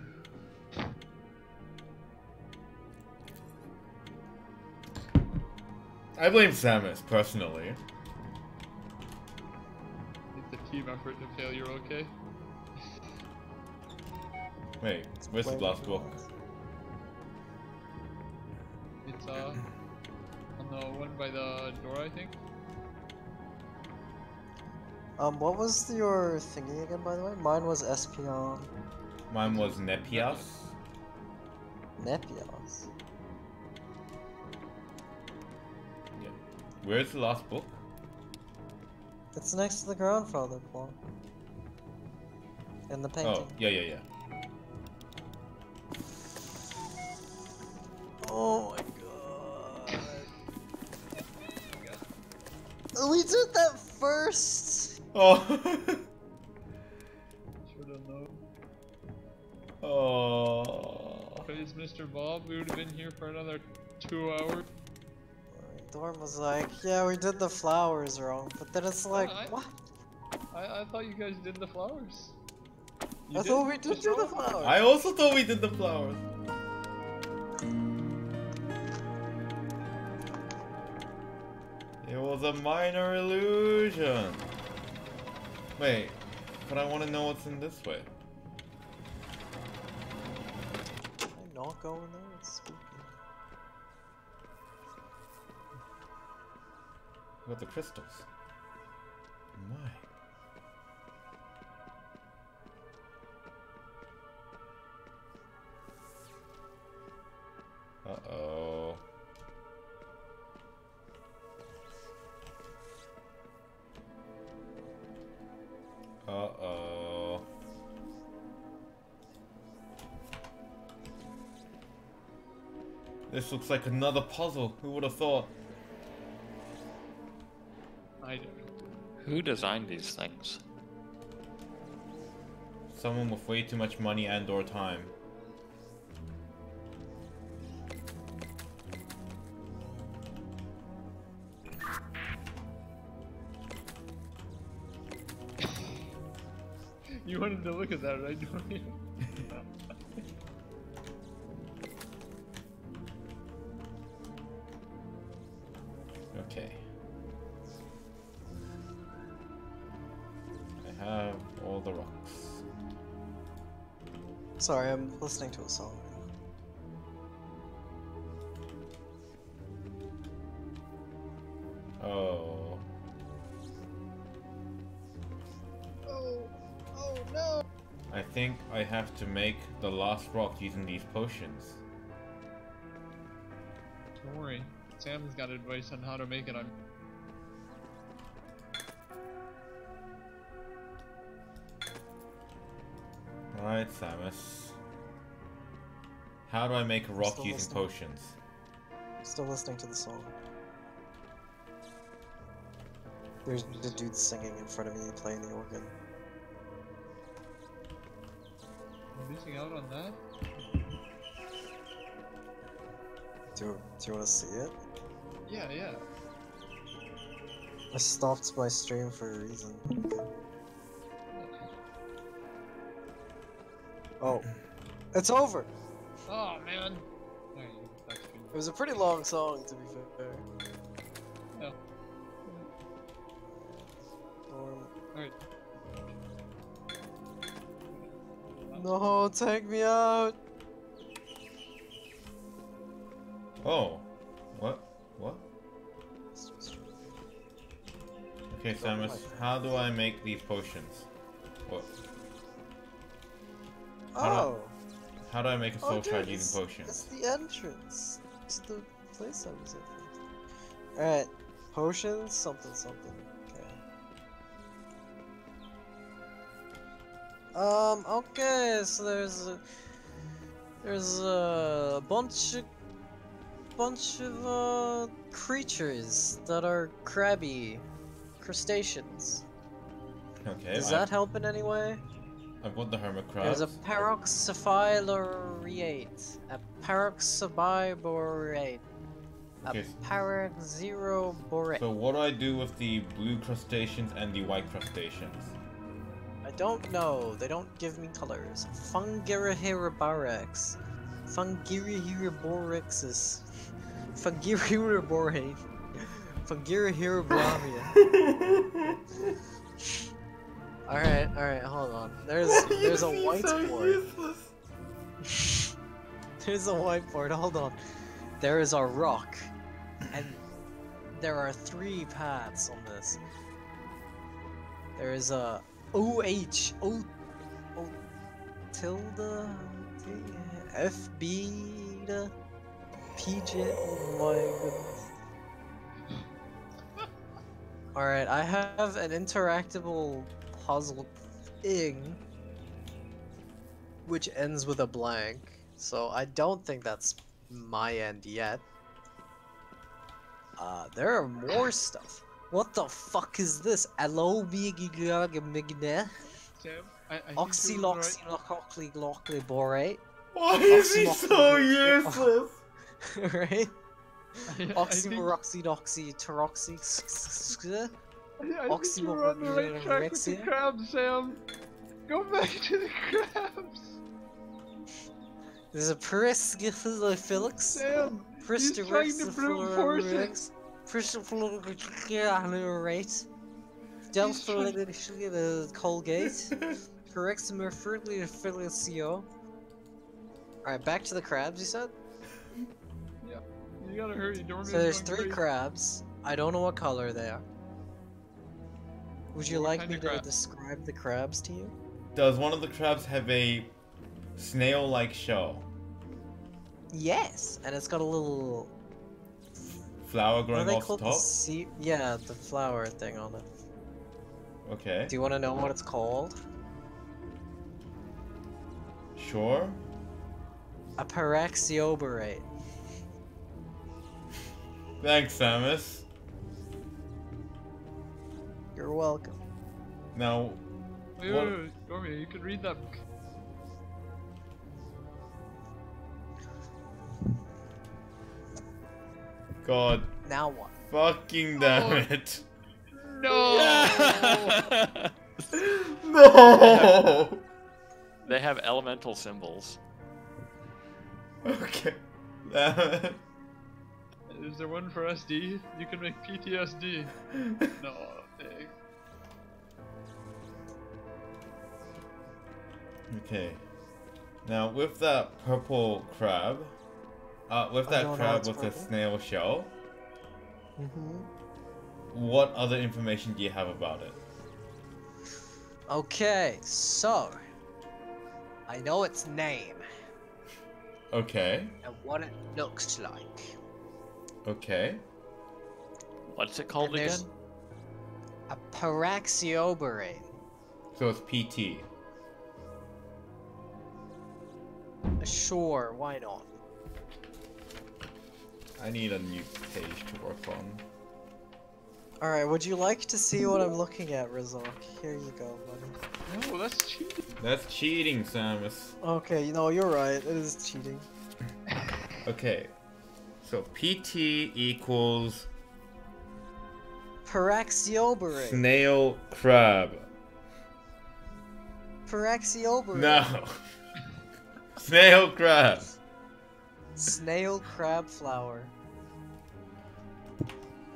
I blame Samus personally. It's a team effort to fail, you're okay? Wait, where's the Blame last book? It's uh on the one by the door, I think. Um, what was your thingy again, by the way? Mine was Espion Mine was Nepias. Nepios. Yeah. Where's the last book? It's next to the grandfather plot. In the painting. Oh, yeah, yeah, yeah. First! Oh. Should've known. oh. Praise Mr. Bob, we would have been here for another two hours. Dorm was like, yeah, we did the flowers wrong, but then it's like, I- what? I, I thought you guys did the flowers. You I did? thought we did Just do the flowers. I also thought we did the flowers. It was a minor illusion. Wait, but I want to know what's in this way. Can I not go in there? It's spooky. We got the crystals. My. Looks like another puzzle. Who would have thought? I don't know. Who designed these things? Someone with way too much money and or time. You wanted to look at that, right? Don't Sorry, I'm listening to a song. Oh. Oh, oh no! I think I have to make the last rock using these potions. Don't worry. Sam's got advice on how to make it. I'm. Samus. How do I make a rock using listening. potions? Still listening to the song. There's the dude singing in front of me playing the organ. I'm missing out on that. Do, do you want to see it? Yeah, yeah. I stopped my stream for a reason. Oh. It's over! Oh man. Alright, that's good. It was a pretty long song, to be fair. Yeah. Um, Dorm. Alright. No, take me out! Oh. What? What? Okay, Samus, how do I make these potions? Oh! How do I make a soul Oh, shard using potions? It's the entrance. It's the place I was in. Alright. Potions, something, something. Okay. Um, okay, so there's a, there's a bunch of bunch of uh, creatures that are crabby crustaceans. Okay. Does I- that help in any way? I've got the hermit There's crabs. a paroxyphilorate, a paroxybiborate, a Okay. paroxyroborate. So what do I do with the blue crustaceans and the white crustaceans? I don't know. They don't give me colors. Fungirihirabarex. Fungirihiraborexis. Fungirihiraborate. Fungirihirabramia. alright, alright, hold on. There's there's a whiteboard. There's a whiteboard, hold on. There is a rock. And there are three paths on this. There is a OH O O tilde F B the PJ oh my goodness. Alright, I have an interactable puzzle thing which ends with a blank. So I don't think that's my end yet. Uh, there are more stuff. What the fuck is this? Hello, Migne? Sam, I, I think Oxyloxyloxyloxyborate. Why is he so useless? right? I, I think, Oxymoxydoxyteroxy. I, I think you're on the right track with the crabs, Sam. Go back to the crabs. There's a Priscillophyllix. Sam, he's trying to brute force it. Priscillophyllix. Delphilix Colgate. Correximurfurliophyllixio. Alright, back to the crabs, you said? Yeah. You gotta hurry. So there's three crabs. I don't know what color they are. Would you What like me to crab? describe the crabs to you? Does one of the crabs have a snail-like shell? Yes, and it's got a little Flower what are growing they off the called? The top? sea yeah, the flower thing on it. Okay. Do you want to know what it's called? Sure. A Paraxioborate. Thanks, Samus. You're welcome. Now, Wait, What- wait, wait, Dorman, you can read that book. God Now what? fucking damn Oh. it. No! No! They have elemental symbols. okay. Is there one for SD? You can make PTSD. no, Okay. Now, with that purple crab, uh, with that crab it's with the snail shell, Mm-hmm. what other information do you have about it? Okay, so I know its name Okay. and what it looks like. Okay. What's it called And again? A Paraxioborate. So it's PT. Sure, why not? I need a new page to work on. Alright, would you like to see what I'm looking at, Rizok? Here you go, buddy. No, that's cheating. That's cheating, Samus. Okay, you know, you're right. It is cheating. Okay. So PT equals Paraxioborate. snail crab. Paraxioborate. No. Snail crab. Snail crab flower.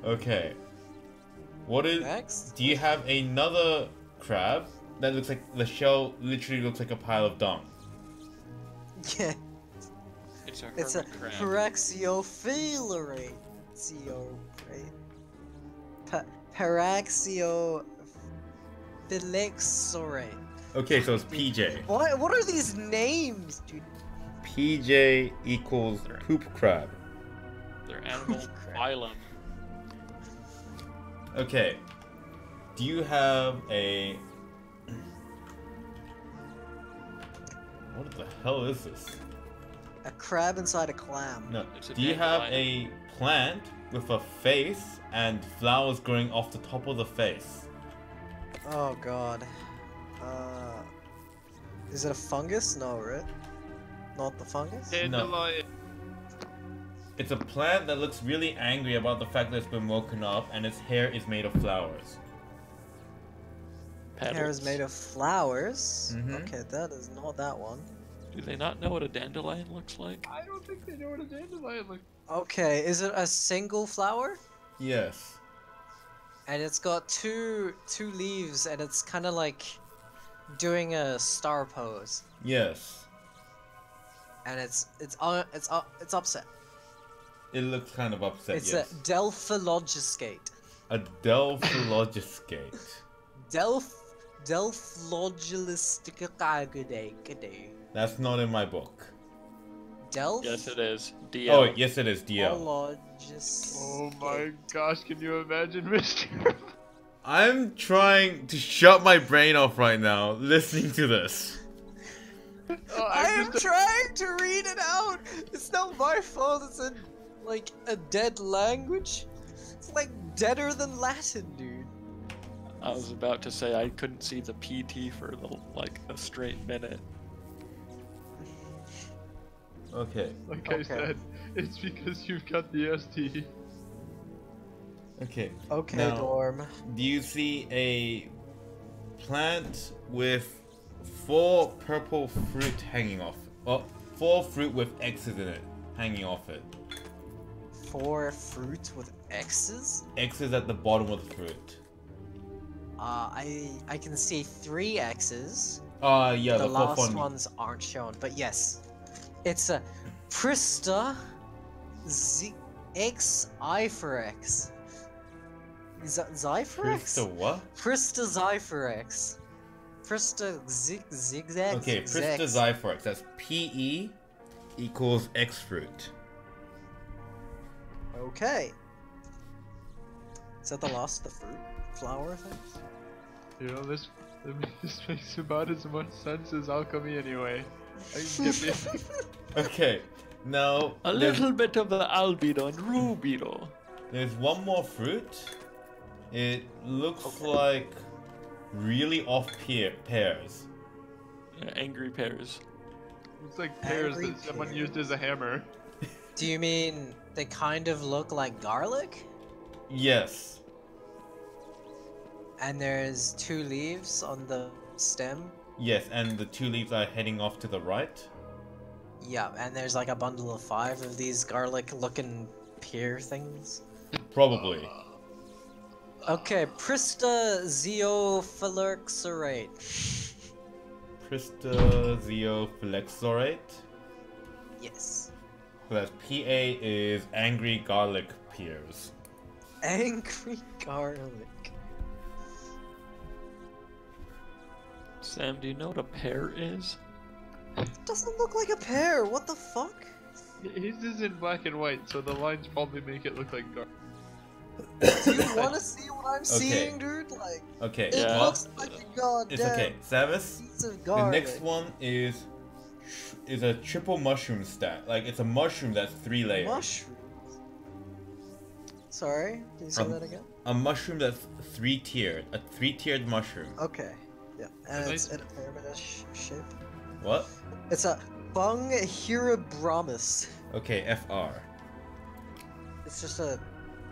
Okay. What is? Next. Do you have another crab that looks like the shell? Literally looks like a pile of dung. Yeah, It's a it's a hermit crab. Paraxiophilorate. Right? Pa- Paraxio. Phylexorate. Okay, so it's PJ. What? What are these names, dude? TJ equals poop crab. Their animal phylum. Okay. Do you have a. What the hell is this? A crab inside a clam. No. A Do you have dandelion. a plant with a face and flowers growing off the top of the face? Oh god. Uh, is it a fungus? No, right? Not the fungus. Dandelion. It's a plant that looks really angry about the fact that it's been woken up and its hair is made of flowers. Petals. Hair is made of flowers. Mhm. Okay, that is not that one. Do they not know what a dandelion looks like? I don't think they know what a dandelion looks. Like. Okay, is it a single flower? Yes. And it's got two two leaves, and it's kind of like doing a star pose, Yes. and it's it's uh, it's uh, it's upset. It looks kind of upset, it's yes. a Delphilogoscate. A Delphilogoscate. Delph Delphilogoscate. That's not in my book. Delph. Yes, it is. DL. Oh, yes, it is DL. Oh my gosh, can you imagine, Mister? I'm trying to shut my brain off right now listening to this. oh, I I'm trying to read it out. It's not my fault. It's in like a dead language. It's like deader than Latin, dude. I was about to say I couldn't see the PT for the, like a straight minute. Okay. like I Okay. said, it's because you've got the ST. Okay. Okay, Now- dorm. Do you see a plant with four purple fruit hanging off? Well, four fruit with X's in it hanging off it. Four fruit with X's. X's at the bottom of the fruit. Uh, I I can see three X's. Uh, yeah, the, the, last one. ones aren't shown, but yes, it's a Prista Z X I for X. Z- Zypherex? Prista what? Prista Zypherex. Prista zig zigzag. Okay, Prista Zyphorex. That's P E equals X fruit. Okay. Is that the last of the fruit flower things? You know this. This makes about as much sense as alchemy anyway. I can get me. Okay, now A little bit of the albedo and rubedo. there's one more fruit. It looks like really off pear pears. Uh, angry pears. Looks like pears Angry that someone used as a hammer. Do you mean they kind of look like garlic? Yes. And there's two leaves on the stem? Yes, and the two leaves are heading off to the right. Yeah, and there's like a bundle of five of these garlic looking pear things. Probably. Okay, Prista Zeophylarxorate. Pristozioflexorate. Yes. So that's PA is angry garlic pears. Angry garlic. Sam, do you know what a pear is? Doesn't look like a pear. What the fuck? His is in black and white, so the lines probably make it look like gar. Do you want to see what I'm seeing, dude? Like, Okay. it Yeah. looks like a goddamn it's okay. Savis, piece of the next one is is a triple mushroom stack. Like it's a mushroom that's three layers. Mushrooms. Sorry, can you say Um, that again? A mushroom that's three tiered. A three tiered mushroom. Okay. Yeah, and Are it's they- in a pyramid-ish shape. What? It's a Bung Hirabramus. Okay, FR. It's just a,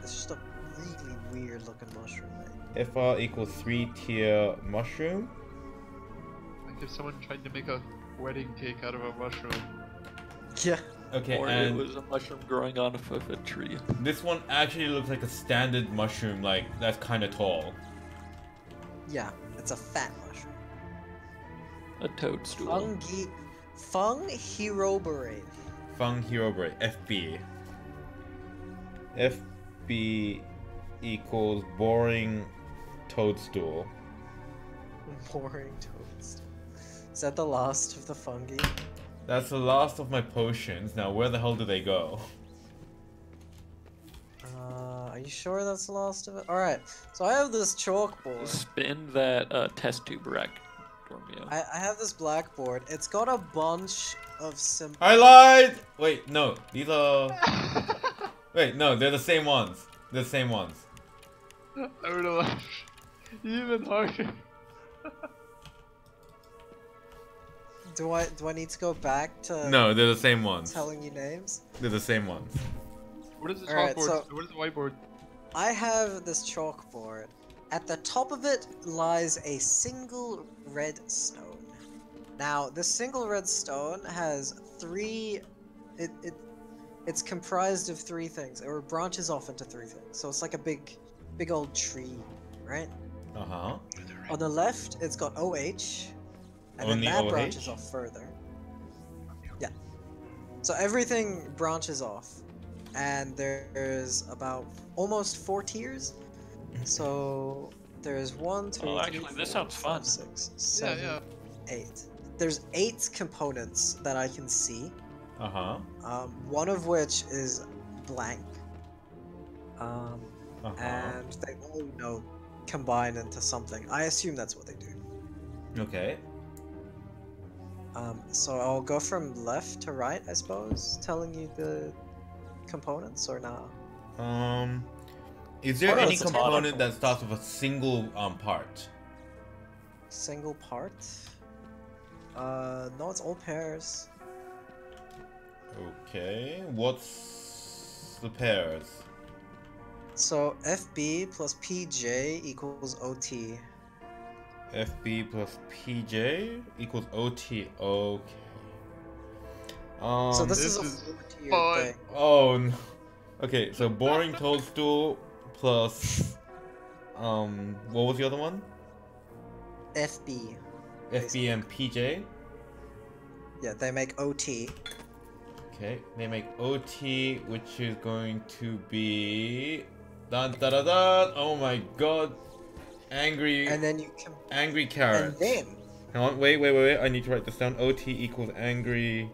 it's just a really weird looking mushroom. Right? FR equals three tier mushroom. Like if someone tried to make a wedding cake out of a mushroom. Yeah. Okay, or and it was a mushroom growing on a, a tree. this one actually looks like a standard mushroom, like that's kind of tall. Yeah, it's a fat mushroom. A toadstool. Fungi, Fung Heroberate. Fung Herobrate, FB. FB equals boring toadstool. Boring toadstool. Is that the last of the fungi? That's the last of my potions. Now, where the hell do they go? Uh, are you sure that's the last of it? Alright, so I have this chalkboard. Spin that uh, test tube rack, Dormio. I, I have this blackboard. It's got a bunch of symbols. I lied! Wait, no. These are... Wait, no, they're the same ones. They're the same ones. I would have laughed even harder. Do I do I need to go back to No, they're the same ones. telling you names? They're the same ones. What is the Alright, chalkboard? so- What is the whiteboard? I have this chalkboard. At the top of it lies a single red stone. Now, this single red stone has three. It, it it's comprised of three things, or branches off into three things. So it's like a big, big old tree, right? Uh huh. On the left, it's got OH, and Only then that OH? branches off further. Yeah. So everything branches off, and there's about almost four tiers. So there's one, two, Oh, three, actually, this four, sounds five, fun. six, Yeah, yeah. eight. There's eight components that I can see. Uh huh. Um, one of which is blank. Um, Uh huh. and they all, you know, combine into something. I assume that's what they do. Okay. Um, so I'll go from left to right, I suppose, telling you the components or not. Um, is there Oh, any component that starts with a single um part? Single part. Uh, no, it's all pairs. Okay. What's the pairs? So FB plus PJ equals OT. FB plus PJ equals OT. Okay. Um, so this, this is a is four-tier fun. thing. Oh no. Okay, so boring toadstool plus um what was the other one? FB. FB and PJ. Yeah, they make OT. Okay, they make OT, which is going to be dun da da da. Oh my god, angry, And then you can. angry And carrot. then. Hang on, wait, wait, wait, wait. I need to write this down. OT equals angry.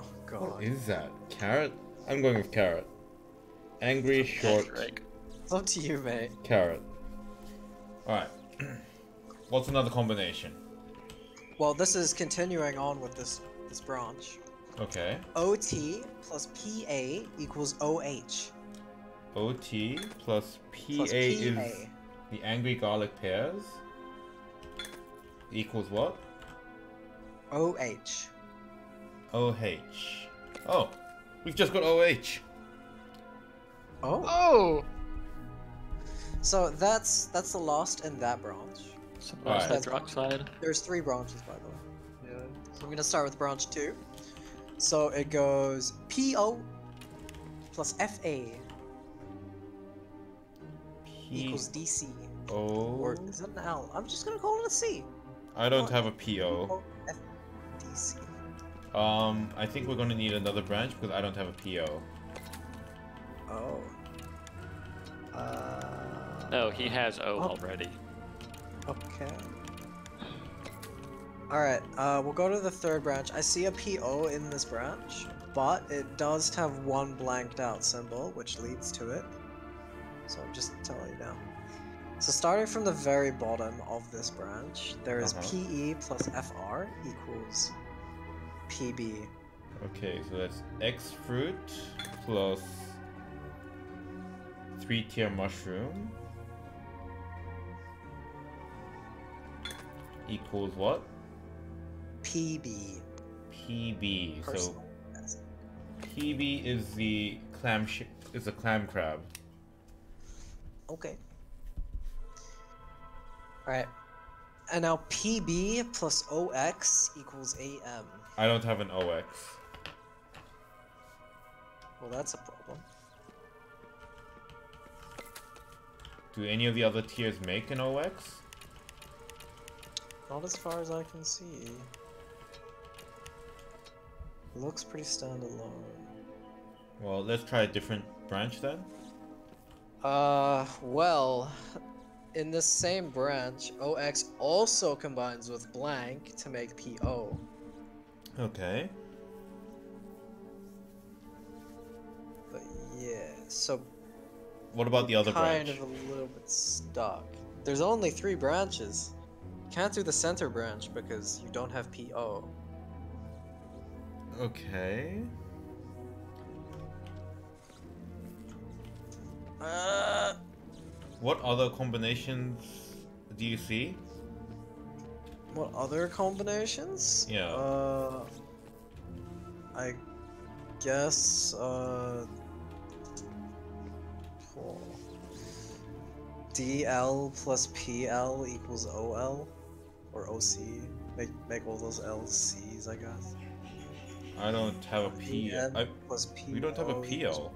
Oh god. is that? Carrot? I'm going with carrot. Angry short Drake. It's up to you, mate. carrot. Alright. What's another combination? Well, this is continuing on with this this branch. Okay. OT plus PA equals OH. OT plus PA, Plus is the angry garlic pears. Equals what? OH. OH. Oh, we've just got OH. Oh. Oh! So that's that's the last in that branch. Some Alright. nice hydroxide. There's three branches, by the way. Yeah. So I'm gonna start with branch two. So it goes PO plus FA P equals DC. Or O. is it an L? I'm just gonna call it a C. I don't have a PO. PO, DC. Um, I think we're gonna need another branch because I don't have a PO. Oh. Uh. No, he has O Oh. already. Okay. Alright, uh, we'll go to the third branch. I see a PO in this branch, but it does have one blanked out symbol, which leads to it. So I'm just telling you now. So starting from the very bottom of this branch, there is Uh-huh. PE plus FR equals PB. Okay, so that's X fruit plus three tier mushroom equals what? PB. PB. So Personal. best. PB is the clam sh- is a clam crab. Okay. Alright. And now PB plus OX equals AM. I don't have an OX. Well, that's a problem. Do any of the other tiers make an OX? Not as far as I can see. Looks pretty standalone. Well, let's try a different branch then. Uh, well, in this same branch, OX also combines with blank to make PO. Okay. But yeah, so What about the other kind branch? of a little bit stuck. There's only three branches. Can't do the center branch because you don't have PO. Okay. Uh, What other combinations do you see? what other combinations? Yeah. Uh, I guess. Uh. DL plus PL equals OL or OC. Make make all those LCs, I guess. I don't have a P. I, plus PO. we don't have a PL.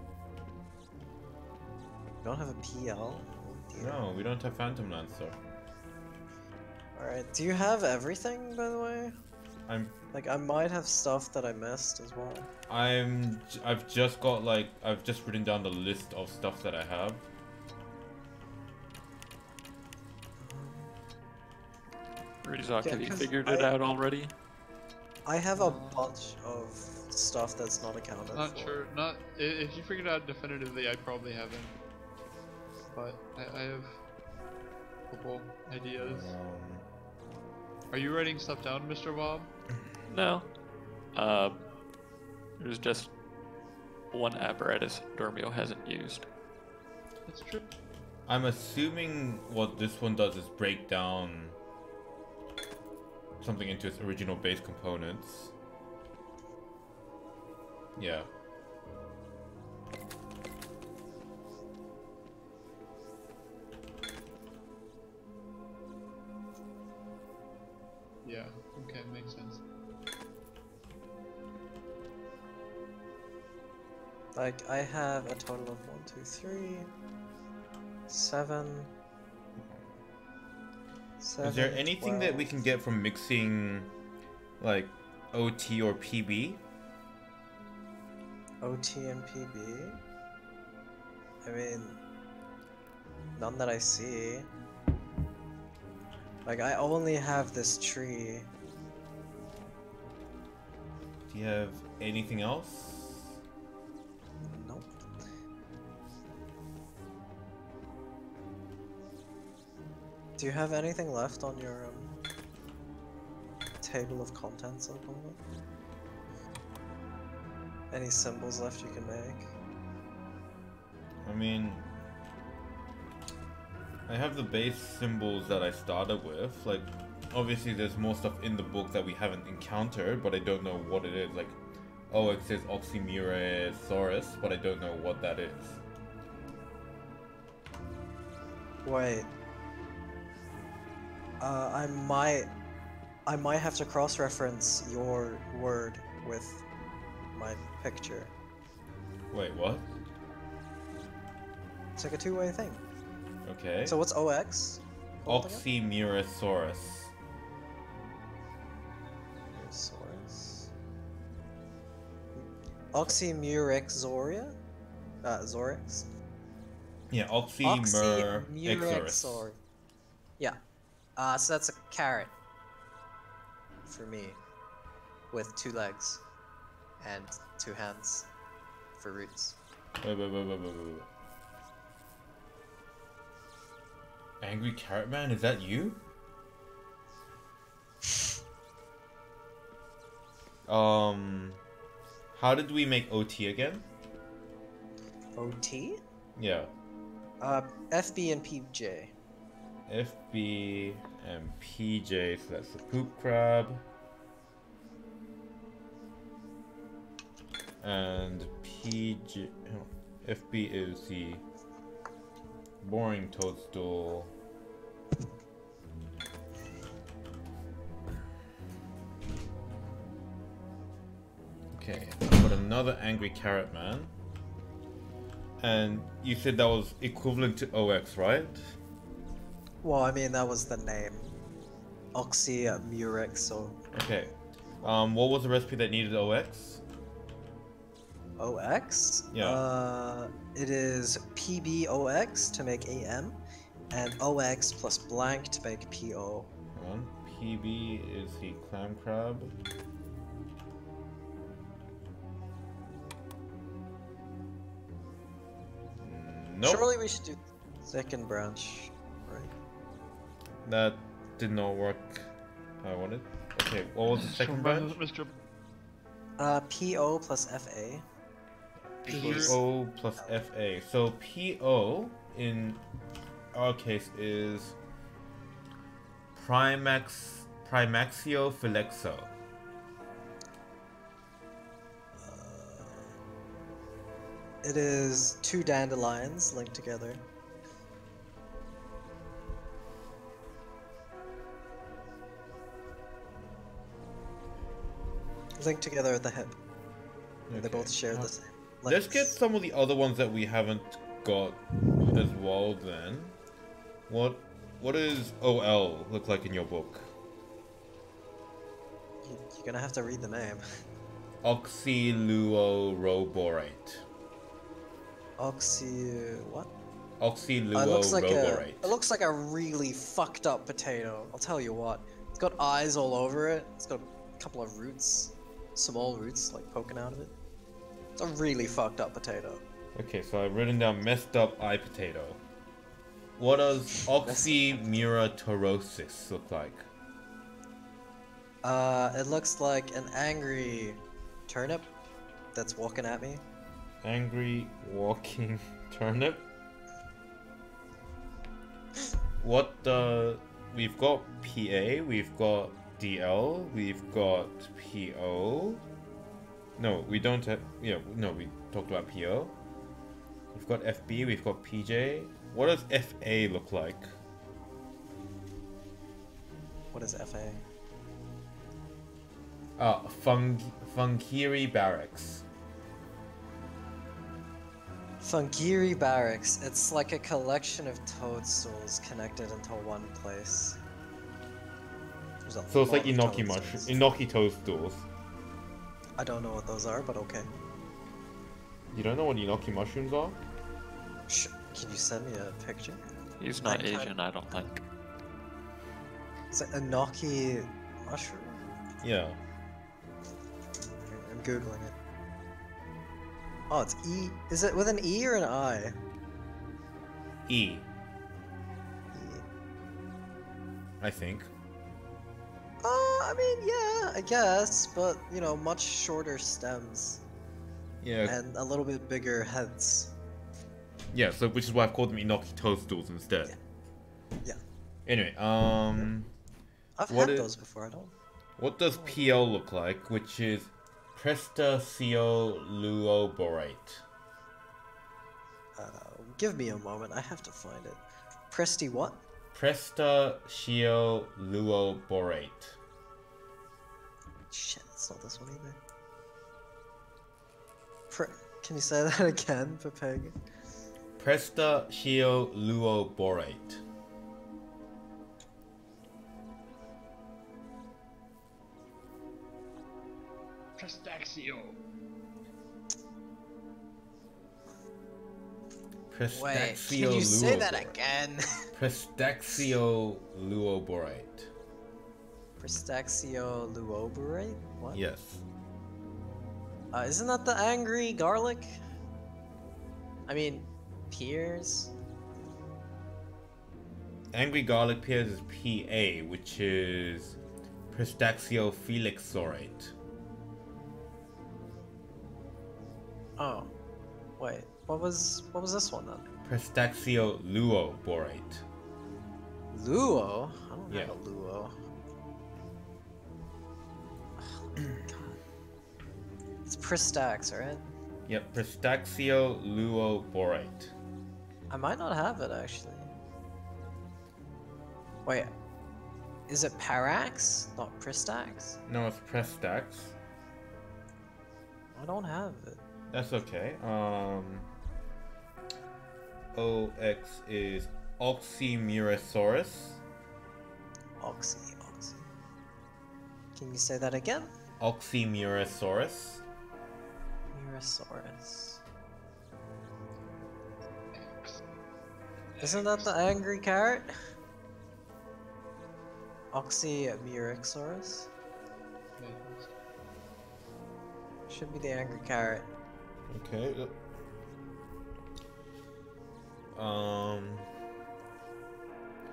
You don't have a PL? Oh. No, we don't have Phantom Lancer. Alright, do you have everything, by the way? I'm Like, I might have stuff that I missed as well. I'm I've just got like I've just written down the list of stuff that I have. Rizok, Yeah, have you figured it out already? I have a bunch of stuff that's not accounted Not for. sure. Not if you figured out definitively, I probably haven't. But I, I have a couple ideas. Um, Are you writing stuff down, Mr. Bob? No. Uh, there's just one apparatus Dormio hasn't used. That's true. I'm assuming what this one does is break down something into its original base components. Yeah. Yeah. Okay, makes sense. Like, I have a total of one, two, three, seven. seven is there anything that we can get from mixing like OT or PB? OT and PB? I mean, none that I see. Like, I only have this tree. Do you have anything else? Nope. Do you have anything left on your um, table of contents at the moment? Any symbols left you can make? I mean, I have the base symbols that I started with. Like, obviously, there's more stuff in the book that we haven't encountered, but I don't know what it is. Like, oh, it says Oxymurosaurus, but I don't know what that is. Wait. Uh, I might, I might have to cross-reference your word with my picture. Wait, what? It's like a two-way thing. Okay. So what's OX? Oxymurosaurus. Saurus. Oxymurexoria? Uh, Zorix? Yeah, Oxymur Oxymurexor. Yeah. Uh, so that's a carrot. For me. With two legs. And two hands. For roots. Wait, wait, wait, Angry Carrot Man, is that you? Um, how did we make OT again? OT? Yeah, Uh, FB and PJ. FB and PJ, so that's the poop crab. And PJ, FB is the boring toadstool. Another angry carrot man. And you said that was equivalent to OX, right? Well, I mean, that was the name. Oxymurexo. Okay. Um, what was the recipe that needed OX? OX? Yeah. Uh, it is PBOX to make AM, and OX plus blank to make PO. PB is the clam crab. Nope. Surely we should do second branch, right? That did not work how I wanted. Okay, what was the second branch? Mr. Uh, PO plus FA. PO plus FA. So PO in our case is Primax Primaxio Filexo. It is two dandelions linked together. Linked together at the hip. They both share the same. Let's get some of the other ones that we haven't got as well then. What what does OL look like in your book? You- You're gonna have to read the name. Oxyluoroborate. Oxy. what? Oh, Uh, it looks like a. Oxyluoroborate. It looks like a really fucked up potato. I'll tell you what. It's got eyes all over it. It's got a couple of roots, small roots like poking out of it. It's a really fucked up potato. Okay, so I've written down messed up eye potato. What does oxymeratorosis look like? Uh, it looks like an angry turnip that's walking at me. Angry walking turnip. What the? We've got PA, we've got DL, we've got PO. No, we don't have. Yeah, no, we talked about PO. We've got FB, we've got PJ. What does FA look like? What is FA? Ah, Fung Funkiri Barracks. Fungiri Barracks. It's like a collection of toadstools connected into one place. So it's like Inoki of enoki toadstools. mushroom, enoki toadstools. I don't know what those are, but okay. You don't know what Inoki mushrooms are? Sh- can you send me a picture? He's not I Asian, I don't think. It's an enoki mushroom. Yeah. I'm googling it. Oh, it's E. Is it with an E or an I? E, E. I think. Uh, I mean, yeah, I guess, but you know, much shorter stems Yeah. and a little bit bigger heads. Yeah, so which is why I've called them Inoki toadstools instead. Yeah. Yeah. Anyway, um, I've had is- those before. I don't. what does PL look like? Which is Prestacioluoborate. Uh, give me a moment. I have to find it. Presti what? Prestacioluoborate. Shit, it's not this one either. Pre- Can you say that again, Presta Pepeg? Prestacioluoborate. Prestaxio. Wait, can you say that again? again? Prestaxioluoborate. Pristaxio luoborate? What? Yes. Uh, isn't that the angry garlic? I mean, pears? Angry garlic pears is PA, which is Prestaxiofelixorate. Oh, wait. What was what was this one then? Prestaxioluoborate. Luo? I don't Yeah. have a luo. God. It's Pristax, right? Yep, Prestaxioluoborate. I might not have it actually. Wait, is it Parax, not Pristax? No, it's Prestax. I don't have it. That's okay. Um, OX is Oxymurasaurus. Oxy, Oxy. Can you say that again? Oxymurasaurus. Mirasaurus. Isn't that the angry carrot? Oxymurixaurus? Should be the angry carrot. Okay. Um,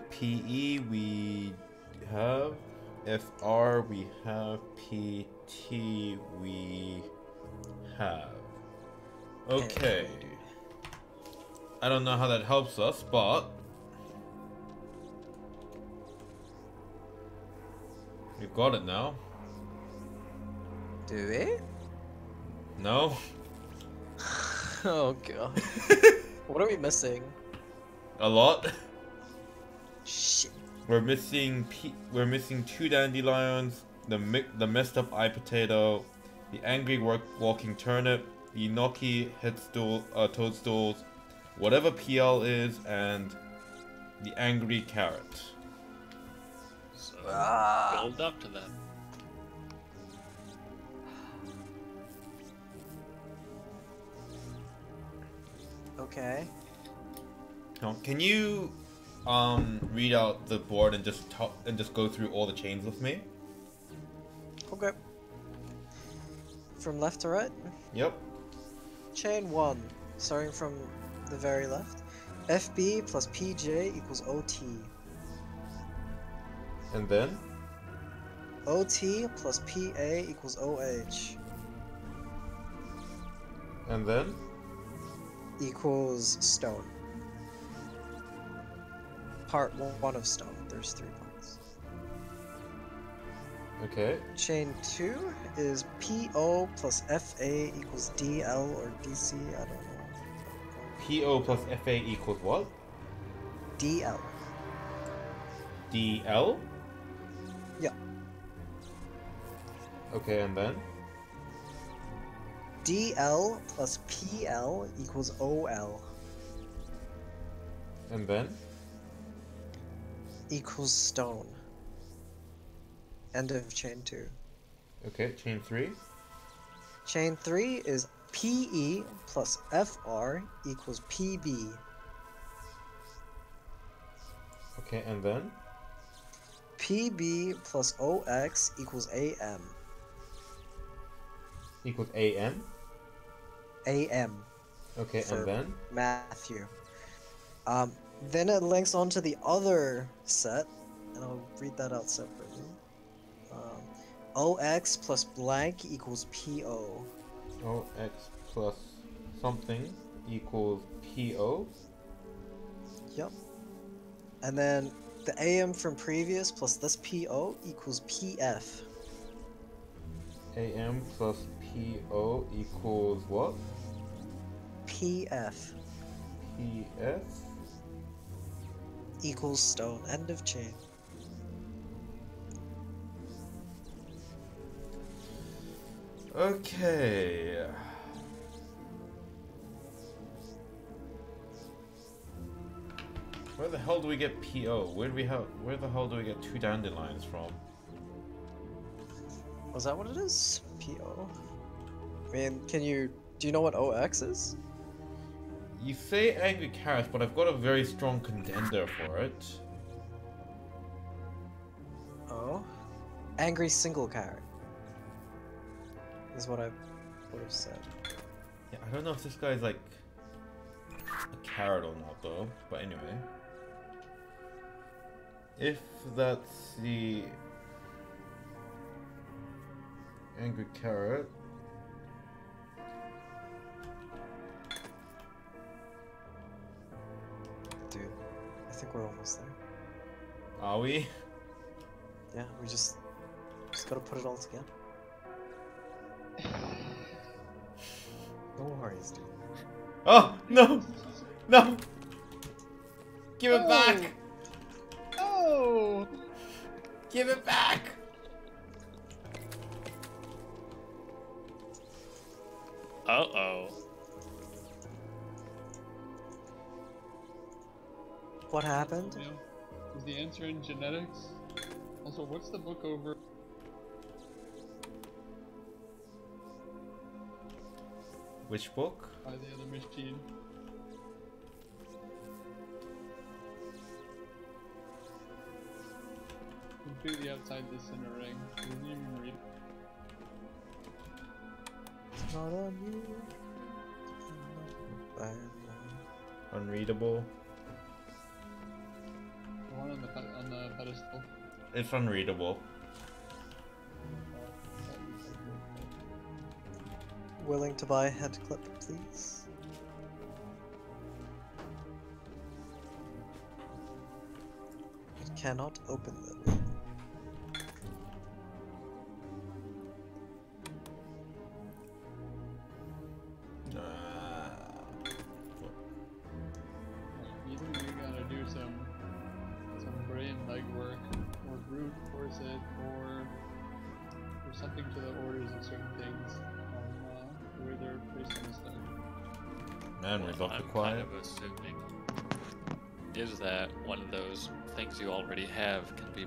PE we have. FR we have. PT we have. Okay. I don't know how that helps us, but we've got it now. Do we? No? oh god. what are we missing? A lot? Shit. We're missing P- we're missing two dandelions, the mi- the messed up eye potato, the angry work- walking turnip, the gnocchi headstool uh, toadstools, whatever PL is, and the angry carrot. So Ah. build up to that. Okay. Can you um read out the board and just talk and just go through all the chains with me? Okay. From left to right? Yep. Chain 1, starting from the very left. FB plus PJ equals OT. And then OT plus PA equals OH. and then equals stone. Part one of stone. There's three parts. okay. Chain two is PO plus FA equals DL or DC. I don't know. PO plus FA equals what? DL. DL? Yeah. Okay, and then? DL plus PL equals OL And then? equals stone. End of chain two. Okay, chain three. Chain three is PE plus FR equals PB. Okay, and then? PB plus OX equals AM. Equals AM. AM Okay, and then? Matthew. Um, then it links onto the other set, and I'll read that out separately. Um, OX plus blank equals PO. OX plus something equals PO. Yep. And then the AM from previous plus this PO equals PF. AM plus PO equals what? PF PF? equals stone. End of chain. Okay. Where the hell do we get PO? Where do we have? Where the hell do we get two dandelions from? Was that what it is? PO? I mean, can you. Do you know what OX is? You say angry carrots, but I've got a very strong contender for it. Oh? Angry single carrot. Is what I would have said. Yeah, I don't know if this guy's like a carrot or not though, but anyway. If that's the angry carrot, think we're almost there. are we? Yeah, we just. Just gotta put it all together. No worries, dude. Oh no! No! Give it back! Oh! Give it back! Uh oh. What happened? Yeah. Is the answer in genetics? Also, what's the book over? Which book? by the other machine? Completely outside the center ring. Didn't even read. It's not on you. Bye, bye. Unreadable. The. It's unreadable. Willing to buy head clip, please? It cannot open them.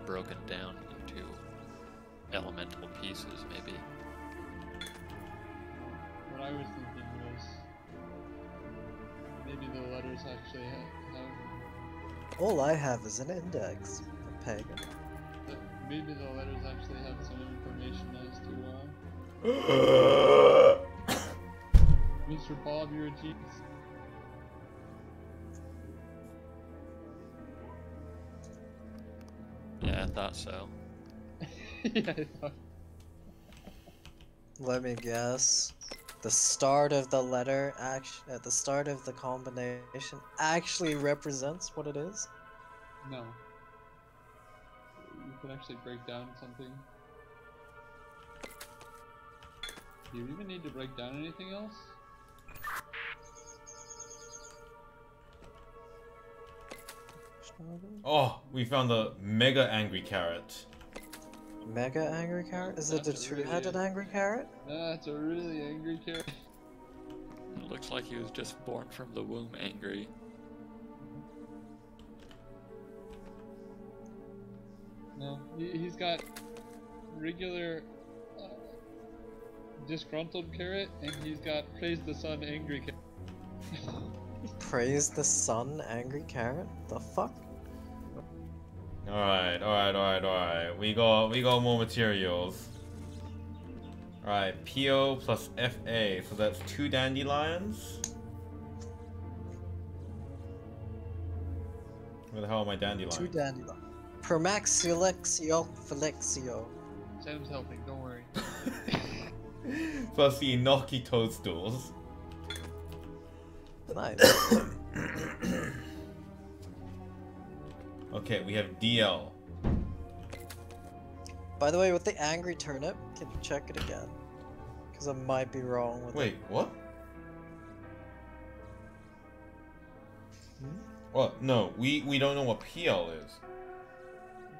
Broken down into elemental pieces, maybe. What I was thinking was maybe the letters actually ha- have All I have is an index, a pagan. that maybe the letters actually have some information as to uh, Mr. Bob, you're a genius. Thought so. yeah, thought. Let me guess. The start of the letter, act- at uh, the start of the combination, actually represents what it is. No. You could actually break down something. Do you even need to break down anything else? Oh, we found the mega angry carrot. Mega angry carrot? Is it the That's a really- two-headed angry carrot? That's a really angry carrot. It looks like he was just born from the womb angry. No, he, he's got regular uh, disgruntled carrot, and he's got praise the sun angry carrot. Praise the sun, angry carrot? The fuck? Alright, alright, alright, alright. We got we got more materials. Alright, PO plus FA, so that's two dandelions. Where the hell are my dandelions? Two dandelion. Promaxilexio flexio. Sam's helping, don't worry. plus the gnocchi toadstools. Nice. Okay, we have DL. By the way, with the angry turnip, can you check it again? Because I might be wrong with Wait, it. what? Hmm? What? No, we we don't know what PL is.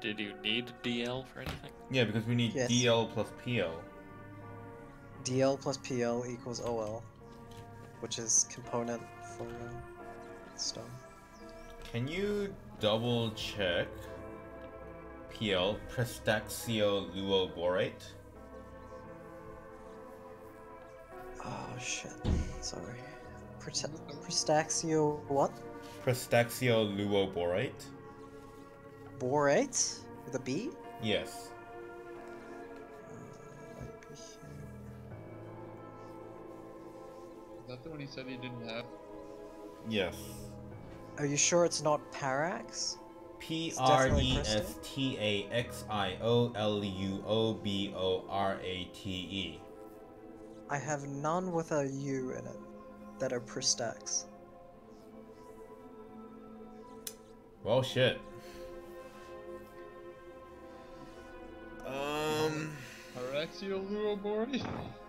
Did you need DL for anything? Yeah, because we need Yes. DL plus PL. DL plus PL equals OL, which is component for uh, stone. Can you double check PL Prestaxio-luoborate? Oh shit. Sorry. Prote- Prostaxio what? Prestaxio-luoborate? Borate? With a B? Yes. Uh, might be here. Is that the one he said he didn't have? Yes. Are you sure it's not Parax? P It's R definitely E crystal? S T A X I O L U O B O R A T E. I have none with a U in it that are Pristax. Well, shit. Um. Araxioluoborate?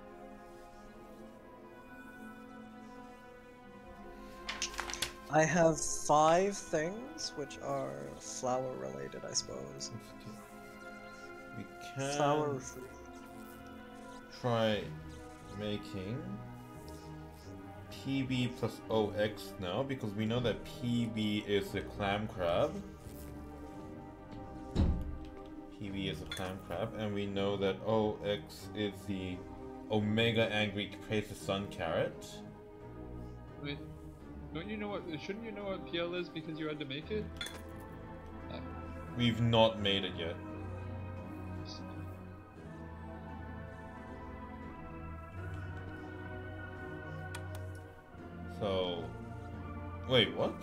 I have five things which are flower related, I suppose. We can Flower try making PB plus OX now because we know that PB is the clam crab. PB is a clam crab, and we know that OX is the Omega Angry Praise the Sun carrot. Wait, don't you know what? Shouldn't you know what PL is because you had to make it? We've not made it yet. So Wait, what?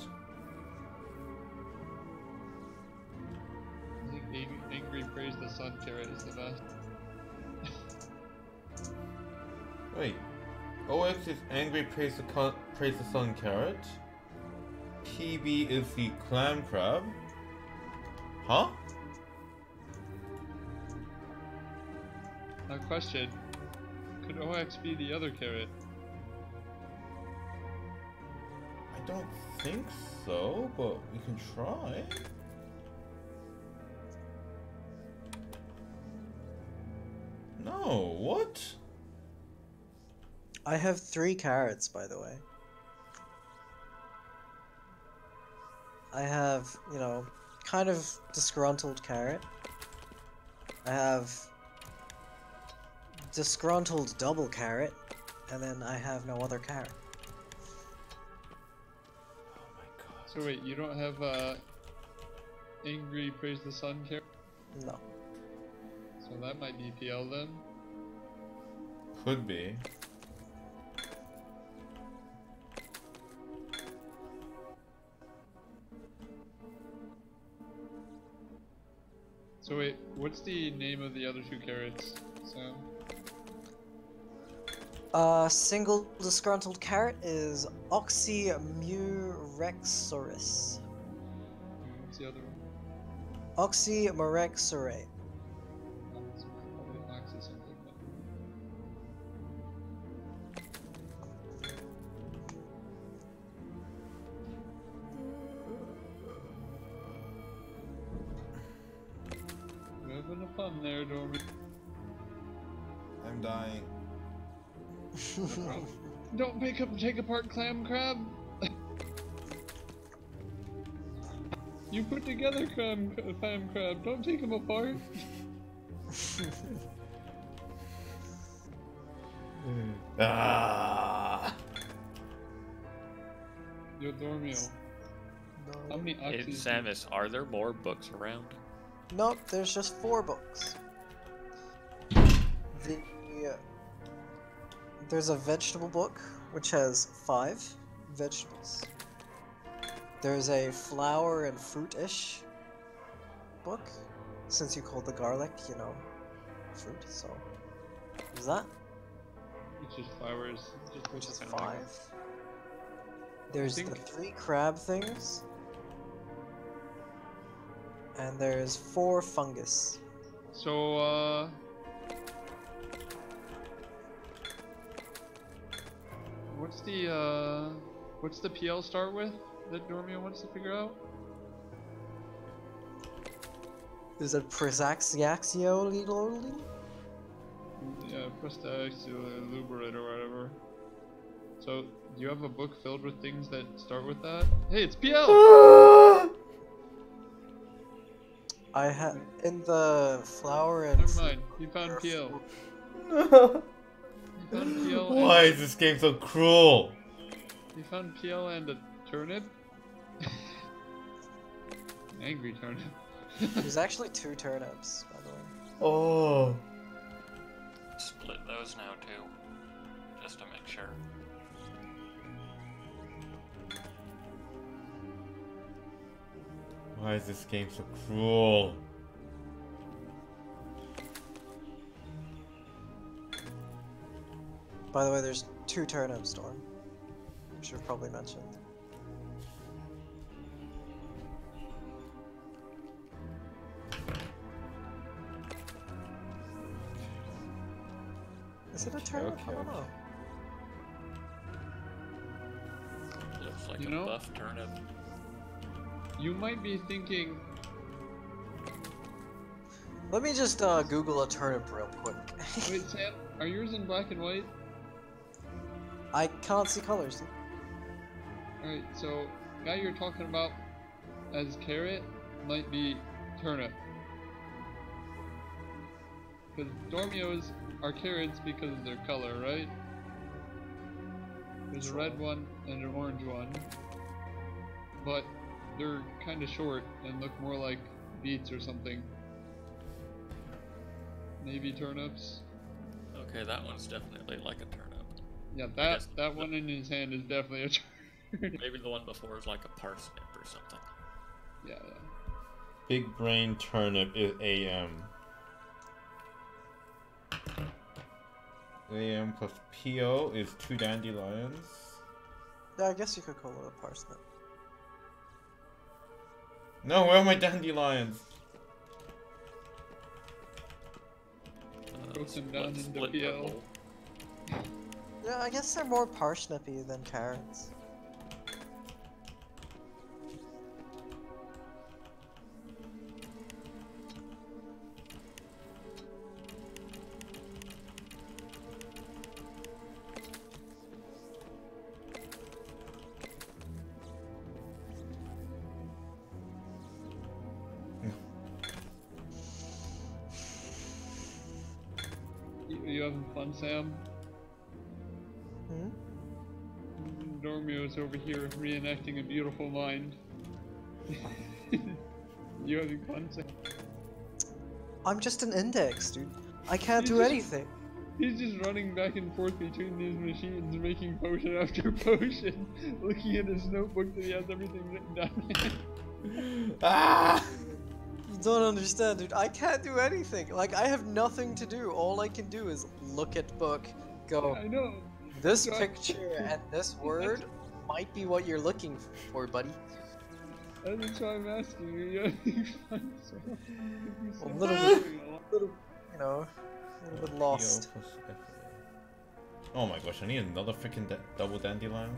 I think Ang- Angry Praise the Sun carrot is the best. Wait. OX is angry praise the praise the sun carrot. PB is the clam crab. Huh? Now, question: Could OX be the other carrot? I don't think so, but we can try. No, what? I have three carrots, by the way. I have, you know, kind of disgruntled carrot. I have disgruntled double carrot, and then I have no other carrot. Oh my god. So wait, you don't have uh, Angry Praise the Sun carrot? No. So that might be PL then. Could be. So wait, what's the name of the other two carrots, Sam? Uh, single disgruntled carrot is Oxymurexorus. What's the other one? Oxymurexorate. A fun there, Dormy. I'm dying. Don't make him take apart clam crab. you put together clam clam crab. Don't take them apart. Ah. Yo, Dormio. How many Hey, oxys? Samus, are there more books around? Nope, there's just four books. The there's a vegetable book which has five vegetables. There's a flower and fruit-ish book, since you called the garlic, you know, fruit. So, is that It's just flowers. Just which is kinda like- five? There's the three crab things, and there's four fungus. So, uh. What's the, uh. What's the PL start with that Dormio wants to figure out? Is it Prisaxiaxioli? Yeah, Prestax, Luberate, or whatever. So, do you have a book filled with things that start with that? Hey, it's PL! I have in the flower and Never mind, you found PL. You found PL and- Why is this game so cruel? You found PL and a turnip? Angry turnip. There's actually two turnips, by the way. Oh. Split those now too, just to make sure. Why is this game so cruel? By the way, there's two turnips, Dorm. Should have probably mentioned. Is it a turnip? I okay, don't know. Looks like You a know- buff turnip. You might be thinking, Let me just uh, Google a turnip real quick. wait, Sam, are yours in black and white? I can't see colors. Alright, so guy you're talking about as carrot might be turnip. Because Dormios are carrots because of their color, right? There's a red one and an orange one. But they're kind of short and look more like beets or something. Maybe turnips. Okay, that one's definitely like a turnip. Yeah, that guess that one in his hand is definitely a turnip. Maybe the one before is like a parsnip or something. Yeah, yeah. Big brain turnip is AM. AM plus PO is two dandelions. Yeah, I guess you could call it a parsnip. No, where are my dandelions? Uh, Broke them down split- into split PL. purple. Yeah, I guess they're more parsnippy than carrots. Here reenacting a beautiful mind. you having fun, Sam? I'm just an index, dude. I can't You do just- anything. He's just running back and forth between these machines, making potion after potion, looking at his notebook that he has everything written down. Ah! You don't understand, dude. I can't do anything. Like, I have nothing to do. All I can do is look at book, go, I know. this God. picture and this word might be what you're looking for, buddy. That's why I'm asking you. You having fun, You A said little something. Little, you know, a little bit lost. PO plus FA. Eh, oh my gosh, I need another freaking da- double dandelion.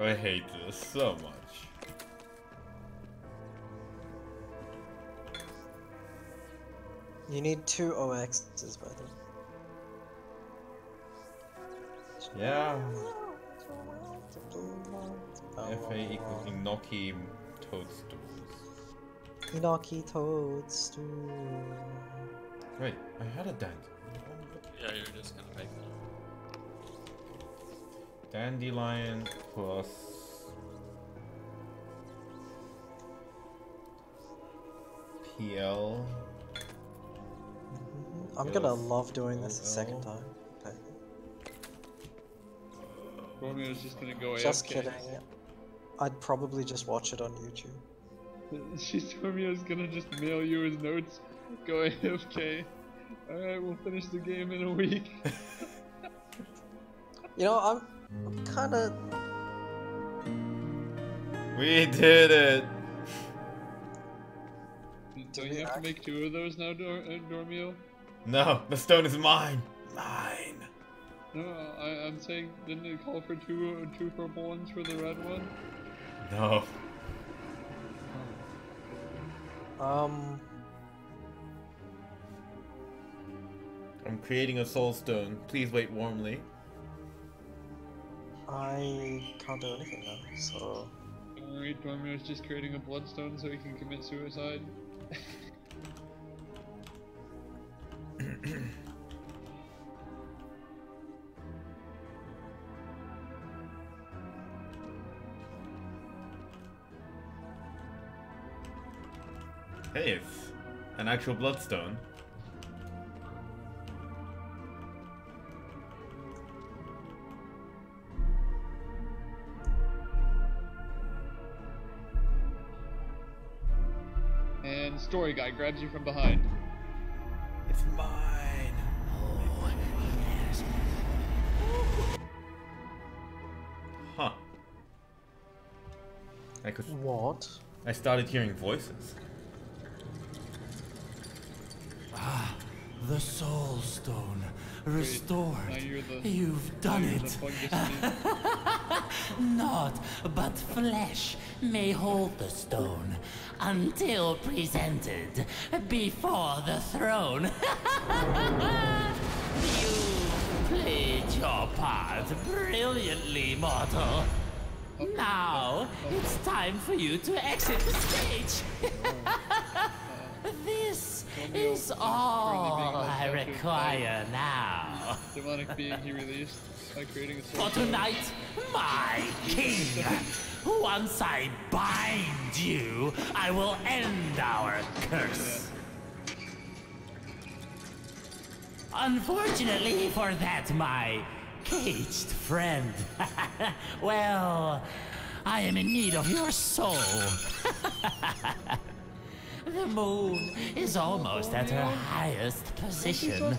I hate this so much. You need two OXs, by the way. Yeah. FA equals Inoki toadstools. Inoki toadstool. Wait, I had a dand. Yeah, you're just gonna make them. Dandelion plus. PL. Mm-hmm. I'm gonna love doing this a second time. Okay. Dormio's just gonna go Just AFK. kidding. I'd probably just watch it on YouTube. She's Dormio's gonna just mail you his notes. Go AFK. Alright, we'll finish the game in a week. You know, I'm, I'm kind of. We did it! Don't you have to make two of those now, Dor- uh, Dormio? No, the stone is mine! Mine! No, I, I'm saying, didn't it call for two uh, two purple ones for the red one? No. Um. I'm creating a soul stone. Please wait warmly. I can't do anything now, so. Don't worry, Dormio's just creating a bloodstone so he can commit suicide. Hey, it's an actual bloodstone. And story guy grabs you from behind. It's mine. Huh. I could. What? I started hearing voices. The soul stone restored. the- You've done it. Not, but flesh may hold the stone until presented before the throne. you played your part brilliantly, mortal. Now it's time for you to exit the stage. this is all I require now. Demonic being he released by creating a For tonight, my king. Once I bind you, I will end our curse. Unfortunately for that, my caged friend. well, I am in need of your soul. the moon is almost at her highest position.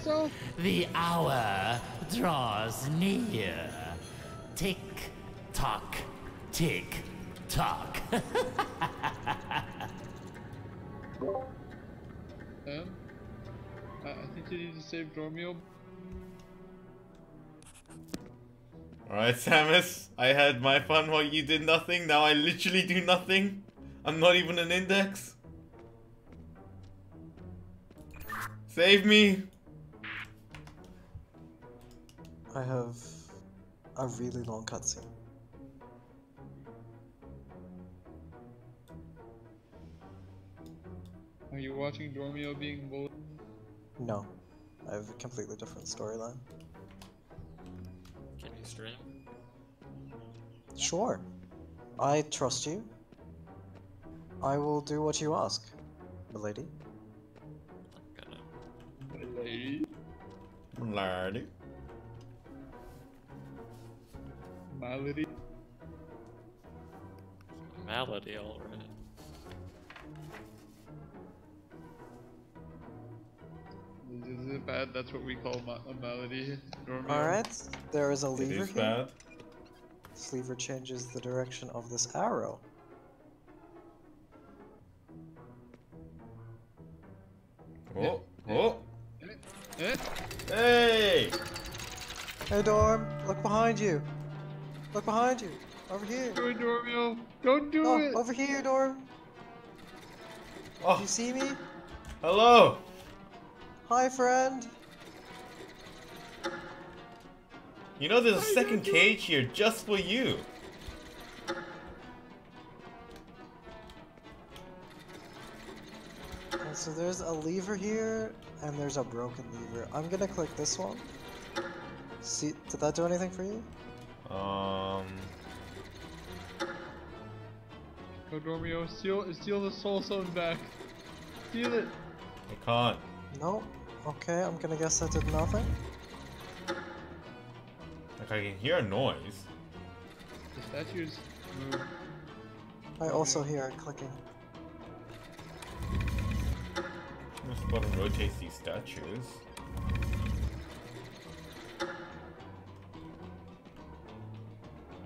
The hour draws near. Tick tock, tick tock. Sam? I, I think you need to save Dormio. Alright, Samus, I had my fun while you did nothing. Now I literally do nothing. I'm not even an index. Save me! I have a really long cutscene. Are you watching Dormio being bullied? No, I have a completely different storyline. Can you stream? Sure. I trust you. I will do what you ask, milady. Lady? Lady. Malady? Malady, alright. Is it bad? That's what we call ma a malady. Alright, there is a It lever is here. bad. This lever changes the direction of this arrow. Oh, oh! Eh? Hey! Hey Dorm, look behind you. Look behind you. Over here. Do it, Dormio! Don't do No, it! over here, Dorm. Oh, You see me? hello! Hi, friend. You know there's a second cage here just for you. So there's a lever here, and there's a broken lever. I'm gonna click this one. See, did that do anything for you? Um, Go, Dormio. Steal, steal the soul stone back. Steal it. I can't. No. Okay, I'm gonna guess that did nothing. Like I can hear a noise. The statues move. I also hear it clicking. This button rotates these statues.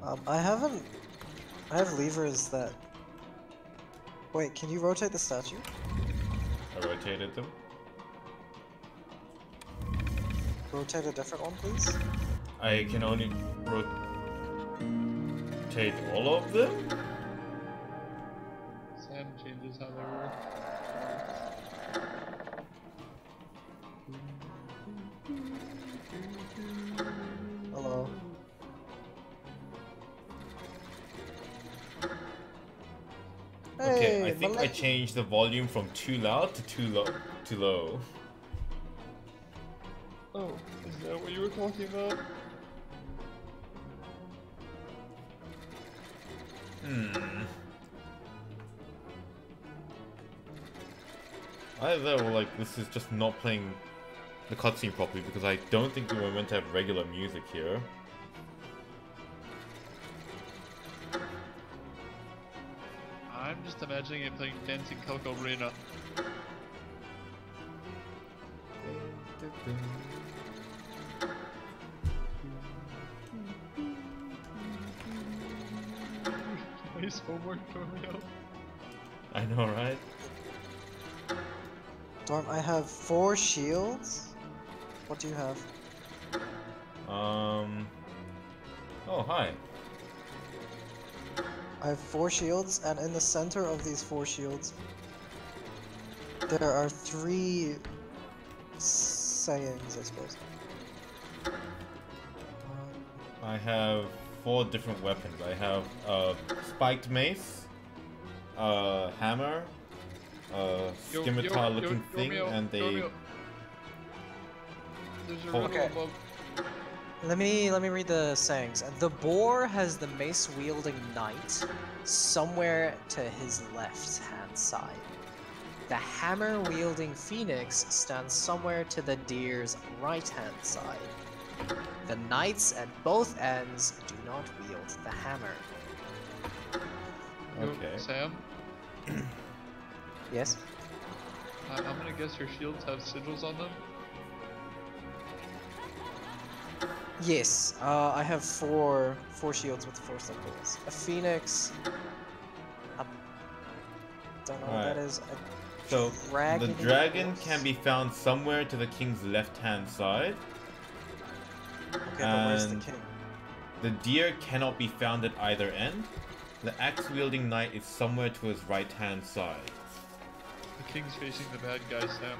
Um, I haven't. I have levers that. Wait, can you rotate the statue? I rotated them. Rotate a different one, please. I can only rotate all of them? Okay, I think I changed the volume from too loud to too low. Too low. Oh, is that what you were talking about? Hmm. Either or like this is just not playing the cutscene properly because I don't think we were meant to have regular music here. I'm just imagining it playing Dancing Coco Arena. Nice homework, Dormio. I know, right? Dorm, I have four shields. What do you have? Um. Oh, hi. I have four shields, and in the center of these four shields, there are three sayings, I suppose. I have four different weapons. I have a spiked mace, a hammer, a Yo, scimitar yo, yo, looking thing, Dormio, and a. Dormio. There's a riddle Okay. above. Let me let me read the sayings. The boar has the mace wielding knight somewhere to his left hand side. The hammer wielding phoenix stands somewhere to the deer's right hand side. The knights at both ends do not wield the hammer. Mm, okay. Sam, Yes? I- I'm gonna guess your shields have sigils on them. Yes, uh, I have four four shields with four symbols. A phoenix. I don't know what that Alright. is. A So dragon. the dragon can be found somewhere to the king's left-hand side. Okay, but where's the and- king? The deer cannot be found at either end. The axe-wielding knight is somewhere to his right-hand side. The king's facing the bad guys Sam.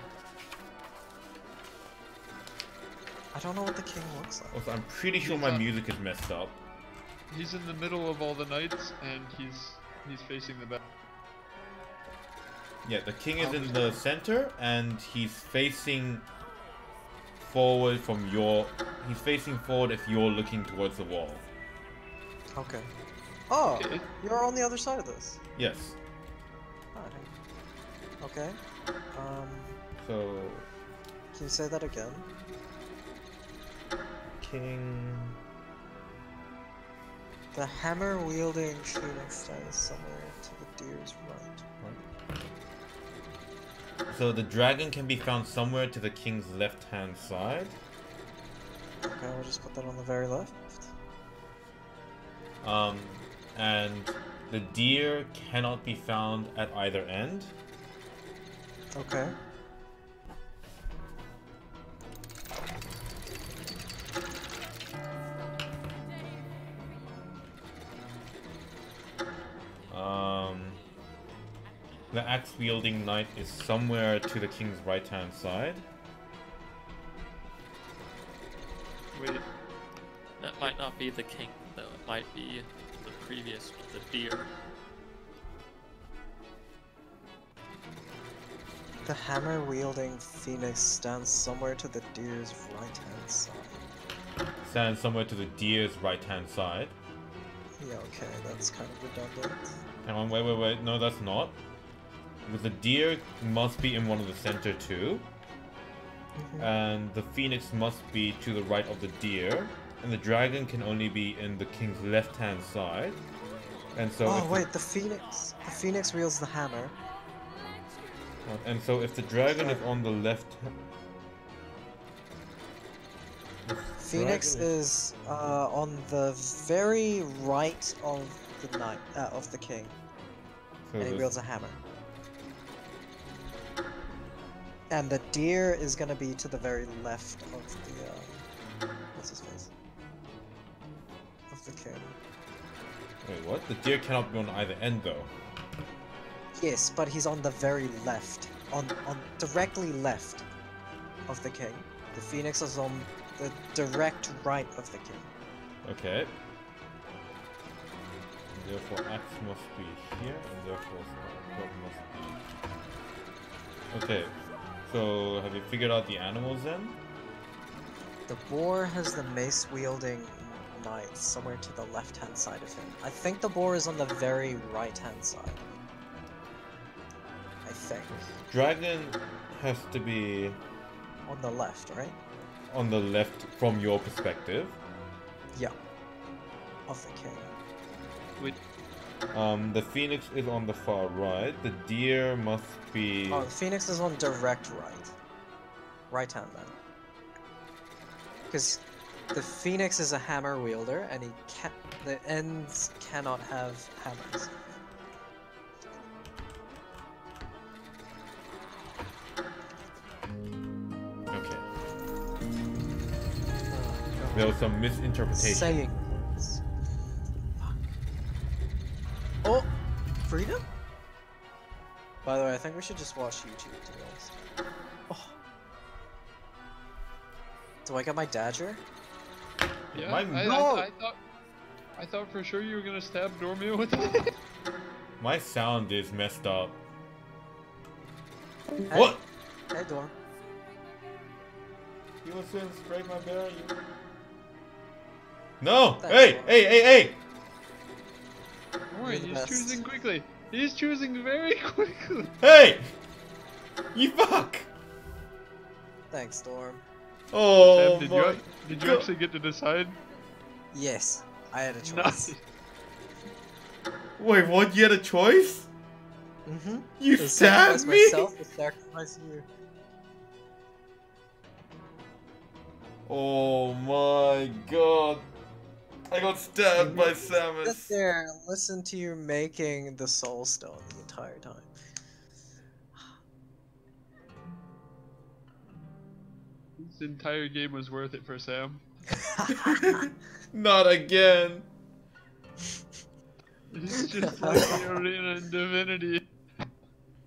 I don't know what the king looks like. Also, I'm pretty sure He's my music is messed up. He's in the middle of all the knights, and he's he's facing the back. Yeah, the king is in the center, and he's facing forward from your. He's facing forward if you're looking towards the wall. Okay. Oh, Okay. you're on the other side of this. Yes. Okay. Um, So, can you say that again? King. The hammer wielding phoenix stands somewhere to the deer's right. So the dragon can be found somewhere to the king's left-hand side. Okay, we'll just put that on the very left. Um, and the deer cannot be found at either end. Okay. Um, the axe-wielding knight is somewhere to the king's right-hand side. Wait, That might not be the king, though. It might be the previous, the deer. The hammer wielding phoenix stands somewhere to the deer's right hand side. Stands somewhere to the deer's right-hand side. Yeah, okay, that's kind of redundant. Hang on, wait, wait, wait. No, that's not. Because the deer must be in one of the center too. And the phoenix must be to the right of the deer. And the dragon can only be in the king's left-hand side. And so oh if the- wait, the phoenix. The phoenix wields the hammer. and so if the dragon is on the left Phoenix Dragon is uh, on the very right of the knight uh, of the king, so and he wields a hammer. And the deer is gonna be to the very left of the uh, what's his face? Of the king. Wait, what? The deer cannot be on either end though. Yes, but he's on the very left, on on directly left of the king. The phoenix is on the direct right of the king. Okay. Therefore, axe must be here, and therefore sword must be. Okay. So, have you figured out the animals then? The boar has the mace wielding knight somewhere to the left hand side of him. I think the boar is on the very right hand side. I think. Dragon has to be On the left, right? on the left from your perspective. Yeah. Of the king. Wait, Um, the phoenix is on the far right. The deer must be. Oh, the phoenix is on direct right. Right hand then. Because the phoenix is a hammer wielder and he can the ends cannot have hammers. Okay. Uh, There was some misinterpretation. saying Oh, freedom. By the way, I think we should just watch YouTube. To be honest. Oh. Do I get my dagger? yeah, My- I, No! I, I thought, I thought for sure you were gonna stab Dormio with it. My sound is messed up. Hey. What? Hey, Dorm. You want to spray my bear? You... No! That's Hey! fine. Hey! Hey! Hey! Don't worry, he's best. choosing quickly. He's choosing very quickly. Hey! You fuck! Thanks, Storm. Oh Sam, did my you did you actually get to decide? Yes, I had a choice. Nice. Wait, what? You had a choice? Mm-hmm. You To stabbed sacrifice me? myself or sacrifice you. Oh my god. I got stabbed by Sit Samus. there listen to you making the Soul Stone the entire time. This entire game was worth it for Sam. Not again. It's just like the arena in Divinity.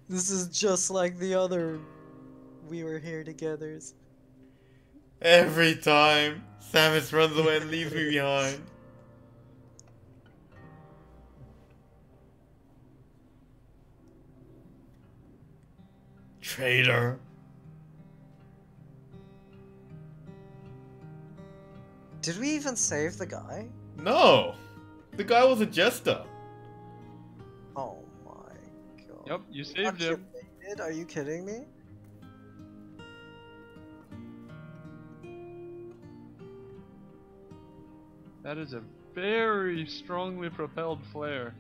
This is just like the other We Were Here Togethers. Every time Samus runs away and leaves me behind. Traitor. Did we even save the guy? No! The guy was a jester. Oh my god. Yep, you saved him. Activated? Are you kidding me? That is a very strongly propelled flare.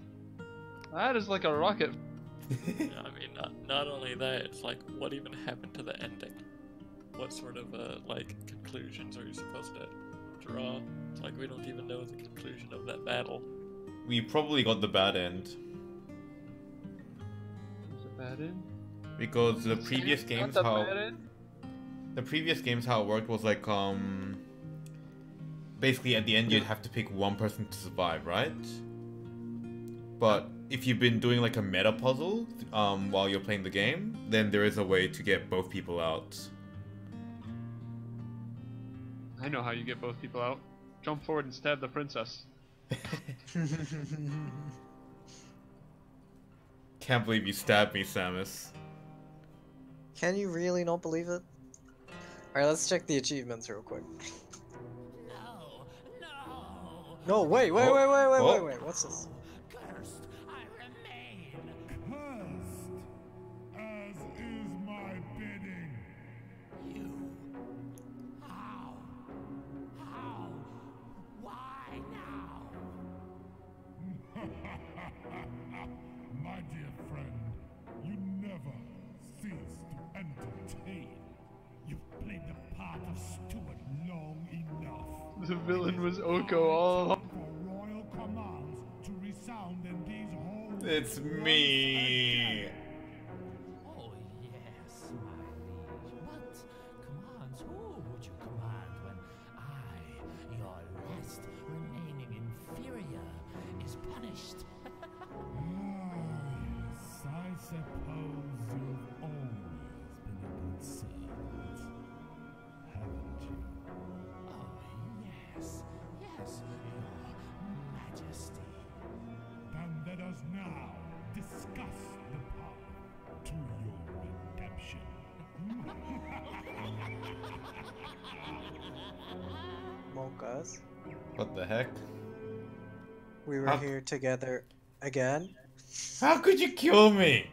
That is like a rocket. I mean, not, not only that, it's like, what even happened to the ending? What sort of, uh, like, conclusions are you supposed to draw? It's like, we don't even know the conclusion of that battle. We probably got the bad end. Is it bad in? Because the previous games the how bad the previous games how it worked was like um basically at the end you'd have to pick one person to survive, right? But if you've been doing like a meta puzzle um while you're playing the game, then there is a way to get both people out. I know how you get both people out. Jump forward and stab the princess. Can't believe you stabbed me, Samus. Can you really not believe it? Alright, let's check the achievements real quick. No, no. No, wait, wait, Oh, wait, wait, wait, oh. wait, wait, what's this? Cursed, I remain. Cursed, as is my bidding. You. How? How? Why now? my dear friend, you never cease to entertain. You've played the part of Stuart long enough. The villain was Oko all along. Royal commands to resound in these halls. It's me. Oh, yes, my liege. But commands who would you command when I, your last remaining inferior, is punished? Ah, yes, I suppose now discuss the path to your redemption. Mokas, What the heck? we were How- here together again. How could you kill me?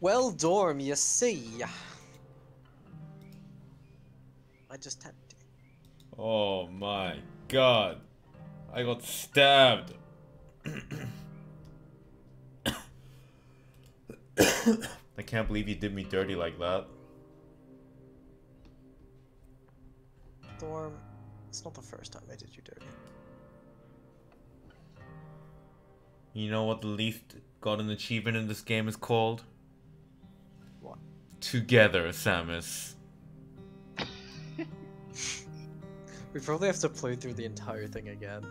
Well, Dorm, you see. I just had to. Oh my god. I got stabbed. I can't believe you did me dirty like that. Dorm, it's not the first time I did you dirty. You know what the least golden achievement in this game is called? What? Together, Samus. We probably have to play through the entire thing again.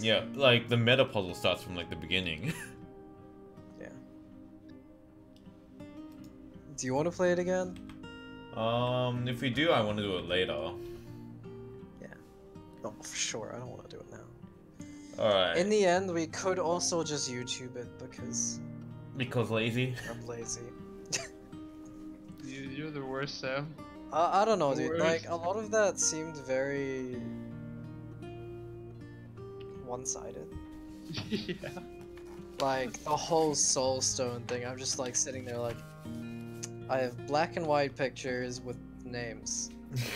Yeah, like the meta puzzle starts from like the beginning. Do you want to play it again? um, if we do, I want to do it later. Yeah. No, for sure. I don't want to do it now. Alright. In the end, we could also just YouTube it because Because lazy. I'm lazy. You, you're the worst, Sam. I, I don't know, The dude. worst. Like, a lot of that seemed very. one sided. yeah. Like, the whole Soul Stone thing, I'm just like sitting there like. I have black and white pictures with names. I have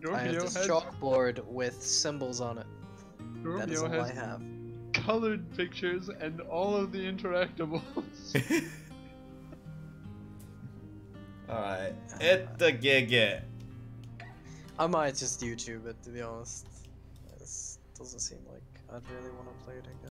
Romeo this has chalkboard with symbols on it. That is Romeo all I have. colored pictures and all of the interactables. Alright. Hit uh, the gig. I might just YouTube it to be honest. This doesn't seem like I'd really want to play it again.